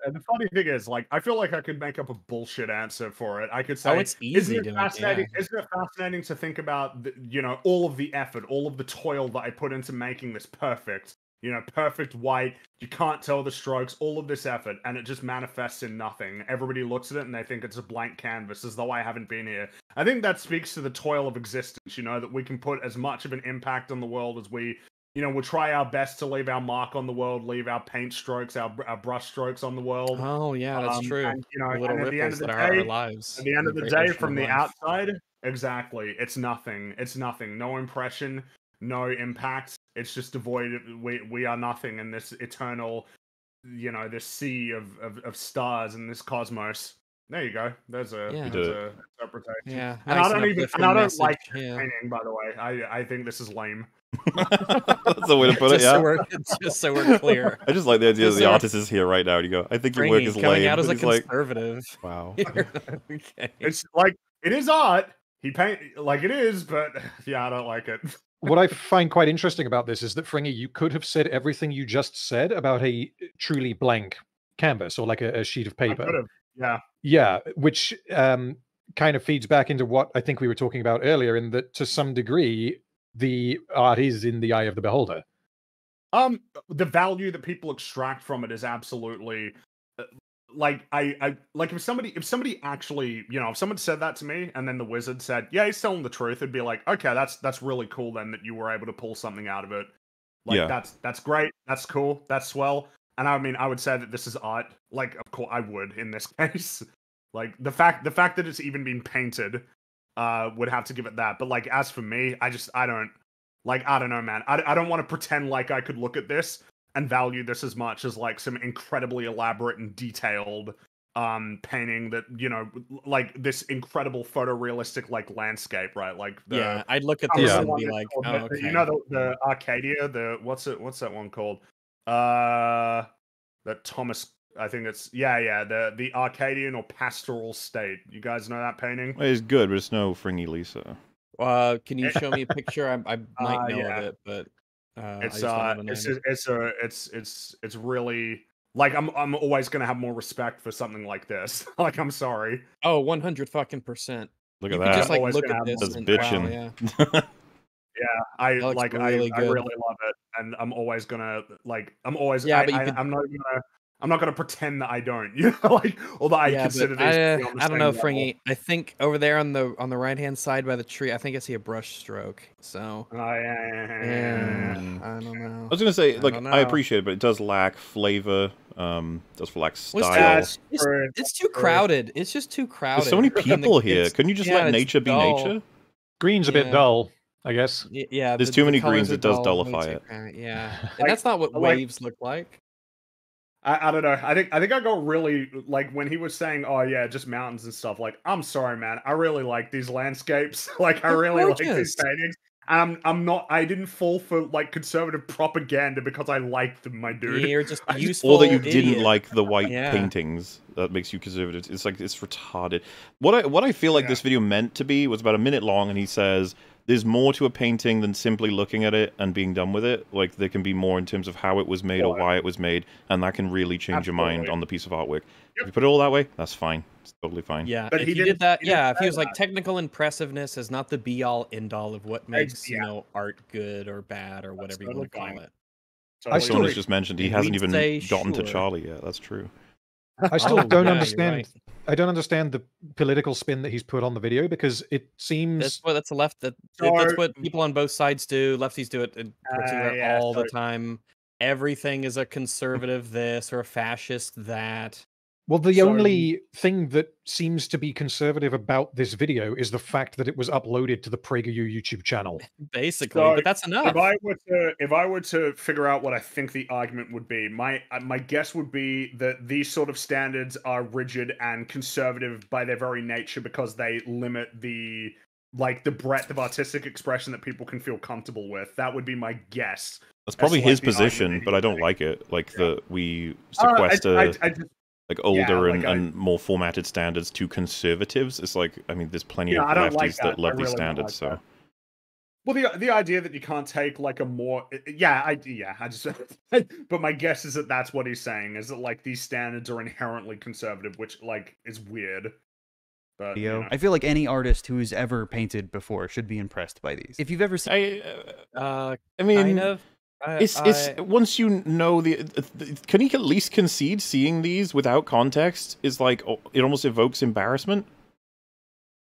And the funny thing is, like, I feel like I could make up a bullshit answer for it. I could oh, say, Oh, it's easy isn't to it make, fascinating? yeah. Isn't it fascinating to think about, the, you know, all of the effort, all of the toil that I put into making this perfect? You know, perfect white. You can't tell the strokes. All of this effort, and it just manifests in nothing. Everybody looks at it and they think it's a blank canvas, as though I haven't been here. I think that speaks to the toil of existence. You know, that we can put as much of an impact on the world as we you know, we'll try our best to leave our mark on the world, leave our paint strokes, our, our brush strokes on the world. Oh yeah, that's Um, true. and, you know, little at the end of the day- our lives. At the end of the day, from the life. outside, exactly, it's nothing. It's nothing. No impression, no impact. It's just devoid. We we are nothing in this eternal, you know, this sea of of, of stars and this cosmos. There you go. There's a Yeah. You there's a interpretation. Yeah, And nice I don't even. And I don't message, like yeah. painting, by the way. I I think this is lame. That's the way to put it. Yeah. so just so we're clear. I just like the idea that the so- artist is here right now. And you go, I think your work Fringy is coming lame. out as a and he's like, conservative. wow. okay. It's like it is art. He paint like it is, but yeah, I don't like it. what I find quite interesting about this is that Fringy, you could have said everything you just said about a truly blank canvas or like a, a sheet of I paper. could've, yeah. Yeah, which um, kind of feeds back into what I think we were talking about earlier, in that to some degree, the art is in the eye of the beholder. Um, the value that people extract from it is absolutely uh, like I, I like if somebody if somebody actually you know if someone said that to me and then the wizard said yeah he's telling the truth it'd be like okay that's that's really cool then that you were able to pull something out of it like Yeah. that's that's great that's cool that's swell and I mean I would say that this is art. Like of course I would in this case. Like the fact the fact that it's even been painted uh would have to give it that. But like as for me I just I don't like I don't know man. I, I don't want to pretend like I could look at this and value this as much as like some incredibly elaborate and detailed um painting that you know like this incredible photorealistic like landscape right? Like the, yeah, I'd look at this and be like, oh, okay. you know the, the arcadia the what's it what's that one called uh that thomas i think it's yeah yeah the the arcadian or pastoral state you guys know that painting It's good, but it's no Fringy Lisa. Uh, can you show me a picture? I, I might Uh, know yeah. of it, but uh, I it's just uh a it's a, it's a it's it's it's really like i'm i'm always going to have more respect for something like this like i'm sorry Oh, 100 fucking percent. Look at could that. just like Always look at this That's and wow, yeah. yeah i That like really I, I really love it and i'm always gonna like i'm always Yeah, I, but you I, could- i'm not gonna i'm not gonna pretend that i don't you know like although i yeah, consider this. I, uh, be on the I don't know, level. Fringy. I think over there on the on the right hand side by the tree, I think I see a brush stroke. So Oh, yeah, yeah, yeah, yeah, yeah, Mm. I don't know. I was gonna say, I like, don't I appreciate it, but it does lack flavor. Um, does lack Well, style. it's, too, it's, it's too crowded. It's just too crowded. There's so many and the people here. kids- Couldn't you just yeah, let it's nature be nature? Green's a bit dull, I guess. Y- Yeah, There's the- too the many colours greens, it does dull, dullify it. cra- Yeah, and Like- that's not what like- waves look like. I, I don't know. I think I think I got really like when he was saying, "Oh yeah, just mountains and stuff." Like, I'm sorry, man. I really like these landscapes. like, I They're really like these paintings. I'm I'm not. I didn't fall for like conservative propaganda because I liked them, my dude. You're just I useful. Or that you didn't like the white Yeah. paintings. That makes you conservative. It's like it's retarded. What I what I feel like Yeah. this video meant to be was about a minute long, and he says there's more to a painting than simply looking at it and being done with it. Like there can be more in terms of how it was made or why it was made, and that can really change your mind on the piece of artwork. If you put it all that way, that's fine. It's totally fine. Yeah, But if he he, did that, he yeah, if he say was like that. technical impressiveness is not the be all end all of what makes you yeah. know art good or bad or whatever you want to call it. Totally still- Someone agree. has just mentioned he And hasn't even say gotten to. Charlie yet. That's true. I still Oh, don't yeah, understand. right. I don't understand the political spin that he's put on the video because it seems That's what that's the left. That that- that's what people on both sides do. Lefties do it in particular Uh, yeah, all the time. Everything is a conservative this or a fascist that. Well. The So- only thing that seems to be conservative about this video is the fact that it was uploaded to the PragerU YouTube channel. Basically, So, but that's enough. If I were to, if I were to figure out what I think the argument would be, my uh, my guess would be that these sort of standards are rigid and conservative by their very nature because they limit the like the breadth of artistic expression that people can feel comfortable with. That would be my guess. That's probably to, like, his the position, but I don't like it. Like the we Uh, I- sequester I, I just, like older and, like, I- and more formatted standards to conservatives. It's like I mean, there's plenty Yeah, of I lefties like that. that. I love these really don't standards. like so that. well, the the idea that you can't take like a more yeah, I yeah, I just but my guess is that that's what he's saying is that like these standards are inherently conservative, which like is weird. But you know. I feel like any artist who's ever painted before should be impressed by these. If you've ever seen I, uh, Uh, I mean, kind of. I, it's it's I- once you know the, the can he at least concede seeing these without context is like oh, it almost evokes embarrassment.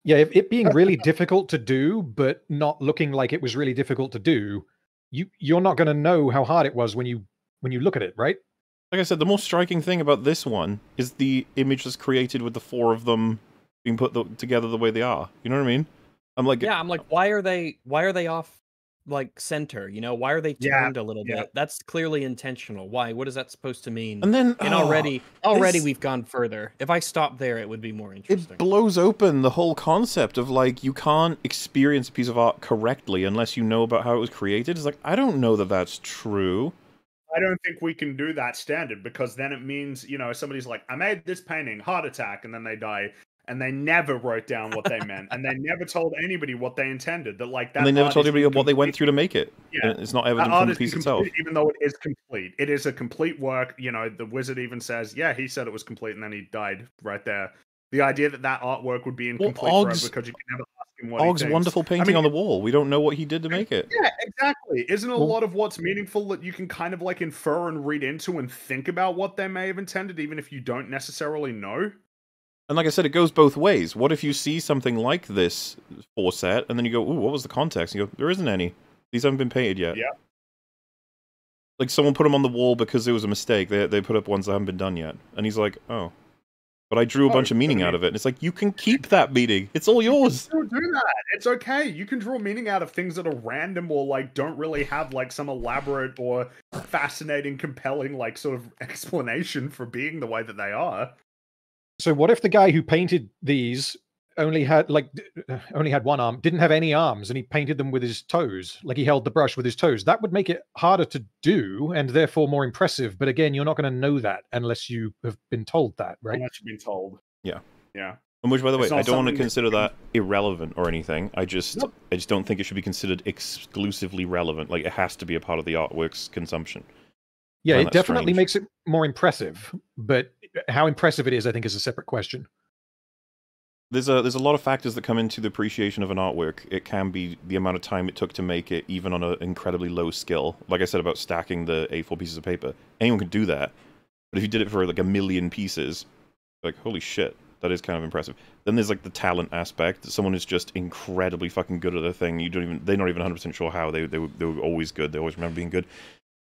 Yeah, if it being really difficult to do, but not looking like it was really difficult to do, you you're not going to know how hard it was when you when you look at it, right? Like I said, the most striking thing about this one is the image that's created with the four of them being put the, together the way they are. You know what I mean? I'm like, yeah, I'm like, why are they? Why are they off? Like center, you know, why are they Yeah, turned a little yeah. bit? That's clearly intentional. Why? What is that supposed to mean? and then and oh, already, already this- we've gone further. If I stop there, it would be more interesting. it blows open the whole concept of like you can't experience a piece of art correctly unless you know about how it was created. It's like I don't know that that's true. I don't think we can do that standard because then it means, you know, somebody's like, I made this painting, heart attack, and then they die. And they never wrote down what they meant. And they never told anybody what they intended. That like that and they never told anybody what they went through to make it. Yeah. It's not evident from the piece itself. even though it is complete. It is a complete work. You know, the wizard even says, "Yeah, he said it was complete, and then he died right there." The idea that that artwork would be incomplete forever Og's- because you can never ask him what wonderful painting mean, on the wall. We don't know what he did to make it. Yeah, exactly. Isn't a Well- lot of what's meaningful that you can kind of like infer and read into and think about what they may have intended, even if you don't necessarily know? And like I said, it goes both ways. What if you see something like this for set, and then you go, "Ooh, what was the context?" And you go, "There isn't any. These haven't been painted yet." Yeah. Like someone put them on the wall because it was a mistake. They they put up ones that haven't been done yet, and he's like, "Oh." But I drew a Oh, bunch of meaning out of it. And it's like you can keep that meaning. It's all yours. Still do that. It's okay. You can draw meaning out of things that are random or like don't really have like some elaborate or fascinating, compelling like sort of explanation for being the way that they are. So what if the guy who painted these only had like uh, only had one arm, didn't have any arms, and he painted them with his toes, like he held the brush with his toes? That would make it harder to do and therefore more impressive. But again, you're not going to know that unless you have been told that, right? Unless you've been told. Yeah. Yeah. And which, by the way, I don't want to consider that irrelevant or anything. I just, Nope. I just don't think it should be considered exclusively relevant. Like it has to be a part of the artwork's consumption. Yeah, it definitely strange. makes it more impressive. But how impressive it is, I think, is a separate question. There's a there's a lot of factors that come into the appreciation of an artwork. It can be the amount of time it took to make it, even on an incredibly low skill. Like I said about stacking the A4 pieces of paper, anyone could do that. But if you did it for like a million pieces, like holy shit, that is kind of impressive. Then there's like the talent aspect. Someone is just incredibly fucking good at their thing. You don't even they're not even 100 percent sure how they they were, they were always good. They always remember being good.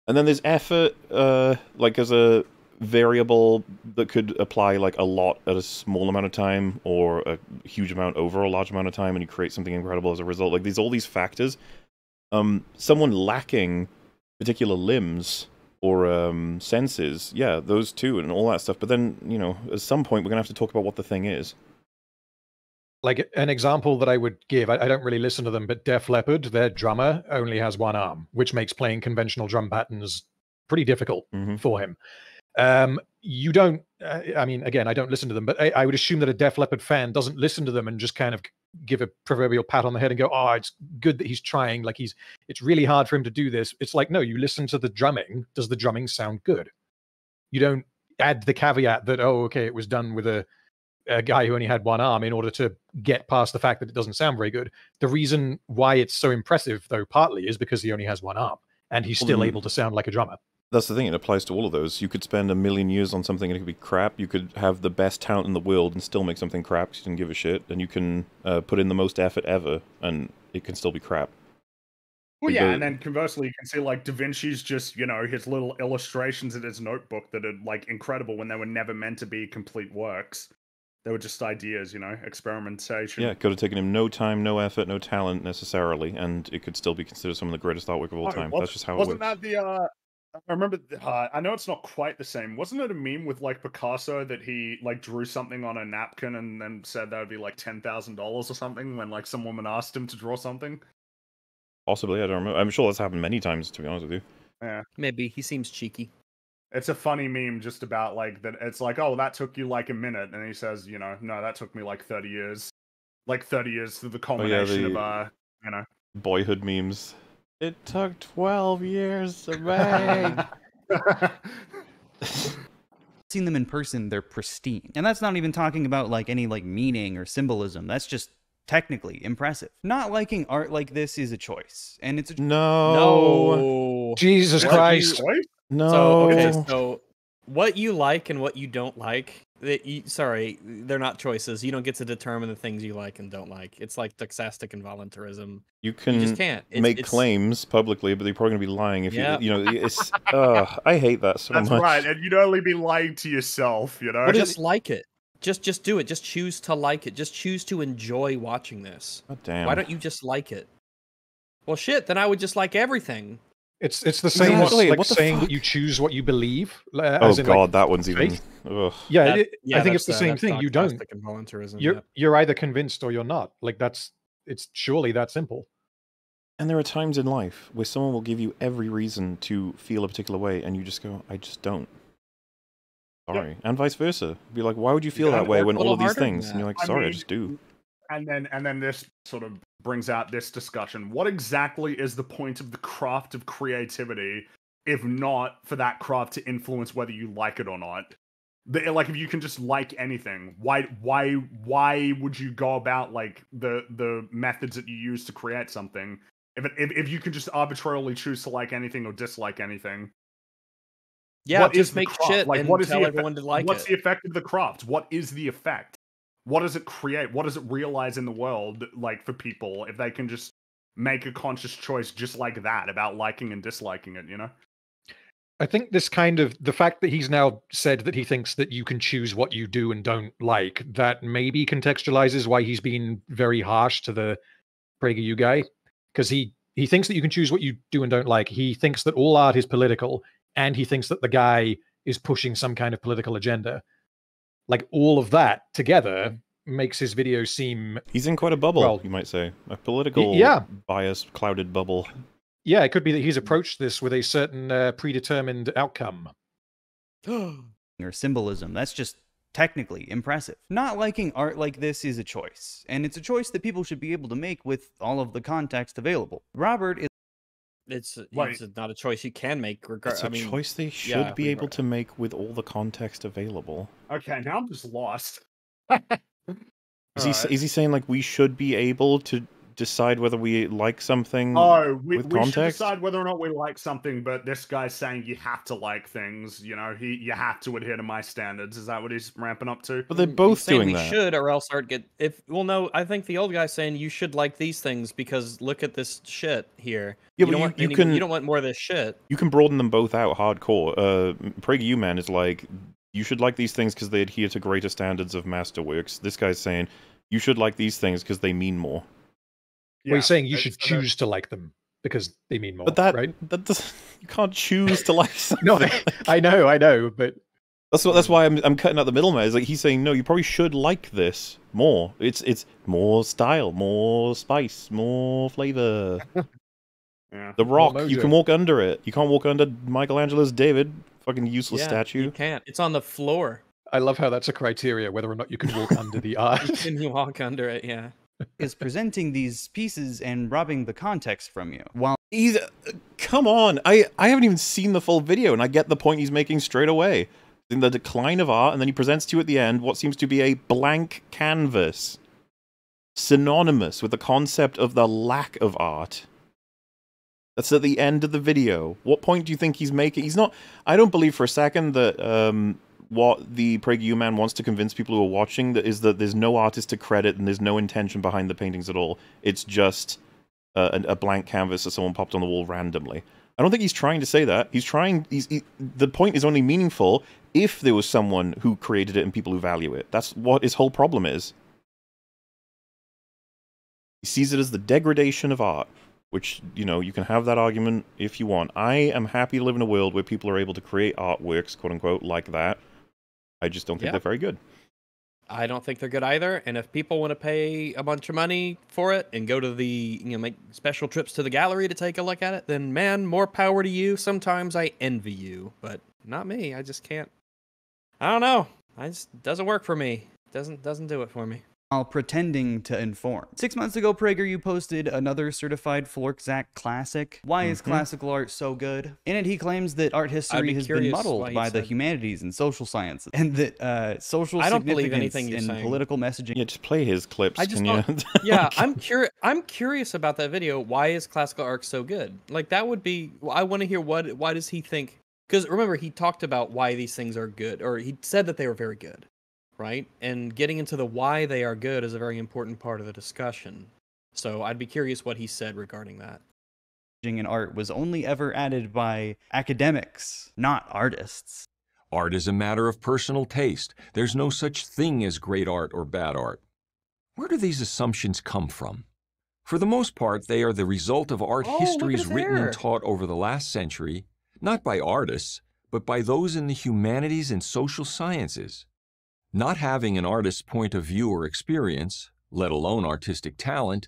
And then there's effort, uh, like as a variable that could apply like a lot at a small amount of time or a huge amount over a large amount of time and you create something incredible as a result. Like these all these factors um someone lacking particular limbs or um senses yeah those two and all that stuff. But then you know at some point we're gonna have to talk about what the thing is. Like an example that I would give, I, I don't really listen to them, but Def Leppard, their drummer, only has one arm, which makes playing conventional drum patterns pretty difficult hmm for him. Um, you don't, uh, I mean, again, I don't listen to them, but I, I would assume that a Def Leppard fan doesn't listen to them and just kind of give a proverbial pat on the head and go, "Oh, it's good that he's trying." Like he's, it's really hard for him to do this. It's like, no, you listen to the drumming. Does the drumming sound good? You don't add the caveat that, oh, okay, it was done with a, a guy who only had one arm in order to get past the fact that it doesn't sound very good. The reason why it's so impressive, though, partly is because he only has one arm and he's still then- able to sound like a drummer. That's the thing, it applies to all of those. You could spend a million years on something and it could be crap. You could have the best talent in the world and still make something crap 'cause you didn't give a shit. And you can uh, put in the most effort ever and it can still be crap. Well, yeah, and then conversely, you can see like Da Vinci's just you know his little illustrations in his notebook that are like incredible when they were never meant to be complete works. They were just ideas, you know, experimentation. Yeah, it could have taken him no time, no effort, no talent necessarily, and it could still be considered some of the greatest artwork of all Oh, time. That's just how it works. wasn't that the uh I remember. th- Uh, I know it's not quite the same. Wasn't it a meme with like Picasso that he like drew something on a napkin and then said that would be like ten thousand dollars or something when like some woman asked him to draw something? Possibly, I don't remember. I'm sure that's happened many times, to be honest with you. Yeah, Maybe he seems cheeky. it's a funny meme just about like that. It's like, oh, that took you like a minute, and he says, you know, no, that took me like thirty years, like thirty years to the culmination of the- uh, you know. Boyhood memes. It took 12 years to make. seen them in person, they're pristine. And that's not even talking about like any like meaning or symbolism. That's just technically impressive. Not liking art like this is a choice. And it's a no. No. Jesus What, Christ. choice? No. So okay, so what you like and what you don't like, that you, sorry, they're not choices. You don't get to determine the things you like and don't like. It's like doxastic involuntarism. you You can just can't. It's, make it's, claims publicly, but they're probably going to be lying if Yeah. you, you know, it's, uh, I hate that so That's much. That's right, and you'd only be lying to yourself, you know. But just like it. Just just do it. Just choose to like it. Just choose to enjoy watching this. God damn. Why don't you just like it? Well, shit. Then I would just like everything. It's it's the same as Exactly, like what saying fuck? that you choose what you believe. uh, Oh as in, like, god, that one's even. faith. Ugh. yeah, That- it- yeah, I think it's the that's, uh, same that's thing. You don't. doxastic involuntarism. You're yep. you're either convinced or you're not. Like that's it's surely that simple. And there are times in life where someone will give you every reason to feel a particular way, and you just go, "I just don't." Sorry, and vice versa. Be like, "Why would you feel gotta that way when all of these harder than things?" And you're like, "Sorry, I mean, just do." and then and then this sort of brings out this discussion. What exactly is the point of the craft of creativity if not for that craft to influence whether you like it or not? The, like if you can just like anything why why why would you go about like the the methods that you use to create something if it, if, if you can just arbitrarily choose to like anything or dislike anything? Yeah, what just make craft? shit Like, and what is the effect- everyone to like what's it. the effect of the craft? What is the effect what does it create what does it realize in the world like for people if they can just make a conscious choice just like that about liking and disliking it you know I think this kind of the fact that he's now said that he thinks that you can choose what you do and don't like that maybe contextualizes why he's been very harsh to the PragerU guy because he he thinks that you can choose what you do and don't like. He thinks that all art is political and he thinks that the guy is pushing some kind of political agenda. Like all of that together makes his video seem He's in quite a bubble, Well, you might say, a political, yeah. bias clouded bubble. yeah, it could be that he's approached this with a certain uh, predetermined outcome. or symbolism. That's just technically impressive. Not liking art like this is a choice, and it's a choice that people should be able to make with all of the context available. Robert is It's, uh, Right. it's not a choice you can make. Regard. It's a I mean, choice they should yeah, be able to make with all the context available. okay now i'm just lost Is he, s- Alright. is he saying like we should be able to decide whether we like something? Oh, we, with we should decide whether or not we like something, but this guy's saying you have to like things. You know, he you have to adhere to my standards. Is that what he's ramping up to? But they're he's both saying doing we that. should, or else art get. If well, no, I think the old guy's saying you should like these things because look at this shit here. Yeah, you but don't you- want you any- can- you don't want more of this shit. You can broaden them both out hardcore. Uh, PragerU man is like, you should like these things because they adhere to greater standards of masterworks. This guy's saying you should like these things because they mean more. Well, he's saying you it's should sort of- choose to like them because they mean more. But that right? that does you can't choose to like something. No, I, I know, I know, but That's what. That's why I'm I'm cutting out the middleman. Is like he's saying no, you probably should like this more. It's it's more style, more spice, more flavor. Yeah. The Rock, you can walk under it. You can't walk under Michelangelo's David, fucking useless yeah, statue. You can't. It's on the floor. I love how that's a criteria whether or not you can walk under the You art. can walk under it. Yeah. Is presenting these pieces and robbing the context from you. While He's uh, come on. I I haven't even seen the full video, and I get the point he's making straight away. In the decline of art, and then he presents to you at the end what seems to be a blank canvas, synonymous with the concept of the lack of art. That's at the end of the video. What point do you think he's making? He's not. I don't believe for a second that um, what the PragerU Man wants to convince people who are watching that is that there's no artist to credit and there's no intention behind the paintings at all. It's just uh, a, a blank canvas that someone popped on the wall randomly. I don't think he's trying to say that. He's trying. He's he, the point is only meaningful if there was someone who created it and people who value it. That's what his whole problem is. He sees it as the degradation of art. Which you know you can have that argument if you want. I am happy to live in a world where people are able to create artworks, quote unquote, like that. I just don't think Yeah. they're very good. I don't think they're good either. And if people want to pay a bunch of money for it and go to the, you know, make special trips to the gallery to take a look at it, then man, more power to you. Sometimes I envy you, but not me. I just can't. I don't know. I just doesn't work for me. Doesn't doesn't do it for me. While pretending to inform. Six months ago, PragerU posted another certified Florczak classic. Why is Mhm. classical art so good? In it, he claims that art history be has been muddled why he by the humanities and social sciences, and that uh, social I don't believe anything you're and saying. political messaging Yeah, just play his clips. I just can you? don't- yeah, I'm curious. I'm curious about that video. Why is classical art so good? Like that would be. I want to hear what. Why does he think? Because remember, he talked about why these things are good, or he said that they were very good, right? And getting into the why they are good is a very important part of the discussion. So I'd be curious what he said regarding that. in art was only ever added by academics, not artists. Art is a matter of personal taste. There's no such thing as great art or bad art. Where do these assumptions come from? For the most part, they are the result of art Oh, histories written there. and taught over the last century, not by artists, but by those in the humanities and social sciences. Not having an artist's point of view or experience, let alone artistic talent,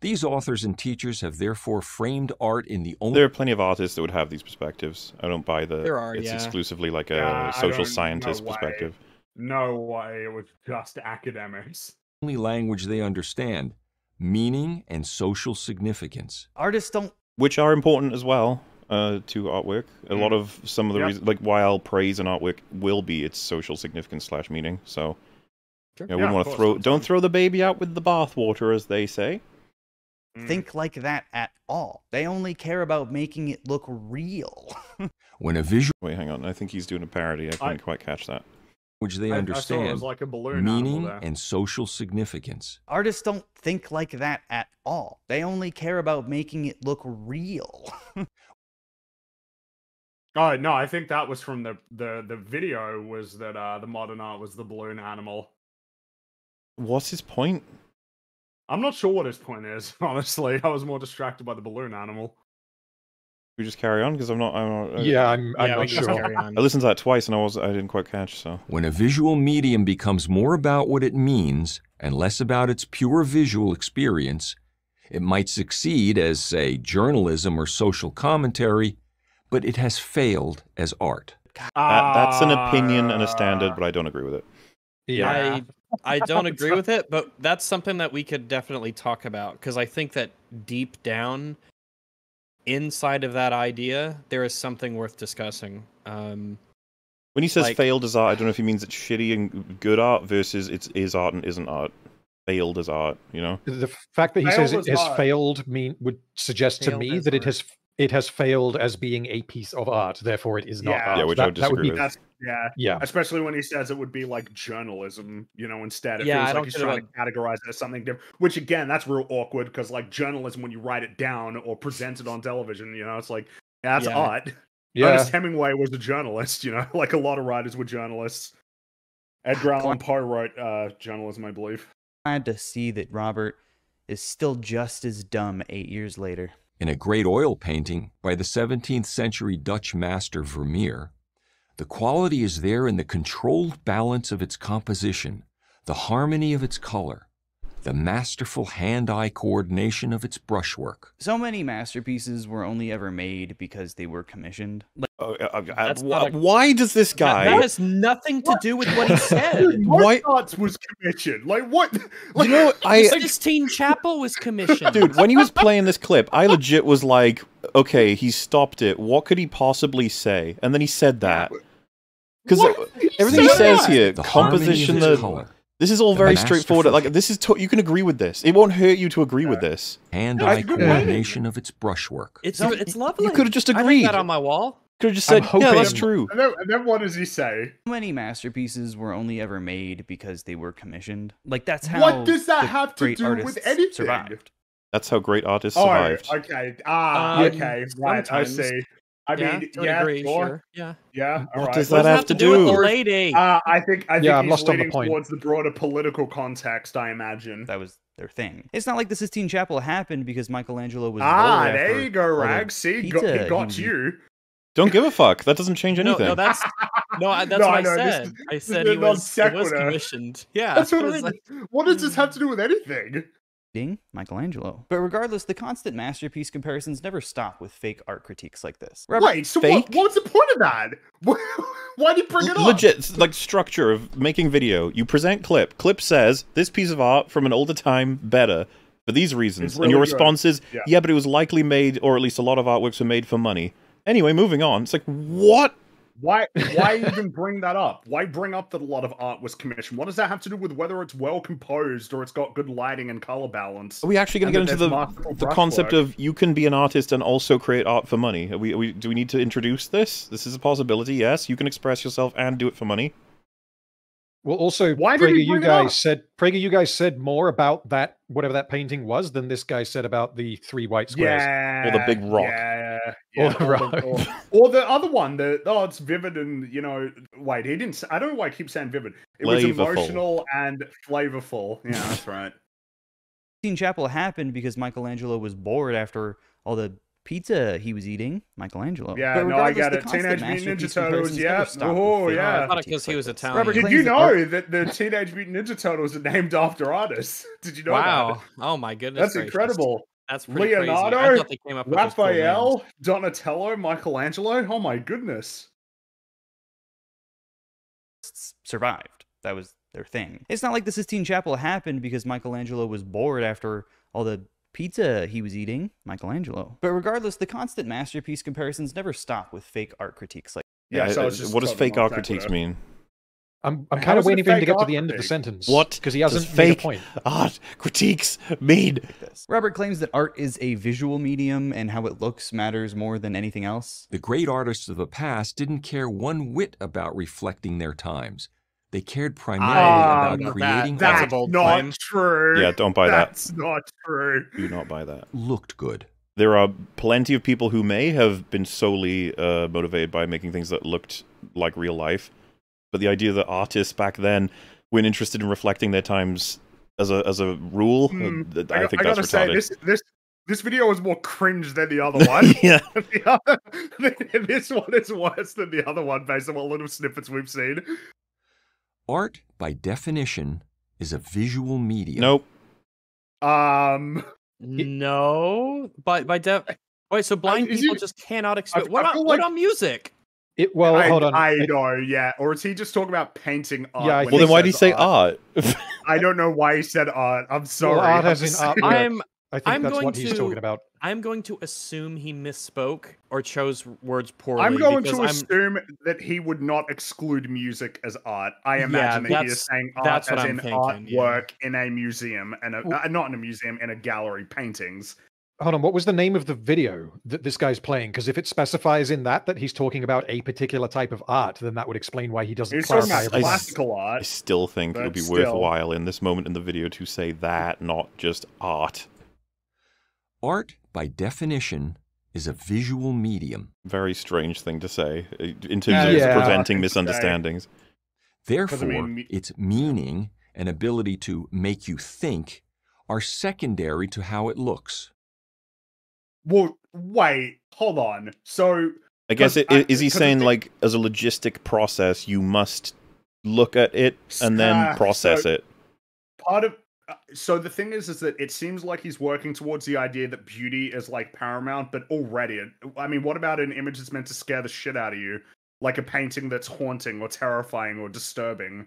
these authors and teachers have therefore framed art in the only There are plenty of artists that would have these perspectives. I don't buy the. There are, it's yeah. exclusively like a Yeah, social scientist no way. perspective. No way, it was just academics. only language they understand meaning and social significance. Artists don't which are important as well uh, to artwork. A lot of some of the Yep. reasons, like why I'll praise an artwork, will be its social significance slash meaning. So Sure. you know, yeah, wouldn't want to throw. Don't throw the baby out with the bathwater, as they say. Mm. think like that at all. They only care about making it look real. When a visual Wait, hang on. I think he's doing a parody. I couldn't quite catch that. language they I- I saw it understand was like a meaning and social significance. Artists don't think like that at all. They only care about making it look real. Oh no, I think that was from the the the video was that uh the modern art was the balloon animal. What's his point? I'm not sure what his point is, honestly. I was more distracted by the balloon animal. We just carry on because I'm not. I'm not uh, Yeah, I'm, I'm yeah, not sure. I listened to that twice and I was I didn't quite catch. So When a visual medium becomes more about what it means and less about its pure visual experience, it might succeed as, say, journalism or social commentary, but it has failed as art. that, that's an opinion and a standard, but I don't agree with it. Yeah. I I don't agree with it, but that's something that we could definitely talk about because I think that deep down inside of that idea there is something worth discussing. Um When he says Like- failed as art, I don't know if he means it's shitty and good art versus it's is art and isn't art. Failed as art, you know. The fact that he Failed says it has art. failed mean would suggest to me as that it has it has failed as being a piece of art. Therefore, it is not Yeah. art. Yeah, which I that, would that would be disagree with. That's yeah. yeah. Especially when he says it would be like journalism, you know, instead. It Yeah, I feels don't like he's get trying to categorize it as something different. Which again, that's real awkward because like journalism, when you write it down or present it on television, you know, it's like yeah, that's Yeah. art. Yeah. Ernest Hemingway was a journalist, you know, like a lot of writers were journalists. Edgar Allan Poe wrote uh, journalism, I believe. Glad to see that Robert is still just as dumb eight years later. In a great oil painting by the 17th century Dutch master Vermeer, the quality is there in the controlled balance of its composition, the harmony of its color, the masterful hand eye coordination of its brushwork. So many masterpieces were only ever made because they were commissioned. Like, Uh, uh, uh, wh- a- why does this guy? that has nothing to do with what he said. Why- Mozart was commissioned. Like what? Like, you know, I The Sistine Chapel was commissioned. dude, when he was playing this clip, I legit was like, okay, he stopped it. What could he possibly say? And then he said that. Because everything he says that? here, The composition, the color, this is all The very straightforward. Like this is, to- you can agree with this. It won't hurt you to agree with this. hand Yeah, eye coordination of its brushwork. it's it's lovely. You could have just I agreed. that on my wall. Could have just I'm said, yeah, that's true. And then, and then what does he say? so many masterpieces were only ever made because they were commissioned. Like that's how What does that the have to great do with artists anything? Survived. That's how great artists Oh, survived. okay. Ah, Um, okay. Right, I see. I yeah, mean, yeah, degree, sure. sure. Yeah. Yeah, all What right. does that does have to with do? With the lady? Uh, I think I think Yeah, I'm he's lost on the point. towards the broader political context. I imagine. That was their thing. It's not like the Sistine Chapel happened because Michelangelo was Ah, bored there you go, all the Rag. See, got, he he got was you. Don't give a fuck. That doesn't change anything. no, that's no, I- that's No, what I I, know, this said. is- I said he was, it was commissioned. Yeah, That's what I was mean. like- What does this hmm. have to do with anything? eating Michelangelo. But regardless, the constant masterpiece comparisons never stop with fake art critiques like this. Robert, Wait, so fake? what, what's the point of that? Why do you bring it up? Legit, like structure of making video. You present clip. Clip says this piece of art from an older time better for these reasons, It's and your really good. response is, Yeah. yeah. but it was likely made, or at least a lot of artworks were made for money. Anyway, moving on. It's like what? Why why even bring that up? Why bring up that a lot of art was commissioned? What does that have to do with whether it's well composed or it's got good lighting and color balance? Are we actually going to get into the the concept work? of you can be an artist and also create art for money? Are we, are we do we need to introduce this? This is a possibility. Yes, you can express yourself and do it for money. Well, also, Why did he PragerU bring it up? guys said PragerU guys said more about that whatever that painting was than this guy said about the three white squares. Yeah, Or the big rock. Yeah, Or yeah, the rock. or, or the other one. The oh, it's vivid and you know. Wait, he didn't. I don't know why I keep saying vivid. It was emotional and flavorful. Yeah, that's right. Sistine Chapel happened because Michelangelo was bored after all the pizza he was eating. Michelangelo. Yeah, But no, I regardless, get it. Teenage Mutant Ninja Turtles, yeah. Oh, yeah. art I thought it critiques 'cause he was. Italian. Robert Did you know that the Teenage Mutant Ninja Turtles are named after artists? Did you know wow. that? Oh my goodness. That's gracious. incredible. That's pretty crazy. Leonardo, I they came up with cool. Raphael, Donatello, Michelangelo. Oh my goodness. survived. That was their thing. It's not like the Sistine Chapel happened because Michelangelo was bored after all the pizza he was eating. Michelangelo. But regardless, the constant masterpiece comparisons never stop with fake art critiques like Yeah, Yeah, so I was just what does fake art critiques with- mean? I'm, I'm How kind of waiting for him to get to the end of the sentence. What Because he hasn't made a fake point. art critiques mean? this. Robert claims that art is a visual medium and how it looks matters more than anything else. The great artists of the past didn't care one whit about reflecting their times. They cared primarily Ah, about that- creating that's a bold not claim. true. Yeah, don't buy that. That's not true. Do not buy that. looked good. There are plenty of people who may have been solely uh, motivated by making things that looked like real life, but the idea that artists back then weren't interested in reflecting their times as a as a rule, th- I, got- think gotta that's say this this this video was more cringe than the other one. yeah, other, this one is worse than the other one based on what little snippets we've seen. Art, by definition, is a visual medium. nope. Um, No, by by def. Wait, so blind is people he- just cannot I expect. What, feel on, what like- on music? It, well, I, hold on. I know, yeah. Or is he just talking about painting art? Yeah, Well, then why did he say art? I don't know why he said art. I'm sorry. art I'm as in art I'm I think I'm that's going what he's to- talking about. I'm going to assume he misspoke or chose words poorly. I'm going to I'm- assume that he would not exclude music as art. I Yeah, imagine that he is saying art that's as what I'm in thinking, yeah. in a museum and a, Well- uh, not in a museum in a gallery paintings. Hold on, what was the name of the video that this guy's playing? Because if it specifies in that that he's talking about a particular type of art, then that would explain why he doesn't He's clarify about I- everything. classical I still think it would be still. worthwhile in this moment in the video to say that, not just art. Art, by definition, is a visual medium. Very strange thing to say uh, in terms Yeah, of yeah. preventing Nothing say. misunderstandings. Therefore, mean, me- its meaning and ability to make you think are secondary to how it looks. Well, wait, hold on. So I guess it, I- is he saying like as a logistic process you must look at it and then Ah, process so- it. part of uh, so the thing is is that it seems like he's working towards the idea that beauty is like paramount but already i mean what about an image that's meant to scare the shit out of you? Like a painting that's haunting or terrifying or disturbing?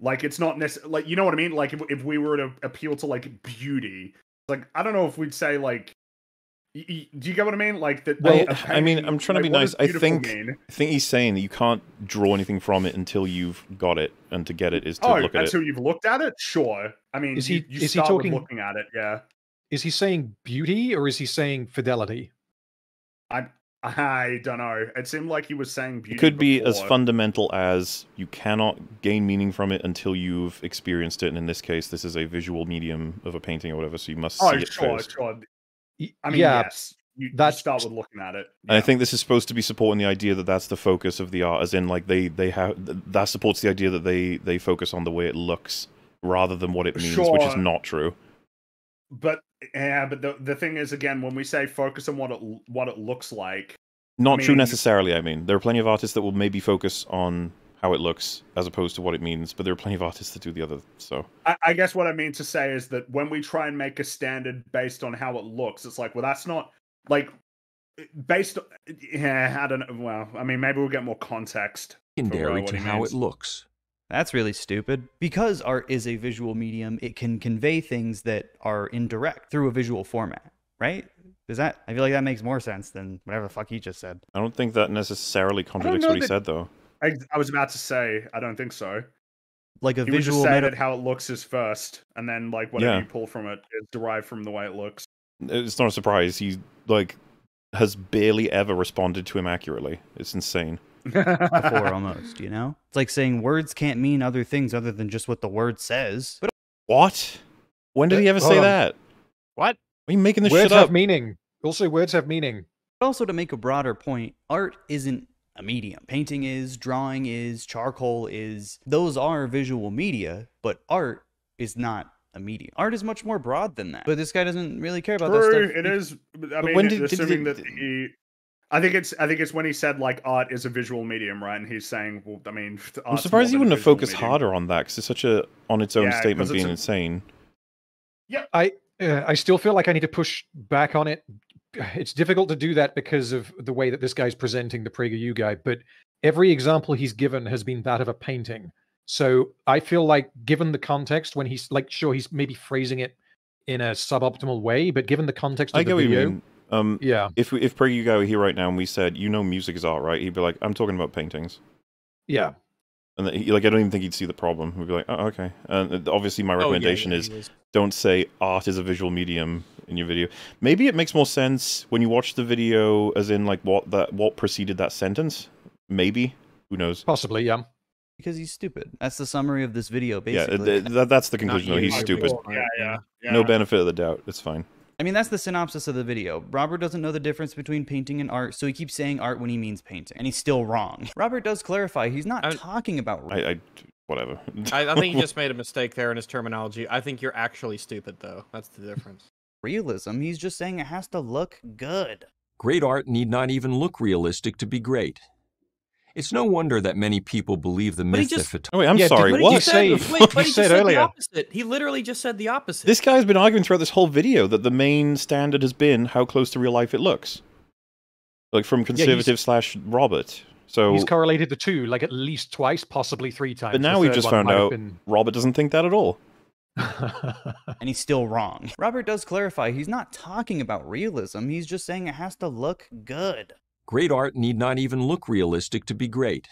Like it's not necessarily like you know what i mean? Like if, if we were to appeal to like beauty like i don't know if we'd say like do you get what i mean like that Well, a I mean, I'm trying to like, be nice. I think mean? I think he's saying that you can't draw anything from it until you've got it, and to get it is to oh look at until it. you've looked at it sure i mean Is you, he- you is he start with talking- looking at it yeah Is he saying beauty or is he saying fidelity? I I don't know. It seemed like he was saying beauty. It could be as fundamental as you cannot gain meaning from it until you've experienced it. And in this case, this is a visual medium of a painting or whatever, so you must Oh, see it sure, first. sure. Y- I mean, yeah, yes. You, you start with looking at it. And I think this is supposed to be supporting the idea that that's the focus of the art, as in like they they have that supports the idea that they they focus on the way it looks rather than what it means, which is not true. but yeah, but the the thing is, again, when we say focus on what it what it looks like, Not true mean- necessarily. I mean, there are plenty of artists that will maybe focus on how it looks as opposed to what it means, but there are plenty of artists that do the other. So I, I guess what I mean to say is that when we try and make a standard based on how it looks, it's like, well, that's not like based. Yeah, I don't know. Well, I mean, maybe we'll get more context. for, secondary to how means. it looks. That's really stupid. Because art is a visual medium, it can convey things that are indirect through a visual format, right? Does that? I feel like that makes more sense than whatever the fuck he just said. I don't think that necessarily contradicts know what he that- said, though. I, I was about to say, I don't think so. Like a He would just visual say meta- that how it looks is first, and then like whatever Yeah. you pull from it is derived from the way it looks. It's not a surprise. He like has barely ever responded to him accurately. It's insane. before almost, you know? It's like saying words can't mean other things other than just what the word says. But What? When did he uh, ever Hold say on. that? What? Are you making this words shit have up? meaning. Also, words have meaning. But also to make a broader point, art isn't a medium. Painting is, drawing is, charcoal is. Those are visual media, but art is not a medium. Art is much more broad than that. But this guy doesn't really care about that True, stuff. it is. I But mean, when did- did assuming that he, I think it's, I think it's when he said like art is a visual medium, right? And he's saying, well, I mean, I'm surprised he wouldn't have focused medium. harder on that because it's such a on its own Yeah, 'cause statement being a- insane. Yeah, I uh, I still feel like I need to push back on it. It's difficult to do that because of the way that this guy's presenting the PragerU guy, but every example he's given has been that of a painting. So I feel like, given the context, when he's like, sure, he's maybe phrasing it in a suboptimal way, but given the context of I the get what you video, mean. Um, yeah, if we, if Praggy go here right now and we said, you know, music is art, right? He'd be like, I'm talking about paintings. yeah, And that he, like, I don't even think he'd see the problem. He'd be like, oh, okay. And uh, obviously, my Oh, yeah, recommendation yeah, is he was- don't say art is a visual medium in your video. Maybe it makes more sense when you watch the video, as in like what that what preceded that sentence. Maybe who knows? possibly, yeah. because he's stupid. That's the summary of this video, Yeah, basically. th- that's the conclusion. though. He's stupid. Yeah, yeah, yeah. No benefit of the doubt. It's fine. I mean, that's the synopsis of the video. Robert doesn't know the difference between painting and art, so he keeps saying art when he means painting, and he's still wrong. Robert does clarify he's not I- talking about. I, I whatever. I, I think he just made a mistake there in his terminology. I think you're actually stupid, though. That's the difference. realism. He's just saying it has to look good. Great art need not even look realistic to be great. It's no wonder that many people believe the myth just- that Oh, wait, I'm Yeah, did- sorry. what But did he you What? say? said, wait, but You he said just said earlier. the opposite. He literally just said the opposite. This guy's been arguing throughout this whole video that the main standard has been how close to real life it looks. Like from conservative slash Robert. So, He's correlated the two like at least twice, possibly three times. but now we've just found out been- Robert doesn't think that at all. and he's still wrong. Robert does clarify he's not talking about realism, he's just saying it has to look good. great art need not even look realistic to be great.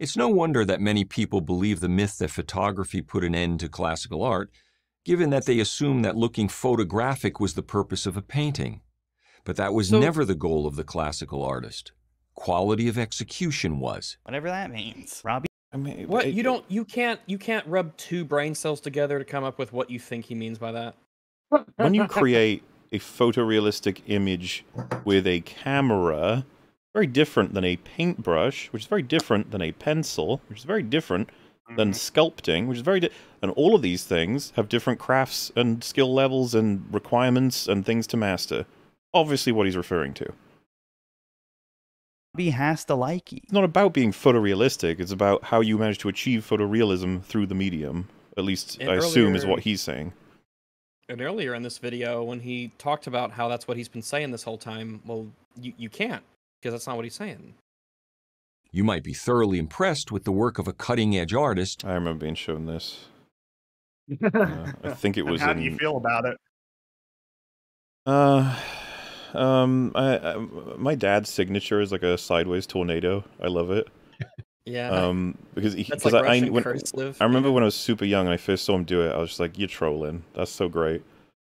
It's no wonder that many people believe the myth that photography put an end to classical art, given that they assume that looking photographic was the purpose of a painting. But that was So- never the goal of the classical artist. Quality of execution was. Whatever that means. Robbie I mean, What it- you don't you can't you can't rub two brain cells together to come up with what you think he means by that. when you create a photorealistic image with a camera, very different than a paintbrush, which is very different than a pencil, which is very different than mm-hmm. sculpting, which is very and all of these things have different crafts and skill levels and requirements and things to master. Obviously, what he's referring to. Has to like you. It's not about being photorealistic. It's about how you manage to achieve photorealism through the medium. At least And I assume is what he's saying. And earlier in this video, when he talked about how that's what he's been saying this whole time, well, you, you can't because that's not what he's saying. You might be thoroughly impressed with the work of a cutting edge artist, I remember being shown this. Uh, I think it was how in. do you feel about it? Uh, um, I, I my dad's signature is like a sideways tornado. I love it. Yeah, Um, because he, that's because like I, I when, cursive. I remember yeah. when I was super young and I first saw him do it, I was just like, "You're trolling. That's so great."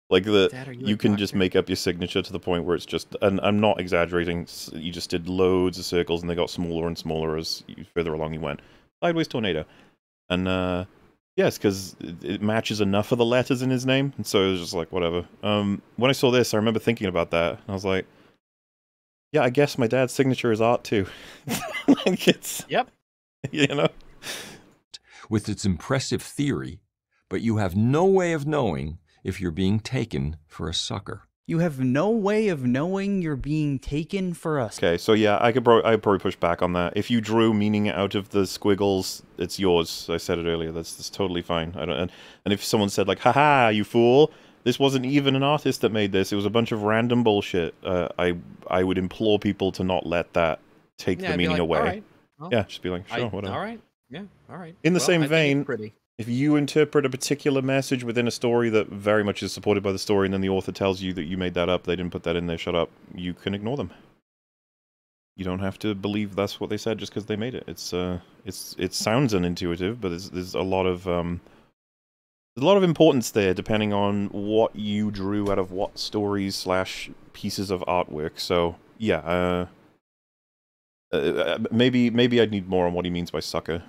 Like the Dad, you, you can just make up your signature to the point where it's just, and I'm not exaggerating. You just did loads of circles and they got smaller and smaller as you, further along you went. Sideways tornado, and uh, yes, because it, it matches enough of the letters in his name, and so it was just like whatever. Um, when I saw this, I remember thinking about that, and I was like, yeah, I guess my dad's signature is art too. like it's Yep. you know. with its impressive theory, but you have no way of knowing if you're being taken for a sucker. You have no way of knowing you're being taken for us. Okay, so yeah, I could probably, I'd probably push back on that. If you drew meaning out of the squiggles, it's yours. I said it earlier. That's, that's totally fine. I don't. And, and if someone said like, "Haha, you fool," this wasn't even an artist that made this. It was a bunch of random bullshit. Uh, I I would implore people to not let that take Yeah, the I'd be meaning like, away. "All right, well, yeah, just be like, I- sure, whatever. all right. Yeah. All right. In the Well, same I think it's vein, pretty. If you interpret a particular message within a story that very much is supported by the story, and then the author tells you that you made that up, they didn't put that in there, shut up, you can ignore them. You don't have to believe that's what they said just because they made it. It's uh, it's it sounds unintuitive, but there's there's a lot of um, there's a lot of importance there, depending on what you drew out of what stories slash pieces of artwork. So yeah, uh, uh, maybe maybe I'd need more on what he means by sucker.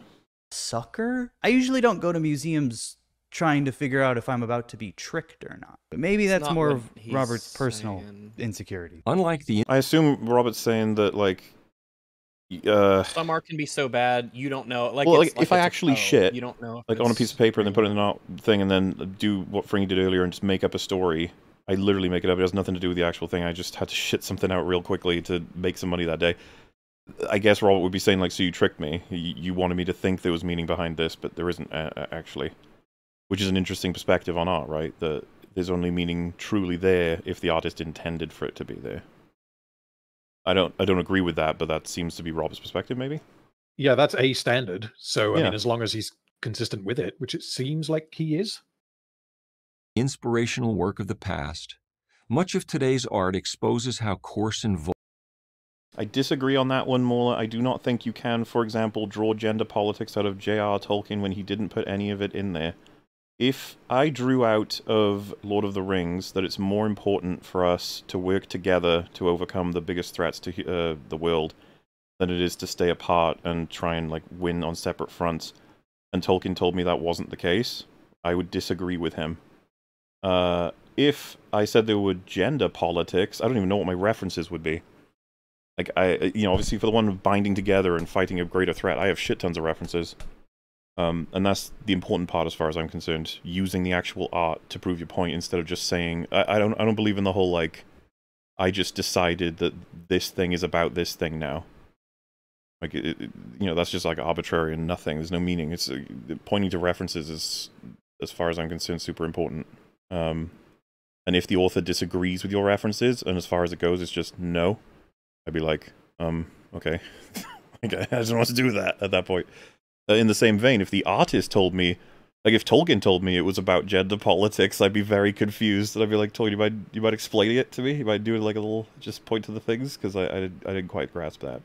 Sucker? I usually don't go to museums trying to figure out if I'm about to be tricked or not. But maybe It's that's more of he's Robert's personal saying. insecurity. Unlike the I assume Robert's saying that like, uh, Some art can be so bad you don't know. Like, well, it's, like, if I it's a actually toe, shit, you don't know. if like on a piece of paper and then put it in real. an art thing and then do what Fringy did earlier and just make up a story. I literally make it up. It has nothing to do with the actual thing. I just had to shit something out real quickly to make some money that day. I guess Robert would be saying like, "So you tricked me. You, you wanted me to think there was meaning behind this, but there isn't uh, actually." Which is an interesting perspective on art, right? That there's only meaning truly there if the artist intended for it to be there. I don't I don't agree with that, but that seems to be Robert's perspective, maybe. Yeah, that's a standard. So I Yeah. mean, as long as he's consistent with it, which it seems like he is. inspirational work of the past, much of today's art exposes how coarse and vulgar. I disagree on that one, MauLer. I do not think you can, for example, draw gender politics out of J.R. Tolkien when he didn't put any of it in there. If I drew out of Lord of the Rings that it's more important for us to work together to overcome the biggest threats to uh, the world than it is to stay apart and try and like win on separate fronts, and Tolkien told me that wasn't the case, I would disagree with him. Uh, if I said there were gender politics, I don't even know what my references would be like I, you know, obviously for the one of binding together and fighting a greater threat, I have shit tons of references. Um, and that's the important part as far as I'm concerned. Using the actual art to prove your point instead of just saying, I, I don't, I don't believe in the whole like, I just decided that this thing is about this thing now. Like, it, it- you know, that's just like arbitrary and nothing. There's no meaning. It's uh, pointing to references is, as far as I'm concerned, super important. Um, and if the author disagrees with your references, and as far as it goes, it's just no, I'd be like, um, okay. Like, I don't know to do that at that point. Uh, in the same vein, if the artist told me, like if Tolkien told me it was about gender politics, I'd be very confused. And I'd be like, Tolkien, you might, you might explain it to me? You might do it like a little, just point to the things? Because I, I, did, I didn't quite grasp that.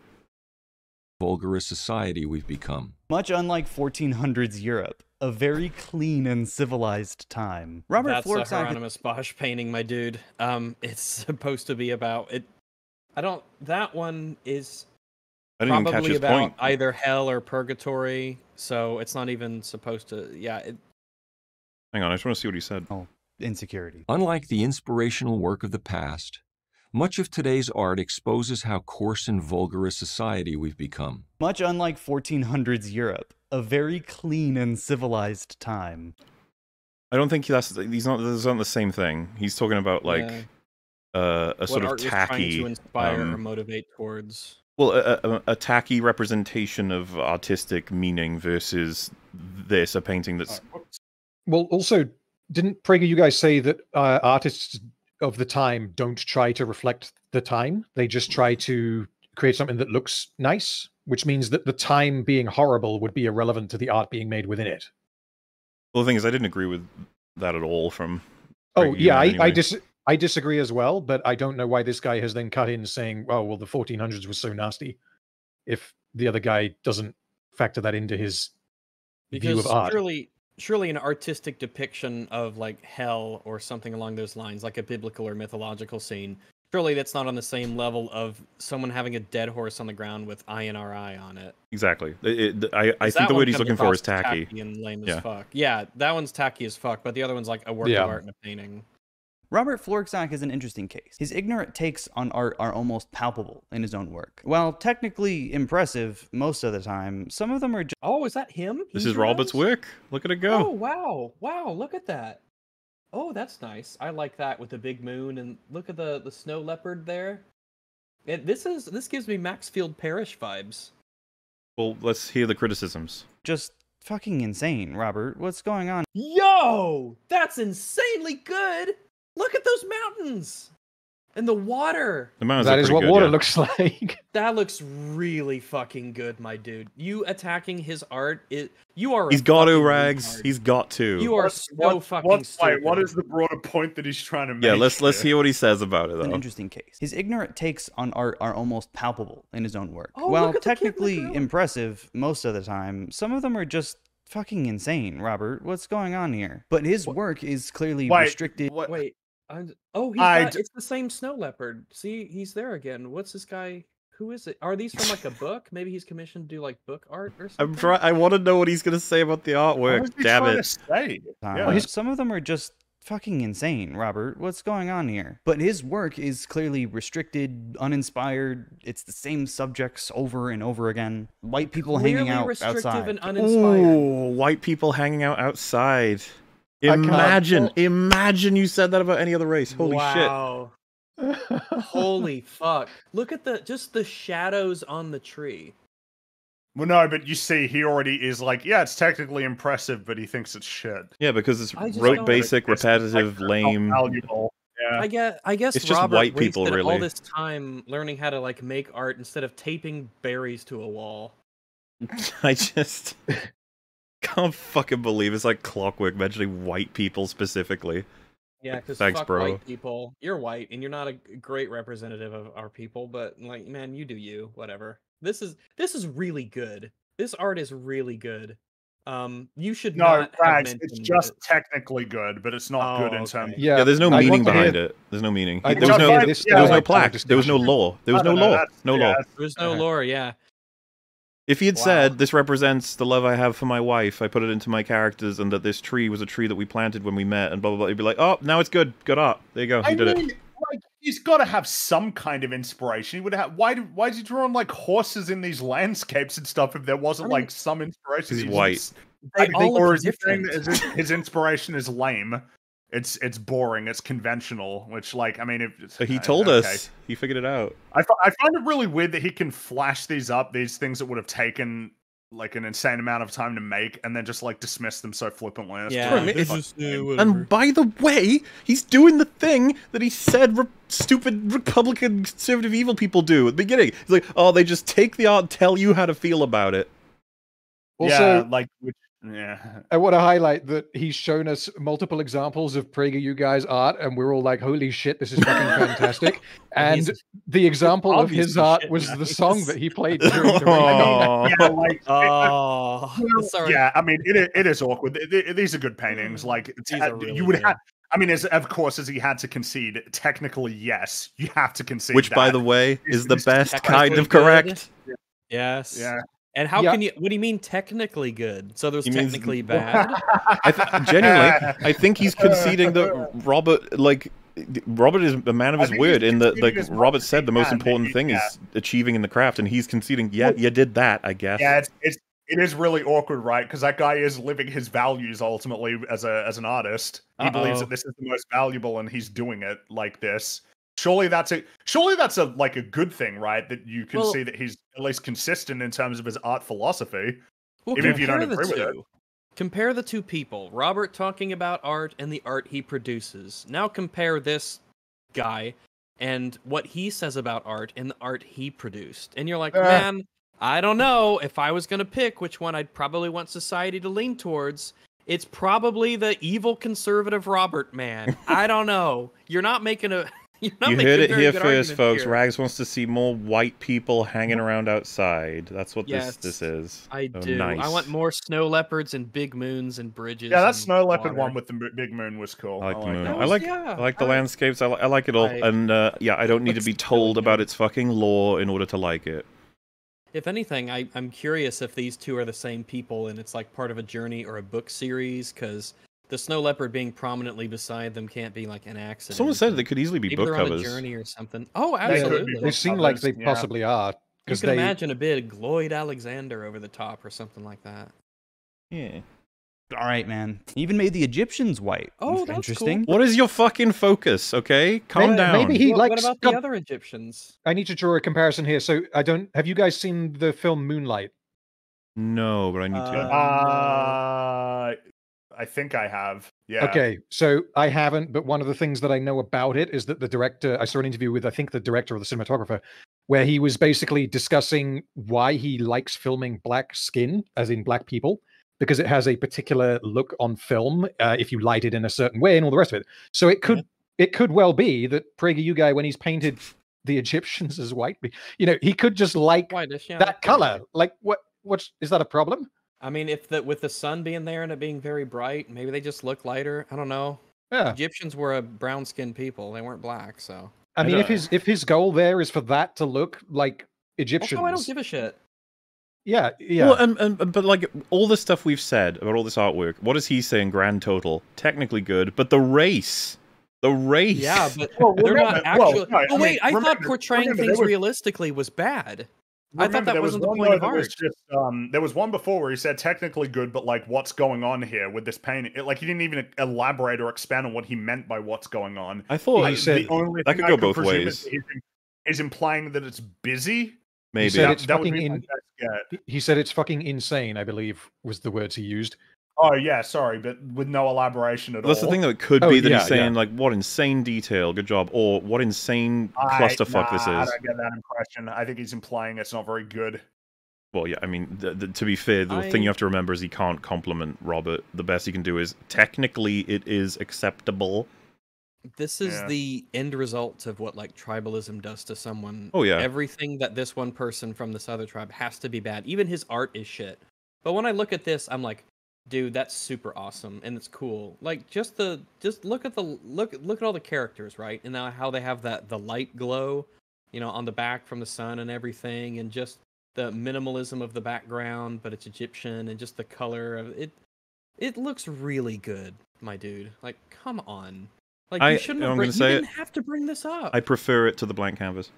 vulgar society we've become. Much unlike 1400s Europe, a very clean and civilized time. Robert That's a Florczak Hieronymus Bosch painting, my dude. Um, it's supposed to be about it. I don't. That one is I didn't even catch probably his about point. either hell or purgatory, so it's not even supposed to. Yeah, it, Hang on, I just want to see what he said. Oh, insecurity. Unlike the inspirational work of the past, much of today's art exposes how coarse and vulgar a society we've become. Much unlike 1400s Europe, a very clean and civilized time. I don't think that's, he's not, this is not the same thing. He's talking about like, Yeah. Uh, a what sort of tacky, to inspire or um, motivate towards. Well, a, a, a tacky representation of artistic meaning versus this, a painting that's. Well, also, didn't PragerU guys say that uh, artists of the time don't try to reflect the time? They just try to create something that looks nice, which means that the time being horrible would be irrelevant to the art being made within it. Well, the thing is, I didn't agree with that at all from. Oh yeah, I, I anyway. dis I disagree as well, but I don't know why this guy has then cut in saying, "Oh well, the 1400s was so nasty." If the other guy doesn't factor that into his view Because of art, surely, surely an artistic depiction of like hell or something along those lines, like a biblical or mythological scene, surely that's not on the same level of someone having a dead horse on the ground with INRI on it. Exactly. It, it, I, I 'Cause think the word he's looking for across is tacky. and lame Yeah. as fuck. Yeah, that one's tacky as fuck, but the other one's like a work Yeah. of art and a painting. Robert Florczak is an interesting case. His ignorant takes on art are almost palpable in his own work. While technically impressive most of the time, some of them are just Oh, is that him? This is Robert's draws? work. Look at it go. Oh wow, wow! Look at that. Oh, that's nice. I like that with the big moon and look at the the snow leopard there. It, this is this gives me Maxfield Parrish vibes. Well, let's hear the criticisms. Just fucking insane, Robert. What's going on? Yo, that's insanely good. Look at those mountains and the water. The mountains That are is what good, water yeah. looks like. That looks really fucking good, my dude. You attacking his art, it you are. a He's got to, Rags. retard. He's got to. You are What's- so what- fucking what's, stupid. wait, what is the broader point that he's trying to make? yeah, let's let's hear what he says about it It's an interesting case. His ignorant takes on art are almost palpable in his own work. Oh, While look at the kid technically impressive most of the time, some of them are just fucking insane, Robert. What's going on here? But his work is clearly Wait, restricted. what- Wait, I'm, oh, he's I got, d- it's the same snow leopard. See, he's there again. What's this guy? Who is it? Are these from like a book? Maybe he's commissioned to do like book art or something. I'm try- I want to know what he's gonna say about the What artwork. he Damn it! to say? time. Yeah. Some of them are just fucking insane, Robert. What's going on here? But his work is clearly restricted, uninspired. It's the same subjects over and over again. White people hanging Clearly out restrictive outside. and uninspired. Ooh, white people hanging out outside. Can't- Imagine, imagine you said that about any other race. Holy wow. Holy fuck. Look at the just the shadows on the tree. Well, no, but you see, he already is like, yeah, it's technically impressive, but he thinks it's shit. shit! Yeah, because it's rote, basic, It's like repetitive, lame. valuable. Yeah. I guess I guess It's just Robert white people, wasted all this time learning how to like make art instead of taping berries to a wall. I just can't fucking believe it's like clockwork mentioning white people specifically. Yeah, because Thanks, fuck bro. white people. You're white and you're not a great representative of our people, but like, man, you do you. Whatever. This is this is really good. This art is really good. Um, you should No, not have Rags, it's just it. technically good, but it's not Oh, good in okay. terms. yeah, Yeah, there's no I'd meaning want hear- behind it. There's no meaning. I'd There was no, to hear there this- was no plaque. There was no law. There was no law. No law. There was no lore. Yeah. If he had Wow. said this represents the love I have for my wife, I put it into my characters, and that this tree was a tree that we planted when we met, and blah blah blah, he'd be like, "Oh, now it's good. Good art. There you go. He I did mean, it." like he's got to have some kind of inspiration. He would have. Why? do- Why is he drawing like horses in these landscapes and stuff? If there wasn't I mean, like some inspiration, he's He's white. just- They I all look or is he saying different. that his, his inspiration is lame? It's it's boring. It's conventional. Which like I mean, if So he uh, told okay. us. He figured it out. I, I find it really weird that he can flash these up, these things that would have taken like an insane amount of time to make, and then just like dismiss them so flippantly. It's Yeah, really it's just, lame. whatever. And by the way, he's doing the thing that he said re- stupid Republican conservative evil people do at the beginning. He's like, "Oh, they just take the art, and tell you how to feel about it." Also, yeah, like which, yeah. I want to highlight that he's shown us multiple examples of PragerU guys art, and we're all like, "Holy shit, this is fucking fantastic!" and He's- the example of his art shit was the song that he played during the recording. Yeah, like Oh, Well, sorry. yeah, I mean, it, it is awkward. Th- th- These are good paintings. Mm. Like, These te- are really you would good. have. I mean, as of course, as he had to concede, technically, yes, you have to concede. Which, by the way, This- is the best kind of good. correct. Yes. yeah, And how Yeah. can you? What do you mean technically good? So there's He means- technically bad. I th- genuinely, I think he's conceding that Robert, like, Robert is a man of his word. he's In that, like Robert said, the most important he- thing yeah. is achieving in the craft, and he's conceding, "Yeah, Well- you did that, I guess." yeah, it's, it's it is really awkward, right? Because that guy is living his values ultimately as a as an artist. He believes Uh-oh. that this is the most valuable, and he's doing it like this. Surely that's a surely that's a like a good thing, right? That you can Well- see that he's at least consistent in terms of his art philosophy. Well, Even if you don't agree with it. Compare the two people. Robert talking about art and the art he produces. Now compare this guy and what he says about art and the art he produced. And you're like, Uh. man, I don't know. If I was gonna pick which one I'd probably want society to lean towards, it's probably the evil conservative Robert man. I don't know. You're not making a You heard it here first, folks. here. Rags wants to see more white people hanging around outside. That's what Yes, this this is. I Oh, do. I want more snow leopards and big moons and bridges. Yeah, that snow leopard water. one with the big moon was cool. I like the moon. That I like yeah, I like the I- landscapes. I, li- I like it all. I- and uh, yeah, I don't need to be told about its fucking lore in order to like it. If anything, I, I'm curious if these two are the same people and it's like part of a journey or a book series, because the snow leopard being prominently beside them can't be like an accident. Someone said they could easily be Maybe book they're on a covers. journey or something. Oh, They could be absolutely. They book seem like they yeah. possibly are You can they imagine a big Lloyd Alexander over the top or something like that. Yeah. All right, man. Even made the Egyptians white. Oh, that's interesting. What is your fucking focus? Okay, calm Maybe- down. maybe he what, what likes about the other Egyptians? I need to draw a comparison here. So I don't. Have you guys seen the film Moonlight? No, but I need to. Uh, I think I have. Yeah. Okay, so I haven't, but one of the things that I know about it is that the director, I saw an interview with, I think, the director or the cinematographer, where he was basically discussing why he likes filming black skin, as in black people, because it has a particular look on film uh, if you light it in a certain way and all the rest of it. So it could, it could well be that Prager guy, when he's painted the Egyptians as white, you know, he could just like Whitish, yeah. that color. Like, what? What's is that a problem? I mean, if the with the sun being there and it being very bright, maybe they just look lighter. I don't know. Yeah. Egyptians were a brown skinned people; they weren't black. So I I mean, if his if his goal there is for that to look like Egyptians, also, I don't give a shit. yeah, yeah. Well, and, and, and- but like all the stuff we've said about all this artwork, what is he saying? Grand total, technically good, but the race, the race. Yeah, but Well, they're remember- not actually. no, I oh wait, I thought remember- portraying remember things was- realistically was bad. I thought that there was wasn't the one point of that was. Just, um, there was one before where he said technically good, but like, what's going on here with this painting? It, like, he didn't even elaborate or expand on what he meant by what's going on. I thought He Like, said- the only that could I go both ways. Is, is, is implying that it's busy. maybe. said That, it's that would fucking be in- best get. He- he said it's fucking insane. I believe was the words he used. Oh yeah, sorry, but with no elaboration at That's all. the thing that it could Oh, be that yeah, he's yeah. saying like, "What insane detail, good job," or "What insane I- clusterfuck this nah, I is." don't get that impression. I think he's implying it's not very good. Well, yeah, I mean, th- th- to be fair, the thing you have to remember is he can't compliment Robert. The best he can do is technically it is acceptable. This is Yeah. the end result of what like tribalism does to someone. Oh, yeah. Everything that this one person from this other tribe has to be bad. Even his art is shit. But when I look at this, I'm like, dude, that's super awesome and it's cool. Like just the just look at the look look at all the characters, right? And now how they have that the light glow, you know, on the back from the sun and everything, and just the minimalism of the background, but it's Egyptian and just the color of it. It looks really good, my dude. Like, come on. Like I- you shouldn't have I'm bring, gonna you it. didn't have to bring this up. I prefer it to the blank canvas.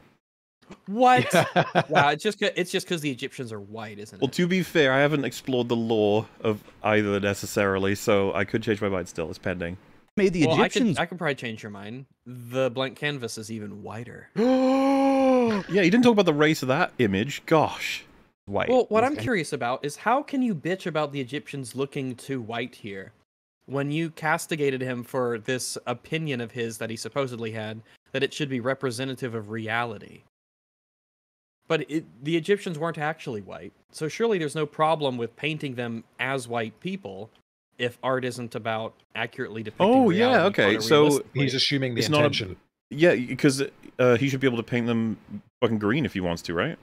What? wow, it's just 'ca- it's just because the Egyptians are white, isn't it? Well, to be fair, I haven't explored the lore of either necessarily, so I could change my mind still. It's pending. Made the well, I Egyptians could, I could probably change your mind. The blank canvas is even whiter. yeah, you didn't talk about the race of that image. Gosh. white. Well, what I'm curious about is how can you bitch about the Egyptians looking too white here when you castigated him for this opinion of his that he supposedly had that it should be representative of reality? But it, the Egyptians weren't actually white, so surely there's no problem with painting them as white people if art isn't about accurately depicting. Oh, yeah, okay, so He's assuming the It's not a- intention. Yeah, because uh, he should be able to paint them fucking green if he wants to, right?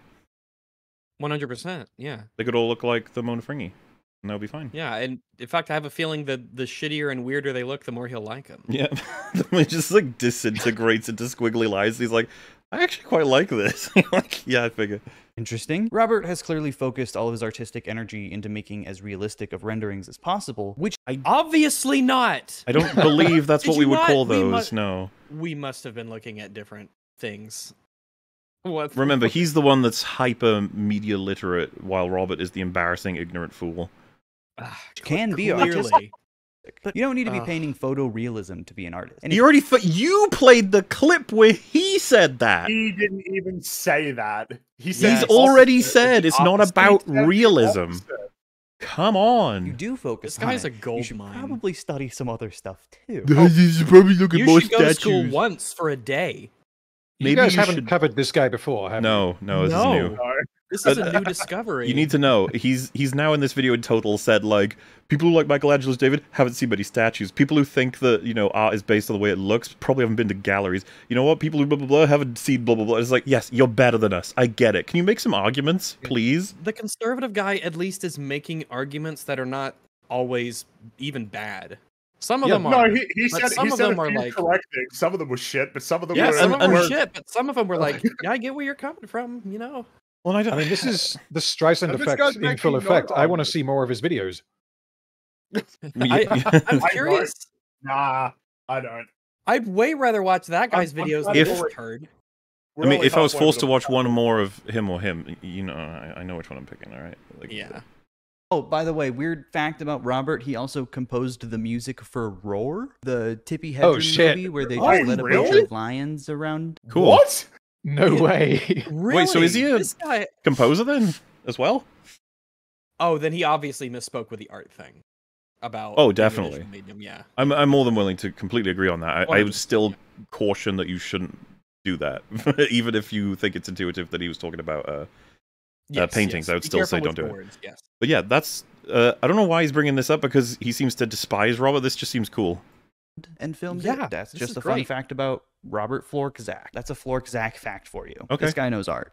100%. Yeah. They could all look like the Mona Fringy, and that'll be fine. Yeah, and in fact, I have a feeling that the shittier and weirder they look, the more he'll like them. Yeah, it just like disintegrates into squiggly lines. He's like, I actually quite like this. like, yeah, I figure. Interesting. Robert has clearly focused all of his artistic energy into making as realistic of renderings as possible, which I Obviously not. I don't believe that's what we would not? call We mu- those. No. We must have been looking at different things. What? Remember, he's the one that's hyper media literate, while Robert is the embarrassing ignorant fool. Ah, can be clearly. artistic. You don't need to be Ugh. painting photorealism to be an artist. And He if- already. Fu- you played the clip where he said that. He didn't even say that. He said He's already opposite. said it's not about He said the realism. opposite. Come you do focus This guy's on a it, gold you should mine. probably study some other stuff too. You should probably look You should go to school once for a day. You Maybe guys you haven't should- covered this guy before, have you? No, no, this no, is new. No. this is a new discovery. You need to know he's he's now in this video in total said like people who like Michelangelo's David haven't seen many statues. People who think that you know art is based on the way it looks probably haven't been to galleries. You know what? People who blah blah blah haven't seen blah blah blah. It's like yes, you're better than us. I get it. Can you make some arguments, please? the conservative guy at least is making arguments that are not always even bad. Some of Yeah, them are. No, he, he said some he of said them are like- correct things. Some of them were shit, but some of them Yeah, were. some of them were shit, but some of them were like, yeah, I get where you're coming from, you know. Well, I I don't. I mean, this is the Streisand effect guy's in full effect. I want to see more of his videos. I, I'm I curious. Nah, I don't. I'd way rather watch that guy's I'm videos glad than If- this turd. I mean, if I was forced to watch the- one more of him or him, you know, I, I know which one I'm picking. All right. Like, Yeah. Oh, by the way, weird fact about Robert, he also composed the music for Roar, the Tippi oh, Hedren Oh, shit. movie where they Oh, just let a bunch of lions around. Cool. What? No way. Wait, so is he a- This guy... Composer then as well? Oh, then he obviously misspoke with the art thing about. Oh, definitely. medium, yeah. I'm I'm more than willing to completely agree on that. I, I would still yeah. caution that you shouldn't do that, even if you think it's intuitive that he was talking about. Uh, Yes, paintings, yes. I would Be still say don't with do it. Yes. but yeah, that's. Uh, I don't know why he's bringing this up because he seems to despise Robert. This just seems cool. and filmed Yeah, it. That's just is a fun fact about Robert Florczak. That's a Florczak fact for you. Okay. This guy knows art.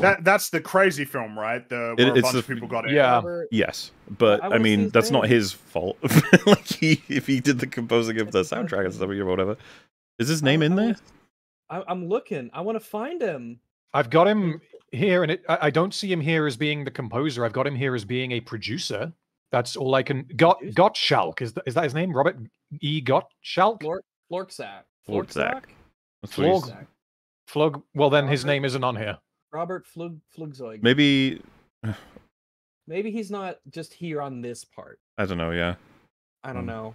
That that's the crazy film, right? The It- where a it's bunch the- of people got it. Yeah. Yes, but I I, mean his that's not his fault. like he, if he did the composing of the soundtrack and stuff or whatever, is his name I- in I there? I, I'm looking. I want to find him. I've got him here, and it, I, I don't see him here as being the composer. I've got him here as being a producer. That's all I can. Got Producer? Gottschalk is that, is that his name? Robert E. Gottschalk. Flor- Florczak. Florczak. That's what he's- Flog. Flug. Well, then his name isn't on here. Robert Flug Flugzeug. Maybe Maybe he's not just here on this part. I don't know. Yeah, I don't Hmm. know.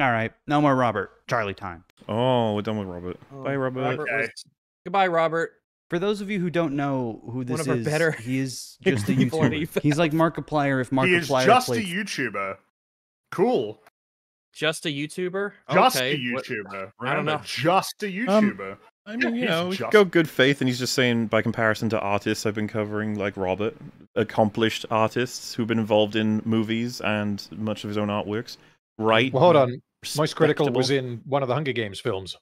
All right, no more Robert. Charlie time. Oh, we're done with Robert. Oh, Bye, Robert. Okay. was- Goodbye, Robert. For those of you who don't know who this of our is, better he is just a YouTuber. He's like Markiplier if Markiplier. He is Markiplier just a. YouTuber. Cool. Just a YouTuber? Just okay. a what- YouTuber. I don't know. Just a YouTuber. I mean, you know, just- go good faith, and he's just saying by comparison to artists I've been covering, like Robert, accomplished artists who've been involved in movies and much of his own artworks. Right? Well, hold on. Moist Critical was in one of the Hunger Games films.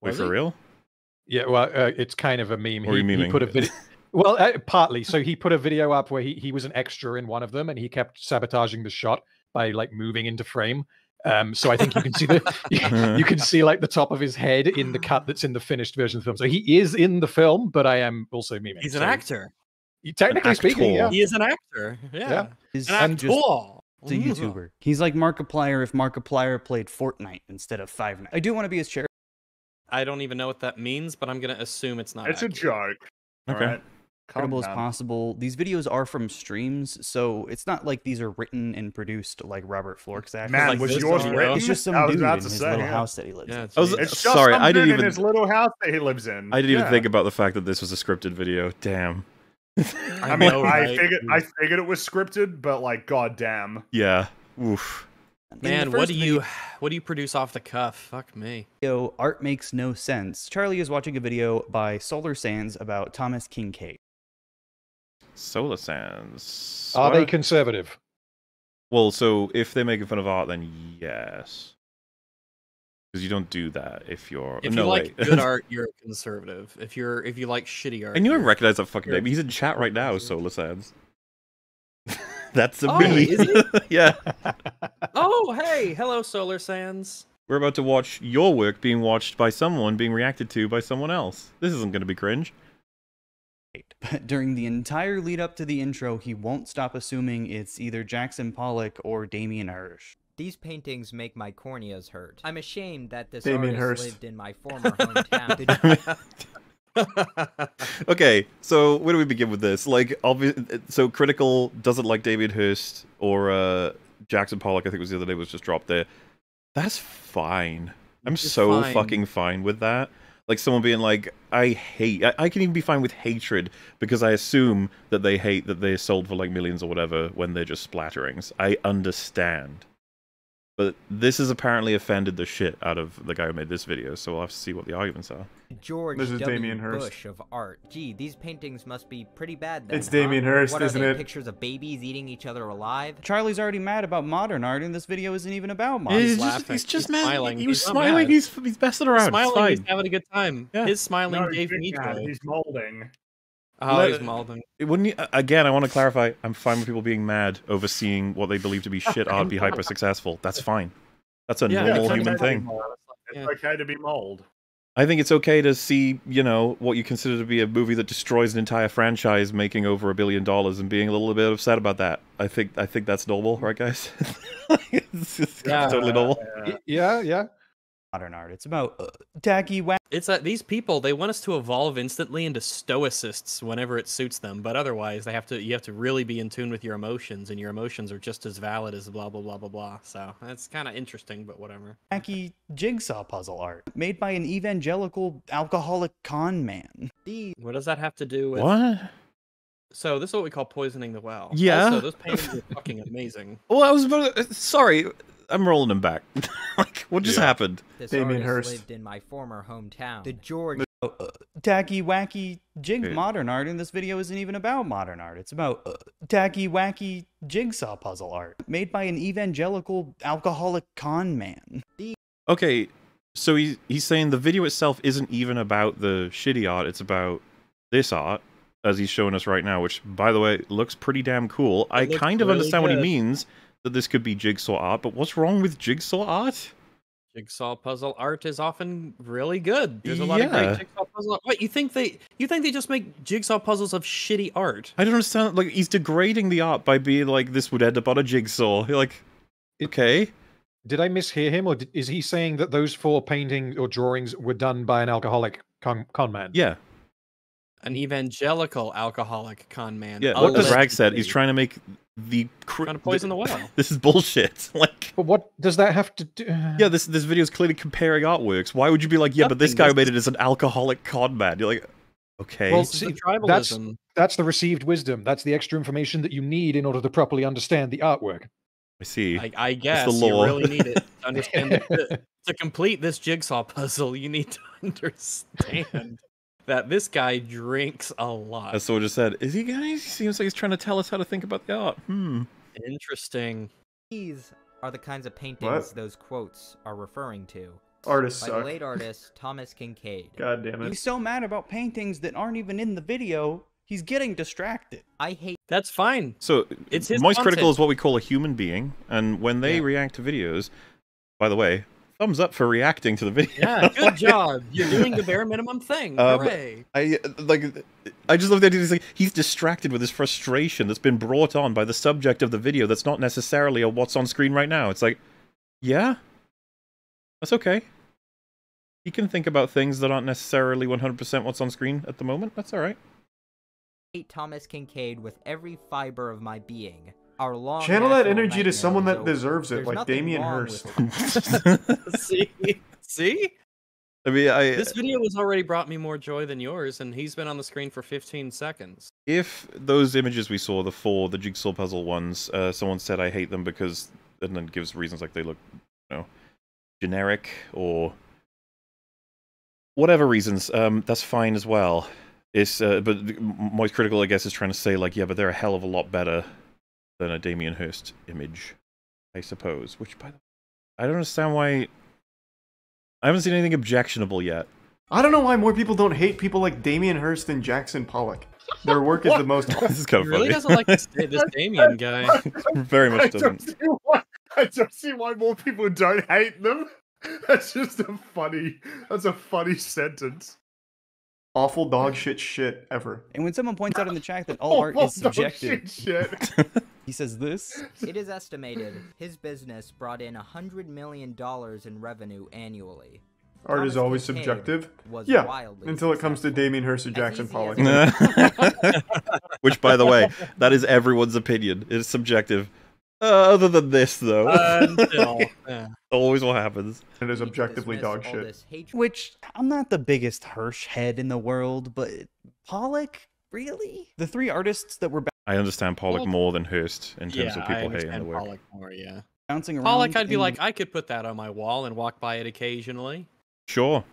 Wait, Was for he? real? Yeah, well, uh, it's kind of a meme. Or are you he, he memeing put a video. Well, uh, partly. So he put a video up where he, he was an extra in one of them, and he kept sabotaging the shot by like moving into frame. Um, so I think you can see the you, you can see like the top of his head in the cut that's in the finished version of the film. So he is in the film, but I am also memeing. He's an so actor. he- Technically speaking, yeah. He is an actor. Yeah. Yeah. He's An actor. just Mm-hmm. a YouTuber. He's like Markiplier if Markiplier played Fortnite instead of Five Nights. I do want to be his chair. I don't even know what that means, but I'm gonna assume it's not. It's a accurate. joke. Okay. Alright? Calm Incredible as possible. These videos are from streams, so it's not like these are written and produced like Robert Florczak. Man, like was yours one, written? It's just some I dude in his say, little yeah. house that he lives Yeah, in. it's I was- It's just Sorry, some I didn't dude even- in his little house that he lives in. I didn't even Yeah. think about the fact that this was a scripted video. Damn. I mean, know, I figured I figured it was scripted, but like, goddamn. yeah. Oof. Man, what first do you what do you produce off the cuff? Fuck me. video, Art Makes No Sense. Charlie is watching a video by Solar Sands about Thomas Kinkade. Solar Sands. Are they conservative? Well, so if they're making fun of art, then yes. Because you don't do that if you're. If no, you like wait. good art, you're conservative. If you're if you like shitty art, I knew I you're- recognize that fucking name. He's in chat right now, Solar Sands. That's a Oh, me. is he? yeah. Oh, hey, hello, Solar Sands. We're about to watch your work being watched by someone, being reacted to by someone else. This isn't going to be cringe. But during the entire lead up to the intro, he won't stop assuming it's either Jackson Pollock or Damien Hirst. These paintings make my corneas hurt. I'm ashamed that this Damien artist Hirst. lived in my former hometown. okay, so where do we begin with this? Like, obvi- so critical doesn't like David Hurst or uh, Jackson Pollock. I think it was the other day was just dropped there. That's fine. I'm It's so fine. fucking fine with that. Like someone being like, I hate. I, I can even be fine with hatred because I assume that they hate that they're sold for like millions or whatever when they're just splatterings. I understand. But this has apparently offended the shit out of the guy who made this video, so we'll have to see what the arguments are. George This is W. Damien Hirst. Bush of art. Gee, these paintings must be pretty bad then. It's huh? Damien Hirst, what are isn't they, it? Pictures of babies eating each other alive. Charlie's already mad about modern art, and this video isn't even about modern He's He's just, he's just He's mad. smiling. He was He's smiling. He's he's messing around. smiling, he's having a good time. Yeah. His smiling No, gave me joy. He's molding. Let- he's molding. Wouldn't you, again? I want to clarify. I'm fine with people being mad over seeing what they believe to be shit art be hyper successful. That's fine. That's a Yeah, normal it's human okay thing. mold. It's Yeah. okay to be mold. I think it's okay to see, you know, what you consider to be a movie that destroys an entire franchise, making over a billion dollars, and being a little bit upset about that. I think I think that's normal, right, guys? it's, it's Yeah. totally normal. Yeah, yeah. Modern art. It's about uh, tacky whack. It's that these people they want us to evolve instantly into stoicists whenever it suits them, but otherwise they have to you have to really be in tune with your emotions, and your emotions are just as valid as blah blah blah blah blah. So that's kind of interesting, but whatever. Tacky jigsaw puzzle art made by an evangelical alcoholic con man. These What does that have to do with? What? So this is what we call poisoning the well. Yeah. Also, those paintings are fucking amazing. Well, I was about to, sorry. I'm rolling him back. like, what just Yeah. happened? this Damien Hirst. lived in my former hometown. The George Uh, uh, tacky wacky jig Okay. modern art, and this video isn't even about modern art. It's about uh, tacky wacky jigsaw puzzle art made by an evangelical alcoholic con man. Okay, so he, he's saying the video itself isn't even about the shitty art, it's about this art, as he's showing us right now, which, by the way, looks pretty damn cool. I kind of really understand what he means, that this could be jigsaw art, but what's wrong with jigsaw art? Jigsaw puzzle art is often really good. There's a lot of Yeah. great jigsaw puzzle. art. Wait, you think they you think they just make jigsaw puzzles of shitty art? I don't understand. Like, he's degrading the art by being like, this would end up on a jigsaw. You're like, okay. Did I mishear him, or did, is he saying that those four paintings or drawings were done by an alcoholic con, con man? Yeah, An evangelical alcoholic con man. yeah. What does Rag said? He's trying to make the. Cr- Trying to poison the well. This is bullshit. Like, But what does that have to do? Uh, yeah, this this video is clearly comparing artworks. Why would you be like, yeah, but this guy this made it as an alcoholic con man? You're like, okay. Well, see, the that's tribalism. that's the received wisdom. That's the extra information that you need in order to properly understand the artwork. I see. I, I guess the you law. really need it to understand the, to, to complete this jigsaw puzzle. You need to understand that this guy drinks a lot. As Soul just said, is he guys? He seems like he's trying to tell us how to think about the art. Hmm. Interesting. These are the kinds of paintings those quotes are referring to. Artists By the suck. late artist Thomas Kinkade. God damn it. He's so mad about paintings that aren't even in the video, he's getting distracted. I hate That's fine. So It's his moist critical is what we call a human being, and when they Yeah. react to videos, by the way, thumbs up for reacting to the video. Yeah, good job. You're doing the bare minimum thing. Um, Hooray. I like. I just love that he's like he's distracted with his frustration that's been brought on by the subject of the video. That's not necessarily a what's on screen right now. It's like, yeah, that's okay. He can think about things that aren't necessarily 100% what's on screen at the moment. That's all right. hate Thomas Kinkade with every fiber of my being. Our long Channel that energy to someone that deserves it, like nothing Damien wrong Hirst. See? See? I mean, I This video has already brought me more joy than yours, and he's been on the screen for 15 seconds. if those images we saw, the four, the jigsaw puzzle ones, uh, someone said I hate them because, and then gives reasons like they look, you know, generic or whatever reasons, um, that's fine as well. It's, uh, but Moist Critical, I guess, is trying to say like, yeah, but they're a hell of a lot better than a Damien Hirst image, I suppose. Which, by the, way, I don't understand why. I haven't seen anything objectionable yet. I don't know why more people don't hate people like Damien Hirst and Jackson Pollock. Their work is the most. this is kind He of really funny. doesn't like this, this Damien guy. Very much don't, doesn't. why, I don't see why more people don't hate them. That's just a funny. That's a funny sentence. awful dog shit shit ever. And when someone points out in the chat that all art is dog subjective, shit shit. He says this. It is estimated his business brought in a hundred million dollars in revenue annually. Art is always Kinkade subjective. was Yeah, until it comes to. Damien Hirst or Jackson Pollock. Which, by the way, that is everyone's opinion. It's subjective. Uh, other than this, though, Until, yeah. always what happens. It is objectively dismiss dog shit. Which I'm not the biggest Hirst head in the world, but Pollock, really? The three artists that were I understand Pollock Well, more than Hirst in terms yeah, of I people hating understand the work. Pollock more, yeah. bouncing around. Pollock, I'd be in like, I could put that on my wall and walk by it occasionally. Sure,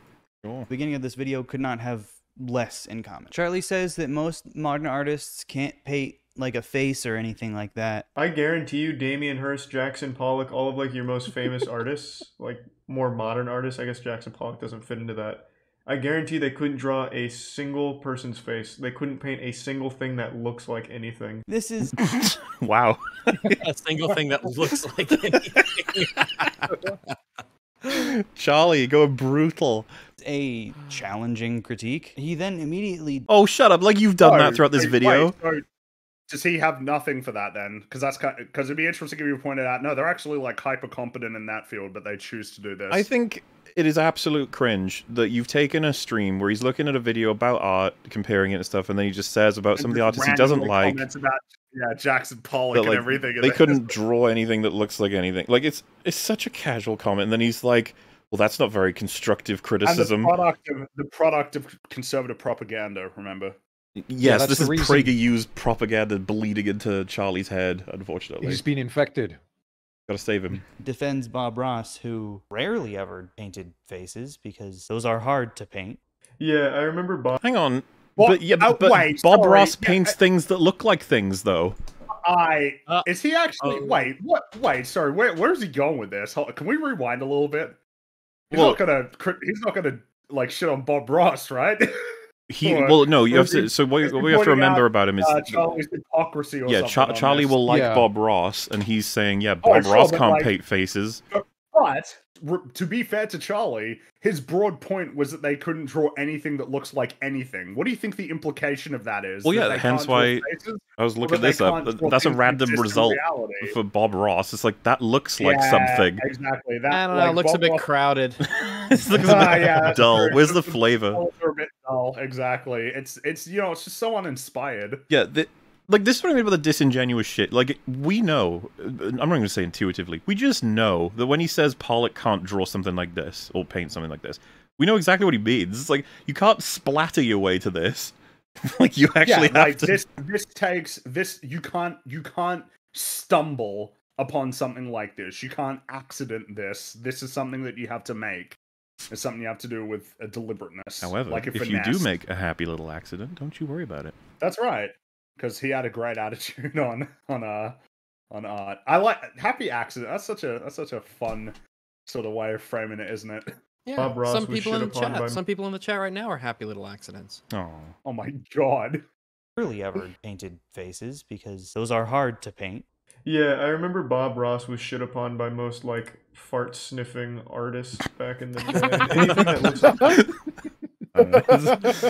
sure. the beginning of this video could not have less in common. Charlie says that most modern artists can't paint like a face or anything like that. I guarantee you, Damien Hirst, Jackson Pollock, all of like your most famous artists, like more modern artists. I guess Jackson Pollock doesn't fit into that. I guarantee they couldn't draw a single person's face. They couldn't paint a single thing that looks like anything. This is Wow. a single thing that looks like anything. Charlie, go brutal. a challenging critique. He then immediately Oh, shut up! Like you've done No, that throughout this wait, video. wait, no. does he have nothing for that then? Because that's kind because it'd be interesting if you pointed out no, they're actually like hyper competent in that field, but they choose to do this. I think it is absolute cringe that you've taken a stream where he's looking at a video about art, comparing it and stuff, and then he just says about some of the artists he doesn't like. about yeah Jackson Pollock that, and everything. they couldn't draw anything that looks like anything. Like it's it's such a casual comment, and then he's like, "Well, that's not very constructive and the criticism." product of the product of conservative propaganda. Remember? yes, that's this is reason- PragerU's propaganda bleeding into Charlie's head. Unfortunately, He's been infected. Gotta save him. Defends Bob Ross, who rarely ever painted faces because those are hard to paint. Yeah, I remember Bob. Hang on, What? but yeah, Oh, but wait, Bob sorry. Ross Yeah, paints I- things that look like things, though. I Uh, is he actually? oh. Wait, what? Wait, sorry. Where where's he going with this? Hold- Can we rewind a little bit? He's Well- not gonna. He's not gonna like shit on Bob Ross, right? He Or- well, no, you have to. So what, is he what we have to remember out, about him is uh, Charlie's hypocrisy or yeah, something. Char- Charlie will like Yeah. Bob Ross, and he's saying, yeah, Oh, Bob sure, Ross but, can't like- paint faces. But to be fair to Charlie, his broad point was that they couldn't draw anything that looks like anything. What do you think the implication of that is? Well, That yeah, hence why faces? I was looking that this up. That's a random result reality? for Bob Ross. It's like that looks like something. Exactly. That I don't like, know. It looks a bit Ross- crowded. it looks a bit Ah, yeah, dull. true. Where's the The flavor? a bit dull. Exactly. It's it's you know it's just so uninspired. Yeah, the, like this is what I mean about the disingenuous shit. Like we know, uh, I'm not going to say intuitively. We just know that when he says Pollock can't draw something like this or paint something like this, we know exactly what he means. It's like you can't splatter your way to this. like you actually yeah, have like to. this this takes this you can't you can't stumble upon something like this. You can't accident this. This is something that you have to make. It's something you have to do with a deliberateness. However, like if you do make a happy little accident, don't you worry about it. That's right. Because he had a great attitude on on uh on art. I like happy accident. That's such a that's such a fun sort of way of framing it, isn't it? Yeah, Bob Ross some people in the chat. by- Some people in the chat right now are happy little accidents. Oh, Oh my god. Really ever painted faces because those are hard to paint. Yeah, I remember Bob Ross was shit upon by most like fart sniffing artists back in the day. Anything that looks like this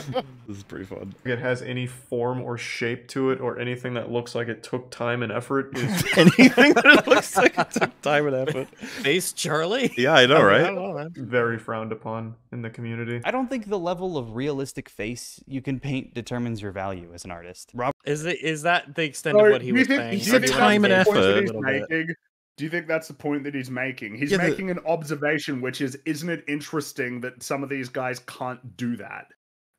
is pretty fun. it has any form or shape to it, or anything that looks like it took time and effort is Anything that looks like it took time and effort. Face Charlie. Yeah, I know, I mean, I right? don't know, very frowned upon in the community. I don't think the level of realistic face you can paint determines your value as an artist. Rob Is it is that the extent So, of what he was think- saying? He said time and the point that effort. He's A little bit. making? Do you think that's the point that he's making? He's Yeah, the- making an observation, which is, isn't it interesting that some of these guys can't do that?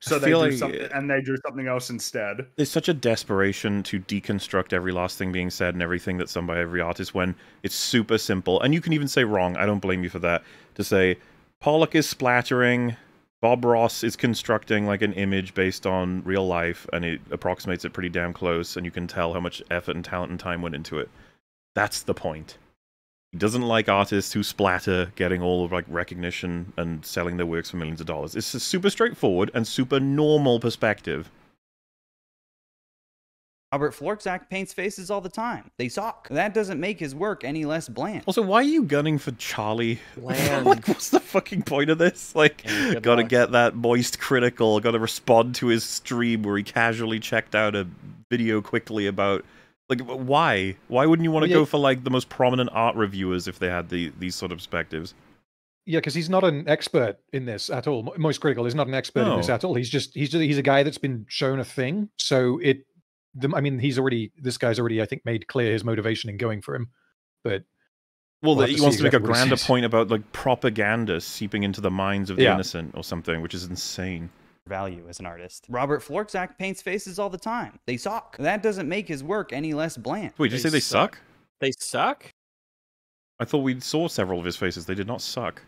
So I they do like- something, uh, and they do something else instead. There's such a desperation to deconstruct every last thing being said and everything that's done by every artist when it's super simple. And you can even say wrong. I don't blame you for that. To say Pollock is splattering, Bob Ross is constructing like an image based on real life, and it approximates it pretty damn close, and you can tell how much effort and talent and time went into it. That's the point. He doesn't like artists who splatter, getting all of like recognition and selling their works for millions of dollars. It's a super straightforward and super normal perspective. Robert Florczak paints faces all the time. They suck. That doesn't make his work any less bland. Also, why are you gunning for Charlie? Bland. like, what's the fucking point of this? Like, Yeah, gotta luck. get that moist critical, gotta respond to his stream where he casually checked out a video quickly about. Like, why? Why wouldn't you want to Well, yeah. go for, like, the most prominent art reviewers if they had the, these sort of perspectives? Yeah, because he's not an expert in this at all. Moist Critical is not an expert in this oh. at all. He's just he's just, he's a guy that's been shown a thing. So it, the, I mean, he's already this guy's already I think made clear his motivation in going for him. But Well, We'll he wants to make a exactly what he grander point about, like, propaganda seeping into the minds of the Yeah. innocent or something, which is insane. Value as an artist. Robert Florczak paints faces all the time. They suck. That doesn't make his work any less bland. Wait, did you say They they suck? They suck. I thought we saw several of his faces. They did not suck.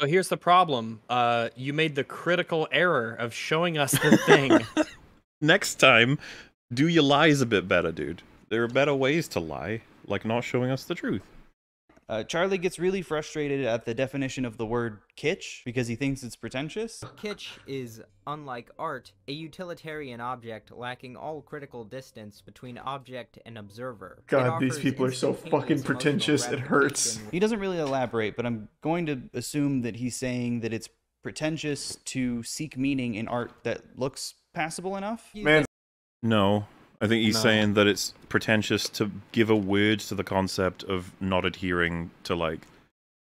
So here's the problem. Uh, you made the critical error of showing us the thing. next time, do your lies a bit better, dude. There are better ways to lie, like not showing us the truth. Uh, Charlie gets really frustrated at the definition of the word kitsch because he thinks it's pretentious. Kitsch is, unlike art, a utilitarian object lacking all critical distance between object and observer. God, these people are so fucking pretentious, it hurts. He doesn't really elaborate, but I'm going to assume that he's saying that it's pretentious to seek meaning in art that looks passable enough. Man, No, I think he's No. saying that it's pretentious to give a word to the concept of not adhering to like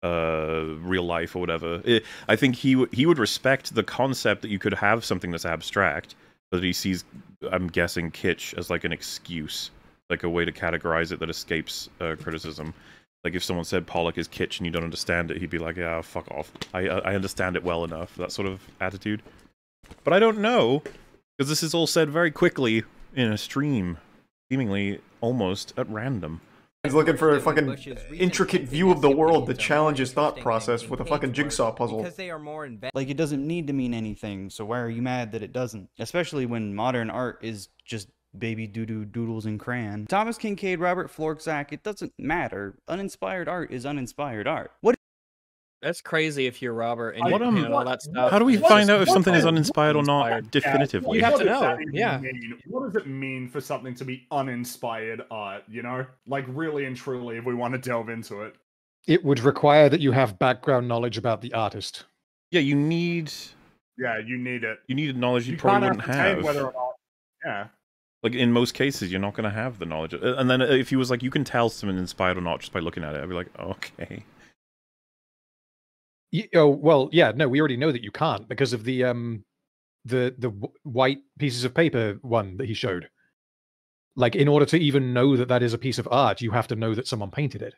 uh real life or whatever. I I think he w- he would respect the concept that you could have something that's abstract, but he sees I'm guessing kitsch as like an excuse, like a way to categorize it that escapes uh, criticism. Like if someone said Pollock is kitsch and you don't understand it, he'd be like, "Yeah, fuck off. I I understand it well enough." That sort of attitude. But I don't know because this is all said very quickly in a stream, seemingly almost at random. He's looking for a fucking intricate view of the world that challenges thought process with a fucking jigsaw puzzle. Because they are more inventive. Like it doesn't need to mean anything, so why are you mad that it doesn't? Especially when modern art is just baby doo doo doodles and crayon. Thomas Kinkade, Robert Florczak, it doesn't matter. Uninspired art is uninspired art. What That's crazy if you're Robert and What, you're um, painting all that stuff. How do we find just out if something is uninspired or not uninspired. definitively? You have to know, yeah. mean? What does it mean for something to be uninspired art, you know? Like, really and truly, if we want to delve into it. It would require that you have background knowledge about the artist. Yeah, you need Yeah, you need it. you need knowledge you, You probably can't wouldn't have. whether or not. Yeah. Like in most cases, you're not going to have the knowledge. Uh, And then if he was like, you can tell someone inspired or not just by looking at it, I'd be like, okay. Y- Oh well, yeah. No, we already know that you can't because of the um, the the white pieces of paper one that he showed. Like, in order to even know that that is a piece of art, you have to know that someone painted it.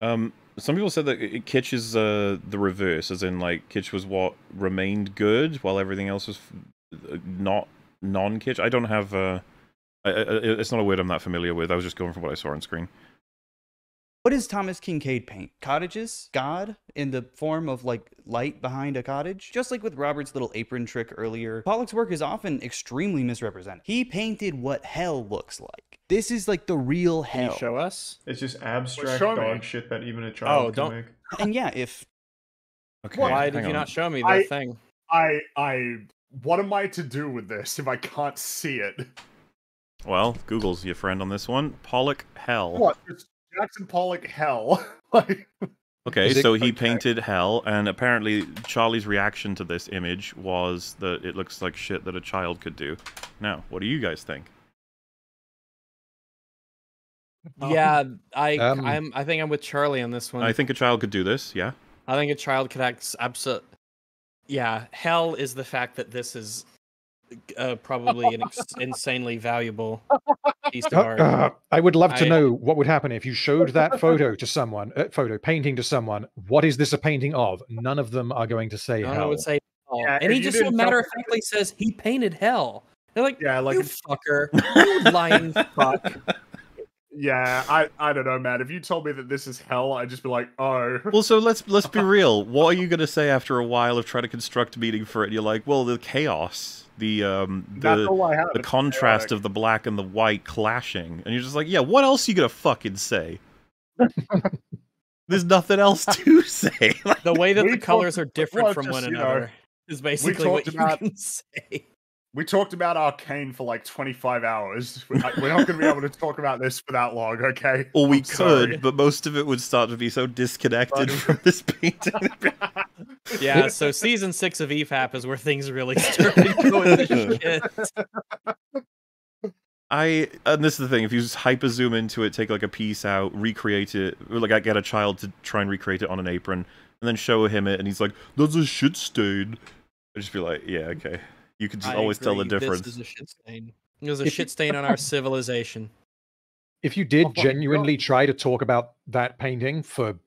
Um, some people said that Kitsch is uh, the reverse, as in like Kitsch was what remained good while everything else was uh, not non-Kitsch. I don't have. Uh, I, I- it's not a word I'm that familiar with. I was just going from what I saw on screen. What does Thomas Kinkade paint? Cottages? God in the form of like light behind a cottage? Just like with Robert's little apron trick earlier, Pollock's work is often extremely misrepresented. He painted what hell looks like. This is like the real Can you hell. show us? It's just abstract show me. shit that even a child Oh, can don't- make. And yeah, if Okay. Why did you on. not show me the I- thing? I, I, what am I to do with this if I can't see it? Well, Google's your friend on this one. Pollock Hell. What? It's Jackson Pollock hell. like, Okay, so he okay. painted hell, and apparently Charlie's reaction to this image was that it looks like shit that a child could do. Now, what do you guys think? Yeah, I Um, I'm I think I'm with Charlie on this one. I think a child could do this. Yeah. I think a child could act absolute. Yeah, hell is the fact that this is uh, probably an ex- insanely valuable piece of art. uh, I would love to I- know what would happen if you showed that photo to someone, uh, photo painting to someone. What is this a painting of? None of them are going to say No one hell. would say hell. Yeah, and he just so matter of tell- factly says he painted hell. They're like, yeah, like, you it's- fucker, you lying fuck. yeah, I, I don't know, man. If you told me that this is hell, I'd just be like, oh. Well, so let's let's be real. What are you gonna say after a while of trying to construct meaning for it? You're like, well, the chaos, the um, the all I have. the contrast of the black and the white clashing, and you're just like, yeah, what else you gonna fucking say? There's nothing else to say. Like, The way that We the colors are different from just, one you know, another is basically what you about- can say. We talked about Arcane for like 25 hours. We're not, we're not going to be able to talk about this for that long, okay? or we I'm could, sorry. but most of it would start to be so disconnected But- from this painting. Yeah, so season six of E EFAP is where things really started going to shit. I and this is the thing. If you just hyper zoom into it, take like a piece out, recreate it, or like I get a child to try and recreate it on an apron, and then show him it, and he's like, "That's a shit stain." I just be like, "Yeah, okay." You could just I always tell the difference. This is a shit stain. It was a If shit stain on our civilization. If you did Oh my genuinely try to talk about that painting for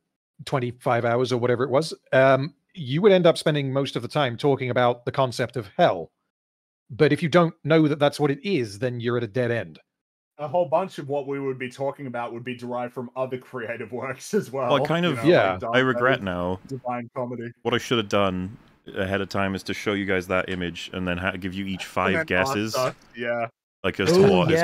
25 hours or whatever it was, um, you would end up spending most of the time talking about the concept of hell. But if you don't know that that's what it is, then you're at a dead end. A whole bunch of what we would be talking about would be derived from other creative works as well. Well, I kind you of- know, Yeah. like I regret now. Divine Comedy. What I should have done ahead of time is to show you guys that image and then ha- give you each five guesses, Yeah. like as to what it's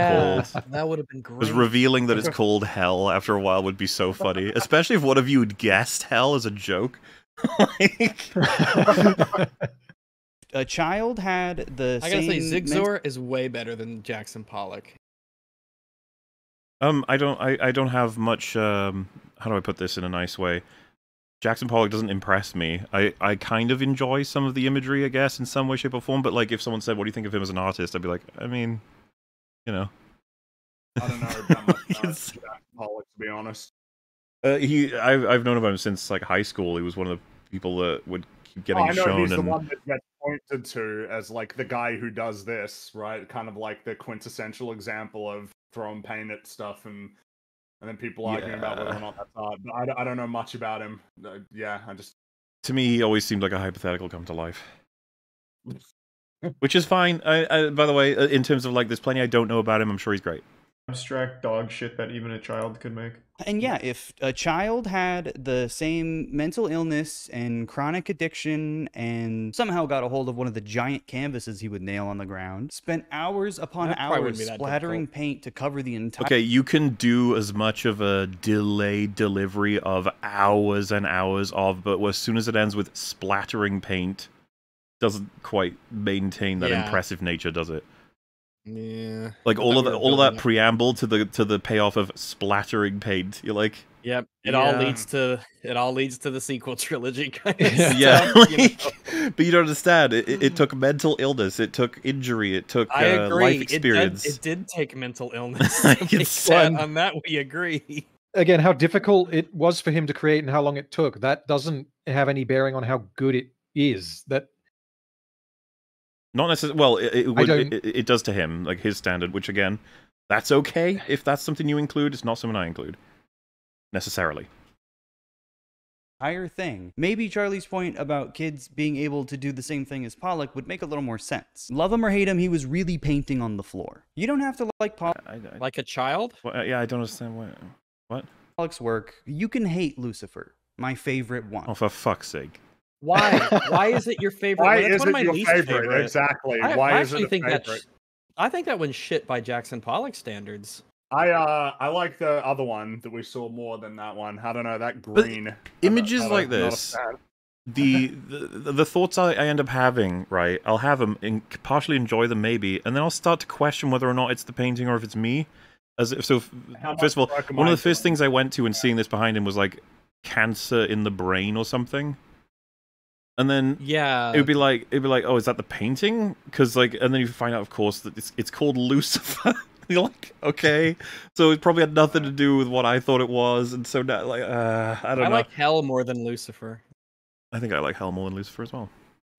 called. That would have been great. Because revealing that it's called hell after a while would be so funny, especially if one of you had guessed hell as a joke. like, a child had the I gotta say, same men- Zigzor is way better than Jackson Pollock. um, I don't, I, I don't have much. Um, how do I put this in a nice way? Jackson Pollock doesn't impress me. I, I kind of enjoy some of the imagery, I guess, in some way, shape, or form. But like, if someone said, "What do you think of him as an artist?" I'd be like, I mean, you know, I don't know that much about Jack Pollock, to be honest. uh, he I've I've known about him since like high school. He was one of the people that would keep getting oh, I know shown. he's the and one that gets pointed to as like the guy who does this, right? Kind of like the quintessential example of throwing paint at stuff and and then people arguing about whether or not that's art. But I, don't- I don't know much about him. Uh, yeah, I just to me, he always seemed like a hypothetical come to life. Which is fine. I, I, by the way, uh, in terms of like, there's plenty I don't know about him. I'm sure he's great. Abstract dog shit that even a child could make. And yeah, if a child had the same mental illness and chronic addiction and somehow got a hold of one of the giant canvases he would nail on the ground, spent hours upon That hours be splattering paint to cover the entire Okay, you can do as much of a delayed delivery of hours and hours of, but as soon as it ends with splattering paint, doesn't quite maintain that Yeah. impressive nature, does it? Yeah. Like all of we the, were all of that up- preamble to the to the payoff of splattering paint. You're like, Yep. It all leads to it all leads to the sequel trilogy kind of yeah, stuff, you know? but you don't understand. It, it, it took mental illness, it took injury, it took I uh, agree. life It did, experience. it did take mental illness. I to can make see- that. On that we agree. Again, how difficult it was for him to create and how long it took. That doesn't have any bearing on how good it is. That Not necessarily. Well, it, it, would, it, it does to him, like his standard. Which again, that's okay if that's something you include. It's not something I include necessarily. entire thing. Maybe Charlie's point about kids being able to do the same thing as Pollock would make a little more sense. Love him or hate him, he was really painting on the floor. You don't have to like Pol- I, I, Like a child? well, uh, yeah, I don't understand what. What? Pollock's work. You can hate Lucifer, my favorite one. Oh, for fuck's sake! Why? Why is it your favorite? why one? That's is one of it my your least favorite? Exactly. I, why I is actually it a think favorite? that I think that one's shit by Jackson Pollock standards. I uh I like the other one that we saw more than that one. I don't know that green. I'm Images like this, the, the the thoughts I, I end up having, right? I'll have them, and partially enjoy them, maybe, and then I'll start to question whether or not it's the painting or if it's me. As if, so, How first of all, one of the first things I went to and seeing this behind him was like cancer in the brain or something. And then Yeah. it would be like it'd be like, oh, is that the painting? Because like, and then you find out, of course, that it's it's called Lucifer. You're like, okay, so it probably had nothing to do with what I thought it was, and so now, like, uh, I don't I know. I like Hell more than Lucifer. I think I like Hell more than Lucifer as well.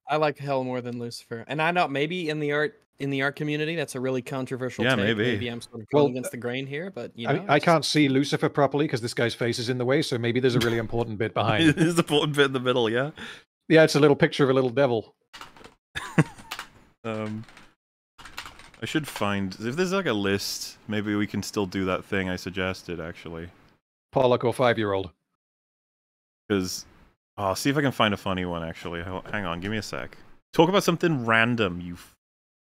I like Hell more than Lucifer. And I know maybe in the art in the art community that's a really controversial Yeah, take. maybe. Maybe I'm sort of Well, going against the grain here, but you know, I, mean, I can't see Lucifer properly because this guy's face is in the way. So maybe there's a really important bit behind. There's the important bit in the middle, yeah. Yeah, it's a little picture of a little devil. Um, I should find if there's like a list. Maybe we can still do that thing I suggested actually. Pollock or five year old. Because I'll see if I can find a funny one. Actually, hang on, give me a sec. Talk about something random, you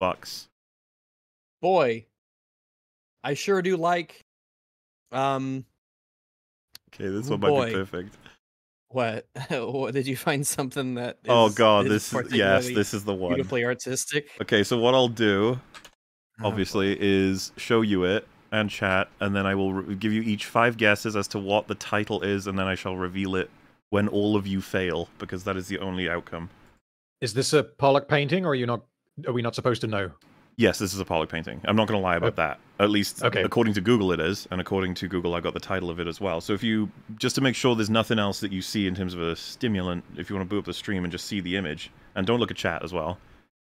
fucks. boy, I sure do like um Okay, this Oh, one might boy. be perfect. What what did you find something that oh god, is this is yes, this is the one. beautifully artistic? Okay, so what I'll do, Oh, obviously, is show you it and chat, and then I will give you each five guesses as to what the title is, and then I shall reveal it when all of you fail, because that is the only outcome. Is this a Pollock painting, or are you not? Are we not supposed to know? Yes, this is a Pollock painting. I'm not going to lie about that. At least, Okay. according to Google, it is, and according to Google, I got the title of it as well. So if you just to make sure there's nothing else that you see in terms of a stimulant, if you want to boot up the stream and just see the image, and don't look at chat as well,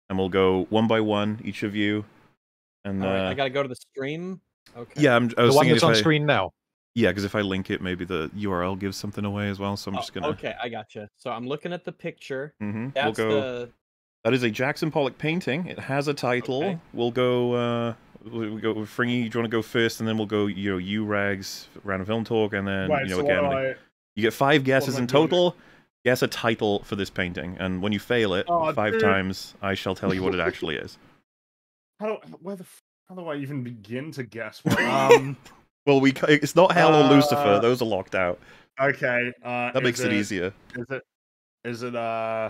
and we'll go one by one, each of you, and All right, uh, I gotta go to the stream. Okay. yeah, I'm, I The one thinking that's on I- screen now. Yeah, because if I link it, maybe the URL gives something away as well. So I'm Oh, just gonna. Okay, I gotcha. So I'm looking at the picture. hmm We'll go. the That is a Jackson Pollock painting. It has a title. Okay. We'll go. uh we go Fringy. Do you want to go first, and then we'll go. You know, you rags random film talk, and then Wait, you know so again. what do like- I... You get five guesses in total. Guess a title for this painting, and when you fail it Oh, five dude. times, I shall tell you what it actually is. How do, where the how do I even begin to guess? What, um. Well, we it's not Hell or Lucifer; Uh, those are locked out. Okay. Uh, That makes it easier. Is it? Is it? Uh.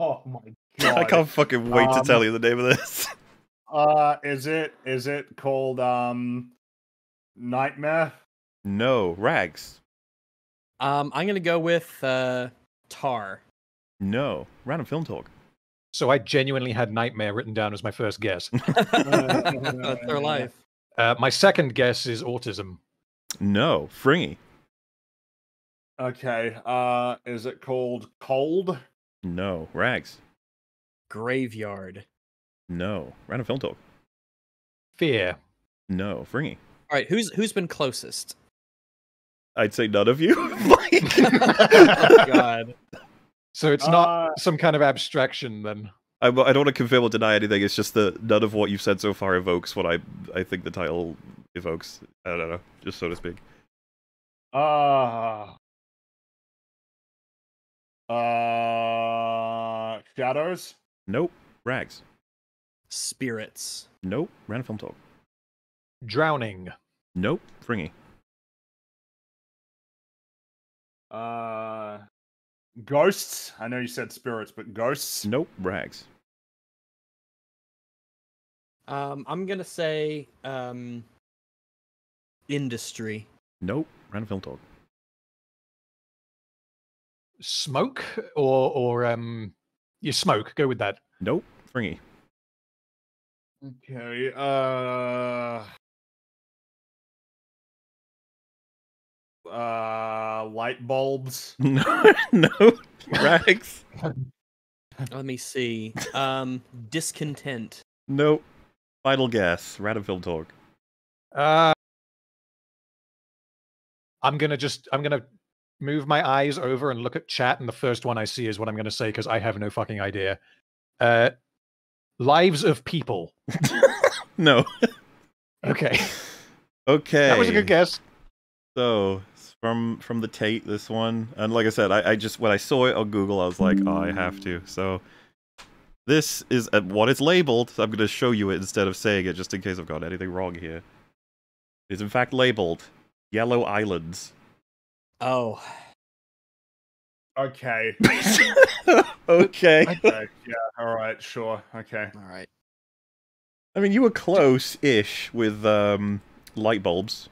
Oh my god! I can't fucking wait to Um, tell you the name of this. Uh, is it? Is it called um? Nightmare. No, rags. Um, I'm gonna go with uh, Tar. No. Random film talk. So I genuinely had Nightmare written down as my first guess. That's their life. Uh, my second guess is autism. No. Fringy. Okay. Uh, is it called Cold? No. Rags. Graveyard. No. Random film talk. Fear. No. Fringy. All right, who's who's been closest? I'd say none of you. oh God. So it's not Uh, some kind of abstraction then. I, I don't want to confirm or deny anything. It's just that none of what you've said so far evokes what I I think the title evokes. I don't know, just so to speak. Uh, uh, Shadows? Nope. Rags. Spirits. Nope. Random film talk. Drowning. Nope. Fringy. Uh, Ghosts? I know you said spirits, but ghosts? Nope. Rags. Um, I'm gonna say um, industry. Nope. Random film talk. Smoke or or um you smoke, go with that. Nope. Fringy. Okay, uh. Uh, light bulbs. No. no. Rags. Let me see. Um, discontent. Nope. Final guess. Random film talk. Uh I'm gonna just I'm gonna move my eyes over and look at chat, and the first one I see is what I'm gonna say because I have no fucking idea. Uh lives of people. No. Okay. Okay. That was a good guess. So from from the Tate, this one, and like I said, I, I just when I saw it on Google, I was like, oh, I have to. So this is uh, what it's labeled. So I'm going to show you it instead of saying it, just in case I've got anything wrong here. It's in fact labeled Yellow Islands. Oh, Okay. okay. okay. Yeah. All right. Sure. Okay. all right. I mean, you were close-ish with um, light bulbs.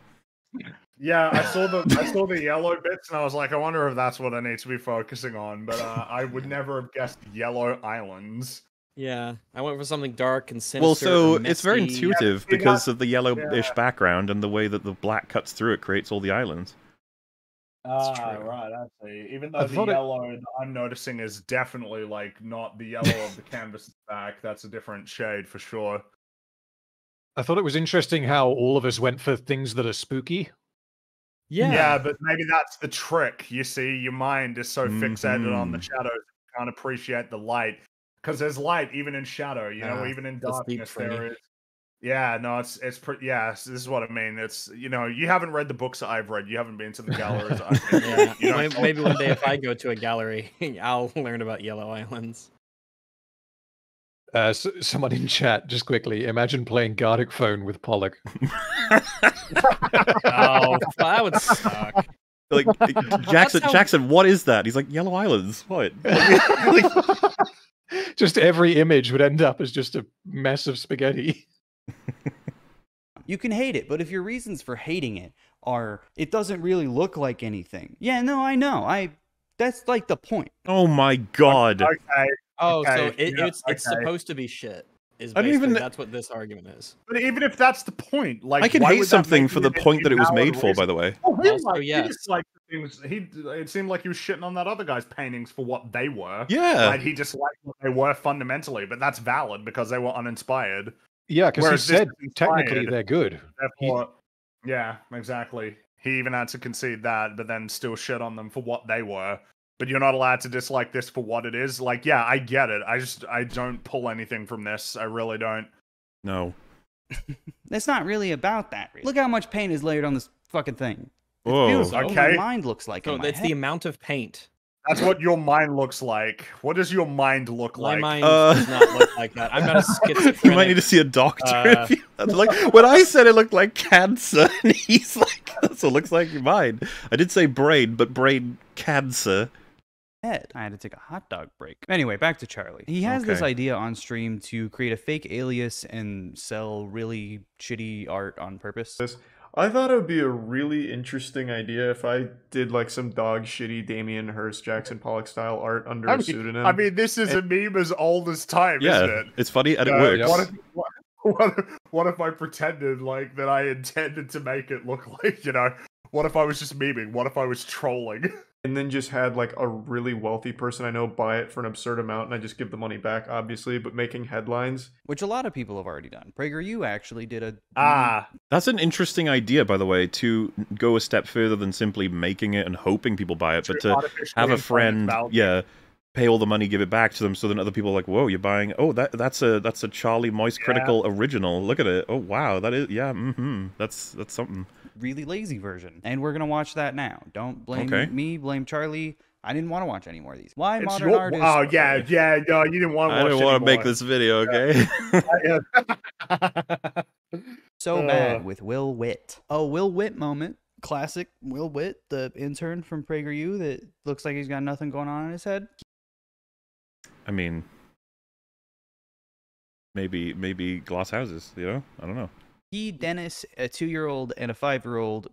Yeah, I saw the I saw the yellow bits, and I was like, I wonder if that's what I need to be focusing on. But uh, I would never have guessed yellow islands. Yeah, I went for something dark and sinister. Well, so or it's very intuitive Yeah, because of the yellowish yeah. background and the way that the black cuts through it creates all the islands. Ah, true. right. I see. Even though I the it- yellow that I'm noticing is definitely like not the yellow of the canvas back. That's a different shade for sure. I thought it was interesting how all of us went for things that are spooky. Yeah. Yeah, but maybe that's the trick. You see, your mind is so fixated on the Mhm. shadows, you can't appreciate the light. Because there's light even in shadow, you know, Ah, even in darkness there is. Yeah, no, it's it's pretty. Yeah, this is what I mean. It's you know, you haven't read the books that I've read. You haven't been to the galleries. I've been to. Yeah, You don't maybe, know- maybe one day if I go to a gallery, I'll learn about Yellow Islands. Uh, s someone in chat, just quickly, imagine playing Gartic Phone with Pollock. Oh, that would suck. Like Jackson, how- Jackson, what is that? He's like Yellow Islands. What? just every image would end up as just a mess of spaghetti. You can hate it, but if your reasons for hating it are it doesn't really look like anything. Yeah, no, I know. I that's like the point. oh my god! Okay, Oh, so it, yeah, it's it's okay. supposed to be shit. Is I don't even- that's what this argument is. but even if that's the point, like I can why hate would something for the point that it was made for. By the way, Well, he, Also, like, he yes. disliked the things. He it seemed like he was shitting on that other guy's paintings for what they were. yeah. Like he disliked what they were fundamentally, but that's valid because they were uninspired. Yeah, because he said technically they're good. Therefore, yeah, exactly. He even had to concede that, but then still shit on them for what they were. But you're not allowed to dislike this for what it is. Like, yeah, I get it. I just I don't pull anything from this. I really don't. No. It's not really about that. Look how much paint is layered on this fucking thing. It Whoa. feels like what my mind looks like. So in my it's head. the amount of paint. That's what your mind looks like. What does your mind look My like? mind Uh, does not look like that. I'm not a schizophrenic. You might need to see a doctor. Uh, if you, like when I said it looked like cancer, and he's like, "That's what it looks like your mind." I did say brain, but brain cancer. head. I had to take a hot dog break. Anyway, back to Charlie. He has this idea on stream to create a fake alias and sell really shitty art on purpose. This I thought it would be a really interesting idea if I did like some dog shitty Damien Hirst Jackson Pollock style art under I a mean, pseudonym. I mean, this is a meme as old as time, Yeah, isn't it? it's funny and it Uh, works. What if, what, what, if, what if I pretended like that I intended to make it look like you know? What if I was just memeing? What if I was trolling? and then just had like a really wealthy person I know buy it for an absurd amount and I just give the money back, obviously, but making headlines. Which a lot of people have already done. PragerU actually did a Ah, That's an interesting idea, by the way, to go a step further than simply making it and hoping people buy it, but to have a friend, yeah, pay all the money, give it back to them, so then other people are like, "Whoa, you're buying? Oh, that that's a that's a Charlie Moist Critical original. Look at it. Oh, wow, that is yeah, mm-hmm. That's that's something." Really lazy version. And we're gonna watch that now. Don't blame Okay. me, blame Charlie. I didn't want to watch any more of these. Why it's modern your, artists? oh yeah, yeah, no, you didn't want to. I watch don't want to make this video, okay? So Uh. bad with Will Witt. Oh, Will Witt moment. Classic Will Witt, the intern from PragerU that looks like he's got nothing going on in his head. I mean, maybe maybe glass houses. You know, I don't know. He, Dennis, a two-year-old and a five-year-old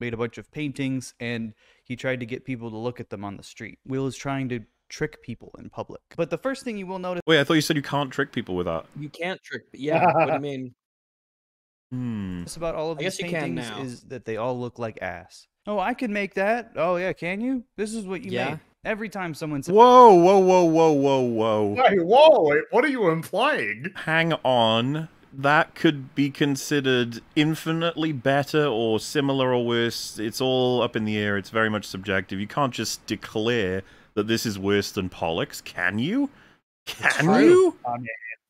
made a bunch of paintings and he tried to get people to look at them on the street. Will is trying to trick people in public. But the first thing you will notice Wait, I thought you said you can't trick people with that. You can't trick. Yeah. what do you mean? Hmm. about all of I these guess you can paintings now. is that they all look like ass. Oh, I could make that. Oh yeah, can you? This is what you Yeah. made. Every time someone says Whoa, whoa, whoa, whoa, whoa, whoa. Wait, whoa, wait, what are you implying? Hang on. That could be considered infinitely better or similar or worse. It's all up in the air. It's very much subjective. You can't just declare that this is worse than Pollock's, can you? Can you?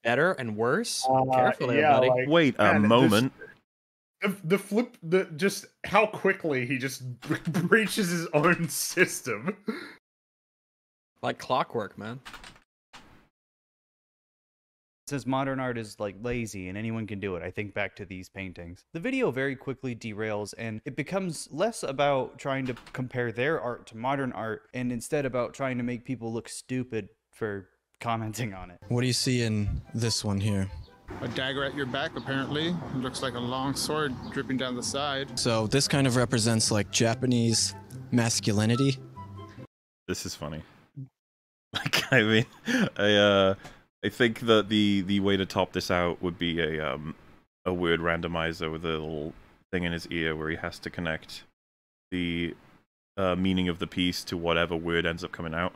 Better and worse? Uh, Careful there, yeah, buddy. like- Wait a Man, this- moment. The, the flip, the just how quickly he just breaches his own system. Like clockwork, man. says modern art is like lazy and anyone can do it. I think back to these paintings. The video very quickly derails and it becomes less about trying to compare their art to modern art and instead about trying to make people look stupid for commenting on it. What do you see in this one here? A dagger at your back, apparently. It looks like a long sword dripping down the side. So this kind of represents like Japanese masculinity. This is funny. I mean, I uh, I think that the the way to top this out would be a um a word randomizer with a little thing in his ear where he has to connect the uh, meaning of the piece to whatever word ends up coming out.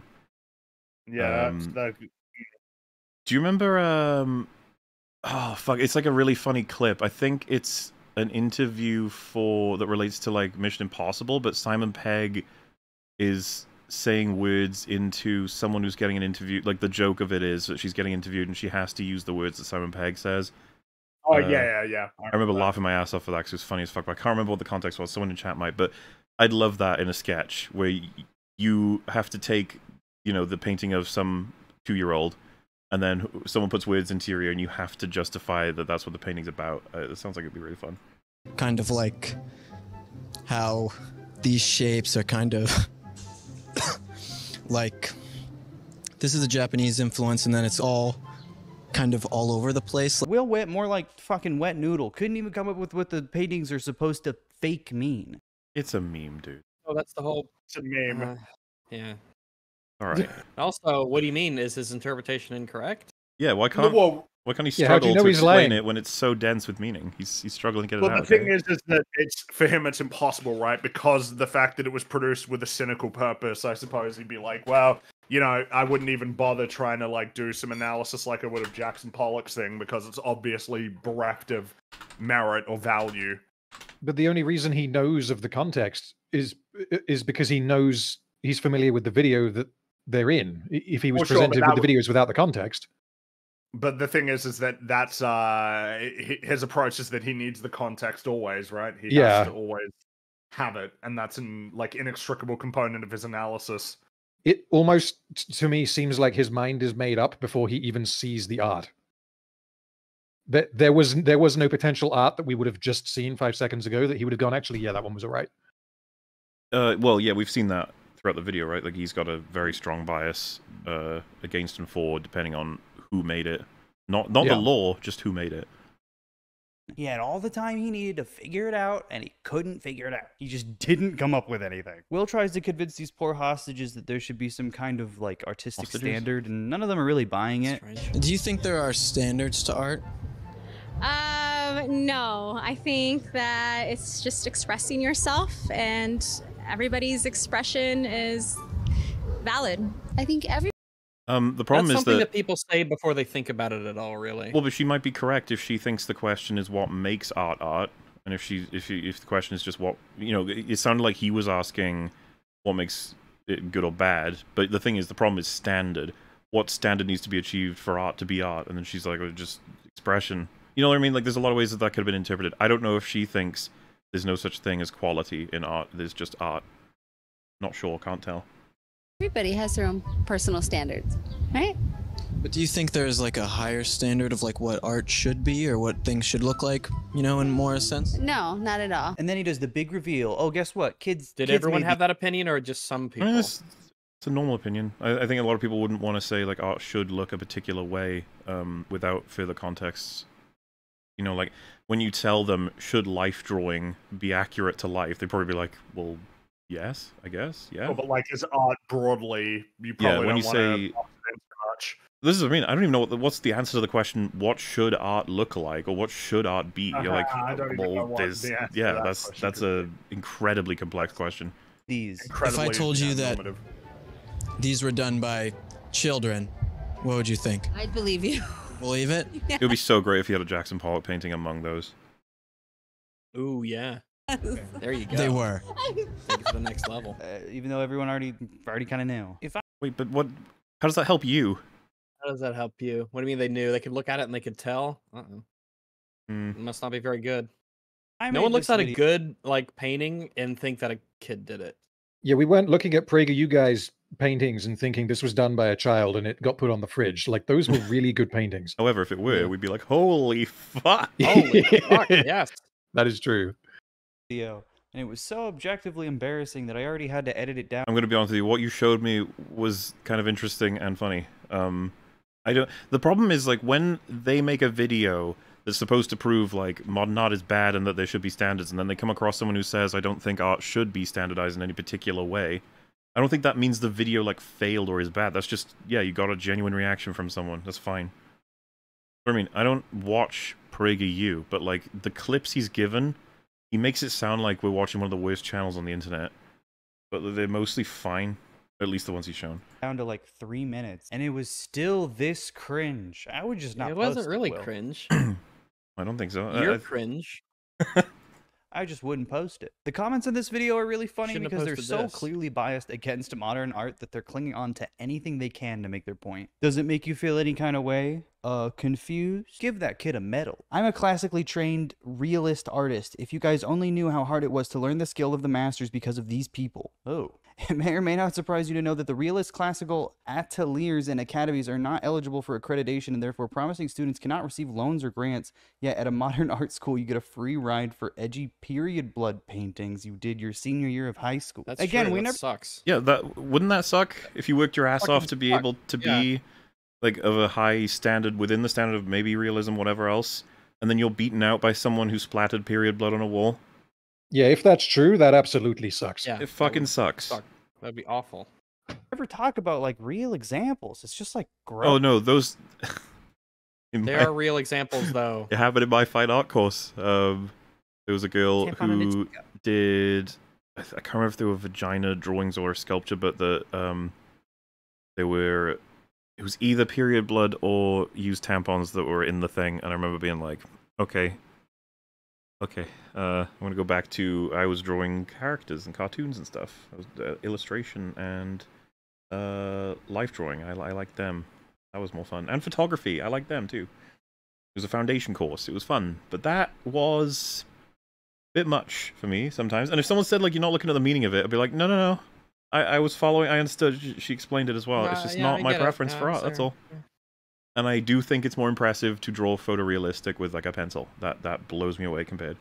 Yeah, Um, that, Do you remember um oh fuck, it's like a really funny clip. I think it's an interview for that relates to like Mission Impossible, but Simon Pegg is saying words into someone who's getting an interview. Like the joke of it is that she's getting interviewed and she has to use the words that Simon Pegg says. oh uh, yeah, yeah, yeah. I remember laughing my ass off for that because it was funny as fuck. But I can't remember what the context was. Someone in chat might, but I'd love that in a sketch where you have to take, you know, the painting of some two-year-old, and then someone puts words into your ear, and you have to justify that that's what the painting's about. Uh, it sounds like it'd be really fun. Kind of like how these shapes are kind of like this is a Japanese influence and then it's all kind of all over the place. Will Witt more like fucking wet noodle. Couldn't even come up with what the paintings are supposed to fake mean. It's a meme, dude. Oh, that's the whole. It's a meme. Uh, yeah. All right. Also, what do you mean? Is his interpretation incorrect? Yeah. Why can't well, why can't he Yeah, struggle you know to explain lying? it when it's so dense with meaning? He's he's struggling to get well, it the thing okay? is, is that it's for him, it's impossible, right? Because the fact that it was produced with a cynical purpose, I suppose he'd be like, well, you know, I wouldn't even bother trying to like do some analysis like I would of Jackson Pollock's thing because it's obviously bereft of merit or value. But the only reason he knows of the context is is because he knows he's familiar with the video that they're in. If he was Well, presented that with the videos without the context, But the thing is, is that that's uh his approach is that he needs the context always, right? He Yeah. has to always have it, and that's an like inextricable component of his analysis. it almost to me seems like his mind is made up before he even sees the art. That there was there was no potential art that we would have just seen five seconds ago that he would have gone. Actually, yeah, that one was alright. Uh, well, yeah, we've seen that throughout the video, right? Like he's got a very strong bias uh, against and for, depending on who made it. Not not Yeah. the law, just who made it. He had all the time he needed to figure it out, and he couldn't figure it out. He just didn't come up with anything. Will tries to convince these poor hostages that there should be some kind of like artistic Hostages? standard, and none of them are really buying it. Do you think there are standards to art? Um, no, I think that it's just expressing yourself, and everybody's expression is valid. I think every Um, the problem That's is something that, that people say before they think about it at all. Really. well, but she might be correct if she thinks the question is what makes art art, and if she if she, if the question is just what you know, it, it sounded like he was asking what makes it good or bad. But the thing is, the problem is standard. What standard needs to be achieved for art to be art? And then she's like, oh, just expression. You know what I mean? Like, there's a lot of ways that that could have been interpreted. I don't know if she thinks there's no such thing as quality in art. There's just art. Not sure. Can't tell. Everybody has their own personal standards, right? But do you think there's like a higher standard of like what art should be or what things should look like, you know, in more sense? No, not at all. And then he does the big reveal. Oh, guess what? Kids. Did kids everyone have the- that opinion, or just some people? I mean, it's, it's a normal opinion. I, I think a lot of people wouldn't want to say like art should look a particular way um, without further context. You know, like when you tell them should life drawing be accurate to life, they'd probably be like, "Well, yes, I guess, yeah." Oh, but like as art broadly, you Yeah, probably when don't you want say- to box it in too much. This is what I mean. I don't even know what the, what's the answer to the question. What should art look like, or what should art be? You're like, Uh-huh, I don't even know well, what there's the answer to yeah, that that's question that's a incredibly complex question. These. If I told you that these were done by children, what would you think? I'd believe you. Believe it? It would be so great if you had a Jackson Pollock painting among those. Ooh, yeah. There you go. They were. Take it to the next level. Uh, even though everyone already already kind of knew. If I, Wait, but what? How does that help you? how does that help you? What do you mean they knew? They could look at it and they could tell. Uh oh. Hmm. It must not be very good. I no one looks this at a good like painting and think that a kid did it. Yeah, we weren't looking at PragerU guys paintings and thinking this was done by a child and it got put on the fridge. Like those were really good paintings. However, if it were, we'd be like, "Holy fuck!" Holy fuck! Yes. That is true. Video, and it was so objectively embarrassing that I already had to edit it down. I'm to be honest with you. What you showed me was kind of interesting and funny. Um, I don't. The problem is like when they make a video that's supposed to prove like modern art is bad and that there should be standards, and then they come across someone who says, "I don't think art should be standardized in any particular way." I don't think that means the video like failed or is bad. That's just yeah, you got a genuine reaction from someone. That's fine. I mean, I don't watch PragerU, but like the clips he's given, he makes it sound like we're watching one of the worst channels on the internet. But they're mostly fine, at least the ones he's shown. down to like three minutes, and it was still this cringe. I would just not. it wasn't post really Will. cringe. I don't think so. I- You're I- cringe. I just wouldn't post it. The comments in this video are really funny Shouldn't because they're so this. clearly biased against modern art that they're clinging on to anything they can to make their point. Does it make you feel any kind of way? Uh, confused? Give that kid a medal. I'm a classically trained realist artist. If you guys only knew how hard it was to learn the skill of the masters because of these people. Oh. It may or may not surprise you to know that the realist classical ateliers and academies are not eligible for accreditation and therefore promising students cannot receive loans or grants. Yet at a modern art school, you get a free ride for edgy period blood paintings you did your senior year of high school. That's Again, true, we that never sucks. Yeah, that wouldn't that suck if you worked your ass off to be suck. able to Yeah. be like of a high standard within the standard of maybe realism, whatever else, and then you're beaten out by someone who splattered period blood on a wall. Yeah, if that's true, that absolutely sucks. Yeah, It fucking sucks. suck. That'd be awful. Never talk about like real examples. It's just like gross. Oh no, those. in There my- are real examples though. It happened in my fine art course. Um, there was a girl Can't find an who did. I, th- I can't remember if they were vagina drawings or a sculpture, but the um, they were. It was either period blood or used tampons that were in the thing, and I remember being like, "Okay, okay, uh, I'm gonna go back to I was drawing characters and cartoons and stuff. I was uh, illustration and uh, life drawing. I, I like them. That was more fun, and photography. I like them too. It was a foundation course. It was fun, but that was a bit much for me sometimes. And if someone said like you're not looking at the meaning of it, I'd be like, no, no, no. I, I was following. I understood. She- explained it as well. it's just yeah, not my get it. preference for art. That's all. And I do think it's more impressive to draw photorealistic with like a pencil. That that blows me away compared.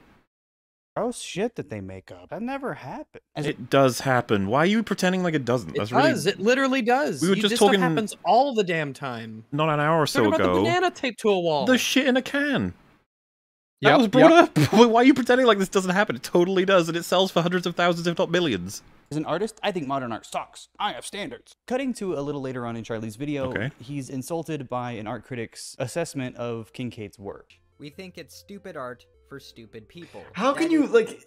gross shit that they make up. That never happened. As a- It does happen. Why are you pretending like it doesn't? It That's does. really It literally does. We were You- just this stuff talking- happens all the damn time. not an hour or Talk so about the banana taped to a wall. The shit in a can. That Yep, was brought yep. up. Why are you pretending like this doesn't happen? It totally does, and it sells for hundreds of thousands, if not millions. As an artist, I think modern art sucks. I have standards. Cutting to a little later on in Charlie's video, Okay. he's insulted by an art critic's assessment of Kinkade's work. We think it's stupid art for stupid people. How can you like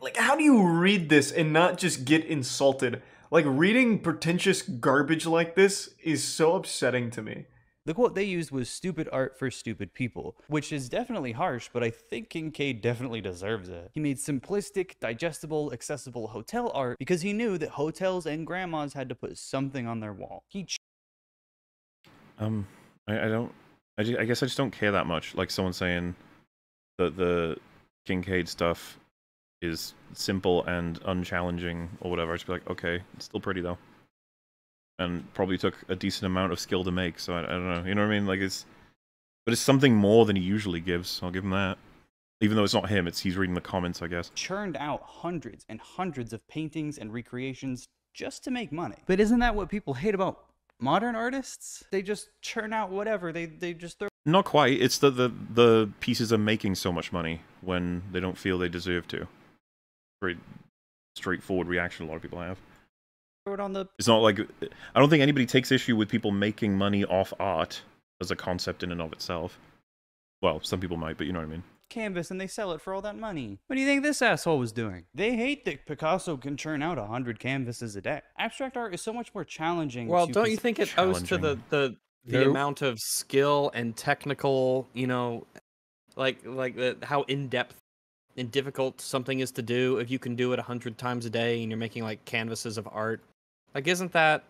like how do you read this and not just get insulted? Like reading pretentious garbage like this is so upsetting to me. The quote they used was stupid art for stupid people, which is definitely harsh, but I think Kinkade definitely deserves it. He made simplistic, digestible, accessible hotel art because he knew that hotels and grandmas had to put something on their wall. He Um, I, I don't. I, I guess I just don't care that much. Like someone saying that the Kinkade stuff is simple and unchallenging or whatever. I just be like, okay, it's still pretty though, and probably took a decent amount of skill to make. So I, I don't know. You know what I mean? Like it's, but it's something more than he usually gives. I'll give him that. Even though it's not him, it's he's reading the comments, I guess. churned out hundreds and hundreds of paintings and recreations just to make money. But isn't that what people hate about modern artists? They just churn out whatever. They they just throw Not quite. It's that the the pieces are making so much money when they don't feel they deserve to. Very straightforward reaction a lot of people have. It on the It's not like I don't think anybody takes issue with people making money off art as a concept in and of itself. Well, some people might, but you know what I mean. canvas and they sell it for all that money. What do you think this asshole was doing? They hate that Picasso can churn out a hundred canvases a day. Abstract art is so much more challenging. Well, don't you think it owes to the the the Nope. amount of skill and technical, you know, like like the, how in depth and difficult something is to do if you can do it a hundred times a day and you're making like canvases of art? Like, isn't that,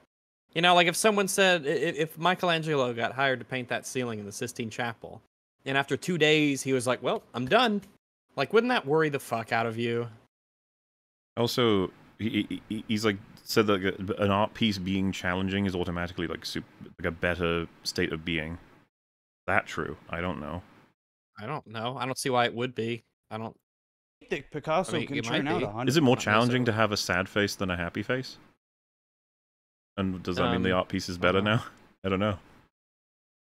you know, like if someone said i- i- if Michelangelo got hired to paint that ceiling in the Sistine Chapel, and after two days he was like, "Well, I'm done," like, wouldn't that worry the fuck out of you? Also, he, he- he he's like said that like, an art piece being challenging is automatically like sup like a better state of being. Is that true? I don't know. I don't know. I don't see why it would be. I don't. that Picasso I mean, can it churn might out a hundred. Is it more Not challenging to have a sad face than a happy face? And does that mean the Um, art piece is better now? I don't know.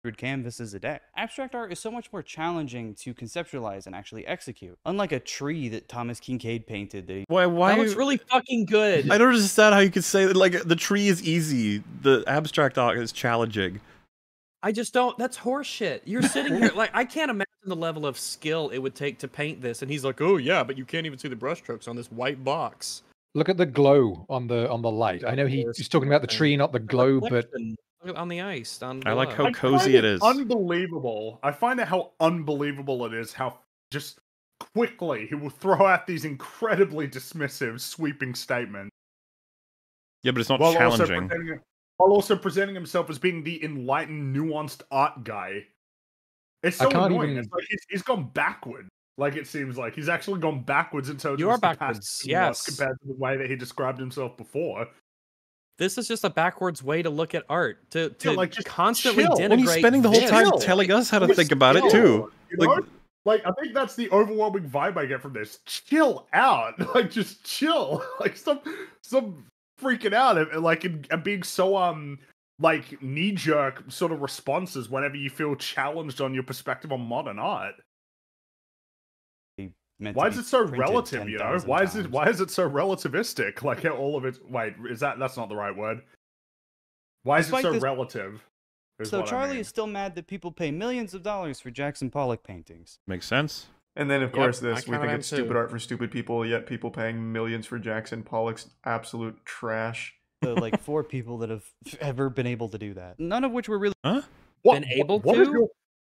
hundred canvases a day. Abstract art is so much more challenging to conceptualize and actually execute. Unlike a tree that Thomas Kinkade painted that he Why? Why? That looks really fucking good. I don't understand how you could say that. Like the tree is easy, the abstract art is challenging. I just don't. That's horseshit. You're sitting here like I can't imagine the level of skill it would take to paint this. And he's like, "Oh yeah, but you can't even see the brushstrokes on this white box." Look at the glow on the on the light. I know he, he's talking about the tree, not the glow, but Reflection. Look at- on the ice. On I like how cozy find it is. Unbelievable. I find it how unbelievable it is how just quickly he will throw out these incredibly dismissive, sweeping statements. Yeah, but it's not while challenging. presenting- while also presenting himself as being the enlightened, nuanced art guy. It's so annoying. even- It's like he's, he's gone backward. Like it seems like he's actually gone backwards in terms You of are his capacity backwards, yes. compared to the way that he described himself before. This is just a backwards way to look at art. To to like, just constantly chill. denigrate. When he's spending the whole this. time Chill. telling us how to Just think about it too. You Like, know? Like I think that's the overwhelming vibe I get from this. Chill out, like just chill, like stop, stop freaking out, and like and, and being so um like knee jerk sort of responses whenever you feel challenged on your perspective on modern art. Meant Why to is be it so printed relative? You know, 10,000 why is it times. why is it so relativistic? Like all of it. Wait, is that that's not the right word? Why is it so this- relative? So what I Charlie mean. is still mad that people pay millions of dollars for Jackson Pollock paintings. Makes sense. And then, of Yep, course, I this we think am it's stupid art for stupid people, yet people paying millions for Jackson Pollock's absolute trash. The like four people that have ever been able to do that. None of which were really Huh? What, been able what is to? your-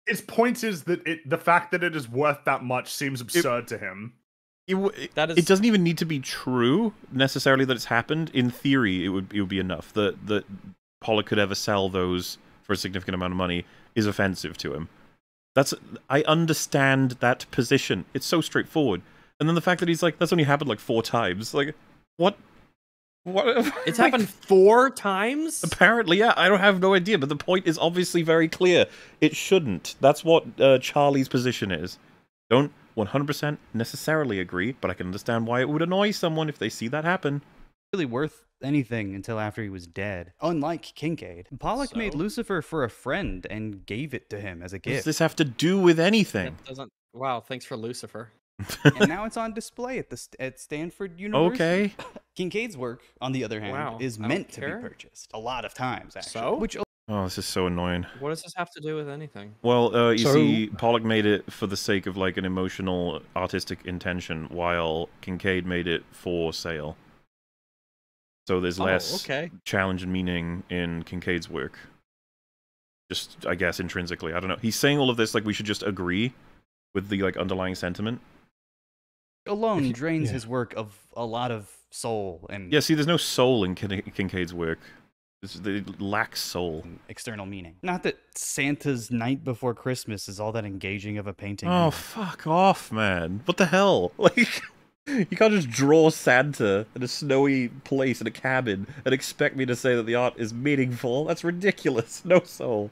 his point is that it, the fact that it is worth that much seems absurd to him. It, w- That it is- doesn't even need to be true necessarily that it's happened. In theory, it would it would be enough that that Pollock could ever sell those for a significant amount of money is offensive to him. That's I understand that position. It's so straightforward. And then the fact that he's like that's only happened like four times. Like what? What? It's like, happened four times. Apparently, yeah. I don't have no idea, but the point is obviously very clear. It shouldn't. That's what uh, Charlie's position is. Don't 100% necessarily agree, but I can understand why it would annoy someone if they see that happen. really worth anything until after he was dead. Unlike Kinkade, Pollock made Lucifer for a friend and gave it to him as a What does this have to do with anything? That doesn't Wow, thanks for Lucifer. And now it's on display at the st- at Stanford University. Okay. Kinkade's work, on the other hand, Wow, is meant to care. be purchased a lot of times. Actually, So? which Oh, this is so annoying. What does this have to do with anything? Well, uh, you So- see, Pollock made it for the sake of like an emotional, artistic intention, while Kinkade made it for sale. So there's Oh, less okay. challenge and meaning in Kinkade's work. Just, I guess, intrinsically. I don't know. He's saying all of this like we should just agree with the like underlying sentiment. Alone drains yeah. his work of a lot of soul and Yeah, see, there's no soul in Kin- Kinkade's work. It's, it lacks soul. external meaning. Not that Santa's Night Before Christmas is all that engaging of a painting. Oh, either. fuck off, man. What the hell? Like, you can't just draw Santa in a snowy place in a cabin and expect me to say that the art is meaningful. That's ridiculous. No soul.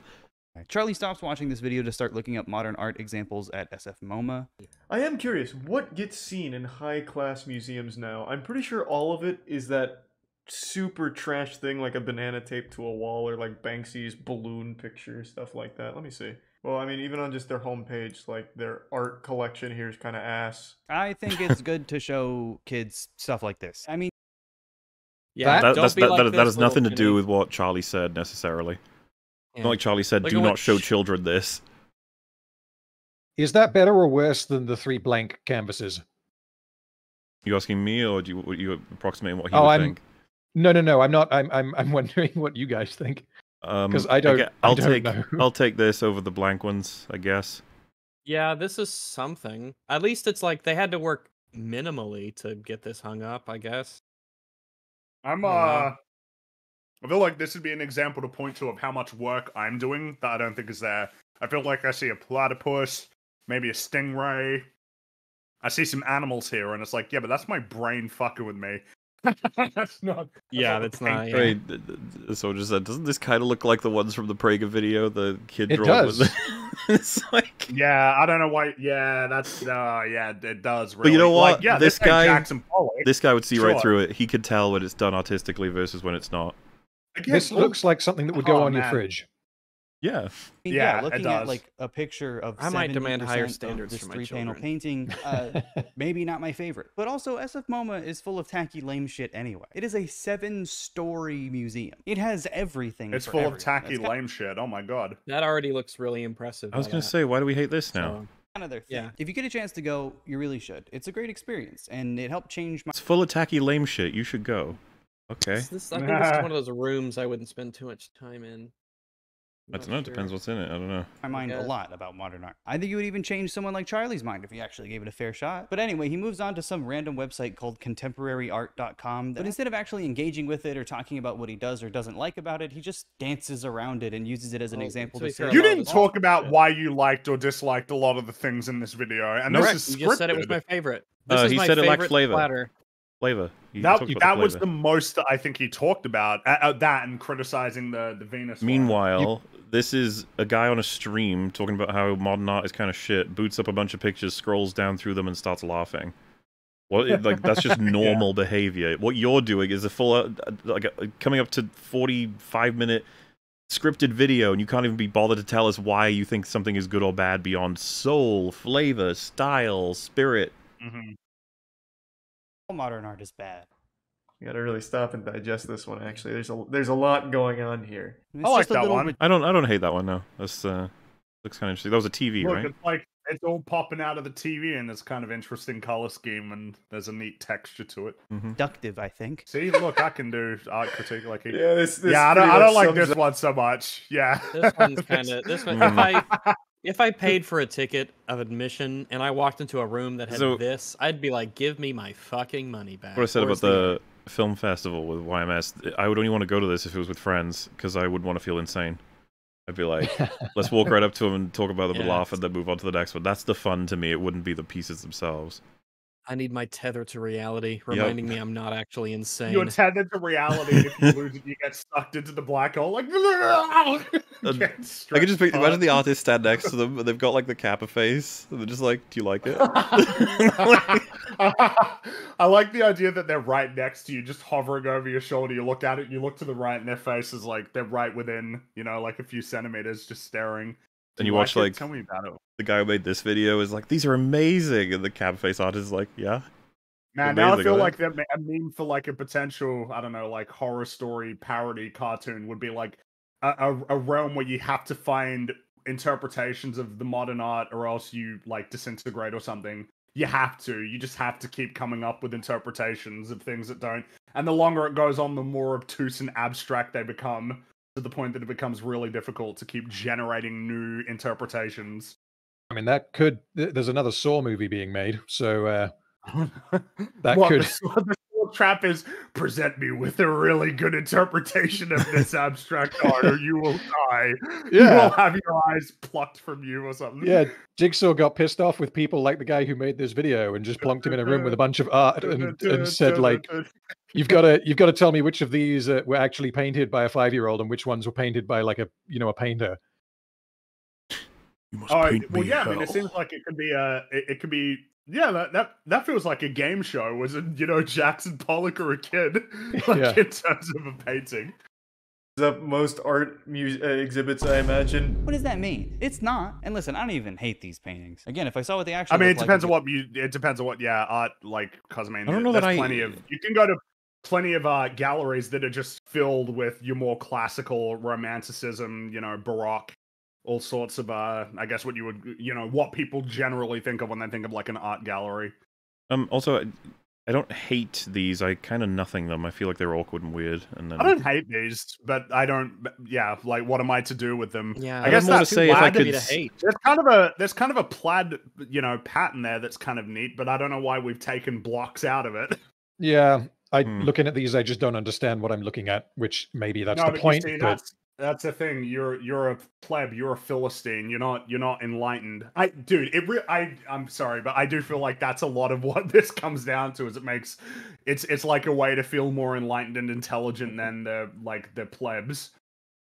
Charlie stops watching this video to start looking up modern art examples at SF MoMA. I am curious, what gets seen in high class museums now? I'm pretty sure all of it is that super trash thing like a banana taped to a wall or like Banksy's balloon picture, stuff like that. Let me see. Well, I mean, even on just their homepage, like their art collection here is kind of ass. I think it's good to show kids stuff like this. I mean, Yeah, that, don't that's, that, like that, that has nothing to do with what Charlie said necessarily. Yeah. Like Charlie said, Look do not show children this. Is that better or worse than the three blank canvases? You asking me, or do you, were you approximating what he oh, would I'm think? no, no, no. I'm not. I'm, I'm, I'm wondering what you guys think. Um, 'cause I don't- get- I I'll don't take. know. I'll take this over the blank ones, I guess. Yeah, this is something. At least it's like they had to work minimally to get this hung up, I guess. I'm I don't uh I feel like this would be an example to point to of how much work I'm doing that I don't think is there. I feel like I see a platypus, maybe a stingray. I see some animals here, and it's like, yeah, but that's my brain fucking with me. that's not. Yeah, not that's not. Yeah. Right. th- th- So just said, doesn't this kind of look like the ones from the Prager video? The kid It drawn with does. it's like. Yeah, I don't know why. Yeah, that's uh, yeah, it does. Really. But you know what? Like, yeah, this this, guy, Jackson Pollock. this guy would see right through it. He could tell when it's done artistically versus when it's not. Again, This all- looks like something that would go Oh, on your fridge. Yeah. I mean, Yeah, yeah, it looking at like a picture of I might demand higher standards this for my three-panel painting. Uh, maybe not my favorite, but also SF MoMA is full of tacky lame shit anyway. It is a seven-story museum. It has everything. It's for full of tacky That's kind lame shit. Oh my god. That already looks really impressive. I was gonna that. say, why do we hate this now? So, kind of their thing. Yeah. If you get a chance to go, you really should. It's a great experience, and it helped change my. It's full of tacky lame shit. You should go. Okay. this- this- I think this is one of those rooms I wouldn't spend too much time in. I don't know. It depends what's in it. I don't know. my mind a lot about modern art. I think you would even change someone like Charlie's mind if he actually gave it a fair shot. But anyway, he moves on to some random website called contemporaryart.com. But instead of actually engaging with it or talking about what he does or doesn't like about it, he just dances around it and uses it as an Well, example to to say, You didn't this- talk about Yeah. why you liked or disliked a lot of the things in this video, and No, this Correct. is You just said it was my favorite. This Uh, is he my said it lacked favorite flavor. splatter. Flavor. You That, that the was the most that I think he talked about. Uh, uh, that and criticizing the the Venus. one. Meanwhile, this is a guy on a stream talking about how modern art is kind of shit. Boots up a bunch of pictures, scrolls down through them, and starts laughing. Well, it, like that's just normal behavior. What you're doing is a full, uh, like uh, coming up to 45 minute scripted video, and you can't even be bothered to tell us why you think something is good or bad beyond soul, flavor, style, spirit. Mhm. All modern art is bad. You gotta really stop and digest this one. Actually, there's a there's a lot going on here. It's I like that one. rid- I don't, I don't hate that one. No, that's uh, looks kind of interesting. That was a TV, Look, right? it's like it's all popping out of the TV, and it's kind of interesting color scheme, and there's a neat texture to it. Mm-hmm. Productive, I think. See, look, I can do art critique like he. Yeah, this, this yeah, I don't, I don't like this up- one so much. Yeah, This one's kind of this one. If I if I paid for a ticket of admission and I walked into a room that had So- this, I'd be like, "Give me my fucking money back." What I said Where's about the film festival with YMS, I would only want to go to this if it was with friends because I would want to feel insane. I'd be like, let's walk right up to them and talk about them and Yeah, laugh and then move on to the next one. That's the fun to me. It wouldn't be the pieces themselves. I need my tether to reality, reminding me I'm not actually insane. You're tethered to reality. and if you lose it, you get sucked into the black hole. Like, uh, And I can just pic- imagine the artist stand next to them and they've got like the Kappa face and they're just like, do you like it? I like the idea that they're right next to you, just hovering over your shoulder. You look at it, you look to the right, and their face is like they're right within, you know, like a few centimeters, just staring. And you watch like Tell me about it. the guy who made this video is like, these are amazing, and the cab face artist is like, yeah. Man, now I feel right? like that a meme for like a potential, I don't know, like horror story parody cartoon would be like a, a, a realm where you have to find interpretations of the modern art or else you like disintegrate or something. You have to. You just have to keep coming up with interpretations of things that don't. And the longer it goes on, the more obtuse and abstract they become to the point that it becomes really difficult to keep generating new interpretations. I mean, that could. There's another Saw movie being made, so uh, that what could. the, sword trap is present me with a really good interpretation of this abstract art or you will die Yeah. you will have your eyes plucked from you or something Yeah, Jigsaw got pissed off with people like the guy who made this video and just plunked him in a room with a bunch of art and, and said like, "You've got to you've got to tell me which of these uh, were actually painted by a five year old and which ones were painted by like a you know a painter." You must oh well yeah i mean it seems like it could be uh it, it could be yeah that, that that feels like a game show was it you know jackson pollock or a kid like Yeah. in terms of a painting Up most art mu- uh, exhibits, I imagine. What does that mean? It's not. And listen, I don't even hate these paintings. Again, if I saw what they actually I mean, it look like, depends on what you. It depends on what. Yeah, art like because I mean, I don't know there's that I- plenty of. You can go to plenty of uh, galleries that are just filled with your more classical romanticism. You know, baroque, all sorts of. uh I guess what you would. You know, what people generally think of when they think of like an art gallery. Um. Also, I, I don't hate these. I kind of nothing them. I feel like they're awkward and weird. And then I don't hate these, but I don't. Yeah, like what am I to do with them? Yeah, I I guess have more to that's say if I could to s- hate. There's kind of a there's kind of a plaid, you know, pattern there that's kind of neat, but I don't know why we've taken blocks out of it. Yeah, I Hmm. looking at these, I just don't understand what I'm looking at. Which maybe that's no, the but point. You see, but that's that's the thing. You're you're a pleb. You're a philistine. You're not you're not enlightened. I dude, it. Re- I I'm sorry, but I do feel like that's a lot of what this comes down to. Is it makes it's it's like a way to feel more enlightened and intelligent than the like the plebs.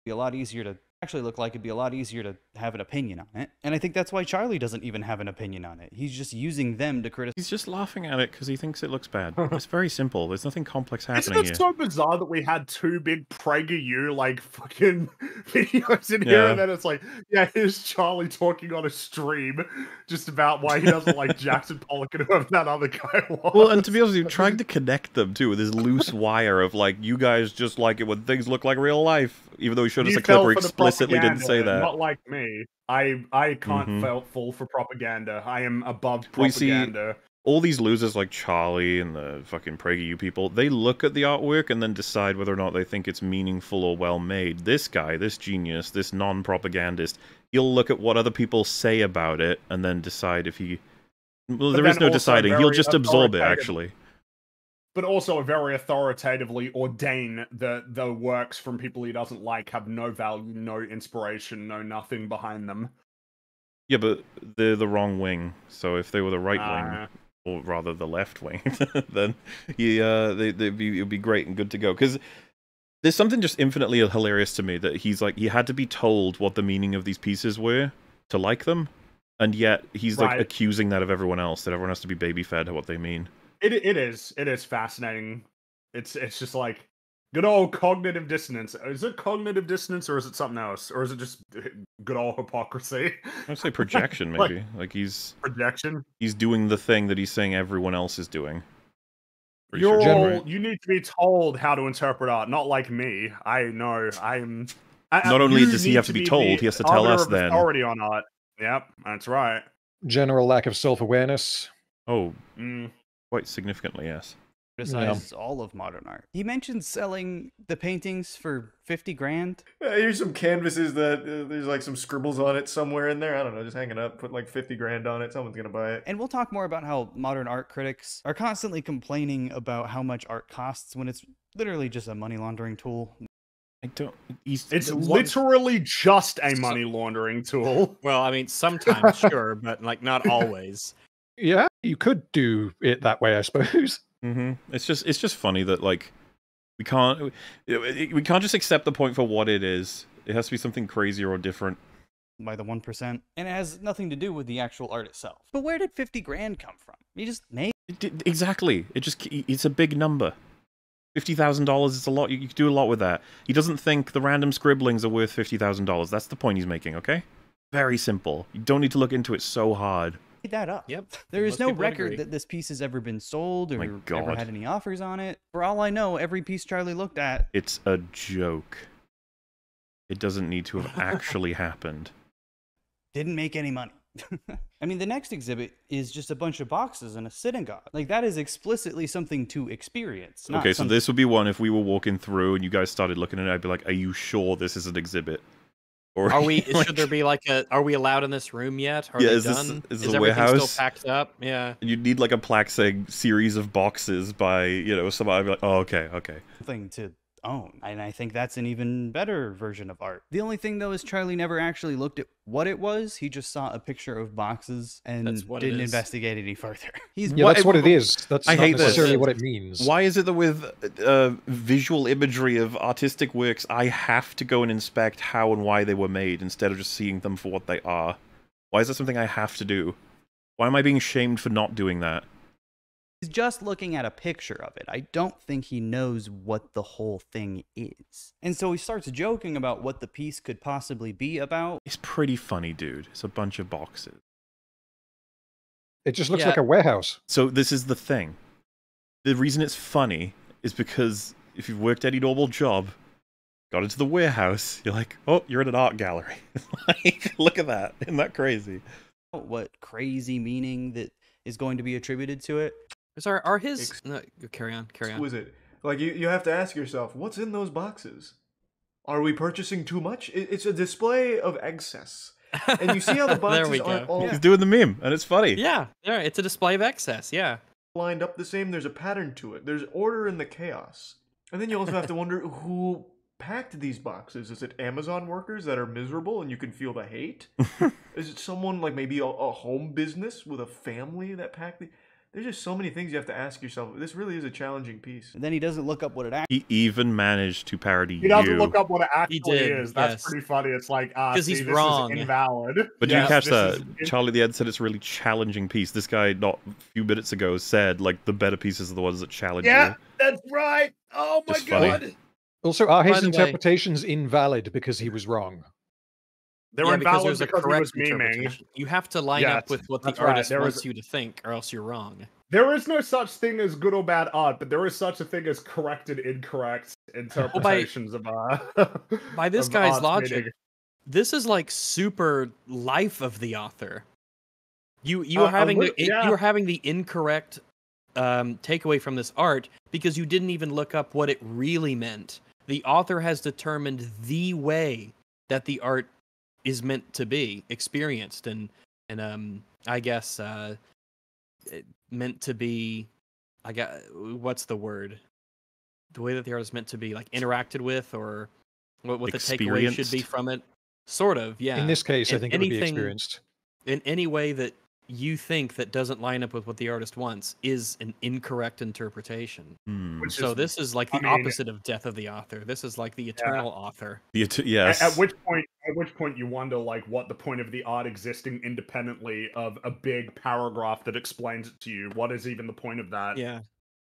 be a lot easier to actually look like it'd be a lot easier to have an opinion on it. And I think that's why Charlie doesn't even have an opinion on it. He's just using them to criticize. He's just laughing at it because he thinks it looks bad. it's very simple. There's nothing complex Isn't happening it here. so bizarre that we had two big PragerU like fucking videos in here, and then it's like, yeah, here's Charlie talking on a stream just about why he doesn't like Jackson Pollock and whoever that other guy was. Well, and to be honest, with you trying to connect them too with this loose wire of like, you guys just like it when things look like real life, even though he showed us You a clip fell where for the explicitly didn't say that. Not like me. I I can't Mhm. fall, for propaganda. I am above We see propaganda. all these losers like Charlie and the fucking PragerU people, they look at the artwork and then decide whether or not they think it's meaningful or well made. This guy, this genius, this non propagandist, he'll look at what other people say about it and then decide if he. Well, But there is no deciding. He'll just absorb it, actually. But also very authoritatively ordain that the works from people he doesn't like have no value, no inspiration, no nothing behind them. Yeah, but they're the wrong wing. So if they were the right Ah. wing, or rather the left wing, then yeah, they they'd be it'd be great and good to go. Because there's something just infinitely hilarious to me that he's like he had to be told what the meaning of these pieces were to like them, and yet he's like accusing that of everyone else that everyone has to be baby fed what they mean. It it is it is fascinating. It's it's just like good old cognitive dissonance. Is it cognitive dissonance or is it something else, or is it just good old hypocrisy? I'd say projection maybe. like he's projection. he's doing the thing that he's saying everyone else is doing. Pretty You're sure, all, right? you need to be told how to interpret art, not like me. I know I'm. I- Not only does he have to be told, he has to tell us of then. Authority on art. Yep, that's right. general lack of self awareness. Oh, Mm. Quite significantly, yes. criticize all of modern art. He mentioned selling the paintings for 50 grand. Uh, here's some canvases that uh, there's like some scribbles on it somewhere in there. I don't know, just hanging up. Put like fifty grand on it. Someone's gonna buy it. And we'll talk more about how modern art critics are constantly complaining about how much art costs when it's literally just a money laundering tool. I don't. He's, It's what- literally just a money laundering tool. Well, I mean, sometimes sure, but like not always. Yeah, you could do it that way, I suppose. hmm It's just it's just funny that like we can't we we can't just accept the point for what it is. It has to be something crazier or different. by the 1%, and it has nothing to do with the actual art itself. But where did 50 grand come from? You just made It di- exactly. It just it's a big number. Fifty thousand dollars is a lot. You, you can do a lot with that. He doesn't think the random scribblings are worth fifty thousand dollars. That's the point he's making. Okay. Very simple. You don't need to look into it so hard. Made that up. Yep. There is no record that this piece has ever been sold or ever had any offers on it. For all I know, every piece Charlie looked at It's a joke. It doesn't need to have actually happened. didn't make any money. I mean, the next exhibit is just a bunch of boxes in a synagogue. Like that is explicitly something to experience. Not Okay, so some- this would be one if we were walking through and you guys started looking at it, I'd be like, Are you sure this is an exhibit? Or Are we? like- should there be like a? Are we allowed in this room yet? Are Yeah, they is done? is this is a everything warehouse? still packed up? Yeah. You'd need like a plaque saying series of boxes by, you know, somebody I'd be like, Oh, okay, okay. thing to own. And I think that's an even better version of art. The only thing though is Charlie never actually looked at what it was. He just saw a picture of boxes and what didn't investigate any further. He's Yeah, that's what it is. That's I not hate this. necessarily what it means. Why is it that with uh, visual imagery of artistic works, I have to go and inspect how and why they were made instead of just seeing them for what they are? Why is that something I have to do? Why am I being shamed for not doing that? He's just looking at a picture of it. I don't think he knows what the whole thing is. And so he starts joking about what the piece could possibly be about. It's pretty funny, dude. It's a bunch of boxes. It just looks Yeah. like a warehouse. So this is the thing. The reason it's funny is because if you've worked any normal job, got into the warehouse, you're like, oh, you're in an art gallery. like, look at that. Isn't that crazy? What crazy meaning that is going to be attributed to it. Is our are his? Ex- No, carry on. Carry on. Exquisite. Like you, you have to ask yourself, what's in those boxes? Are we purchasing too much? It, it's a display of excess. And you see how the there boxes we aren't go. He's doing the meme, and it's funny. Yeah, yeah. It's a display of excess. Yeah. lined up the same. There's a pattern to it. There's order in the chaos. And then you also have to wonder who packed these boxes. Is it Amazon workers that are miserable and you can feel the hate? Is it someone like maybe a, a home business with a family that packed the There's just so many things you have to ask yourself. This really is a challenging piece. And then he doesn't look up what it actually He even managed to parody you. He doesn't you. look up what it actually did, is. That's yes. pretty funny. It's like, ah, 'Cause see, he's this wrong. is invalid. But Yes, you catch this that? is- Charlie the Ed said it's a really challenging piece. This guy, not a few minutes ago, said like the better pieces are the ones that challenge Yeah, you. that's right. Oh my It's funny. god. Also, are his By the way- interpretations invalid because he was wrong? They were yeah, because there's a because was correct memeing. You have to line Yes, up with what the that's right, artist wants was- you to think, or else you're wrong. There is no such thing as good or bad art, but there is such a thing as correct and incorrect interpretations of uh By this guy's logic, meaning. this is like super life of the author. You you Uh, are a having the yeah. you are having the incorrect um, takeaway from this art because you didn't even look up what it really meant. The author has determined the way that the art is meant to be experienced and and um I guess uh meant to be I got what's the word the way that the art is meant to be like interacted with or what, what the takeaway should be from it sort of yeah In this case, I And think it would be anything- experienced. in any way that you think that doesn't line up with what the artist wants is an incorrect interpretation. Hmm. So is- this is like I the mean- opposite of death of the author. This is like the eternal author. The et- yes. At, which point, at which point, you wonder like what the point of the art existing independently of a big paragraph that explains it to you. What is even the point of that? Yeah.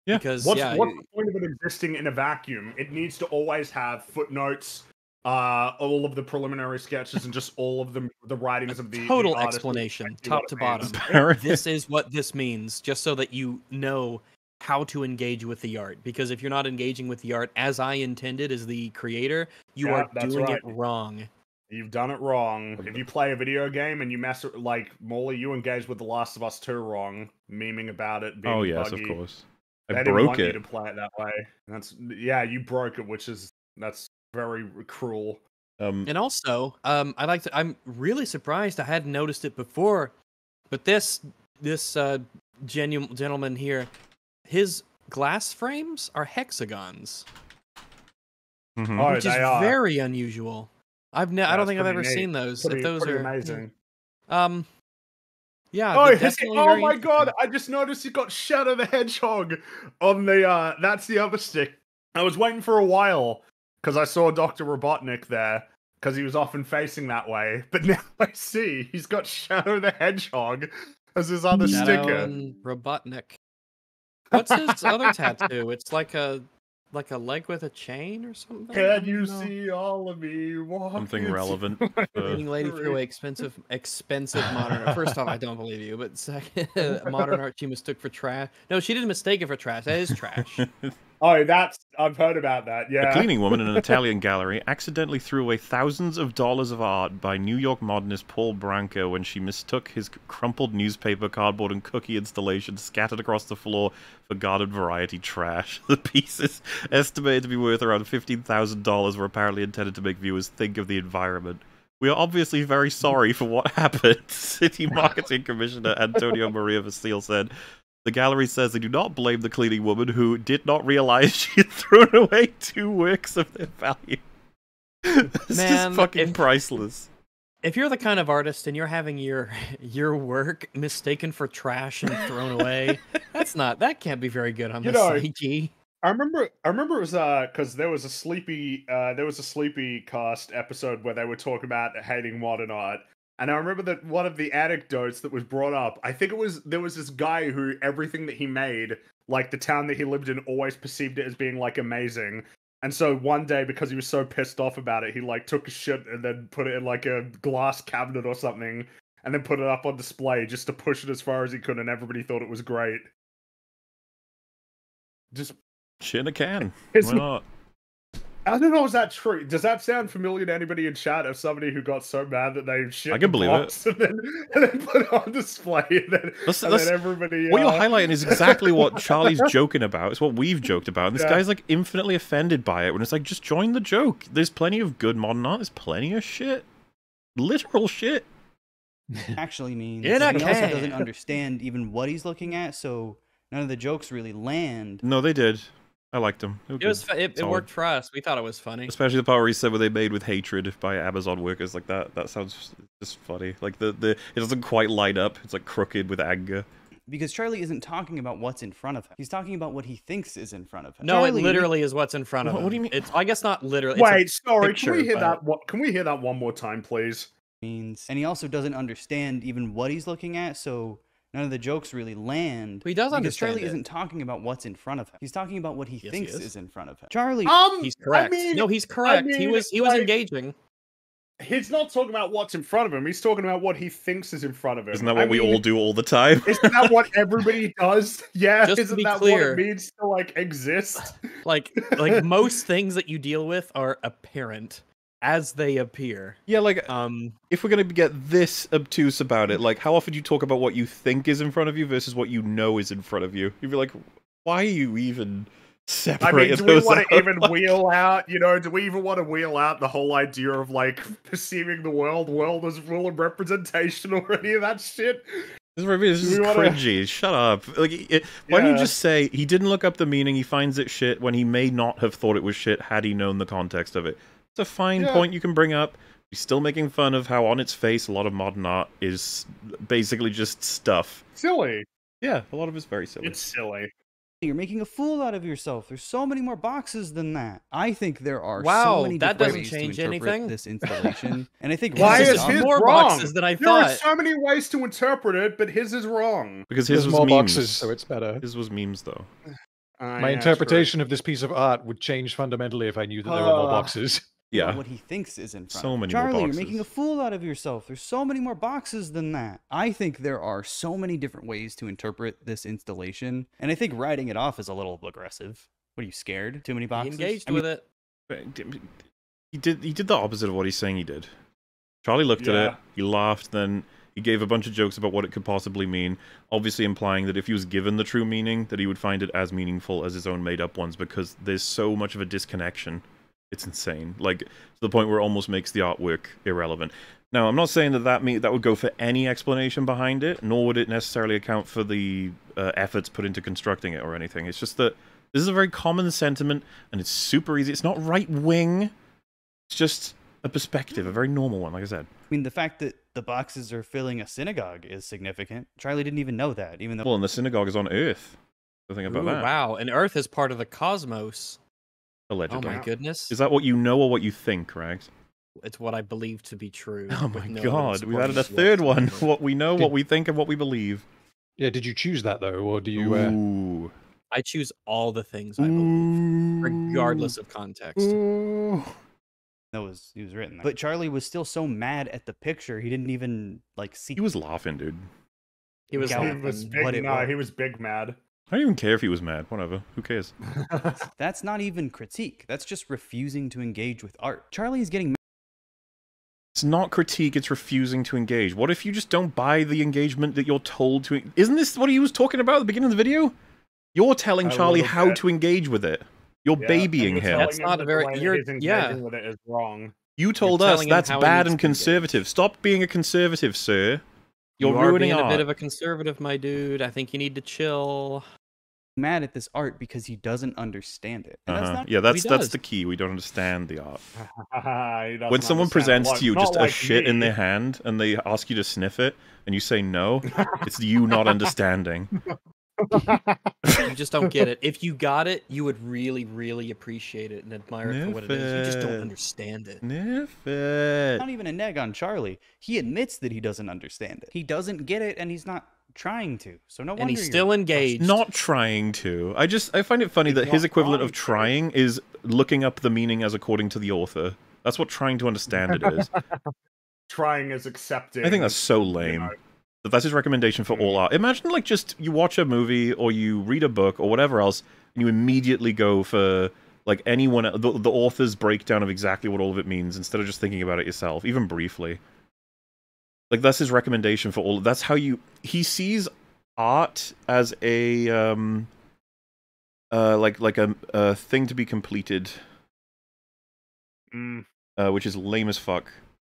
Yeah. Because What's, yeah, what's the point of it existing in a vacuum? It needs to always have footnotes, uh, all of the preliminary sketches, and just all of the the writings of the total the explanation, top to bottom. this is what this means, just so that you know how to engage with the art. Because if you're not engaging with the art as I intended as the creator, you Yeah, are doing right. it wrong. You've done it wrong. If you play a video game and you mess with, like Molly, you engage with The Last of Us 2 wrong, memeing about it. Being oh yes, buggy. of course. They I didn't broke want you it. to play it that way. That's yeah, you broke it, which is that's very cruel. Um, And also, um, I like to. I'm really surprised I hadn't noticed it before, but this this uh, genu- gentleman here, his glass frames are hexagons, mhm. Oh, which is are. very unusual. I've ne- I don't think I've ever neat. seen those. Pretty, if those are amazing. um, yeah. Oh, oh my god! I just noticed he got Shadow the Hedgehog on the. uh That's the other stick. I was waiting for a while because I saw Doctor Robotnik there because he was often facing that way, but now I see he's got Shadow the Hedgehog as his other Shadow sticker. and Robotnik. What's his other tattoo? It's like a like a leg with a chain or something? Can you know. see all of me walking? Something relevant. Uh, Leading lady through a expensive, expensive modern. art. First off, I don't believe you, but second, modern art she mistook for trash. No, she didn't mistake it for trash. That is trash. Oh, that's I've heard about that. Yeah. A cleaning woman in an Italian gallery accidentally threw away thousands of dollars of art by New York modernist Paul Branca when she mistook his crumpled newspaper, cardboard, and cookie installation scattered across the floor for garden variety trash. The pieces, estimated to be worth around $15,000, were apparently intended to make viewers think of the environment. We are obviously very sorry for what happened, City Marketing Commissioner Antonio Maria Vasile said. The gallery says they do not blame the cleaning woman who did not realize she had thrown away two works of their value. it's Man, just fucking if- priceless. if you're the kind of artist and you're having your your work mistaken for trash and thrown away, that's not that can't be very good on You the know, psyche. I remember I remember it was uh because there was a sleepy uh there was a SleepyCast episode where they were talking about hating modern art. And I remember that one of the anecdotes that was brought up, I think it was there was this guy who everything that he made, like the town that he lived in, always perceived it as being like amazing. And so one day, because he was so pissed off about it, he like took a shit and then put it in like a glass cabinet or something, and then put it up on display just to push it as far as he could, and everybody thought it was great. Just Shit in a can. Why not? I don't know. Is that true? Does that sound familiar to anybody in chat of somebody who got so mad that they shit? I can believe it. And then, and then put it on display, and then, That's- and that's- then everybody. What you're uh, highlighting is exactly what Charlie's joking about. It's what we've joked about. And this Yeah. guy's like infinitely offended by it when it's like, just join the joke. There's plenty of good modern art. There's plenty of shit. Literal shit. actually means. In a and he also doesn't understand even what he's looking at, so none of the jokes really land. No, they did. I liked them. They were It was good. fu- it, it worked for us. We thought it was funny. Especially the part where he said were they made with hatred by Amazon workers like that. That sounds just funny. Like the, the it doesn't quite line up. It's like crooked with anger. Because Charlie isn't talking about what's in front of him. He's talking about what he thinks is in front of him. No, Charlie, it literally is what's in front of What- him. what do you mean? It's I guess not literally. it's Wait, sorry. picture, can we hear but- that? What? Can we hear that one more time, please? means, and he also doesn't understand even what he's looking at, so none of the jokes really land. But He does because understand Charlie it. isn't talking about what's in front of him. He's talking about what he Yes, he thinks is. is. in front of him. Charlie, Um, He's correct. I mean, no, he's I correct. he was he was like, engaging. He's not talking about what's in front of him. He's talking about what he thinks is in front of him. Isn't that what I we mean, all do all the time? Isn't that what everybody does? Yeah, Just to isn't be that clear- what it means to like exist? Like like most things that you deal with are apparent as they appear. Yeah, like Um, if we're gonna get this obtuse about it, like how often do you talk about what you think is in front of you versus what you know is in front of you? You'd be like, why are you even I mean, do we want to even wheel out? You know, do we even want to wheel out the whole idea of like perceiving the world, world as full of representation or any of that shit? This is, this is we wanna- cringy. Shut up. Like, it, why don't you just say he didn't look up the meaning? He finds it shit when he may not have thought it was shit had he known the context of it. It's a fine Yeah. point you can bring up. He's still making fun of how on its face a lot of modern art is basically just stuff. Silly. Yeah, a lot of it's very silly. It's silly. you're making a fool out of yourself. There's so many more boxes than that. I think there are Wow, so many that doesn't ways change anything. this installation, and I think Why Riz is on- his more wrong? boxes than I there are so many ways to interpret it, but his is wrong. because his There's was more memes. boxes, so it's better. His was memes though. Uh, My yeah, interpretation of this piece of art would change fundamentally if I knew that there were more Uh, boxes. Yeah. what he thinks is in front. So of him. many more Charlie, you're making a fool out of yourself. There's so many more boxes than that. I think there are so many different ways to interpret this installation, and I think writing it off is a little aggressive. What are you scared? Too many he boxes? engaged I mean, with it. But He did. He did the opposite of what he's saying he did. Charlie looked at Yeah. it. He laughed. Then he gave a bunch of jokes about what it could possibly mean. Obviously, implying that if he was given the true meaning, that he would find it as meaningful as his own made-up ones, because there's so much of a disconnection. It's insane. Like to the point where it almost makes the artwork irrelevant. Now, I'm not saying that that mean that would go for any explanation behind it, nor would it necessarily account for the uh, efforts put into constructing it or anything. It's just that this is a very common sentiment, and it's super easy. It's not right wing. It's just a perspective, a very normal one, like I said. I mean, the fact that the boxes are filling a synagogue is significant. Charlie didn't even know that, even though Well, and the synagogue is on Earth. So think about Ooh, that. wow, and Earth is part of the cosmos. Allegedly. Oh my goodness. Is that what you know or what you think, Rags? It's what I believe to be true. Oh my no god, we've added a third one. What we know, what we think, and what we believe. Yeah, did you choose that though, or do you? Uh... I choose all the things I believe. regardless of context. That was he was written. There. But Charlie was still so mad at the picture, he didn't even like see. He was laughing, dude. He was He laughing. was what big. it Nah, was. he was big mad. I don't even care if he was mad. Whatever. Who cares? That's not even critique. That's just refusing to engage with art. Charlie is getting It's not critique, it's refusing to engage. What if you just don't buy the engagement that you're told to? Isn't this what he was talking about at the beginning of the video? You're telling A Charlie how bit. to engage with it. You're Yeah, babying him. That's him not that a the very- you're- he's yeah. engaging with it is wrong. You told us telling him that's bad and conservative. Stop being a conservative, sir. You're you ruining being a bit of a conservative, my dude. I think you need to chill. mad at this art because he doesn't understand it. And Uh-huh. that's not Yeah, that's that's does. the key. We don't understand the art. When someone presents what- to you not just a like shit in me. their hand and they ask you to sniff it and you say no, it's you not understanding. You just don't get it. If you got it, you would really, really appreciate it and admire it for what it is. You just don't understand it. Sniff it. not even a neg on Charlie. He admits that he doesn't understand it. He doesn't get it and he's not trying to. So no wonder And he's you're still engaged. Not trying to. I just I find it funny that his equivalent of trying trying is looking up the meaning as according to the author. That's what trying to understand it is. Trying is accepting. I think that's so lame. know. That that's his recommendation for all art. Imagine like just you watch a movie or you read a book or whatever else, and you immediately go for like anyone the, the author's breakdown of exactly what all of it means instead of just thinking about it yourself, even briefly. Like that's his recommendation for all. That's how you he sees art as a um uh like like a, a thing to be completed Mm, uh, which is lame as fuck.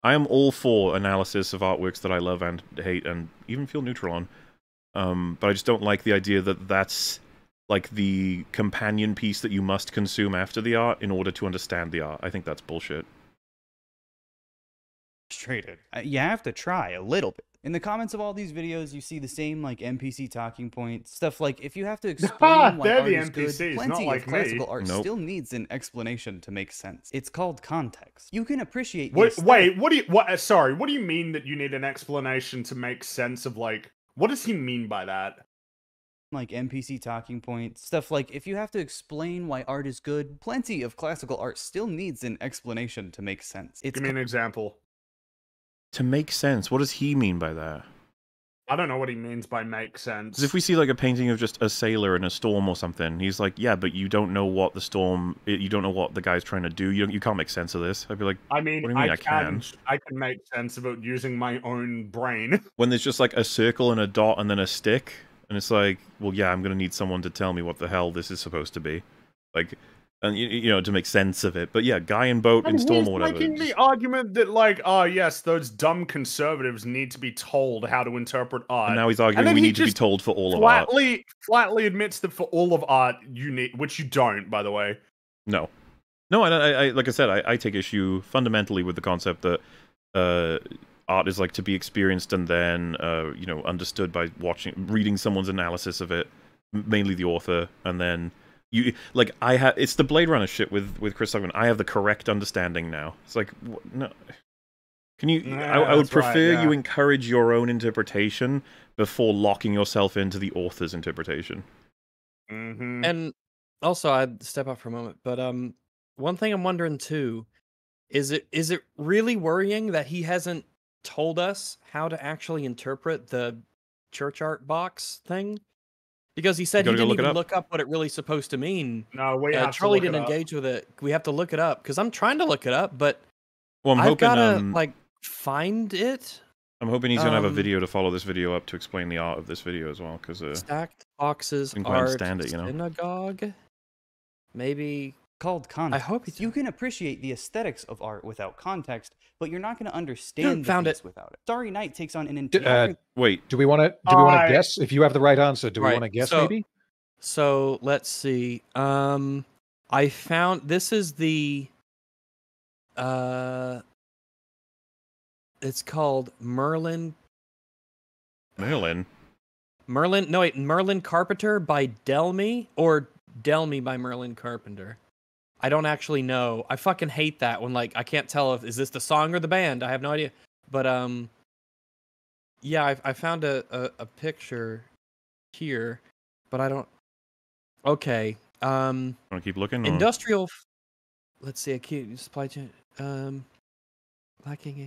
I am all for analysis of artworks that I love and hate and even feel neutral on. Um, but I just don't like the idea that that's like the companion piece that you must consume after the art in order to understand the art. I think that's bullshit. frustrated. Uh, You have to try a little bit. In the comments of all these videos, you see the same like NPC talking points, stuff like if you have to explain why They're art the is good, NPCs, not plenty like of me. classical art Nope. still needs an explanation to make sense. It's called context. You can appreciate the Wait, aesthetic wait, what do you what uh, sorry, what do you mean that you need an explanation to make sense of like what does he mean by that? like NPC talking points, stuff like if you have to explain why art is good, plenty of classical art still needs an explanation to make sense. It's Give me an example. To make sense, what does he mean by that? I don't know what he means by make sense. Because if we see like a painting of just a sailor in a storm or something, he's like, "Yeah, but you don't know what the storm, you don't know what the guy's trying to do. You you can't make sense of this." I'd be like, I mean, What do you mean I, I can, can? I can make sense of it using my own brain. when there's just like a circle and a dot and then a stick, and it's like, well, yeah, I'm gonna need someone to tell me what the hell this is supposed to be, like, and y- you know, to make sense of it. But yeah, guy in boat in And storm he's or whatever. making the argument that like, oh yes, those dumb conservatives need to be told how to interpret art. and now he's arguing we he need to be told for all of art. flatly, flatly admits that for all of art you need, which you don't, by the way. No, no, I, I, I like I said, I, I take issue fundamentally with the concept that uh, art is like to be experienced and then uh, you know understood by watching, reading someone's analysis of it, mainly the author, and then you like I have. It's the Blade Runner shit with with Chris Stuckmann. I have the correct understanding now. It's like wh- no. Can you? Yeah, I, I would that's right, prefer you encourage your own interpretation before locking yourself into the author's interpretation. Mm-hmm. And also, I'd step up for a moment, but um, one thing I'm wondering too is it is it really worrying that he hasn't told us how to actually interpret the church art box thing? Because he said he didn't look even up. look up what it really supposed to mean. No, we Uh, have to Charlie look it didn't engage with it. We have to look it up because I'm trying to look it up, but Well, I'm I've hoping gotta um, like find it. I'm hoping he's gonna have a Um, video to follow this video up to explain the art of this video as well, because uh, Stacked boxes Didn't quite art it, you know? synagogue. Maybe called context. I hope he's you can appreciate the aesthetics of art without context, but you're not going to understand the found piece it. without it. Starry Night takes on an D- entire uh, wait. Do we want to? Do we want I- to guess? If you have the right answer, do we Right, want to guess? so- maybe. So let's see. Um, I found this is the. Uh, it's called Merlin. Merlin. Merlin. No wait, Merlin Carpenter by Delmy or Delmy by Merlin Carpenter. I don't actually know. I fucking hate that when like I can't tell if is this the song or the band. I have no idea. But um, yeah, I, I found a, a a picture here, but I don't. Okay, Um, Want to keep looking? or- industrial. Let's see. Acute supply chain. Um, lacking.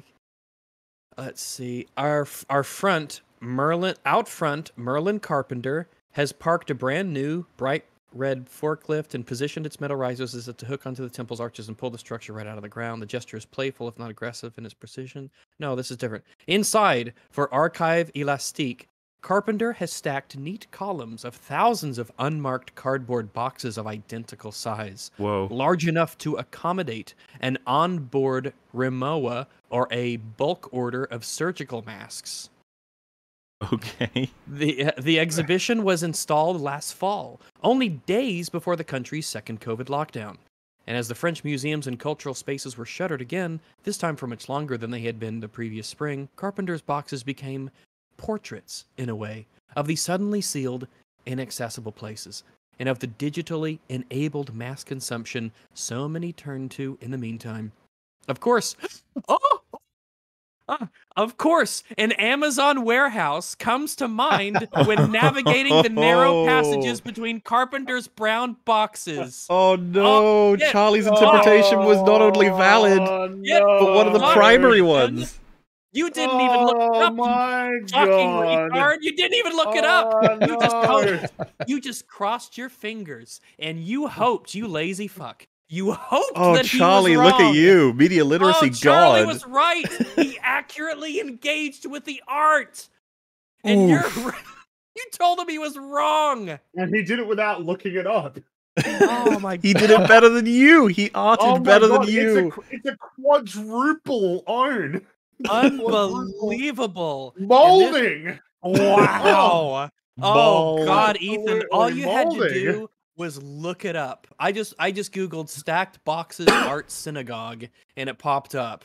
a- Let's see. Our our front Merlin out front Merlin Carpenter has parked a brand new bright red forklift and positioned its metal risers as if to hook onto the temple's arches and pull the structure right out of the ground. The gesture is playful, if not aggressive, in its precision. No, this is different. Inside, for Archive Elastique, Carpenter has stacked neat columns of thousands of unmarked cardboard boxes of identical size, Whoa. large enough to accommodate an onboard Rimowa or a bulk order of surgical masks. Okay. The uh, the exhibition was installed last fall, only days before the country's second COVID lockdown. And as the French museums and cultural spaces were shuttered again, this time for much longer than they had been the previous spring, Carpenter's boxes became portraits, in a way, of the suddenly sealed, inaccessible places, and of the digitally enabled mass consumption so many turned to in the meantime. Of course, oh, Ah, of course, an Amazon warehouse comes to mind when navigating the narrow passages between Carpenter's brown boxes. Oh no, shit. Charlie's interpretation was not only valid, Shit. but one of the primary ones. You didn't even look it up. my you God. retard. You didn't even look it up. Oh, You just no. hoped. You just crossed your fingers and you hoped, you lazy fuck. You hoped Oh, that he was Charlie, look at you. Media literacy oh, Charlie god. was right. He accurately engaged with the art. And you're you told him he was wrong. And he did it without looking it up. Oh my god He did it better than you. He oh arted Oh better God, than you. It's a, it's a quadruple own. Unbelievable. And this- Molding. Wow. Oh Ball. God, Ethan! All you had to do was look it up. I just I just googled stacked boxes art synagogue and it popped up.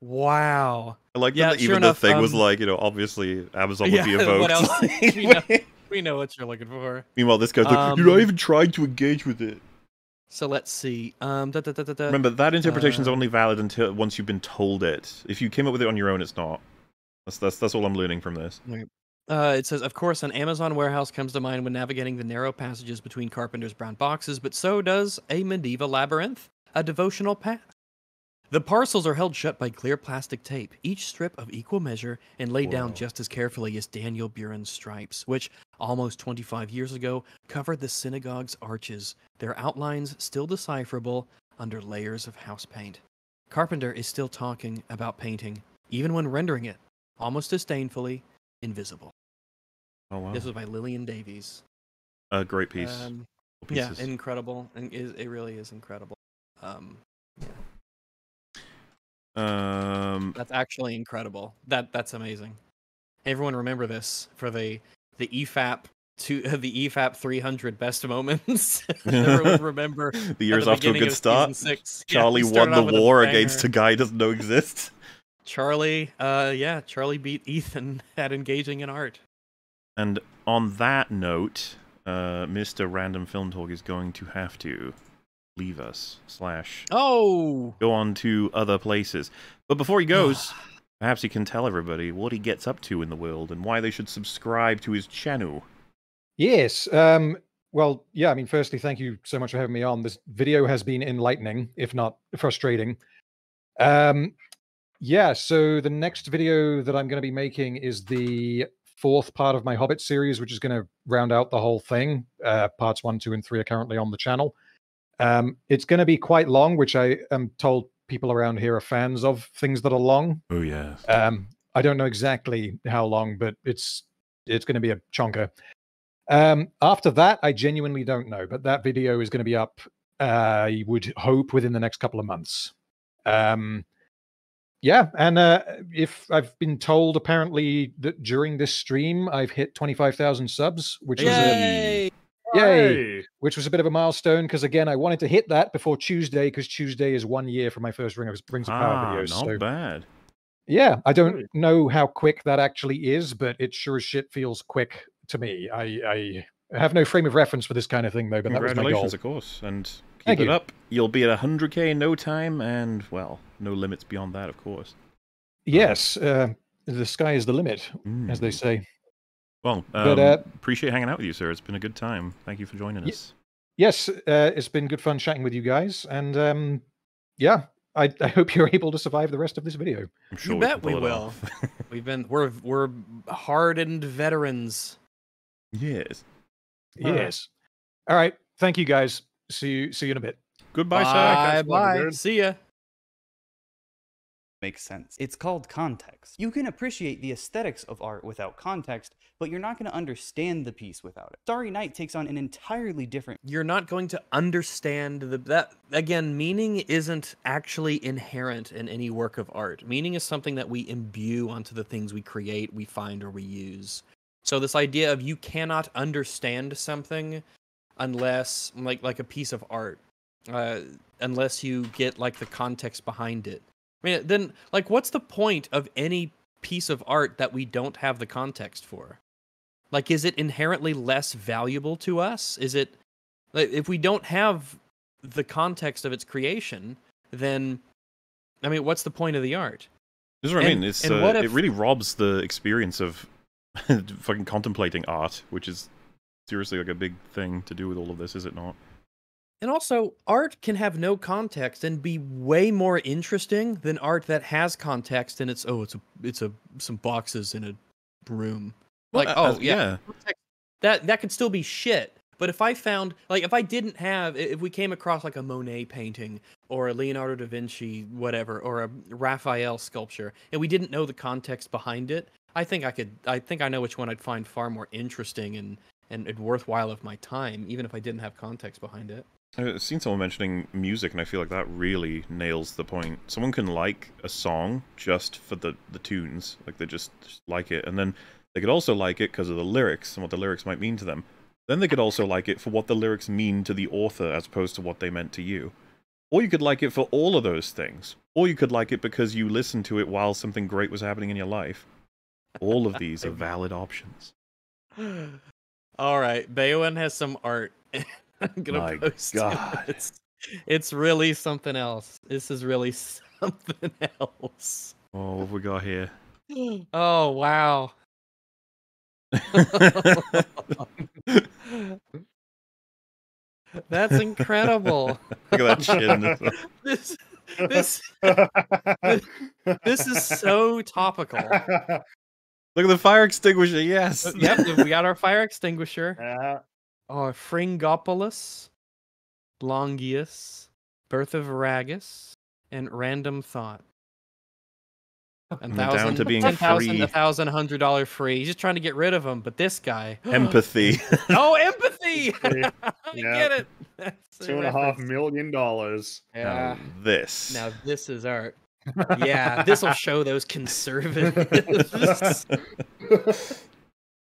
Wow. I like Yeah, that sure even enough, the thing was um, like, you know, obviously Amazon would Yeah, be what evoked. else? we, know, we know what you're looking for. Meanwhile, this guy's like, Um, you're not even trying to engage with it. So let's see. Um, da, da, da, da, da. Remember, that interpretation's Uh, only valid until once you've been told it. If you came up with it on your own, it's not. That's that's that's all I'm learning from this. Uh, it says, of course, an Amazon warehouse comes to mind when navigating the narrow passages between Carpenter's brown boxes, but so does a medieval labyrinth, a devotional path. The parcels are held shut by clear plastic tape, each strip of equal measure and laid down just as carefully as Daniel Buren's stripes, which, almost 25 years ago, covered the synagogue's arches, their outlines still decipherable under layers of house paint. Carpenter is still talking about painting, even when rendering it, almost disdainfully, invisible. Oh wow, This was by Lillian Davies. a great piece. Um, yeah, incredible, and is it really is incredible. Um, Um, that's actually incredible. That that's amazing. Everyone remember this for the the EFAP two the E EFAP 300 best moments. Everyone remember the year's at off to a good start. Six. Charlie we won the war against a guy doesn't know exists. Charlie, uh, yeah, Charlie beat Ethan at engaging in art. And on that note, uh, Mr. Random Film Talk is going to have to leave us slash Oh, go on to other places. But before he goes, perhaps he can tell everybody what he gets up to in the world and why they should subscribe to his channel. Yes. Um, well, yeah. I mean, firstly, thank you so much for having me on. This video has been enlightening, if not frustrating. Um, yeah. So the next video that I'm going to be making is the fourth part of my Hobbit series, which is going to round out the whole thing. Uh, parts one, two, and three are currently on the channel. Um, it's going to be quite long, which I am told people around here are fans of things that are long. Oh yeah. Um, I don't know exactly how long, but it's it's going to be a chonker. Um, after that, I genuinely don't know, but that video is going to be up. Uh, I would hope within the next couple of months. Um, yeah, and uh, if I've been told apparently that during this stream I've hit twenty five thousand subs, which was a Yay! yay, which was a bit of a milestone because again I wanted to hit that before Tuesday because Tuesday is one year for my first Ring of Rings of Power Ah, videos. not so bad. yeah, I don't know how quick that actually is, but it sure as shit feels quick to me. I, I have no frame of reference for this kind of thing, though, but that was my goal. Congratulations, of course, and keep Thank it you. up. You'll be at 100k in no time, and well, no limits beyond that, of course. Yes, uh, the sky is the limit, as they say. Well, um, But, uh, appreciate hanging out with you, sir. It's been a good time. Thank you for joining Ye- us. yes, uh, it's been good fun chatting with you guys, and um, yeah, I, I hope you're able to survive the rest of this video. I'm sure you we bet we will. We've been we're we're hardened veterans. yes. Yes. All right. Thank you guys. See you. See you in a bit. Goodbye, sir. Bye bye. See ya. Makes sense. It's called context. You can appreciate the aesthetics of art without context, but you're not going to understand the piece without it. Starry Night takes on an entirely different You're not going to understand the that again. Meaning isn't actually inherent in any work of art. Meaning is something that we imbue onto the things we create, we find, or we use. So this idea of you cannot understand something unless like like a piece of art, uh, unless you get like the context behind it. I mean, then like what's the point of any piece of art that we don't have the context for? Like, is it inherently less valuable to us? Is it like if we don't have the context of its creation, then I mean, what's the point of the art? This is what I mean. It's uh, what it really robs the experience of fucking contemplating art, which is seriously like a big thing to do with all of this, is it not? And also, art can have no context and be way more interesting than art that has context and it's oh, it's a it's a some boxes in a room. Well, Like, uh, oh uh, yeah, yeah. that that could still be shit. But if I found like if I didn't have if we came across like a Monet painting or a Leonardo da Vinci whatever or a Raphael sculpture and we didn't know the context behind it, I think I could I think I know which one I'd find far more interesting and and, and worthwhile of my time even if I didn't have context behind it. I've seen someone mentioning music, and I feel like that really nails the point. Someone can like a song just for the, the tunes, like they just, just like it, and then they could also like it because of the lyrics and what the lyrics might mean to them. Then they could also like it for what the lyrics mean to the author as opposed to what they meant to you. Or you could like it for all of those things. Or you could like it because you listened to it while something great was happening in your life. All of these are valid options. All right, Baywin has some art. I'm gonna My post it. God. It's it's really something else. This is really something else. Oh, what have we got here? Oh wow. That's incredible. Look at that chin. this this this this is so topical. Look at the fire extinguisher, yes. Yep, we got our fire extinguisher. Yeah. Oh, Fringopolis, Longius, Birth of Aragus, and Random Thought. And they're mm, down to being free. a thousand, hundred dollar free. He's just trying to get rid of them, but this guy. Empathy. oh, empathy! I Yeah. get it. That's the Two and a half reference. million dollars. Yeah. this. Now this is art. Yeah, this will show those conservatives.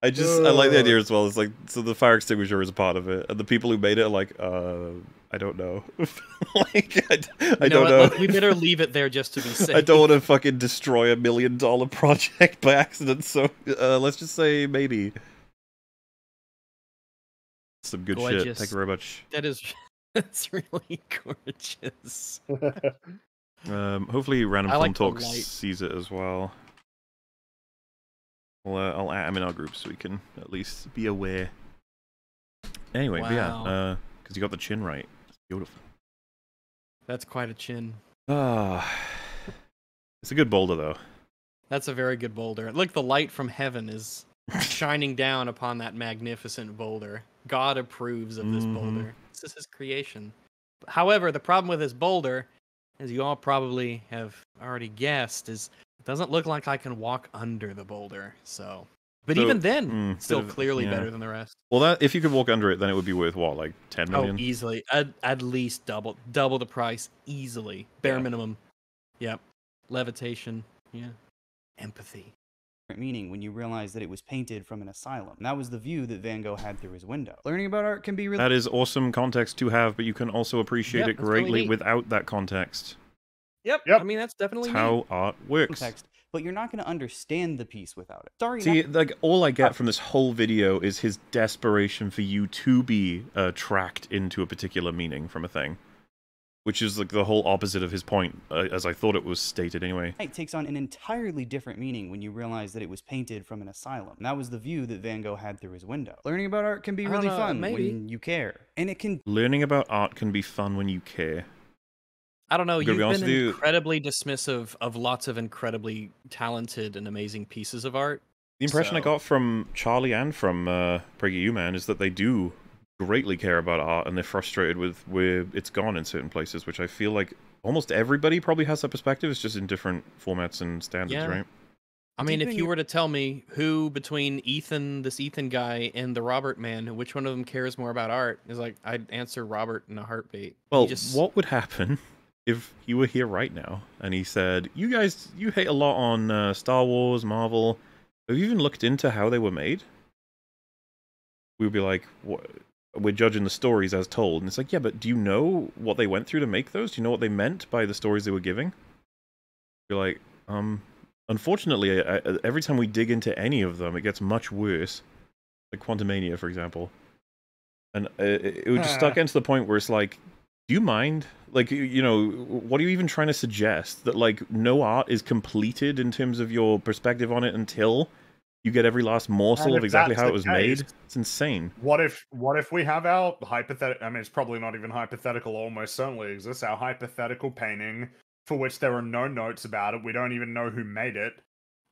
I just I like the idea as well. It's like so the fire extinguisher is a part of it, and the people who made it are like, uh, I don't know. like I, I You know don't what? know. Let- We better leave it there just to be safe. I don't want to fucking destroy a million dollar project by accident. So uh, let's just say maybe. Some good shit. Thank you very much. That is, that's really gorgeous. Um, hopefully, Random I Film like the Talks sees it as well. I'll, uh, I'll add him in our group so we can at least be aware. Anyway, but yeah, Wow. because you got the chin right. It's beautiful. That's quite a chin. Ah, it's a good boulder though. That's a very good boulder. Look, the light from heaven is shining down upon that magnificent boulder. God approves of this Mhm. boulder. This is his creation. However, the problem with this boulder, as you all probably have already guessed, is doesn't look like I can walk under the boulder. So, but So, even then, mm, still of- clearly yeah. better than the rest. Well, that if you could walk under it, then it would be worth what, like ten million? Oh, easily. At, at least double double the price easily. Bare Yeah. minimum. Yep. Levitation. Yeah. Empathy. meaning when you realize that it was painted from an asylum. And that was the view that Van Gogh had through his window. Learning about art can be really That is awesome context to have, but you can also appreciate Yep, it that's really greatly without that context. Yep. I mean that's definitely That's how art works. context, but you're not going to understand the piece without it. Sorry, See, not- like all I get from this whole video is his desperation for you to be uh, tracked into a particular meaning from a thing, which is like the whole opposite of his point, uh, as I thought it was stated anyway. Night takes on an entirely different meaning when you realize that it was painted from an asylum. That was the view that Van Gogh had through his window. Learning about art can be really know, fun maybe. when you care. And it can Learning about art can be fun when you care. I don't know. You've be been with you. incredibly dismissive of lots of incredibly talented and amazing pieces of art. The impression I got from Charlie and from uh, PragerU Man is that they do greatly care about art and they're frustrated with where it's gone in certain places, which I feel like almost everybody probably has that perspective. It's just in different formats and standards, Yeah. right? I mean, if you were to tell me who between Ethan, this Ethan guy, and the Robert man, which one of them cares more about art, is like I'd answer Robert in a heartbeat. He Well, just what would happen if he were here right now and he said, "You guys, you hate a lot on uh, Star Wars, Marvel. Have you even looked into how they were made?" We would be like, "What? We're judging the stories as told." And it's like, "Yeah, but do you know what they went through to make those? Do you know what they meant by the stories they were giving?" You're like, um. Unfortunately, I, I, every time we dig into any of them, it gets much worse. Like Quantumania, for example. And uh, it, it would just start Ah. getting to the point where it's like, do you mind? Like, you- know, what are you even trying to suggest? That, like, no art is completed in terms of your perspective on it until you get every last morsel of exactly how it was case- made? It's insane. What if what if we have our hypothetical? I mean, it's probably not even hypothetical. Almost certainly exists. Our hypothetical painting for which there are no notes about it. We don't even know who made it,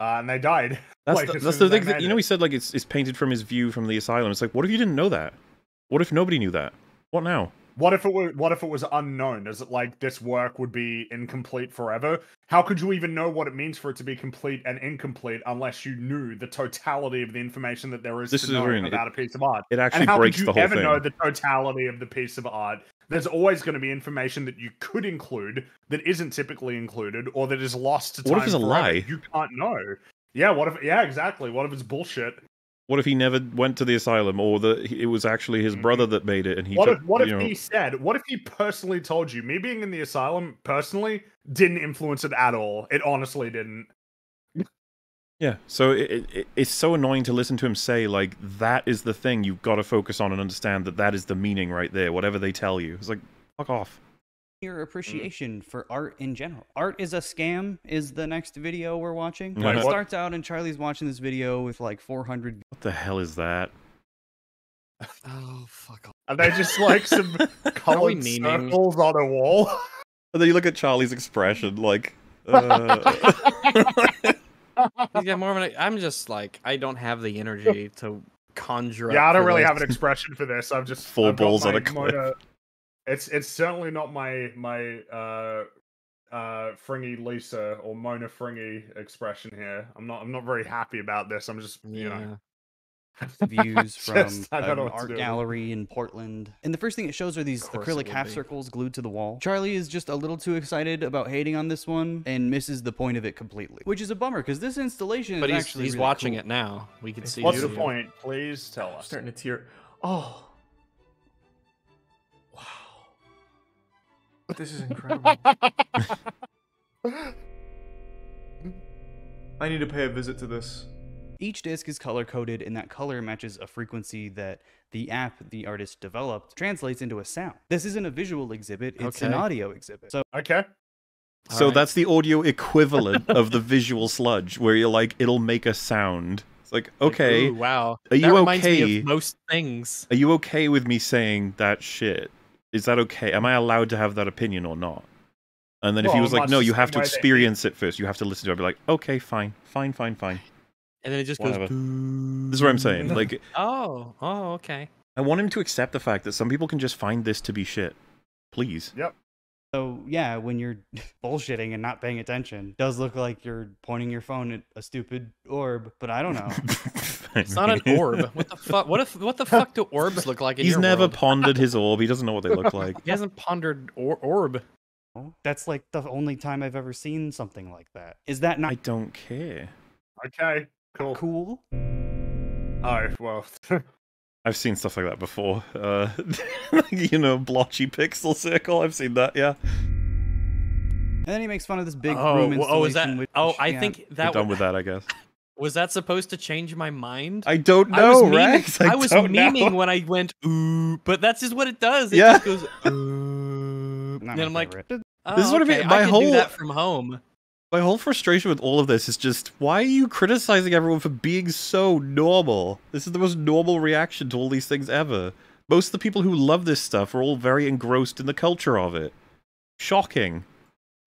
uh, and they died. That's like, the, that's the thing. That, you know, he said, like, it's, it's painted from his view from the asylum. It's like, what if you didn't know that? What if nobody knew that? What now? What if it were? What if it was unknown? Is it like this work would be incomplete forever? How could you even know what it means for it to be complete and incomplete unless you knew the totality of the information that there is This to is know what mean, about it- a piece of art? it actually and how breaks could you the whole ever know the totality of the piece of art? There's always going to be information that you could include that isn't typically included, or that is lost to time. What if it's a lie? You can't know. Yeah. What if? Yeah, exactly. What if it's bullshit? What if he never went to the asylum, or that it was actually his brother that made it, and he Mm-hmm. What took, if what if know, he said? What if he personally told you? Me being in the asylum personally didn't influence it at all. It honestly didn't. Yeah, so it, it, it's so annoying to listen to him say like that is the thing you've got to focus on and understand that that is the meaning right there. Whatever they tell you, it's like fuck off. Your appreciation for art in general. Art is a scam is the next video we're watching. Wait, it what? starts out and Charlie's watching this video with like 400 What the hell is that? Oh fuck! Are they just like some colored memeing? circles on a wall? And then you look at Charlie's expression, like, uh, He's more of an. I'm just like I don't have the energy to conjure. yeah, up I don't really this. have an expression for this. I've just Four I've balls on a cliff. Mona- It's it's certainly not my my uh uh Fringy Lisa or Mona Fringy expression here. I'm not I'm not very happy about this. I'm just you know views from Just- an know what to art do gallery in Portland. And the first thing it shows are these acrylic half be. circles glued to the wall. Charlie is just a little too excited about hating on this one and misses the point of it completely, which is a bummer because this installation But is he's actually he's really watching cool. it now. We can see. What's it the point? Please tell us. I'm starting to tear. Oh. This is incredible. I need to pay a visit to this. Each disc is color coded, and that color matches a frequency that the app the artist developed translates into a sound. This isn't a visual exhibit, it's an audio exhibit. So Okay. so Alright. that's the audio equivalent of the visual sludge, where you're like, it'll make a sound. It's like, okay, Ooh, wow. are you that reminds okay? Me of most things. Are you okay with me saying that shit? Is that okay? Am I allowed to have that opinion or not? And then if he was like, no, the you have to way that he- experience it first. You have to listen to it. I'd be like, okay, fine, fine, fine, fine. And then it just Whatever. goes. This is what I'm saying. Like, Oh, oh, okay. I want him to accept the fact that some people can just find this to be shit. Please. Yep. So yeah, when you're bullshitting and not paying attention, does look like you're pointing your phone at a stupid orb, but I don't know. It's not an orb. What the fuck? What if? What the fuck do orbs look like in He's your never world? pondered his orb. He doesn't know what they look like. He hasn't pondered or- orb. That's like the only time I've ever seen something like that. Is that not I don't care. Okay. Cool. cool? Oh well. I've seen stuff like that before. Uh, you know, blotchy pixel circle. I've seen that. Yeah. And then he makes fun of this big oh, room installation. oh, is that? which, Oh, I yeah. think We're that done with that, I guess. Was that supposed to change my mind. I don't I know, memeing- Rex. I I was don't know. when I went ooh, but that's just what it does. It Yeah. just goes ooh. Not And I'm like, "Oh, This is what I okay, mean, my can whole- do that from home. My whole frustration with all of this is just why are you criticizing everyone for being so normal? This is the most normal reaction to all these things ever. Most of the people who love this stuff are all very engrossed in the culture of it. Shocking.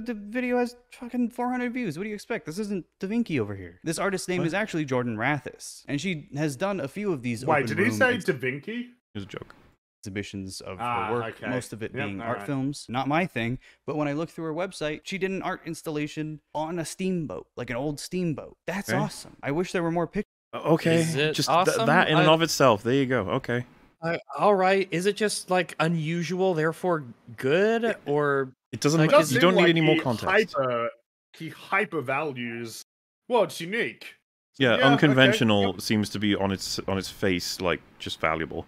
The video has fucking 400 views. What do you expect? This isn't Da Vinci over here. This artist's name What? is actually Jordan Rathis, and she has done a few of these. Wait, open did he room say ex- Da Vinci? It was a joke. exhibitions of Ah, her work, okay. most of it Yep, being art right. films. Not my thing, but when I look through her website, she did an art installation on a steamboat, like an old steamboat. That's Okay. awesome. I wish there were more pictures. Okay, Is it just th- that in and of itself. There you go. Okay. I, all right, is it just like unusual, therefore good, or It doesn't. Like, ma- you don't need like any more context. Hyper, he hyper values. Well, it's unique. Yeah, Yeah, okay, unconventional seems to be on its on its face like just valuable.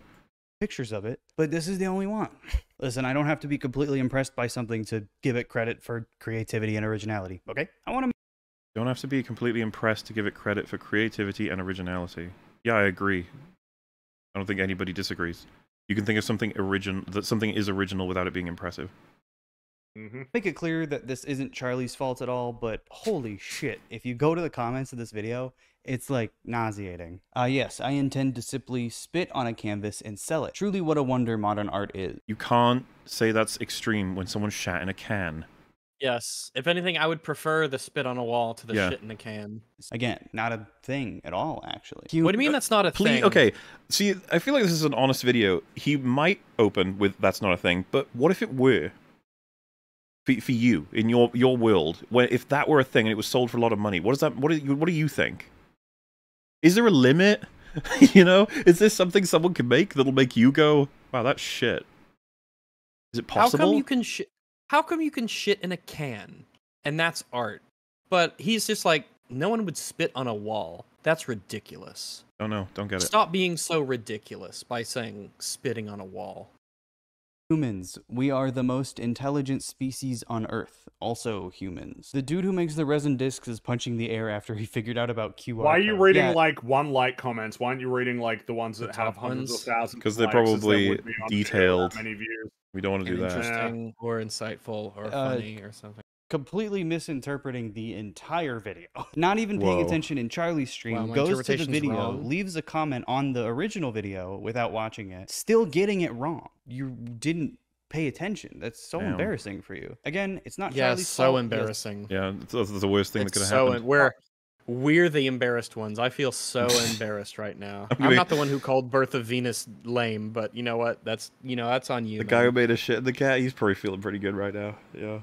pictures of it, but this is the only one. Listen, I don't have to be completely impressed by something to give it credit for creativity and originality. Okay, I want to. Don't have to be completely impressed to give it credit for creativity and originality. Yeah, I agree. I don't think anybody disagrees. You can think of something original that something is original without it being impressive. Mm-hmm. Make it clear that this isn't Charlie's fault at all, but holy shit, if you go to the comments of this video, it's like nauseating. Uh, yes, I intend to simply spit on a canvas and sell it. Truly, what a wonder modern art is. You can't say that's extreme when someone shat in a can. Yes? If anything, I would prefer the spit on a wall to the Yeah. shit in a can. Again, not a thing at all, actually. What do you mean uh, that's not a Please, thing? okay. See, I feel like this is an honest video. He might open with "That's not a thing," but what if it were? For, for you in your your world, where if that were a thing and it was sold for a lot of money, what does that? What do you, what do you think? Is there a limit? you know, is this something someone can make that'll make you go, "Wow, that's shit"? Is it How possible? come you can shit? How come you can shit in a can, and that's art? But he's just like, no one would spit on a wall. That's ridiculous. Don't know. Don't get it. Stop being so ridiculous by saying spitting on a wall. Humans, we are the most intelligent species on Earth. Also humans. The dude who makes the resin discs is punching the air after he figured out about QR. Why are you code. reading Yeah, like one like comments? Why aren't you reading like the ones The that have hundreds ones? of thousands? 'Cause of they're likes, as there probably be on video with that detailed. Many views. We don't want to do that. interesting or insightful or Uh, funny or something. Completely misinterpreting the entire video. Not even paying Whoa. attention in Charlie's stream, Wow, goes to the video, wrong. leaves a comment on the original video without watching it, still getting it wrong. You didn't pay attention. That's so Damn. embarrassing for you. Again, it's not Yeah, Charlie's so fault. Yes, embarrassing. Yeah, that's, that's the worst thing that It's could have so happened. we're we're the embarrassed ones. I feel so embarrassed right now. I'm I'm not the one who called Birth of Venus lame, but you know what? That's you know that's on you. The guy who made a shit in the cat, he's probably feeling pretty good right now. Yeah.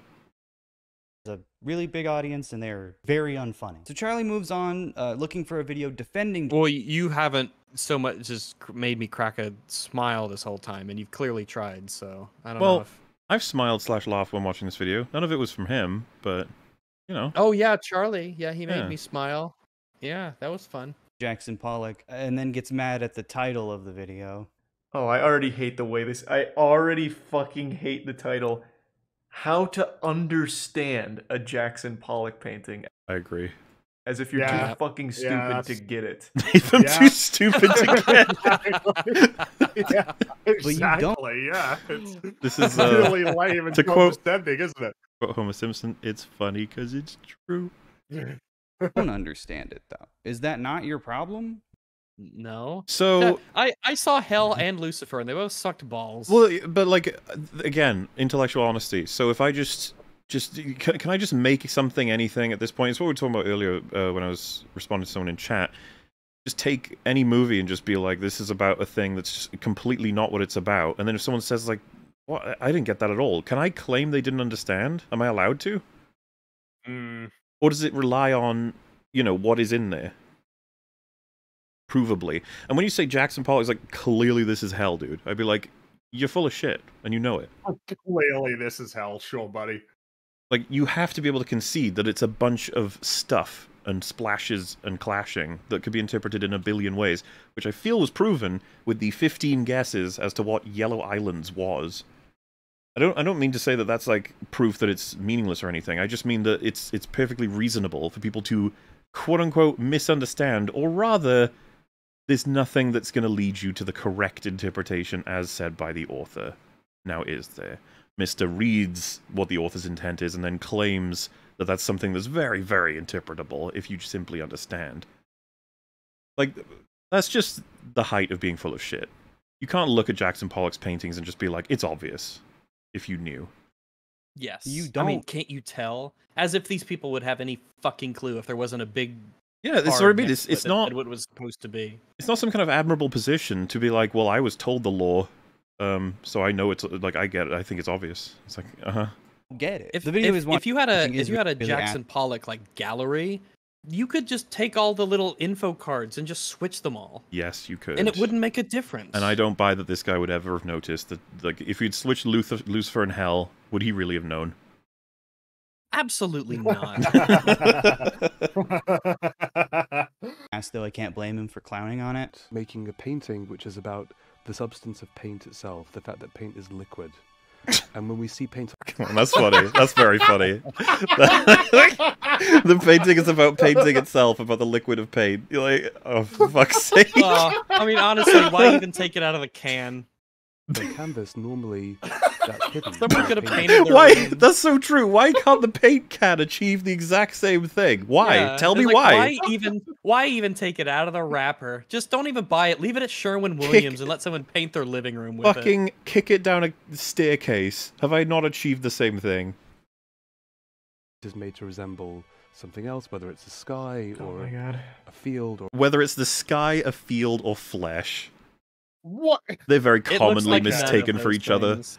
A really big audience and they're very unfunny. So Charlie moves on, uh, looking for a video defending. Well, you haven't so much just made me crack a smile this whole time, and you've clearly tried. So I don't know. Well, If... I've smiled slash laughed when watching this video. None of it was from him, but you know. Oh yeah, Charlie. Yeah, he made Yeah. me smile. Yeah, that was fun. Jackson Pollock, and then gets mad at the title of the video. Oh, I already hate the way this. I already fucking hate the title. How to understand a Jackson Pollock painting? I agree. As if you're Yeah. too fucking stupid Yeah, to get it. I'm Yeah. too stupid to get. it. yeah, you exactly. don't- Yeah, it's This is, uh, really lame and to quote- condescending, isn't it? Quote Homer Simpson, it's funny because it's true. I don't understand it though. Is that not your problem? No. So, Yeah, I I saw Hell and Lucifer, and they both sucked balls. well, but like uh, again, intellectual honesty. So if I just just can, can I just make something anything at this point? It's what we were talking about earlier uh, when I was responding to someone in chat. Just take any movie and just be like, this is about a thing that's just completely not what it's about. And then if someone says like, "What? I didn't get that at all," can I claim they didn't understand? Am I allowed to? Mm, or does it rely on you know what is in there provably and when you say jackson Pollock, pollock's like clearly this is hell dude i'd be like you're full of shit and you know it clearly, this is hell, sure, buddy. like you have to be able to concede that it's a bunch of stuff and splashes and clashing that could be interpreted in a billion ways which i feel was proven with the 15 guesses as to what yellow islands was I don't. I don't mean to say that that's like proof that it's meaningless or anything. I just mean that it's it's perfectly reasonable for people to quote unquote misunderstand, or rather, there's nothing that's going to lead you to the correct interpretation as said by the author. Now, is there? Mister reads what the author's intent is and then claims that that's something that's very, very interpretable if you simply understand. Like, that's just the height of being full of shit. You can't look at Jackson Pollock's paintings and just be like, it's obvious, if you knew. Yes. You don't. I mean, don't- can't you tell? As if these people would have any fucking clue if there wasn't a big. Yeah, that's what I mean. It's, it's not what it was supposed to be. it's not some kind of admirable position to be like, well, I was told the law, um, so I know it's like I get it. I think it's obvious. It's like, uh huh. Get it. If, the video if, is one if you had a if you had a really Jackson Pollock like gallery, you could just take all the little info cards and just switch them all, Yes, you could. and it wouldn't make a difference. And I don't buy that this guy would ever have noticed that. Like, if he'd switched Luther, Lucifer and Hell, would he really have known? Absolutely not. asked though I can't blame him for clowning on it. Making a painting which is about the substance of paint itself, the fact that paint is liquid. and when we see paint Come on, that's funny. That's very funny. the painting is about painting itself, about the liquid of paint. You're like, oh, for fuck's sake. Uh, I mean, honestly, why even take it out of the can? The canvas normally that's hidden. Someone could have Paint- painted their Why? own. That's so true. Why can't the paint can achieve the exact same thing? Why? Yeah, Tell me like, why. Why even why even take it out of the wrapper? Just don't even buy it. Leave it at Sherwin Williams and let someone paint their living room with it. Fucking kick it down a staircase. Have I not achieved the same thing? is made to resemble something else, whether it's a sky Oh or a field or Whether it's the sky, a field, or flesh, What? they're very commonly like mistaken for those each other. things.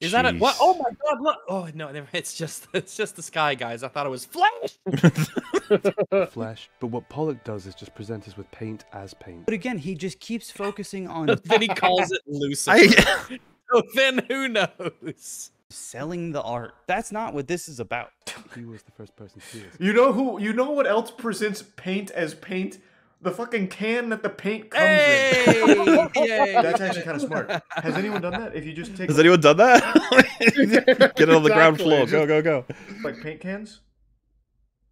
Is that a what? Oh my god! Look! Oh no, it's just it's just the sky, guys. I thought it was flash. flesh. But what Pollock does is just present us with paint as paint. But again, he just keeps focusing on then he calls it Lucifer. I- so then who knows? selling the art. That's not what this is about. He was the first person to do this. You know who? You know what else presents paint as paint? The fucking can that the paint comes Hey! in. That's actually kind of smart. Has anyone done that? If you just take Has anyone done that? Get it on the ground floor. Go, go, go. like paint cans.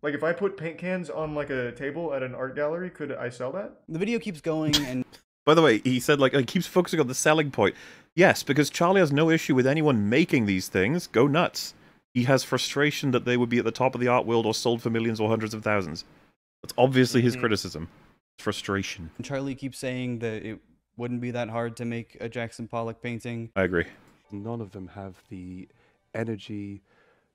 Like if I put paint cans on like a table at an art gallery, could I sell that? The video keeps going and By the way, he said like he keeps focusing on the selling point. Yes, because Charlie has no issue with anyone making these things. Go nuts. He has frustration that they would be at the top of the art world or sold for millions or hundreds of thousands. That's obviously his Mhm. criticism. Frustration. Charlie keeps saying that it wouldn't be that hard to make a Jackson Pollock painting. I agree. None of them have the energy,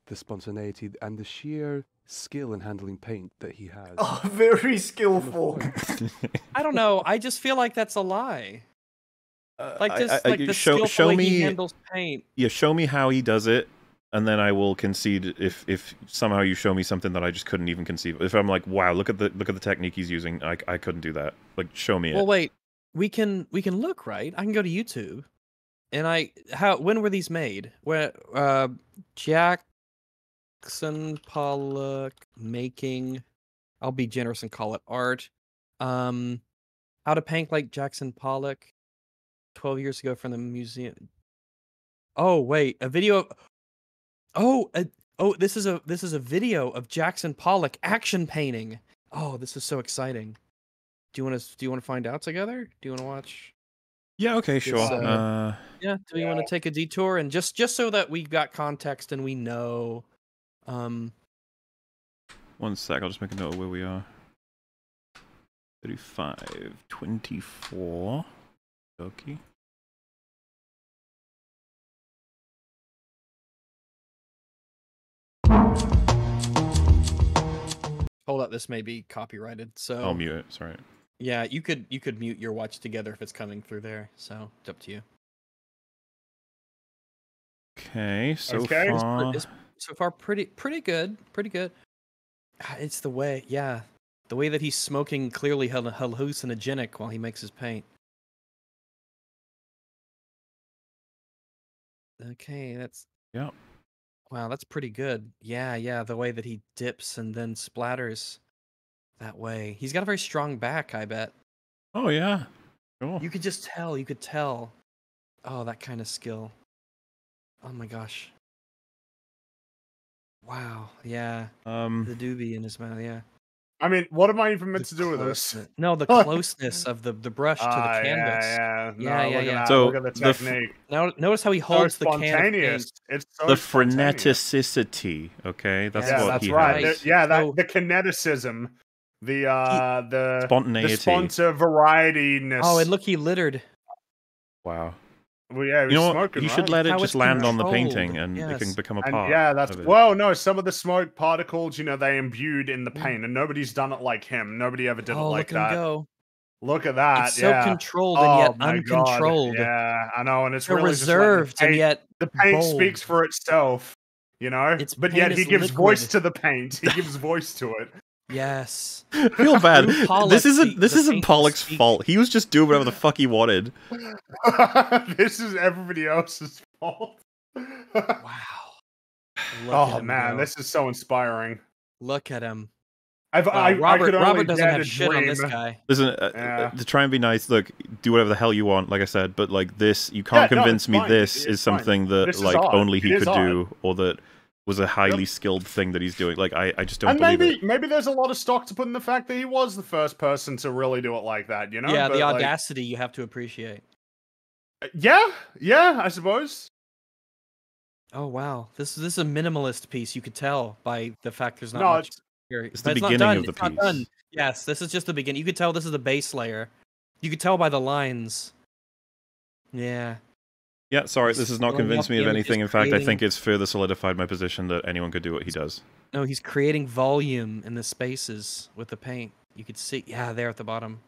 the spontaneity, and the sheer skill in handling paint that he has. Oh, very skillful. I don't know. I just feel like that's a lie. Uh, like I- just I- like you the show- skillful show way me- he handles paint. Yeah, show me how he does it, and then I will concede if if somehow you show me something that I just couldn't even conceive. If I'm like, wow, look at the look at the technique he's using, I I couldn't do that. Like, show me Well, it. wait. We can we can look right. I can go to YouTube, and I how when were these made? Where uh Jackson Pollock making? I'll be generous and call it art. Um, how to paint like Jackson Pollock. Twelve years ago from the museum. Oh wait, a video. Of, oh, a, oh, this is a this is a video of Jackson Pollock action painting. Oh, this is so exciting. Do you want to do you want to find out together? Do you want to watch? Yeah, okay, this, sure. Uh, yeah, do we want to take a detour and just just so that we've got context and we know um One sec, I'll just make a note of where we are. 35, 24. Okay. Hold up this may be copyrighted. So I'll mute it, sorry. Yeah, you could you could mute your watch together if it's coming through there. So it's up to you. Okay, so Okay. Far. it's so far pretty pretty good, pretty good. Ah, It's the way, yeah, the way that he's smoking clearly hal- hallucinogenic while he makes his paint. Okay, that's yeah. Wow, that's pretty good. Yeah, yeah, the way that he dips and then splatters that way. He's got a very strong back, I bet. Oh yeah. Cool. You could just tell, you could tell. Oh, that kind of skill. Oh my gosh. Wow, yeah. Um The doobie in his mouth, yeah. I mean, what am I even meant to do with this? No, the closeness of the the brush to the Ah, yeah, canvas. yeah. No, yeah, yeah. look at yeah. that. So, look at the the f- technique. Now, notice how he So holds the can of spontaneous. It's so the spontaneous. freneticity. Okay, that's yeah, what that's he right. has. The- yeah, that So- the kineticism, the uh, the Spontaneity. the sponsor varietyness. Oh, and look, he littered. Wow. Well, yeah, he You was know what? smoking, You should let it How just it's land on the painting, and it can become a And part. yeah, that's of it. well, no. Some of the smoke particles, you know, they imbued in the Mm. paint, and nobody's done it like him. Nobody ever did oh, it like look at that. go. Look at that. It's so yeah. controlled and oh, yet my God. uncontrolled. Yeah, I know, and it's They're really just letting the reserved and yet the paint bold. speaks for itself. You know, Its but yet he is gives voice to the paint. He gives voice to it. Yes. I feel bad. This isn't this isn't Pollock's speak. fault. He was just doing whatever the fuck he wanted. this is everybody else's fault. Wow. Look oh him man, go. this is so inspiring. Look at him. I've, Wow, I, I Robert, could Robert doesn't have to shit on this guy. Listen, uh, Yeah. uh, to try and be nice, look, do whatever the hell you want, like I said, but like this, you can't Yeah, convince it's me fine. this It's is fine. something that This like art. only he could art. do, or that was a highly skilled thing that he's doing. Like I, I just don't and believe maybe it. maybe there's a lot of stock to put in the fact that he was the first person to really do it like that. You know? yeah, But, the like, audacity you have to appreciate. Uh, yeah, yeah, I suppose. Oh wow, this this is a minimalist piece. You could tell by the fact there's not No, much. it's- here. It's But the not beginning done, of the it's not piece. done. Yes, this is just the beginning. You could tell this is the base layer. You could tell by the lines. Yeah. Yeah, sorry, this has not convinced me of anything. In fact, I think it's further solidified my position that anyone could do what he does. No, he's creating volume in the spaces with the paint. You could see, yeah, there at the bottom.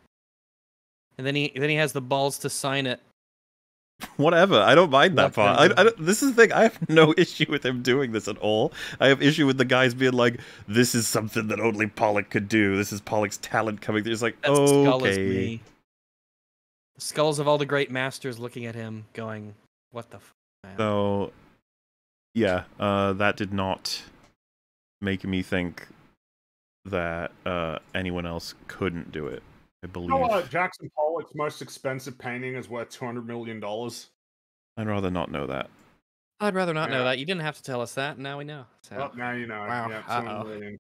And then he then he has the balls to sign it. Whatever, I don't mind that part. I, I don't, this is the thing. I have no issue with him doing this at all. I have issue with the guys being like, "This is something that only Pollock could do. This is Pollock's talent coming through." It's like, That skull is okay, me. The skulls of all the great masters looking at him, going, "What the?" F- man?" so yeah, uh, that did not make me think that uh, anyone else couldn't do it. I You believe. know what? Jackson Pollock's most expensive painting is worth two hundred million dollars. I'd rather not know that. I'd rather not know that. You didn't have to tell us that. Now we know. So. Well, now you know. Wow, Yeah, 200 million.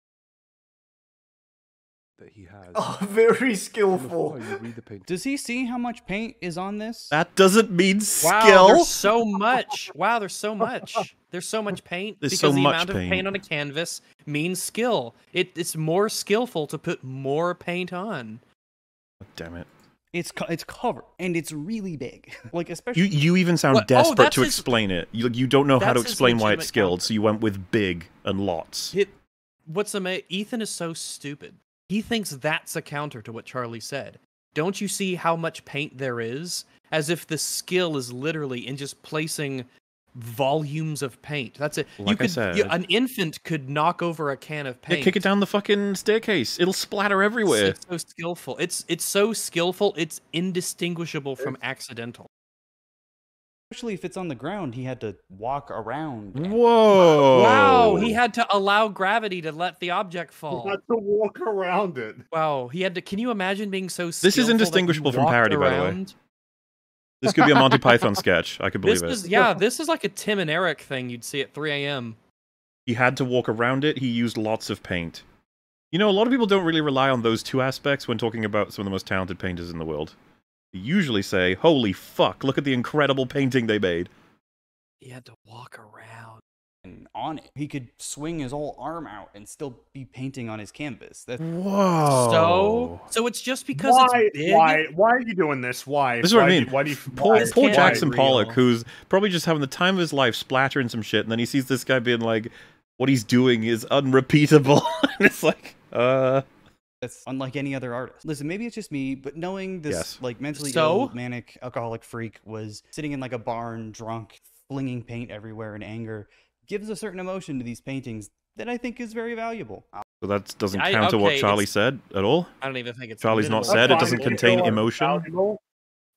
That he has. Oh, very skillful. floor, you read the paint. Does he see how much paint is on this? That doesn't mean Wow, skill. there's so much. Wow, there's so much. There's so much paint There's because so the much amount of paint. paint on a canvas means skill. It, it's more skillful to put more paint on. Damn it. It's co- it's covered and it's really big. Like especially You you even sound What- oh, desperate that's to his- explain it. You you don't know how to explain why it's skilled, counter. so you went with big and lots. It, what's amazing? Ethan is so stupid. He thinks that's a counter to what Charlie said. Don't you see how much paint there is? As if the skill is literally in just placing volumes of paint. That's it. you Like I said- you- an infant could knock over a can of paint. Yeah, kick it down the fucking staircase. It'll splatter everywhere. It's so skillful. It's it's so skillful. It's indistinguishable from accidental. Especially if it's on the ground, he had to walk around. Whoa! Wow, he had to allow gravity to let the object You fall. had to walk around it. Wow, he had to. Can you imagine being so? This is skillful that he indistinguishable from walked parody, by the way. This could be a Monty Python sketch. I could believe This it. is yeah. This is like a Tim and Eric thing you'd see at 3 a.m. He had to walk around it. He used lots of paint. You know, a lot of people don't really rely on those two aspects when talking about some of the most talented painters in the world. They usually say, "Holy fuck! Look at the incredible painting they made." He had to walk around. And on it, he could swing his whole arm out and still be painting on his canvas. That Whoa! So so it's just because why? it's big. Why? Why are you doing this? Why? This is what why I do- mean. why do you? Poor, why? poor Jackson real. Pollock, who's probably just having the time of his life splattering some shit, and then he sees this guy being like, "What he's doing is unrepeatable," and it's like, uh, That's unlike any other artist. Listen, maybe it's just me, but knowing this Yes. like mentally So? ill manic alcoholic freak was sitting in like a barn drunk, flinging paint everywhere in anger, gives a certain emotion to these paintings that I think is very valuable. so that doesn't I- counter what Charlie said at all. I don't even think it's. Charlie's not said it doesn't contain emotion. valuable-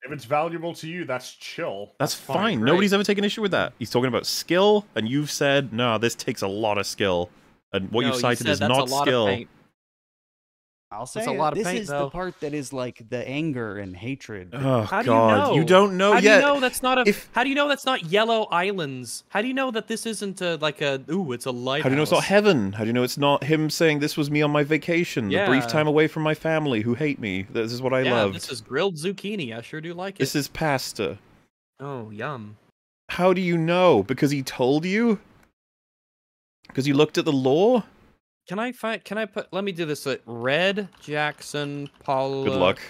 If it's valuable to you, that's chill. That's fine. fine. Nobody's ever taken issue with that. He's talking about skill, and you've said, no, this takes a lot of skill. And what No, you've cited said is that's not a lot skill. Of paint. I'll say That's a lot of this paint, is though. the part that is like the anger and hatred. Oh How do you know? you don't know How yet. do you know that's not a? how do you know that's not yellow islands? How do you know that this isn't a like a? Ooh, it's a lighthouse. How do you know it's not heaven? How do you know it's not him saying this was me on my vacation, the brief time away from my family who hate me? This is what I yeah, loved. this is grilled zucchini. I sure do like it. This is pasta. Oh, yum. How do you know? Because he told you? Because you looked at the law? Can I find? Can I put? Let me do this. Uh, Red Jackson Paul. Good luck.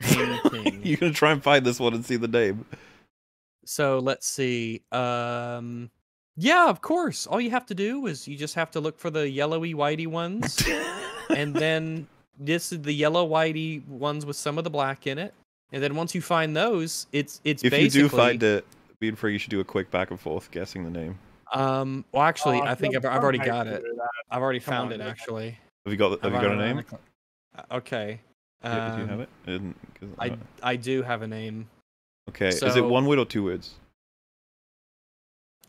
You're gonna try and find this one and see the name. So let's see. Um, yeah, of course. All you have to do is you just have to look for the yellowy whitey ones, and then this is the yellow whitey ones with some of the black in it. And then once you find those, it's it's If you do find it, being free, you should do a quick back and forth guessing the name. Um. Well, actually, Oh, I think I've, I've already got it. I've already Come found on, it. yeah. Actually. Have you got? Have you got a name? Uh, Okay. Yeah, do you have Um, it? I didn't- 'cause I I do have a name. Okay. is it one word or two words?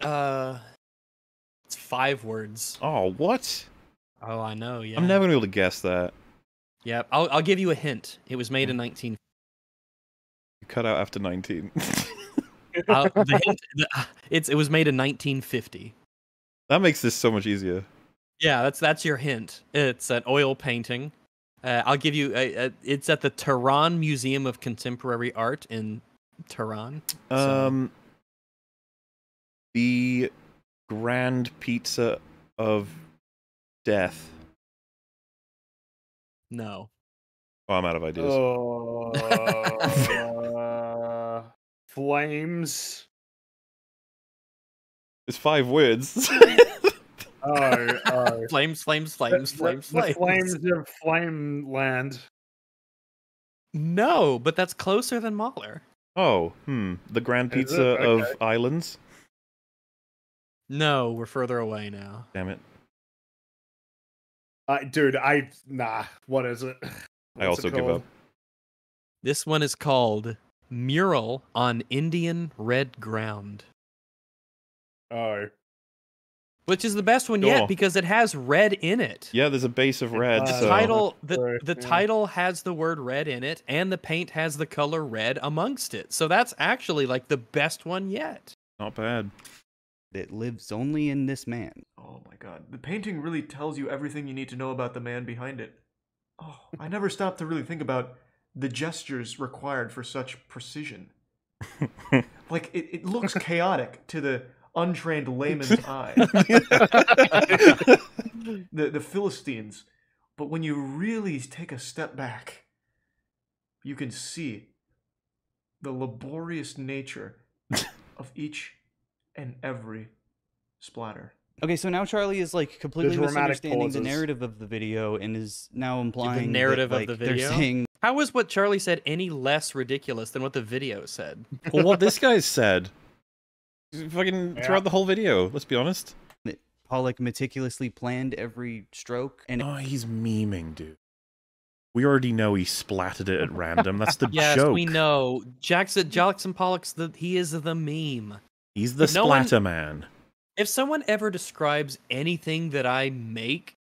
Uh, it's five words. Oh, what? Oh, I know. Yeah. I'm never gonna be able to guess that. Yep. I'll I'll give you a hint. It was made in 19. You cut out after 19. Uh, the hint, the, it's it was made in 1950. that makes this so much easier. Yeah, that's that's your hint. It's an oil painting. Uh, I'll give you. A, a, it's at the Tehran Museum of Contemporary Art in Tehran. So- Um, the Grand Pizza of Death. no. Oh, I'm out of ideas. Oh, uh, flames. It's five words. Oh, oh. Flames, flames, flames, The- flames, the, flames. flames of Flame Land. No, but that's closer than Mahler. oh, hmm. The Grand Is it? Pizza of Islands. No, we're further away now. Damn it. Uh, dude, I nah. What is it? I What's it also give up. This one is called Mural on Indian Red Ground, Oh, which is the best one Sure. yet because it has red in it. Yeah, there's a base of red. The so title the, the yeah. title has the word red in it and the paint has the color red amongst it. So that's actually like the best one yet. not bad. That lives only in this man. Oh my god. The painting really tells you everything you need to know about the man behind it. Oh, I never stopped to really think about the gestures required for such precision. like, it, it looks chaotic to the untrained layman's eye. the, the Philistines. But when you really take a step back, you can see the laborious nature of each and every splatter. Okay, so now Charlie is like completely dramatic misunderstanding the narrative of the video and is now implying the that, narrative like, of the they're video. saying How was what Charlie said any less ridiculous than what the video said? Well, what this guy said. Fucking Yeah. throughout the whole video. Let's be honest. that Pollock meticulously planned every stroke and Oh, he's memeing, dude. We already know he splatted it at random. That's the yes, joke. we know. Jackson Jackson Pollock's the he is the meme. He's the No one- splatter man. If someone ever describes anything that I make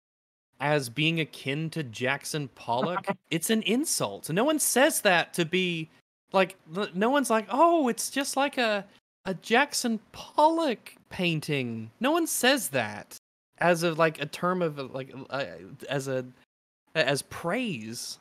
as being akin to Jackson Pollock, it's an insult. No one says that to be like no one's like, "Oh, it's just like a a Jackson Pollock painting." No one says that as a like a term of like uh, as a as praise.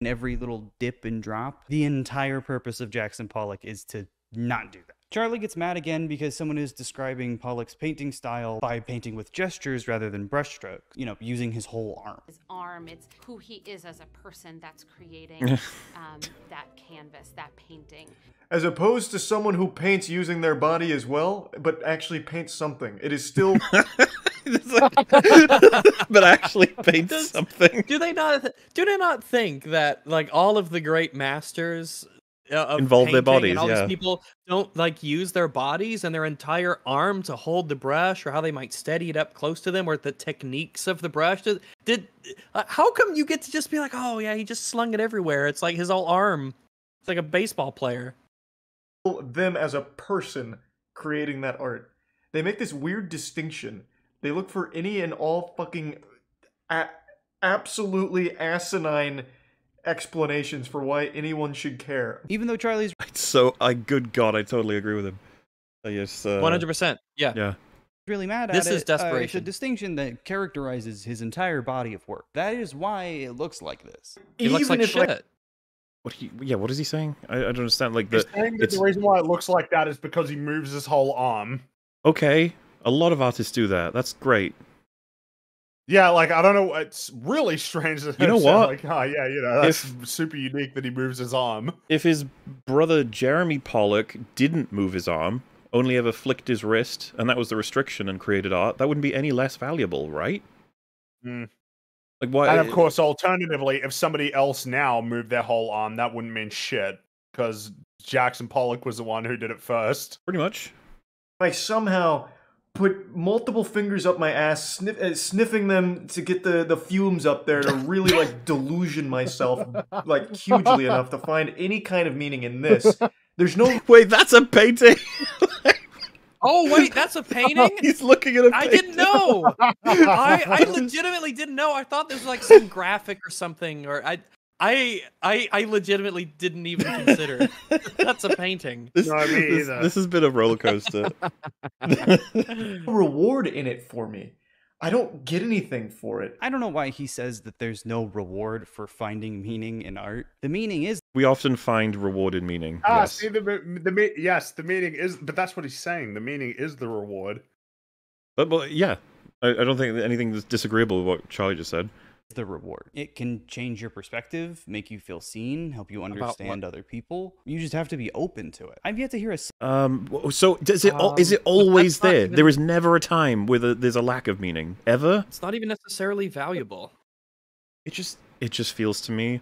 In every little dip and drop. The entire purpose of Jackson Pollock is to not do that. Charlie gets mad again because someone is describing Pollock's painting style by painting with gestures rather than brushstroke, you know, using his whole arm. his arm. It's who he is as a person that's creating um, that canvas, that painting. As opposed to someone who paints using their body as well, but actually paints something. It is still but actually paints something. Do they not? Do they not think that like all of the great masters uh, of Involve their bodies, and all yeah. these people don't like use their bodies and their entire arm to hold the brush, or how they might steady it up close to them, or the techniques of the brush. Did, did uh, how come you get to just be like, oh yeah, he just slung it everywhere? It's like his whole arm. It's like a baseball player. them as a person creating that art. They make this weird distinction. They look for any and all fucking a- absolutely asinine explanations for why anyone should care. Even though Charlie's So, I good God, I totally agree with him. I guess. Uh, One hundred percent. Yeah. Yeah. really mad at This it, is uh, it's a distinction that characterizes his entire body of work. That is why it looks like this. It looks like if, like- shit. What he? Yeah. What is he saying? I, I don't understand. Like He's the. saying that It's the reason why it looks like that is because he moves his whole arm. okay. A lot of artists do that. That's great. Yeah, like I don't know. It's really strange. That You know it's what? Like, oh yeah, you know, that's If- super unique that he moves his arm. If his brother Jeremy Pollock didn't move his arm, only ever flicked his wrist, and that was the restriction and created art, that wouldn't be any less valuable, right? Mm. Like why? And of course, alternatively, if somebody else now moved their whole arm, that wouldn't mean shit because Jackson Pollock was the one who did it first. Pretty much. I somehow put multiple fingers up my ass, sniff, uh, sniffing them to get the, the fumes up there to really like delusion myself like hugely enough to find any kind of meaning in this. There's no Wait, that's a painting. Oh wait, that's a painting. He's looking at a I didn't know. I, I legitimately didn't know. I thought this was like some graphic or something, or I. I, I I legitimately didn't even consider that's a painting. This, No, me this, either. this has been a roller coaster. reward in it for me. I don't get anything for it. I don't know why he says that there's no reward for finding meaning in art. The meaning is we often find reward in meaning. Ah, yes. see the me- the yes, the meaning is, but that's what he's saying. The meaning is the reward. But, but yeah, I, I don't think anything that's disagreeable with what Charlie just said. The reward. It can change your perspective, make you feel seen, help you understand other people. You just have to be open to it. I've yet to hear a Um. So does it? al is Um, it always there? even- There is never a time where the, there's a lack of meaning. Ever? It's not even necessarily valuable. It just it just feels to me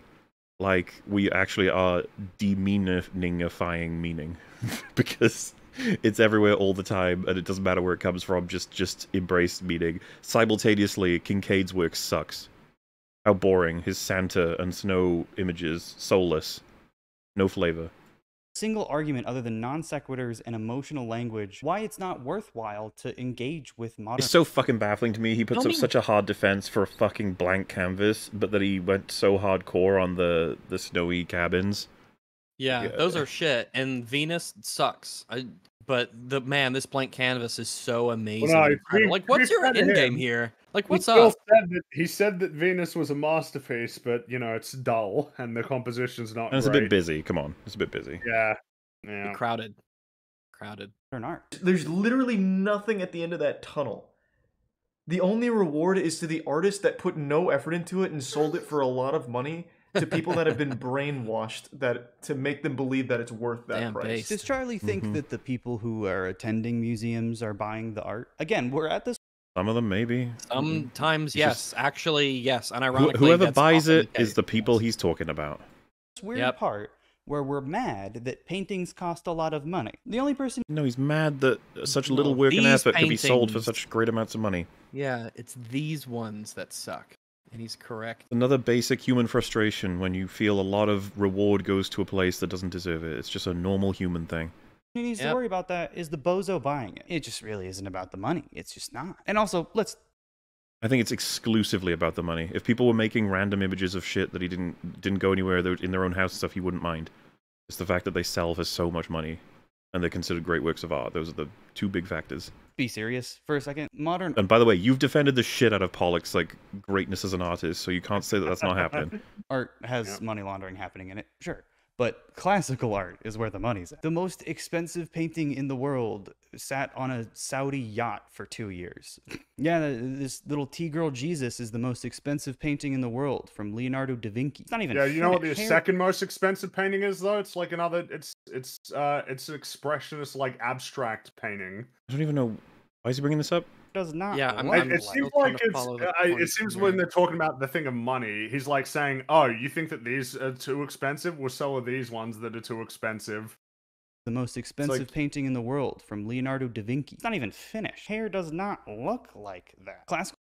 like we actually are demeaningifying meaning because it's everywhere all the time and it doesn't matter where it comes from. Just just embrace meaning simultaneously. Kinkade's work sucks. How boring his Santa and snow images, soulless, no flavor. single argument other than non sequiturs and emotional language why it's not worthwhile to engage with modern It's so fucking baffling to me. He puts Tell up me- such a hard defense for a fucking blank canvas, but that he went so hardcore on the the snowy cabins. Yeah, Yeah. those are shit. And Venus sucks. I, but the man, this blank canvas is so amazing. no, and to incredible. be- like, what's your fair end game here? Like, what's still up? Said that, he said that Venus was a masterpiece, but you know it's dull and the composition's not. And it's a bit busy. Come on, it's a bit busy. Yeah, yeah. Crowded, crowded. art. There's literally nothing at the end of that tunnel. The only reward is to the artist that put no effort into it and sold it for a lot of money to people that have been brainwashed that to make them believe that it's worth that price. Does Charlie think Mhm. that the people who are attending museums are buying the art? Again, we're at this Some of them maybe. Sometimes, yes. just- Actually, yes. And Who- ironically, whoever that's buys often it the is the people he's talking about. weird Yep. part where we're mad that paintings cost a lot of money. The only person No, he's mad that such No, little work and these effort could be sold for such great amounts of money. Yeah, it's these ones that suck. And he's correct. Another basic human frustration when you feel a lot of reward goes to a place that doesn't deserve it. It's just a normal human thing. Who needs Yep. to worry about that is the bozo buying it. It just really isn't about the money. It's just not. And also, let's I think it's exclusively about the money. If people were making random images of shit that he didn't didn't go anywhere, they in their own house and stuff, he wouldn't mind. It's the fact that they sell for so much money, and they're considered great works of art. Those are the two big factors. be serious for a second. Modern And by the way, you've defended the shit out of Pollock's like greatness as an artist, so you can't say that that's not happening. art has money laundering happening in it, sure. But classical art is where the money's at. The most expensive painting in the world sat on a Saudi yacht for two years. yeah, this little T girl Jesus is the most expensive painting in the world from Leonardo da Vinci. It's not even. Yeah, you know what the. Hair- second most expensive painting is though? It's like another. It's it's uh it's an expressionist like abstract painting. I don't even know why is he bringing this up. Does not. Yeah, I'm- look It, it seems like it's. follow the uh, it seems when they're talking about the thing of money, he's like saying, "Oh, you think that these are too expensive? Well, so are these ones that are too expensive." the most expensive painting in the world from Leonardo da Vinci. It's not even finished. Hair does not look like that. Classical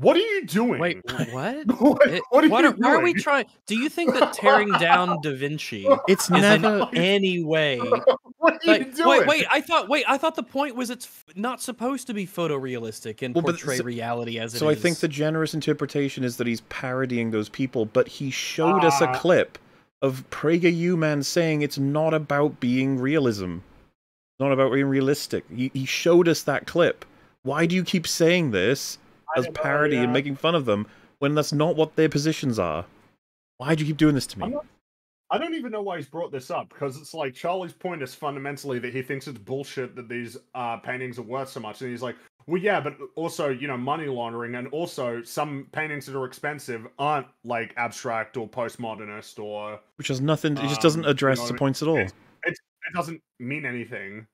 What are you doing? Wait, what? what, It- what are what you are, why are we trying? Do you think that tearing down Da Vinci It's is never- in any way? What are like, you doing? Wait, wait. I thought. Wait, I thought the point was it's f- not supposed to be photorealistic and Well, but portray so- reality as it is. So I think the generous interpretation is that he's parodying those people, but he showed us a Ah. clip of PragerU man saying it's not about being realism, not about being realistic. He, he showed us that clip. Why do you keep saying this as don't know, parody and making fun of them when that's not what their positions are? Why do you keep doing this to me? Not- I don't even know why he's brought this up because it's like Charlie's point is fundamentally that he thinks it's bullshit that these uh, paintings are worth so much, and he's like, well, yeah, but also you know money laundering, and also some paintings that are expensive aren't like abstract or postmodernist or Which has nothing. It just doesn't um, you address know, the points at all. It, it doesn't mean anything.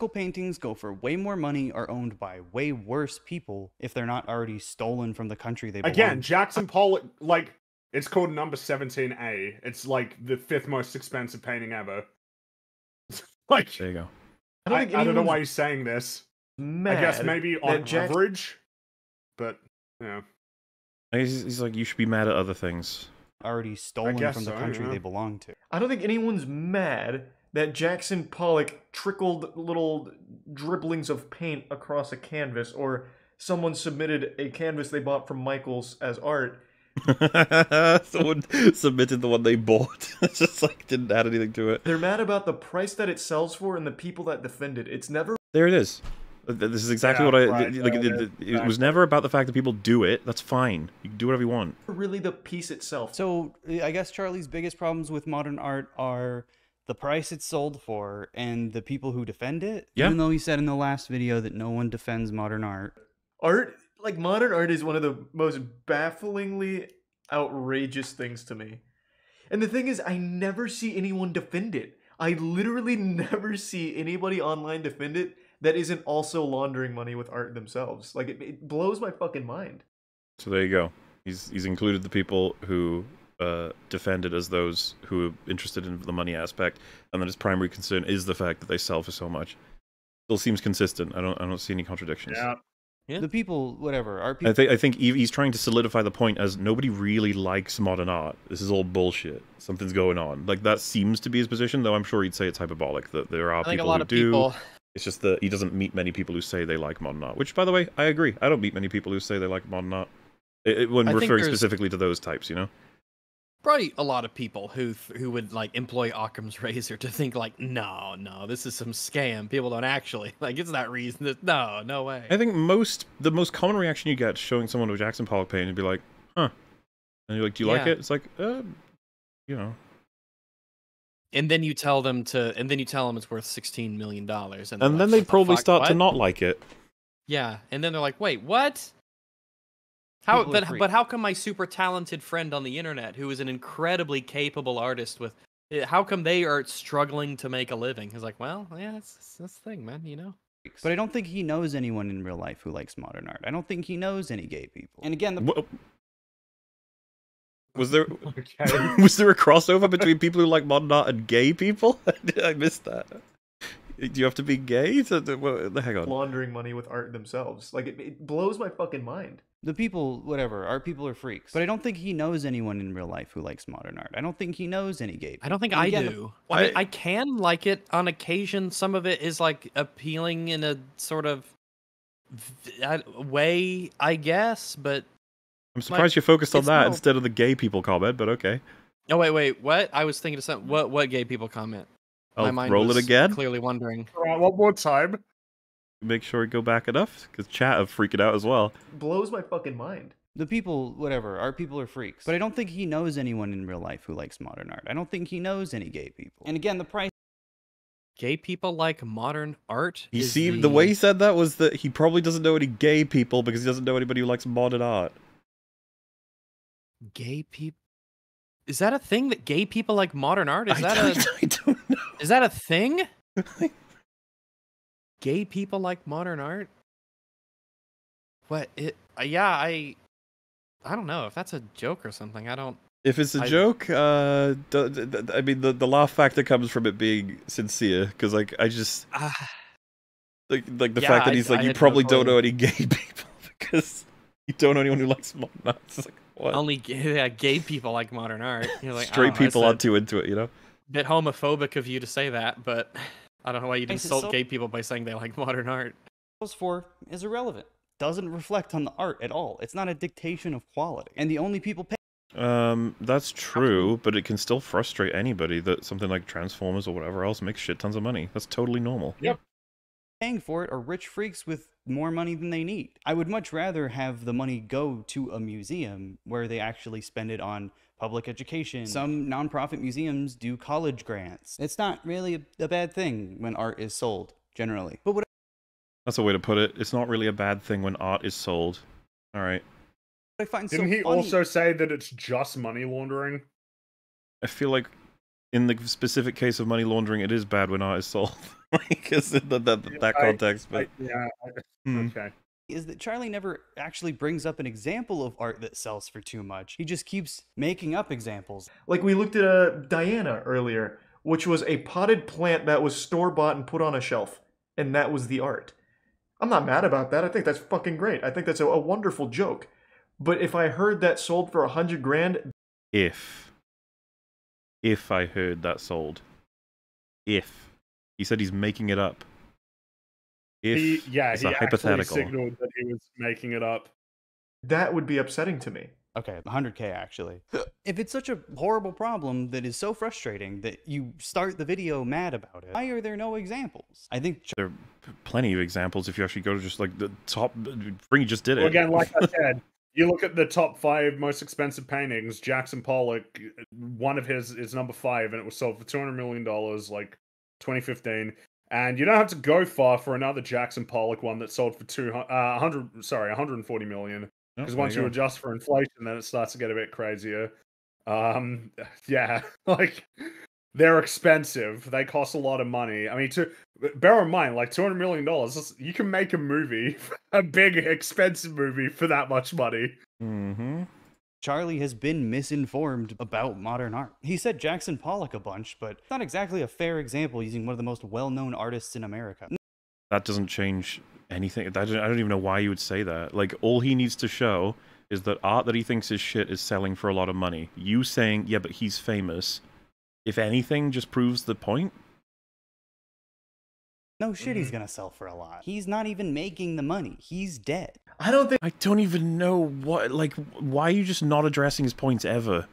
Classical paintings go for way more money, are owned by way worse people if they're not already stolen from the country they belong to. Again. Jackson Pollock, like it's called number seventeen A. It's like the fifth most expensive painting ever. like there you go. I don't I, think I don't know anyone's why he's saying this. I guess maybe on Jack- average, but yeah. He's, he's like, you should be mad at other things. already stolen from the so, country yeah. they belong to. I don't think anyone's mad that Jackson Pollock trickled little dribblings of paint across a canvas, or someone submitted a canvas they bought from Michaels as art. Someone submitted the one they bought. It's just like didn't add anything to it. They're mad about the price that it sells for and the people that defend it. It's never There it is. This is exactly Yeah, what I right, like. yeah, it- yeah, it, it was never about the fact that people do it. That's fine. You can do whatever you want. really the piece itself. So I guess Charlie's biggest problems with modern art are the price it's sold for and the people who defend it. Yeah. Even though he said in the last video that no one defends modern art. art like modern art is one of the most bafflingly outrageous things to me and the thing is i never see anyone defend it i literally never see anybody online defend it that isn't also laundering money with art themselves like it, it blows my fucking mind So there you go. He's he's included the people who uh, defend it as those who are interested in the money aspect, and then his primary concern is the fact that they sell for so much. Still seems consistent. I don't I don't see any contradictions. Yeah, The people, whatever, art I people. think I think he's trying to solidify the point as nobody really likes modern art. This is all bullshit. Something's going on. Like that seems to be his position, though. I'm sure he'd say it's hyperbolic. That there are I think a people lot who of do. people- It's just that he doesn't meet many people who say they like modern art. Which, by the way, I agree. I don't meet many people who say they like modern art. It, it- when I referring specifically to those types, you know. Probably a lot of people who who would like employ Occam's razor to think like, no, no, this is some scam. People don't actually like. It's not reason. That, no, no way. I think most the most common reaction you get showing someone a Jackson Pollock painting would be like, "Huh," and you're like, "Do you like it?" It's like, uh, you know. And then you tell them to, and then you tell them it's worth sixteen million dollars, and, And then like, they "What the probably fuck? start to not like it. Yeah, and then they're like, "Wait, what?" How? But freaks. but how come my super talented friend on the internet, who is an incredibly capable artist with, eh, how come they are struggling to make a living? He's like, well, yeah, that's that's the thing, man. You know. But I don't think he knows anyone in real life who likes modern art. I don't think he knows any gay people. And again, the Wha- Was there was there a crossover between people who like modern art and gay people? I missed that. Do you have to be gay to, to what, hang on? laundering money with art themselves like it, it blows my fucking mind the people, whatever, art people are freaks. But I don't think he knows anyone in real life who likes modern art. I don't think he knows any gay people. I don't think And I again, do. I, mean, I can like it on occasion. Some of it is like appealing in a sort of way, I guess. But I'm surprised you focused on that no- instead of the gay people comment, but okay. oh wait, wait, what? I was thinking of something. What what gay people comment? Oh, I'll mind roll it again. Clearly wondering. Alright, one more time. Make sure we go back enough because chat have freaking out as well. blows my fucking mind The people, whatever, art people are freaks. But I don't think he knows anyone in real life who likes modern art. I don't think he knows any gay people. And again, the price. Gay people like modern art. You is see, the... way he said that was that he probably doesn't know any gay people because he doesn't know anybody who likes modern art. gay people. Is that a thing that gay people like modern art? Is I that don't- a? I don't know. Is that a thing? gay people like modern art. What it? Uh, yeah, I. I don't know if that's a joke or something. I don't. If it's a I- joke, uh, d- d- d- I mean, the, the laugh factor comes from it being sincere because, like, I just like like the Yeah, fact that I- he's like, I you probably don't know any gay people because You don't know anyone who likes modern art. It's like, what? Only gay, yeah, gay people like modern art. You're like, Straight oh, people aren't too into it, you know? bit homophobic of you to say that, but I don't know why you'd insult so- gay people by saying they like modern art. Goes for is irrelevant. Doesn't reflect on the art at all. It's not a dictation of quality. And the only people pay Um, that's true, but it can still frustrate anybody that something like Transformers or whatever else makes shit tons of money. That's totally normal. Yep. Paying for it are rich freaks with more money than they need. I would much rather have the money go to a museum where they actually spend it on public education. Some nonprofit museums do college grants. It's not really a, a bad thing when art is sold, generally. But what That's a way to put it. It's not really a bad thing when art is sold. All right. I find Didn't so he funny- also say that it's just money laundering? I feel like in the specific case of money laundering, it is bad when art is sold. Because in that, that, that I- context, I- but yeah. I- Hmm. Okay. Is that Charlie never actually brings up an example of art that sells for too much. He just keeps making up examples. Like we looked at uh, Diana earlier, which was a potted plant that was store bought and put on a shelf, and that was the art. I'm not mad about that. I think that's fucking great. I think that's a, a wonderful joke. But if I heard that sold for a hundred grand, if if I heard that sold, if he said he's making it up, if he, yeah, it's he a hypothetical. actually signaled that he was making it up. that would be upsetting to me. Okay, 100k actually. if it's such a horrible problem that is so frustrating that you start the video mad about it, why are there no examples? I think There are plenty of examples if you actually go to just like the top. Bring just did it Well, again, like I said, you look at the top five most expensive paintings. Jackson Pollock, one of his is number five, and it was sold for two hundred million dollars, like 2015. And you don't have to go far for another Jackson Pollock one that sold for two uh, hundred, sorry, 140 million. Oh, Because there once you adjust for inflation, then it starts to get a bit crazier. Um, yeah, like they're expensive. They cost a lot of money. I mean, to bear in mind, like two hundred million dollars, you can make a movie, a big, expensive movie for that much money. Mm-hmm. Charlie has been misinformed about modern art. He said Jackson Pollock a bunch, but not exactly a fair example using one of the most well-known artists in America. That doesn't change anything. I don't, I don't even know why you would say that. Like, all he needs to show is that art that he thinks is shit is selling for a lot of money. You saying, yeah, but he's famous, if anything, just proves the point. No shit, he's mm-hmm. gonna sell for a lot. He's not even making the money. He's dead. I don't think I don't even know what, like, why are you just not addressing his points ever?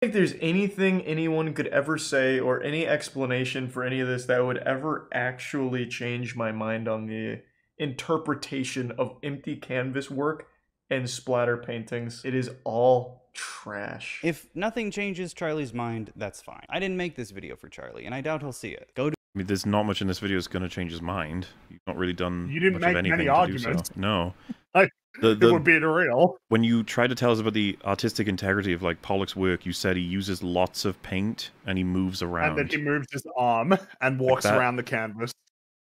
I think there's anything anyone could ever say or any explanation for any of this that would ever actually change my mind on the interpretation of empty canvas work and splatter paintings. It is all trash. If nothing changes Charlie's mind, that's fine. I didn't make this video for Charlie, and I doubt he'll see it. Go to I mean, there's not much in this video that's going to change his mind. You've not really done You didn't much make of anything many arguments. so. No. Like, The- it would be real. When you tried to tell us about the artistic integrity of like Pollock's work, you said he uses lots of paint and he moves around. And then he moves his arm and walks that- around the canvas.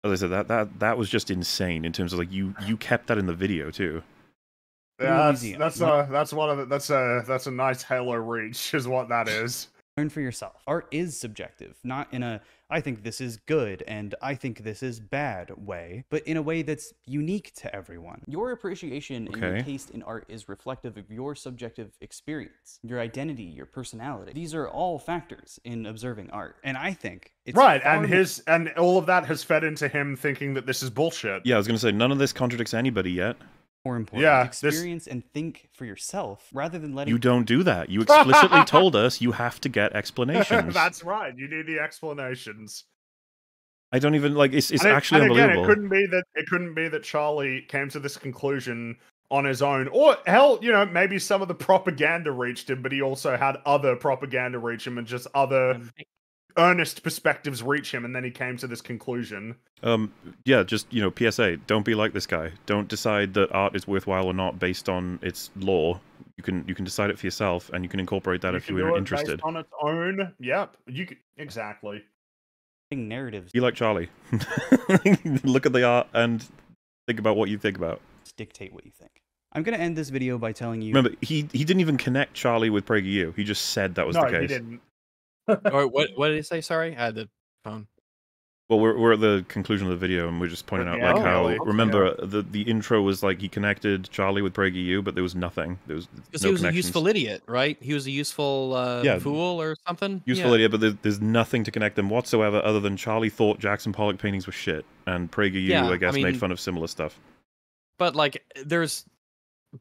As I said, that that that was just insane in terms of like you you kept that in the video too. Yeah, that's that's a uh, that's one of the, that's a that's a nice halo reach, is what that is. learn for yourself. Art is subjective, not in a I think this is good and I think this is bad way, but in a way that's unique to everyone. Your appreciation and your taste in art is reflective of your subjective experience, your identity, your personality. These are all factors in observing art. And I think it's right, and his and all of that has fed into him thinking that this is bullshit. Yeah, I was gonna say none of this contradicts anybody yet. More important. Yeah, this- experience and think for yourself rather than letting You don't do that. You explicitly told us you have to get explanations. That's right. You need the explanations. I don't even like. It's it's And actually and again, unbelievable. it couldn't be that it couldn't be that Charlie came to this conclusion on his own, or hell, you know, maybe some of the propaganda reached him, but he also had other propaganda reach him and just other earnest perspectives reach him, and then he came to this conclusion. Um, yeah, just you know, PSA: don't be like this guy. Don't decide that art is worthwhile or not based on its law. You can you can decide it for yourself, and you can incorporate that You if you are interested. based on its own. Yep, you could, exactly. narratives Be like Charlie. Look at the art and think about what you think about. dictate what you think. I'm going to end this video by telling you Remember, he he didn't even connect Charlie with PragerU. He just said that was no, the case. he didn't. Or what? What did he say? Sorry, I had the phone. Well, we're, we're at the conclusion of the video, and we're just pointing out Yeah. like Oh, how really? remember the the intro was like he connected Charlie with PragerU, but there was nothing. There was Because no he was a useful idiot, right? He was a useful uh, Yeah. fool or something. Useful Yeah. idiot, but there's, there's nothing to connect them whatsoever, other than Charlie thought Jackson Pollock paintings were shit, and PragerU, Yeah, I I guess, made fun of similar stuff. But like, there's,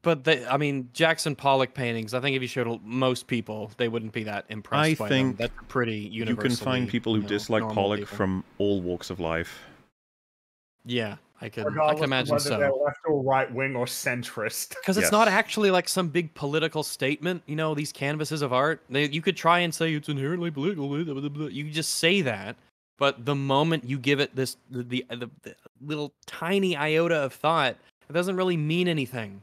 but they, I mean, Jackson Pollock paintings. I think if you showed most people, they wouldn't be that impressed. I by think them. that's pretty you can find people who you know, dislike Pollock people. from all walks of life. Yeah, I could, I Regardless can of imagine whether they're so. left or right wing or centrist. Because it's not actually like some big political statement, you know. These canvases of art, they, you could try and say it's inherently political. blah, blah, blah, blah. You could just say that, but the moment you give it this the the, the, the little tiny iota of thought, it doesn't really mean anything.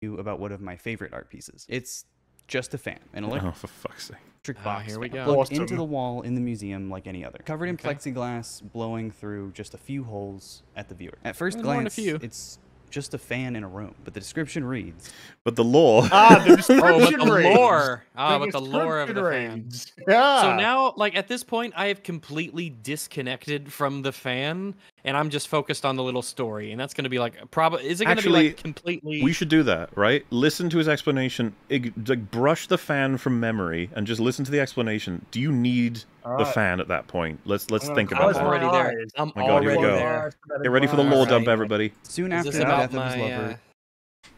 You about one of my favorite art pieces. It's just a fan, an Oh, electric for fuck's sake. box here we fan, go. plugged Awesome. into the wall in the museum like any other, covered in Okay. plexiglass, blowing through just a few holes at the viewer. At first Well, more a glance, few. it's just a fan in a room, but the description reads. But the lore. Ah, the Oh, description but the reads. lore. Ah, but the lore of the description fan. Yeah. So now, like at this point, I have completely disconnected from the fan, and I'm just focused on the little story, and that's going to be like probably. Is it going to be like completely? We should do that, right? Listen to his explanation. ig- Like brush the fan from memory and just listen to the explanation. Do you need the fan at that point? Let's let's I'm think about close that. my already there. I'm Oh my god, here we already go. there. Get ready for the lore Alright. dump, everybody. Soon after the about death of his lover, uh,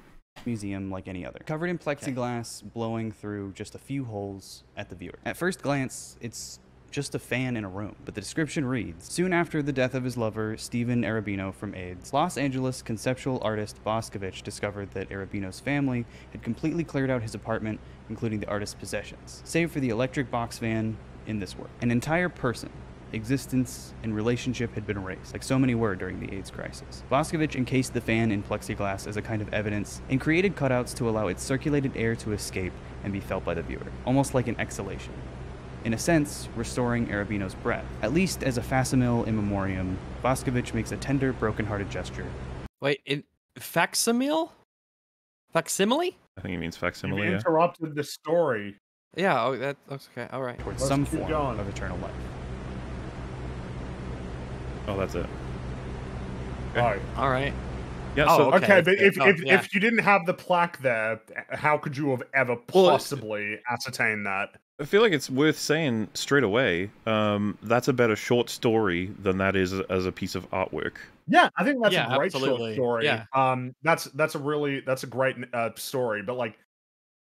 museum like any other, covered in plexiglass, blowing through just a few holes at the viewer. At first glance, it's just a fan in a room, but the description reads Soon after the death of his lover, Stephen Arabino from AIDS, Los Angeles conceptual artist Boscovich discovered that Arabino's family had completely cleared out his apartment, including the artist's possessions, save for the electric box van in this work. An entire person, existence, and relationship had been erased, like so many were during the AIDS crisis. Boscovich encased the fan in plexiglass as a kind of evidence and created cutouts to allow its circulated air to escape and be felt by the viewer, almost like an exhalation. In a sense, restoring Arabino's breath. At least as a facsimile in memoriam, Boscovich makes a tender, broken-hearted gesture. Wait, it, facsimile? Facsimile? I think he means You've facsimile. Yeah. interrupted the story. Yeah. Oh, that, looks okay. All right. Towards Let's some keep form going. of eternal life. Oh, that's it. Right. All right. Yeah. Oh, so okay, but if, Oh, if, yeah. if you didn't have the plaque there, how could you have ever Well, possibly ascertained that? I feel like it's worth saying straight away. Um, that's a better short story than that is as a piece of artwork. Yeah, I think that's Yeah, a great short story. Yeah. Um, that's that's a really that's a great uh, story. But like,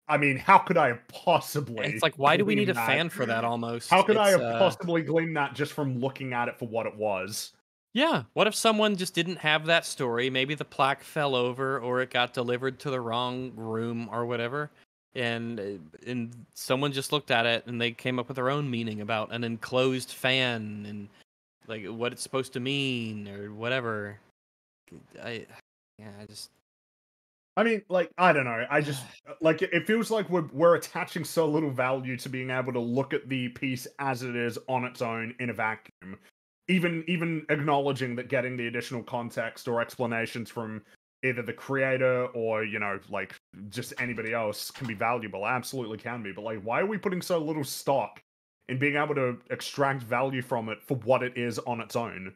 I mean, how could I have possibly? It's like, why do we need a fan for that? Almost. How could I have uh, possibly gleaned that just from looking at it for what it was? Yeah. What if someone just didn't have that story? Maybe the plaque fell over, or it got delivered to the wrong room, or whatever. And uh, and someone just looked at it and they came up with their own meaning about an enclosed fan and like what it's supposed to mean or whatever. I yeah, I just I mean, like, I don't know. I just like it it feels like we're we're attaching so little value to being able to look at the piece as it is on its own in a vacuum. Even even acknowledging that getting the additional context or explanations from either the creator or you know like just anybody else can be valuable absolutely can be but like why are we putting so little stock in being able to extract value from it for what it is on its own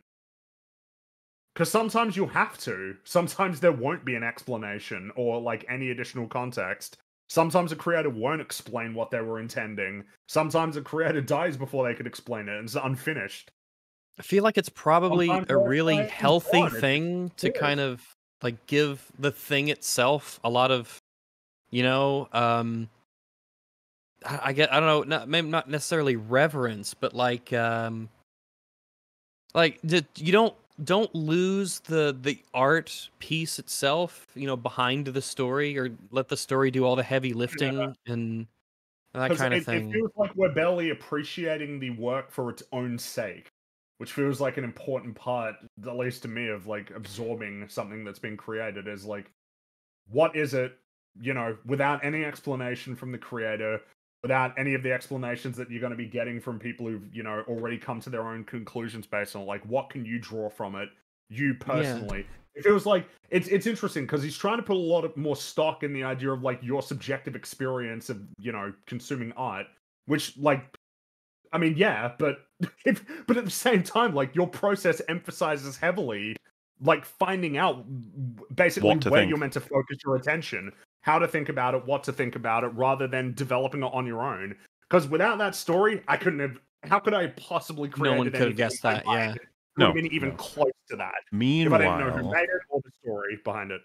because sometimes you have to. Sometimes there won't be an explanation or like any additional context. Sometimes a creator won't explain what they were intending. Sometimes a creator dies before they could explain it and it's unfinished. I feel like it's probably a really healthy thing to kind of like give the thing itself a lot of, you know, um, I, I get I don't know, not, maybe not necessarily reverence, but like, um, like you don't don't lose the the art piece itself, you know, behind the story, or let the story do all the heavy lifting and that kind of it, thing. it feels like we're barely appreciating the work for its own sake, which feels like an important part, at least to me, of like absorbing something that's been created. Is like, what is it? You know, without any explanation from the creator, without any of the explanations that you're going to be getting from people who've you know already come to their own conclusions based on like what can you draw from it, you personally. It feels like it's it's interesting because he's trying to put a lot of more stock in the idea of like your subjective experience of you know consuming art, which like, I mean, yeah, but if, but at the same time, like your process emphasizes heavily, like finding out basically where think. you're meant to focus your attention, how to think about it, what to think about it, rather than developing it on your own. Because without that story, I couldn't have. How could I have possibly create? No one could have guessed that. Yeah. No, been even no. close to that. if I didn't know who made it or the story behind it.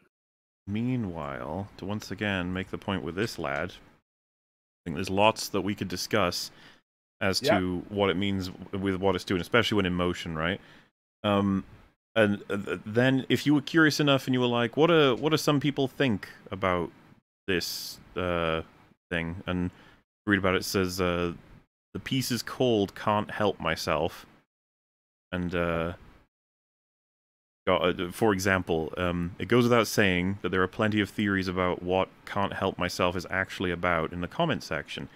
Meanwhile, to once again make the point with this lad, I think there's lots that we could discuss as Yeah. to what it means with what it's doing, especially when in motion, right? Um, and uh, then if you were curious enough and you were like, what do what do some people think about this uh, thing? And read about it, it says uh, the piece is called "Can't Help Myself," and uh, got- uh, for example, um, it goes without saying that there are plenty of theories about what Can't Help Myself is actually about in the comment section.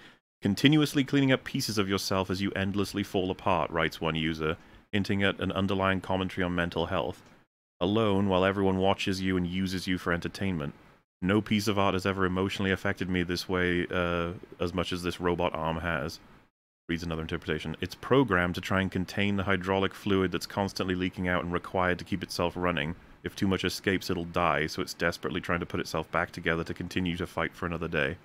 Continuously cleaning up pieces of yourself as you endlessly fall apart, writes one user, hinting at an underlying commentary on mental health. Alone while everyone watches you and uses you for entertainment. No piece of art has ever emotionally affected me this way uh, as much as this robot arm has. Reads another interpretation. It's programmed to try and contain the hydraulic fluid that's constantly leaking out and required to keep itself running. If too much escapes, it'll die, so it's desperately trying to put itself back together to continue to fight for another day.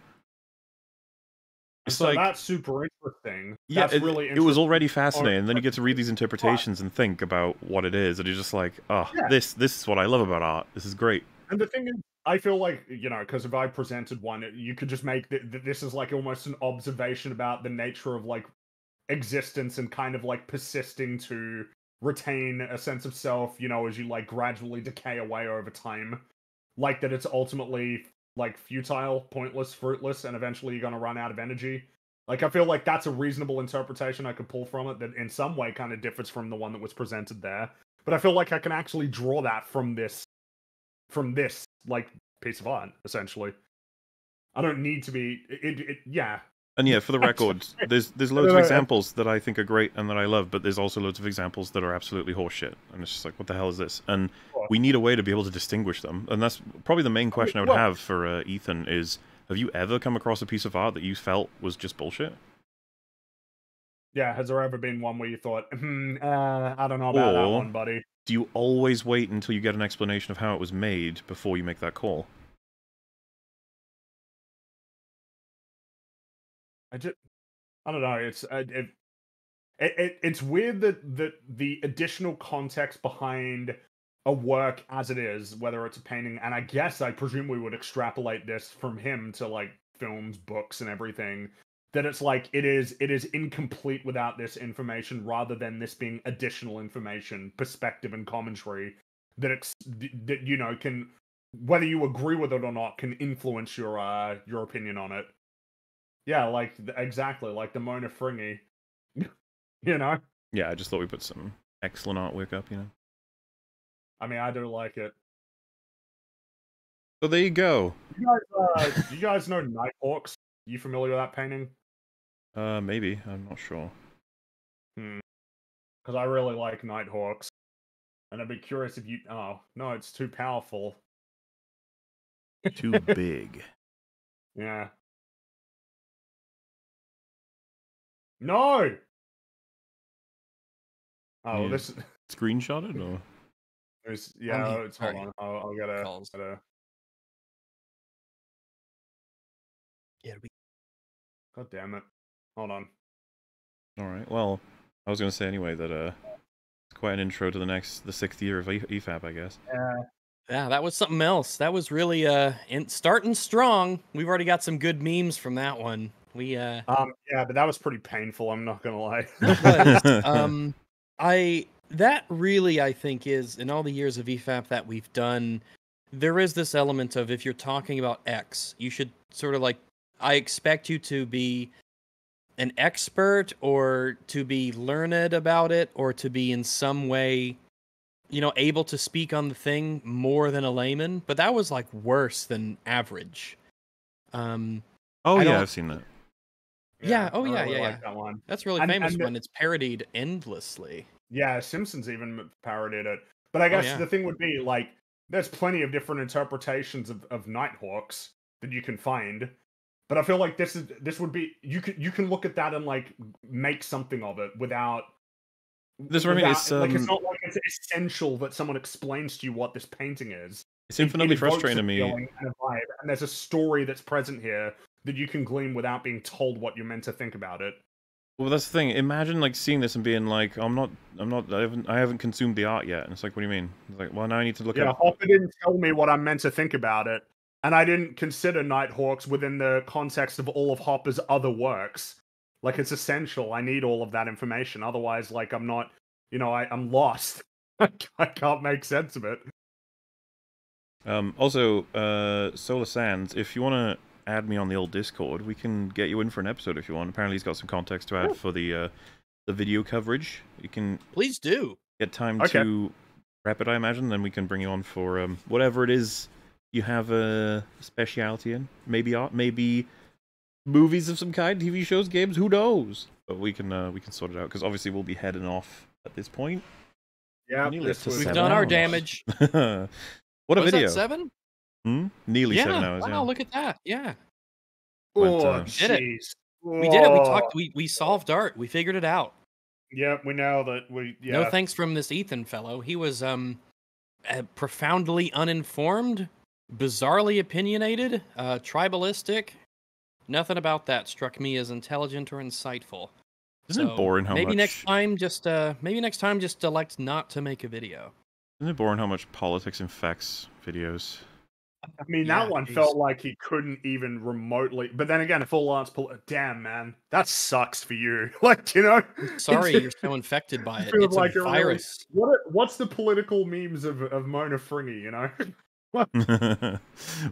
It's so like- that's super interesting. Yeah, that's it, really it was already fascinating. And then you get to read these interpretations and think about what it is, and you're just like, oh, Yeah. this this is what I love about art. This is great. And the thing is, I feel like you know, because if I presented one, you could just make th- th- this is like almost an observation about the nature of like existence and kind of like persisting to retain a sense of self. You know, as you like gradually decay away over time, like that it's ultimately like futile, pointless, fruitless, and eventually you're gonna run out of energy. Like I feel like that's a reasonable interpretation I could pull from it that in some way kind of differs from the one that was presented there. But I feel like I can actually draw that from this from this like piece of art essentially. I don't need to be it, it yeah. And yeah, for the record, there's there's loads of examples that I think are great and that I love, but there's also loads of examples that are absolutely horseshit. And it's just like, what the hell is this? And we need a way to be able to distinguish them. And that's probably the main question I would well- have for uh, Ethan is: Have you ever come across a piece of art that you felt was just bullshit? Yeah, has there ever been one where you thought, hmm, uh, I don't know about that one, buddy? do you always wait until you get an explanation of how it was made before you make that call? I just, I don't know. It's uh, it, it, it, it's weird that that the additional context behind a work as it is, whether it's a painting, and I guess I presume we would extrapolate this from him to like films, books, and everything. That it's like it is it is incomplete without this information, rather than this being additional information, perspective, and commentary that it's that you know can whether you agree with it or not can influence your uh your opinion on it. Yeah, like exactly like the Mona Fringy. you know, Yeah, I just thought we put some excellent artwork up, you know. I mean, I do like it. So there you go. You guys, uh, do you guys know Nighthawks? You familiar with that painting? Uh, maybe I'm not sure. Hmm. Because I really like Nighthawks, and I'd be curious if you. Oh no, it's too powerful. Too big. Yeah. No. Oh, You this. screenshot it or There's, yeah, here. it's hold on. I'll, I'll get a. Get a Yeah, we God damn it! Hold on. All right. Well, I was going to say anyway that uh, it's quite an intro to the next, the sixth year of E- EFAP, I guess. Yeah. Yeah, that was something else. That was really uh in, starting strong. We've already got some good memes from that one. We uh Um. Yeah, but that was pretty painful. I'm not gonna lie. was. um, I that really I think is in all the years of E EFAP that we've done, there is this element of if you're talking about X, you should sort of like I expect you to be an expert or to be learned about it or to be in some way you know able to speak on the thing more than a layman but that was like worse than average um Oh I yeah, I've seen that. Yeah, oh I yeah, really yeah, like yeah. that one. That's really And- famous and the- one. It's parodied endlessly. Yeah, Simpsons even parodied it. But I Oh, guess yeah. the thing would be like, there's plenty of different interpretations of, of Nighthawks that you can find. But I feel like this is this would be you can you can look at that and like make something of it without This is what I mean, without- like it's um, not like it's essential that someone explains to you what this painting is. It's It- it infinitely frustrating to me. and a vibe, and there's a story that's present here that you can glean without being told what you're meant to think about it. Well, that's the thing. Imagine like seeing this and being like, "I'm not, I'm not, I haven't, I haven't consumed the art yet." And it's like, "What do you mean?" It's like, "Well, now I need to look yeah, at." Hopper didn't tell me what I'm meant to think about it, and I didn't consider Nighthawks within the context of all of Hopper's other works. Like it's essential. I need all of that information. Otherwise, like I'm not, you know, I, I'm lost. I can't make sense of it. Um, also, uh, Solar Sands, if you want to add me on the old Discord, we can get you in for an episode if you want. Apparently, he's got some context to add for the uh, the video coverage. You can Please do. get time Okay. to wrap it, I imagine. Then we can bring you on for um, whatever it is you have a speciality in. Maybe art, maybe movies of some kind, TV shows, games. Who knows? But we can uh, we can sort it out because obviously we'll be heading off at this point. Yeah, Nearly this up to was- We've seven done our damage. what a Was video! That seven? Hmm? Nearly yeah. seven hours. Wow, yeah. look at that. Yeah. Went, Oh, uh, We did it. jeez. We did it. We talked. We we solved art. We figured it out. Yeah, we know that we. Yeah. No thanks from this Ethan fellow. He was um uh, profoundly uninformed, bizarrely opinionated, uh, tribalistic. Nothing about that struck me as intelligent or insightful. Isn't it boring how maybe much- next time just uh maybe next time just elect not to make a video. Isn't it boring how much politics infects videos? I mean, Yeah, that one jeez. felt like he couldn't even remotely. But then again, a full arts. Pol- Damn, man, that sucks for you. like, you know, Sorry, you're so infected by it. It's like a really- virus. what? are- what's the political memes of of Mona Fringy? You know,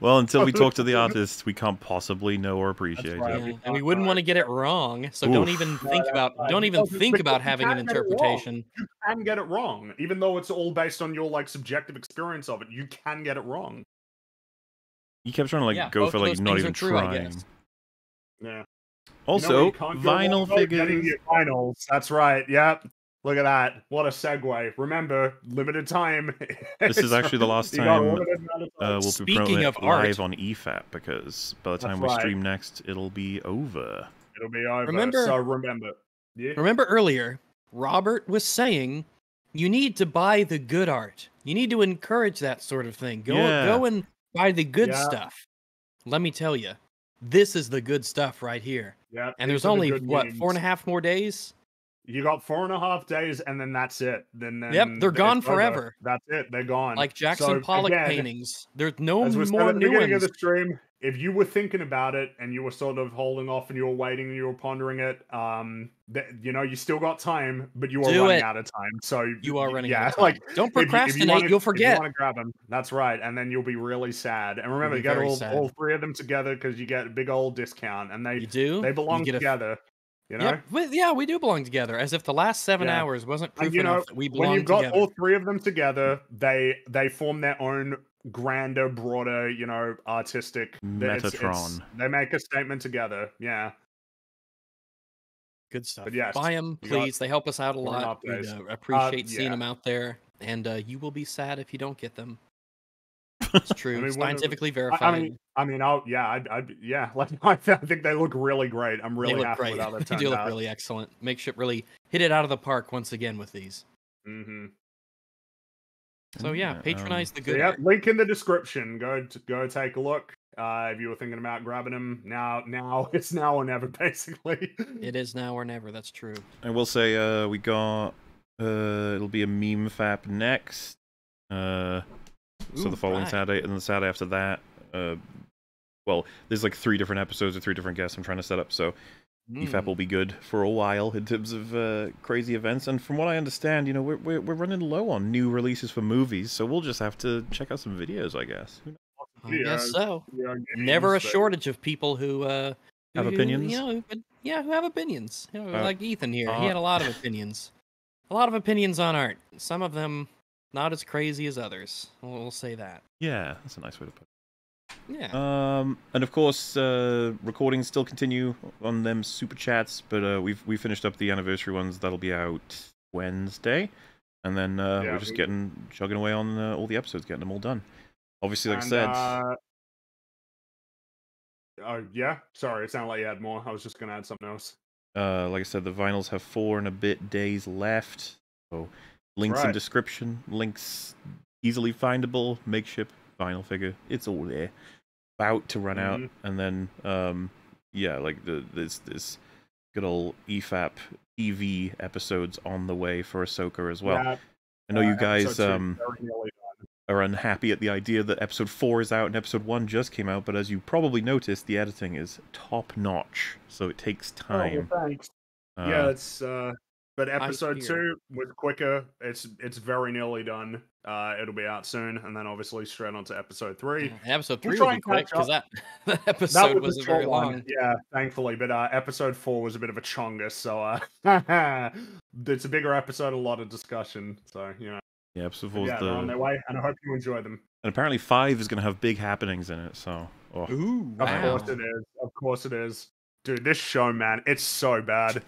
well, until we talk to the artist, we can't possibly know or appreciate right. it. Yeah, and we wouldn't want to get it wrong, so don't even think Right, about right. don't even Because- think about having an can get it wrong. interpretation. You can get it wrong, even though it's all based on your like subjective experience of it. You can get it wrong. You kept trying to like Yeah, go for like those not even true, trying. Yeah. Also, where you can't go wrong vinyl getting figures. your vinyls. That's right. Yep. Look at that. What a segue. Remember, limited time. This is actually the last You got a time limited amount of uh, we'll be Speaking promoting of it art- live on E EFAP because by the That's time we right. stream next, it'll be over. It'll be over. Remember- So remember. Yeah. Remember earlier, Robert was saying you need to buy the good art. You need to encourage that sort of thing. Go Yeah. go and buy the good Yeah. stuff. Let me tell you, this is the good stuff right here. Yeah. And there's are the only what four and memes. half more days. You got four and a half days, and then that's it. Then, then Yep, they're gone over. forever. That's it. They're gone. Like Jackson So, Pollock again, paintings. There's no As we said more new ones. the stream, if you were thinking about it and you were sort of holding off and you were waiting and you were pondering it, um, th- you know, you still got time, but you are Do running it. out of time. So You are running yeah, out of time. like Don't you- if you procrastinate, you'll forget. you want to grab them, that's right, and then you'll be really sad. And remember, be you get all, sad. all three of them together because you get a big old discount, and they You do. they belong a- together. You know. Yep, we- yeah, we do belong together. As if the last seven Yeah. hours wasn't And proof you know, enough that we belong. when you've got together. all three of them together, they they form their own grander, broader, you know, artistic. it's- it's- Metatron. they make a statement together. Yeah. Good stuff. But yes, Buy them, you got please. They help us out a lot. half We days. uh, Uh, appreciate seeing them out there, and uh, you will be sad if you don't get them. It's true. I mean, Scientifically I- verified. I mean, I mean, I'll yeah, I'd, I'd yeah, like I think they look really great. I'm really they look happy great. with how they that turned do look out. really excellent. Make sure really hit it out of the park once again with these. Mm-hmm. So yeah, um, patronize the So, good. yeah, link in the description. Go to, go take a look. Uh, if you were thinking about grabbing them now, now it's now or never, basically. It is now or never. That's true. I will say, uh, we got uh, it'll be a meme fap next. Uh, so the following right. Saturday, and the Saturday after that. Uh, well, there's like three different episodes or three different guests I'm trying to set up, so EFAP Mm. will be good for a while in terms of uh, crazy events. And from what I understand, you know, we're, we're we're running low on new releases for movies, so we'll just have to check out some videos, I guess. Who knows? I guess so. Yeah, Never a but- shortage of people who uh Have who- who, opinions? You know, who- yeah, who have opinions. You know, Uh, like Ethan here, uh, he had a lot of opinions. A lot of opinions on art. Some of them not as crazy as others. We'll, we'll say that. Yeah, that's a nice way to put it. Yeah. Um, and of course, uh, recordings still continue on them super chats, but uh, we've we finished up the anniversary ones. That'll be out Wednesday, and then uh, Yeah, we're just we- getting chugging away on uh, all the episodes, getting them all done. Obviously, like I said, uh, oh yeah, sorry, it sounded like you had more. I was just gonna add something else. uh, like I said, the vinyls have four and a bit days left. So links in description, links easily findable, Makeship vinyl figure. It's all there. About to run out, Mhm. and then um, yeah, like the this this good old EFAP EV episodes on the way for Ahsoka as well. Yeah. I know Uh, you guys um very nearly done. are unhappy at the idea that episode four is out and episode one just came out, but as you probably noticed, the editing is top notch, so it takes time. Oh, well, thanks. Uh, yeah, it's uh but episode two was quicker. It's it's very nearly done. Uh it'll be out soon, and then obviously straight on to episode three. And episode We'll three try will be quick because up. that, that That episode was wasn't short very one, long. Yeah, thankfully. But uh episode four was a bit of a chungus, so uh it's a bigger episode, a lot of discussion. So, you know. yeah, episode four Yeah, the on their way, and I hope you enjoy them. and apparently five is going to have big happenings in it. So, oh, Ooh, Of course it is. Of course it is. Dude, this show, man, it's so bad.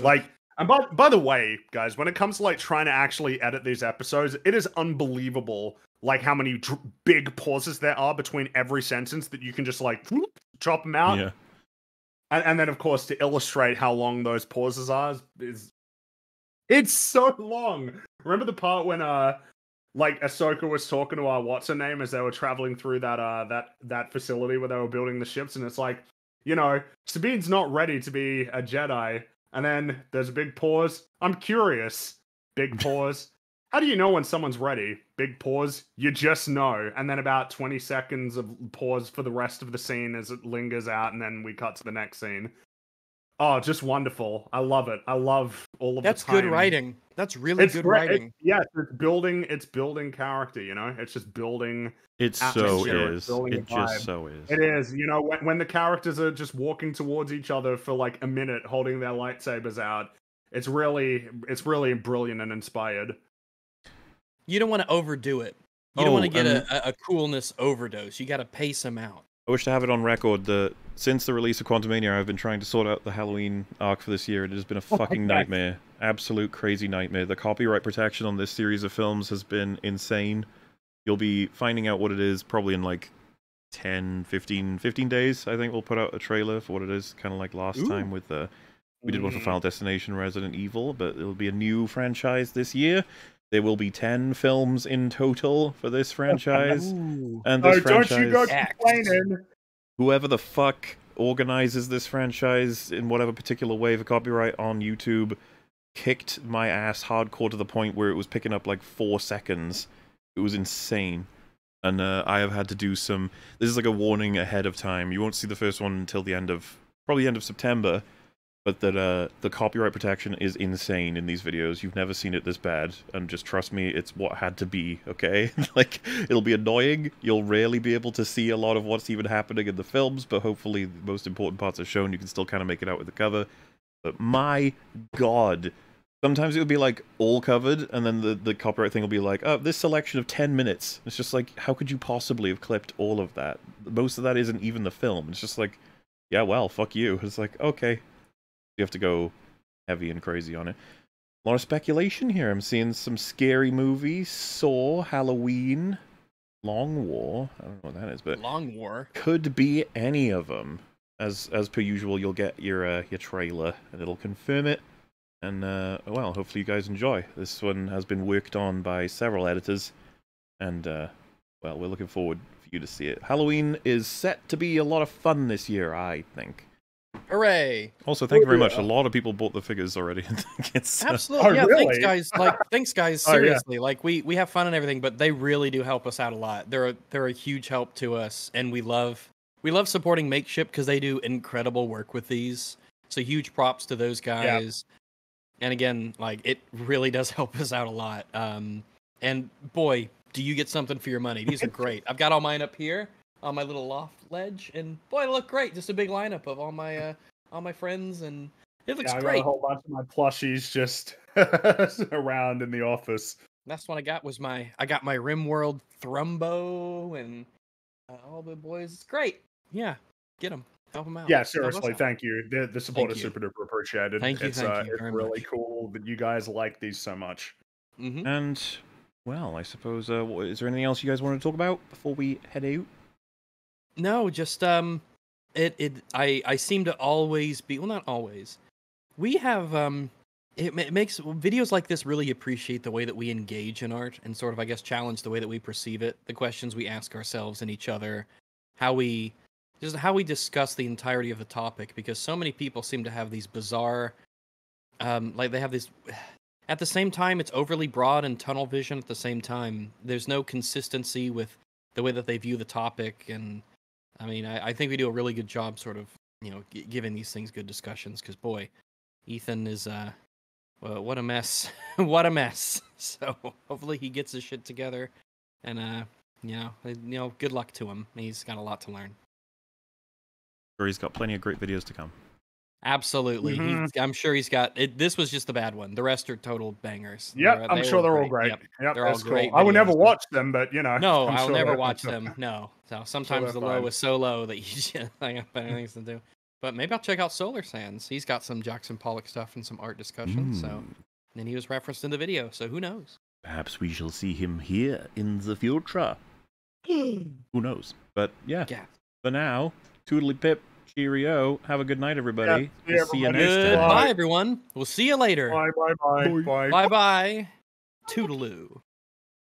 Like, and by, by the way, guys, when it comes to like trying to actually edit these episodes, it is unbelievable like how many dr- big pauses there are between every sentence that you can just like whoop, chop them out. yeah, And, and then, of course, to illustrate how long those pauses are is, is it's so long. Remember the part when uh like Ahsoka was talking to our what's her name as they were traveling through that uh that that facility where they were building the ships, and it's like, you know, Sabine's not ready to be a Jedi. And then there's a big pause. I'm curious. Big pause. How do you know when someone's ready? Big pause. You just know. And then about 20 seconds of pause for the rest of the scene as it lingers out, and then we cut to the next scene. Oh, just wonderful. I love it. I love all of That's good writing. That's really It's good great. writing. It- yes, it's building it's building character, you know? It's just building it so is. It just so is. It is. You know, when, when the characters are just walking towards each other for like a minute holding their lightsabers out, it's really it's really brilliant and inspired. You don't want to overdo it. You don't want to Oh, get and- a, a, a coolness overdose. You got to pace them out. I wish to have it on record that since the release of Quantumania, I've been trying to sort out the Halloween arc for this year. And it has been a Oh, fucking yes. nightmare. Absolute crazy nightmare. The copyright protection on this series of films has been insane. You'll be finding out what it is probably in like 10, 15, 15 days. I think we'll put out a trailer for what it is, kind of like last Ooh. time with the. We did one for Mm. Final Destination Resident Evil, but it'll be a new franchise this year. There will be 10 films in total for this franchise. And Oh, this don't franchise you go complaining. whoever the fuck organizes this franchise in whatever particular way for copyright on YouTube kicked my ass hardcore to the point where it was picking up like four seconds. It was insane. And uh, I have had to do some. This is like a warning ahead of time. You won't see the first one until the end of probably end of September. But that uh, the copyright protection is insane in these videos. You've never seen it this bad, and just trust me, it's what had to be. Okay, like it'll be annoying. You'll rarely be able to see a lot of what's even happening in the films, but hopefully the most important parts are shown. You can still kind of make it out with the cover. But my god, sometimes it would be like all covered, and then the the copyright thing will be like, oh, this selection of ten minutes. It's just like, how could you possibly have clipped all of that? Most of that isn't even the film. It's just like, yeah, well, fuck you. It's like, okay, you have to go heavy and crazy on it. A lot of speculation here. I'm seeing some scary movies, Saw, Halloween, Long War. I don't know what that is, but Long War. could be any of them. As as per usual, you'll get your uh, your trailer and it'll confirm it. And uh, well, hopefully you guys enjoy. This one has been worked on by several editors, and uh, well, we're looking forward for you to see it. Halloween is set to be a lot of fun this year, I think. Hooray! Also, thank you very Oh, much. yeah. A lot of people bought the figures already. I think it's, uh, Absolutely. yeah, thanks really? guys. Like thanks guys, Oh, yeah. seriously. Like we we have fun and everything, but they really do help us out a lot. They're a, they're a huge help to us and we love we love supporting Makeship because they do incredible work with these. So huge props to those guys. And again, like it really does help us out a lot. Um and boy, do you get something for your money. These are great. I've got all mine up here on my little loft ledge and boy, they look great. Just a big lineup of all my uh all my friends and it looks Yeah, I got great. a whole bunch of my plushies just around in the office. Last one I got was my I got my RimWorld Thrumbo and uh, all the boys. It's great. Yeah, get them, help them out. Yeah, seriously, thank you. The, the support Thank is you. super duper appreciated. Thank you, It's, thank uh, you it's really much. cool that you guys like these so much. Mm-hmm. And well, I suppose. Uh, is there anything else you guys want to talk about before we head out? No, just um, it it I I seem to always be well, not always. We have um it, it makes videos like this really appreciate the way that we engage in art and sort of i guess challenge the way that we perceive it the questions we ask ourselves and each other how we just how we discuss the entirety of the topic because so many people seem to have these bizarre um like they have these at the same time it's overly broad and tunnel vision at the same time. There's no consistency with the way that they view the topic and i mean i, I think we do a really good job sort of you know g- giving these things good discussions because boy ethan is uh well, what a mess. What a mess. So hopefully he gets his shit together and uh you know you know good luck to him. He's got a lot to learn Sure, he's got plenty of great videos to come. absolutely Mhm. he's, i'm sure he's got it this was just the bad one the rest are total bangers Yep, They're- I'm they sure they're all great. Yep, Yep, they're all that's cool. great I would never watch them, but you know. No, I'm I'll sure never watch them. No. So sometimes they're the low fine. is so low that you just I got better things to do. But maybe I'll check out Solar Sands. He's got some Jackson Pollock stuff and some art discussion. So Mm. and he was referenced in the video. So who knows? Perhaps we shall see him here in the future. Who knows? But yeah, Yeah. for now, toodly pip, cheerio. Have a good night, everybody. see We'll see you everybody. next time. Bye, everyone. We'll see you later. Bye, bye, bye, bye. Bye bye. Toodaloo.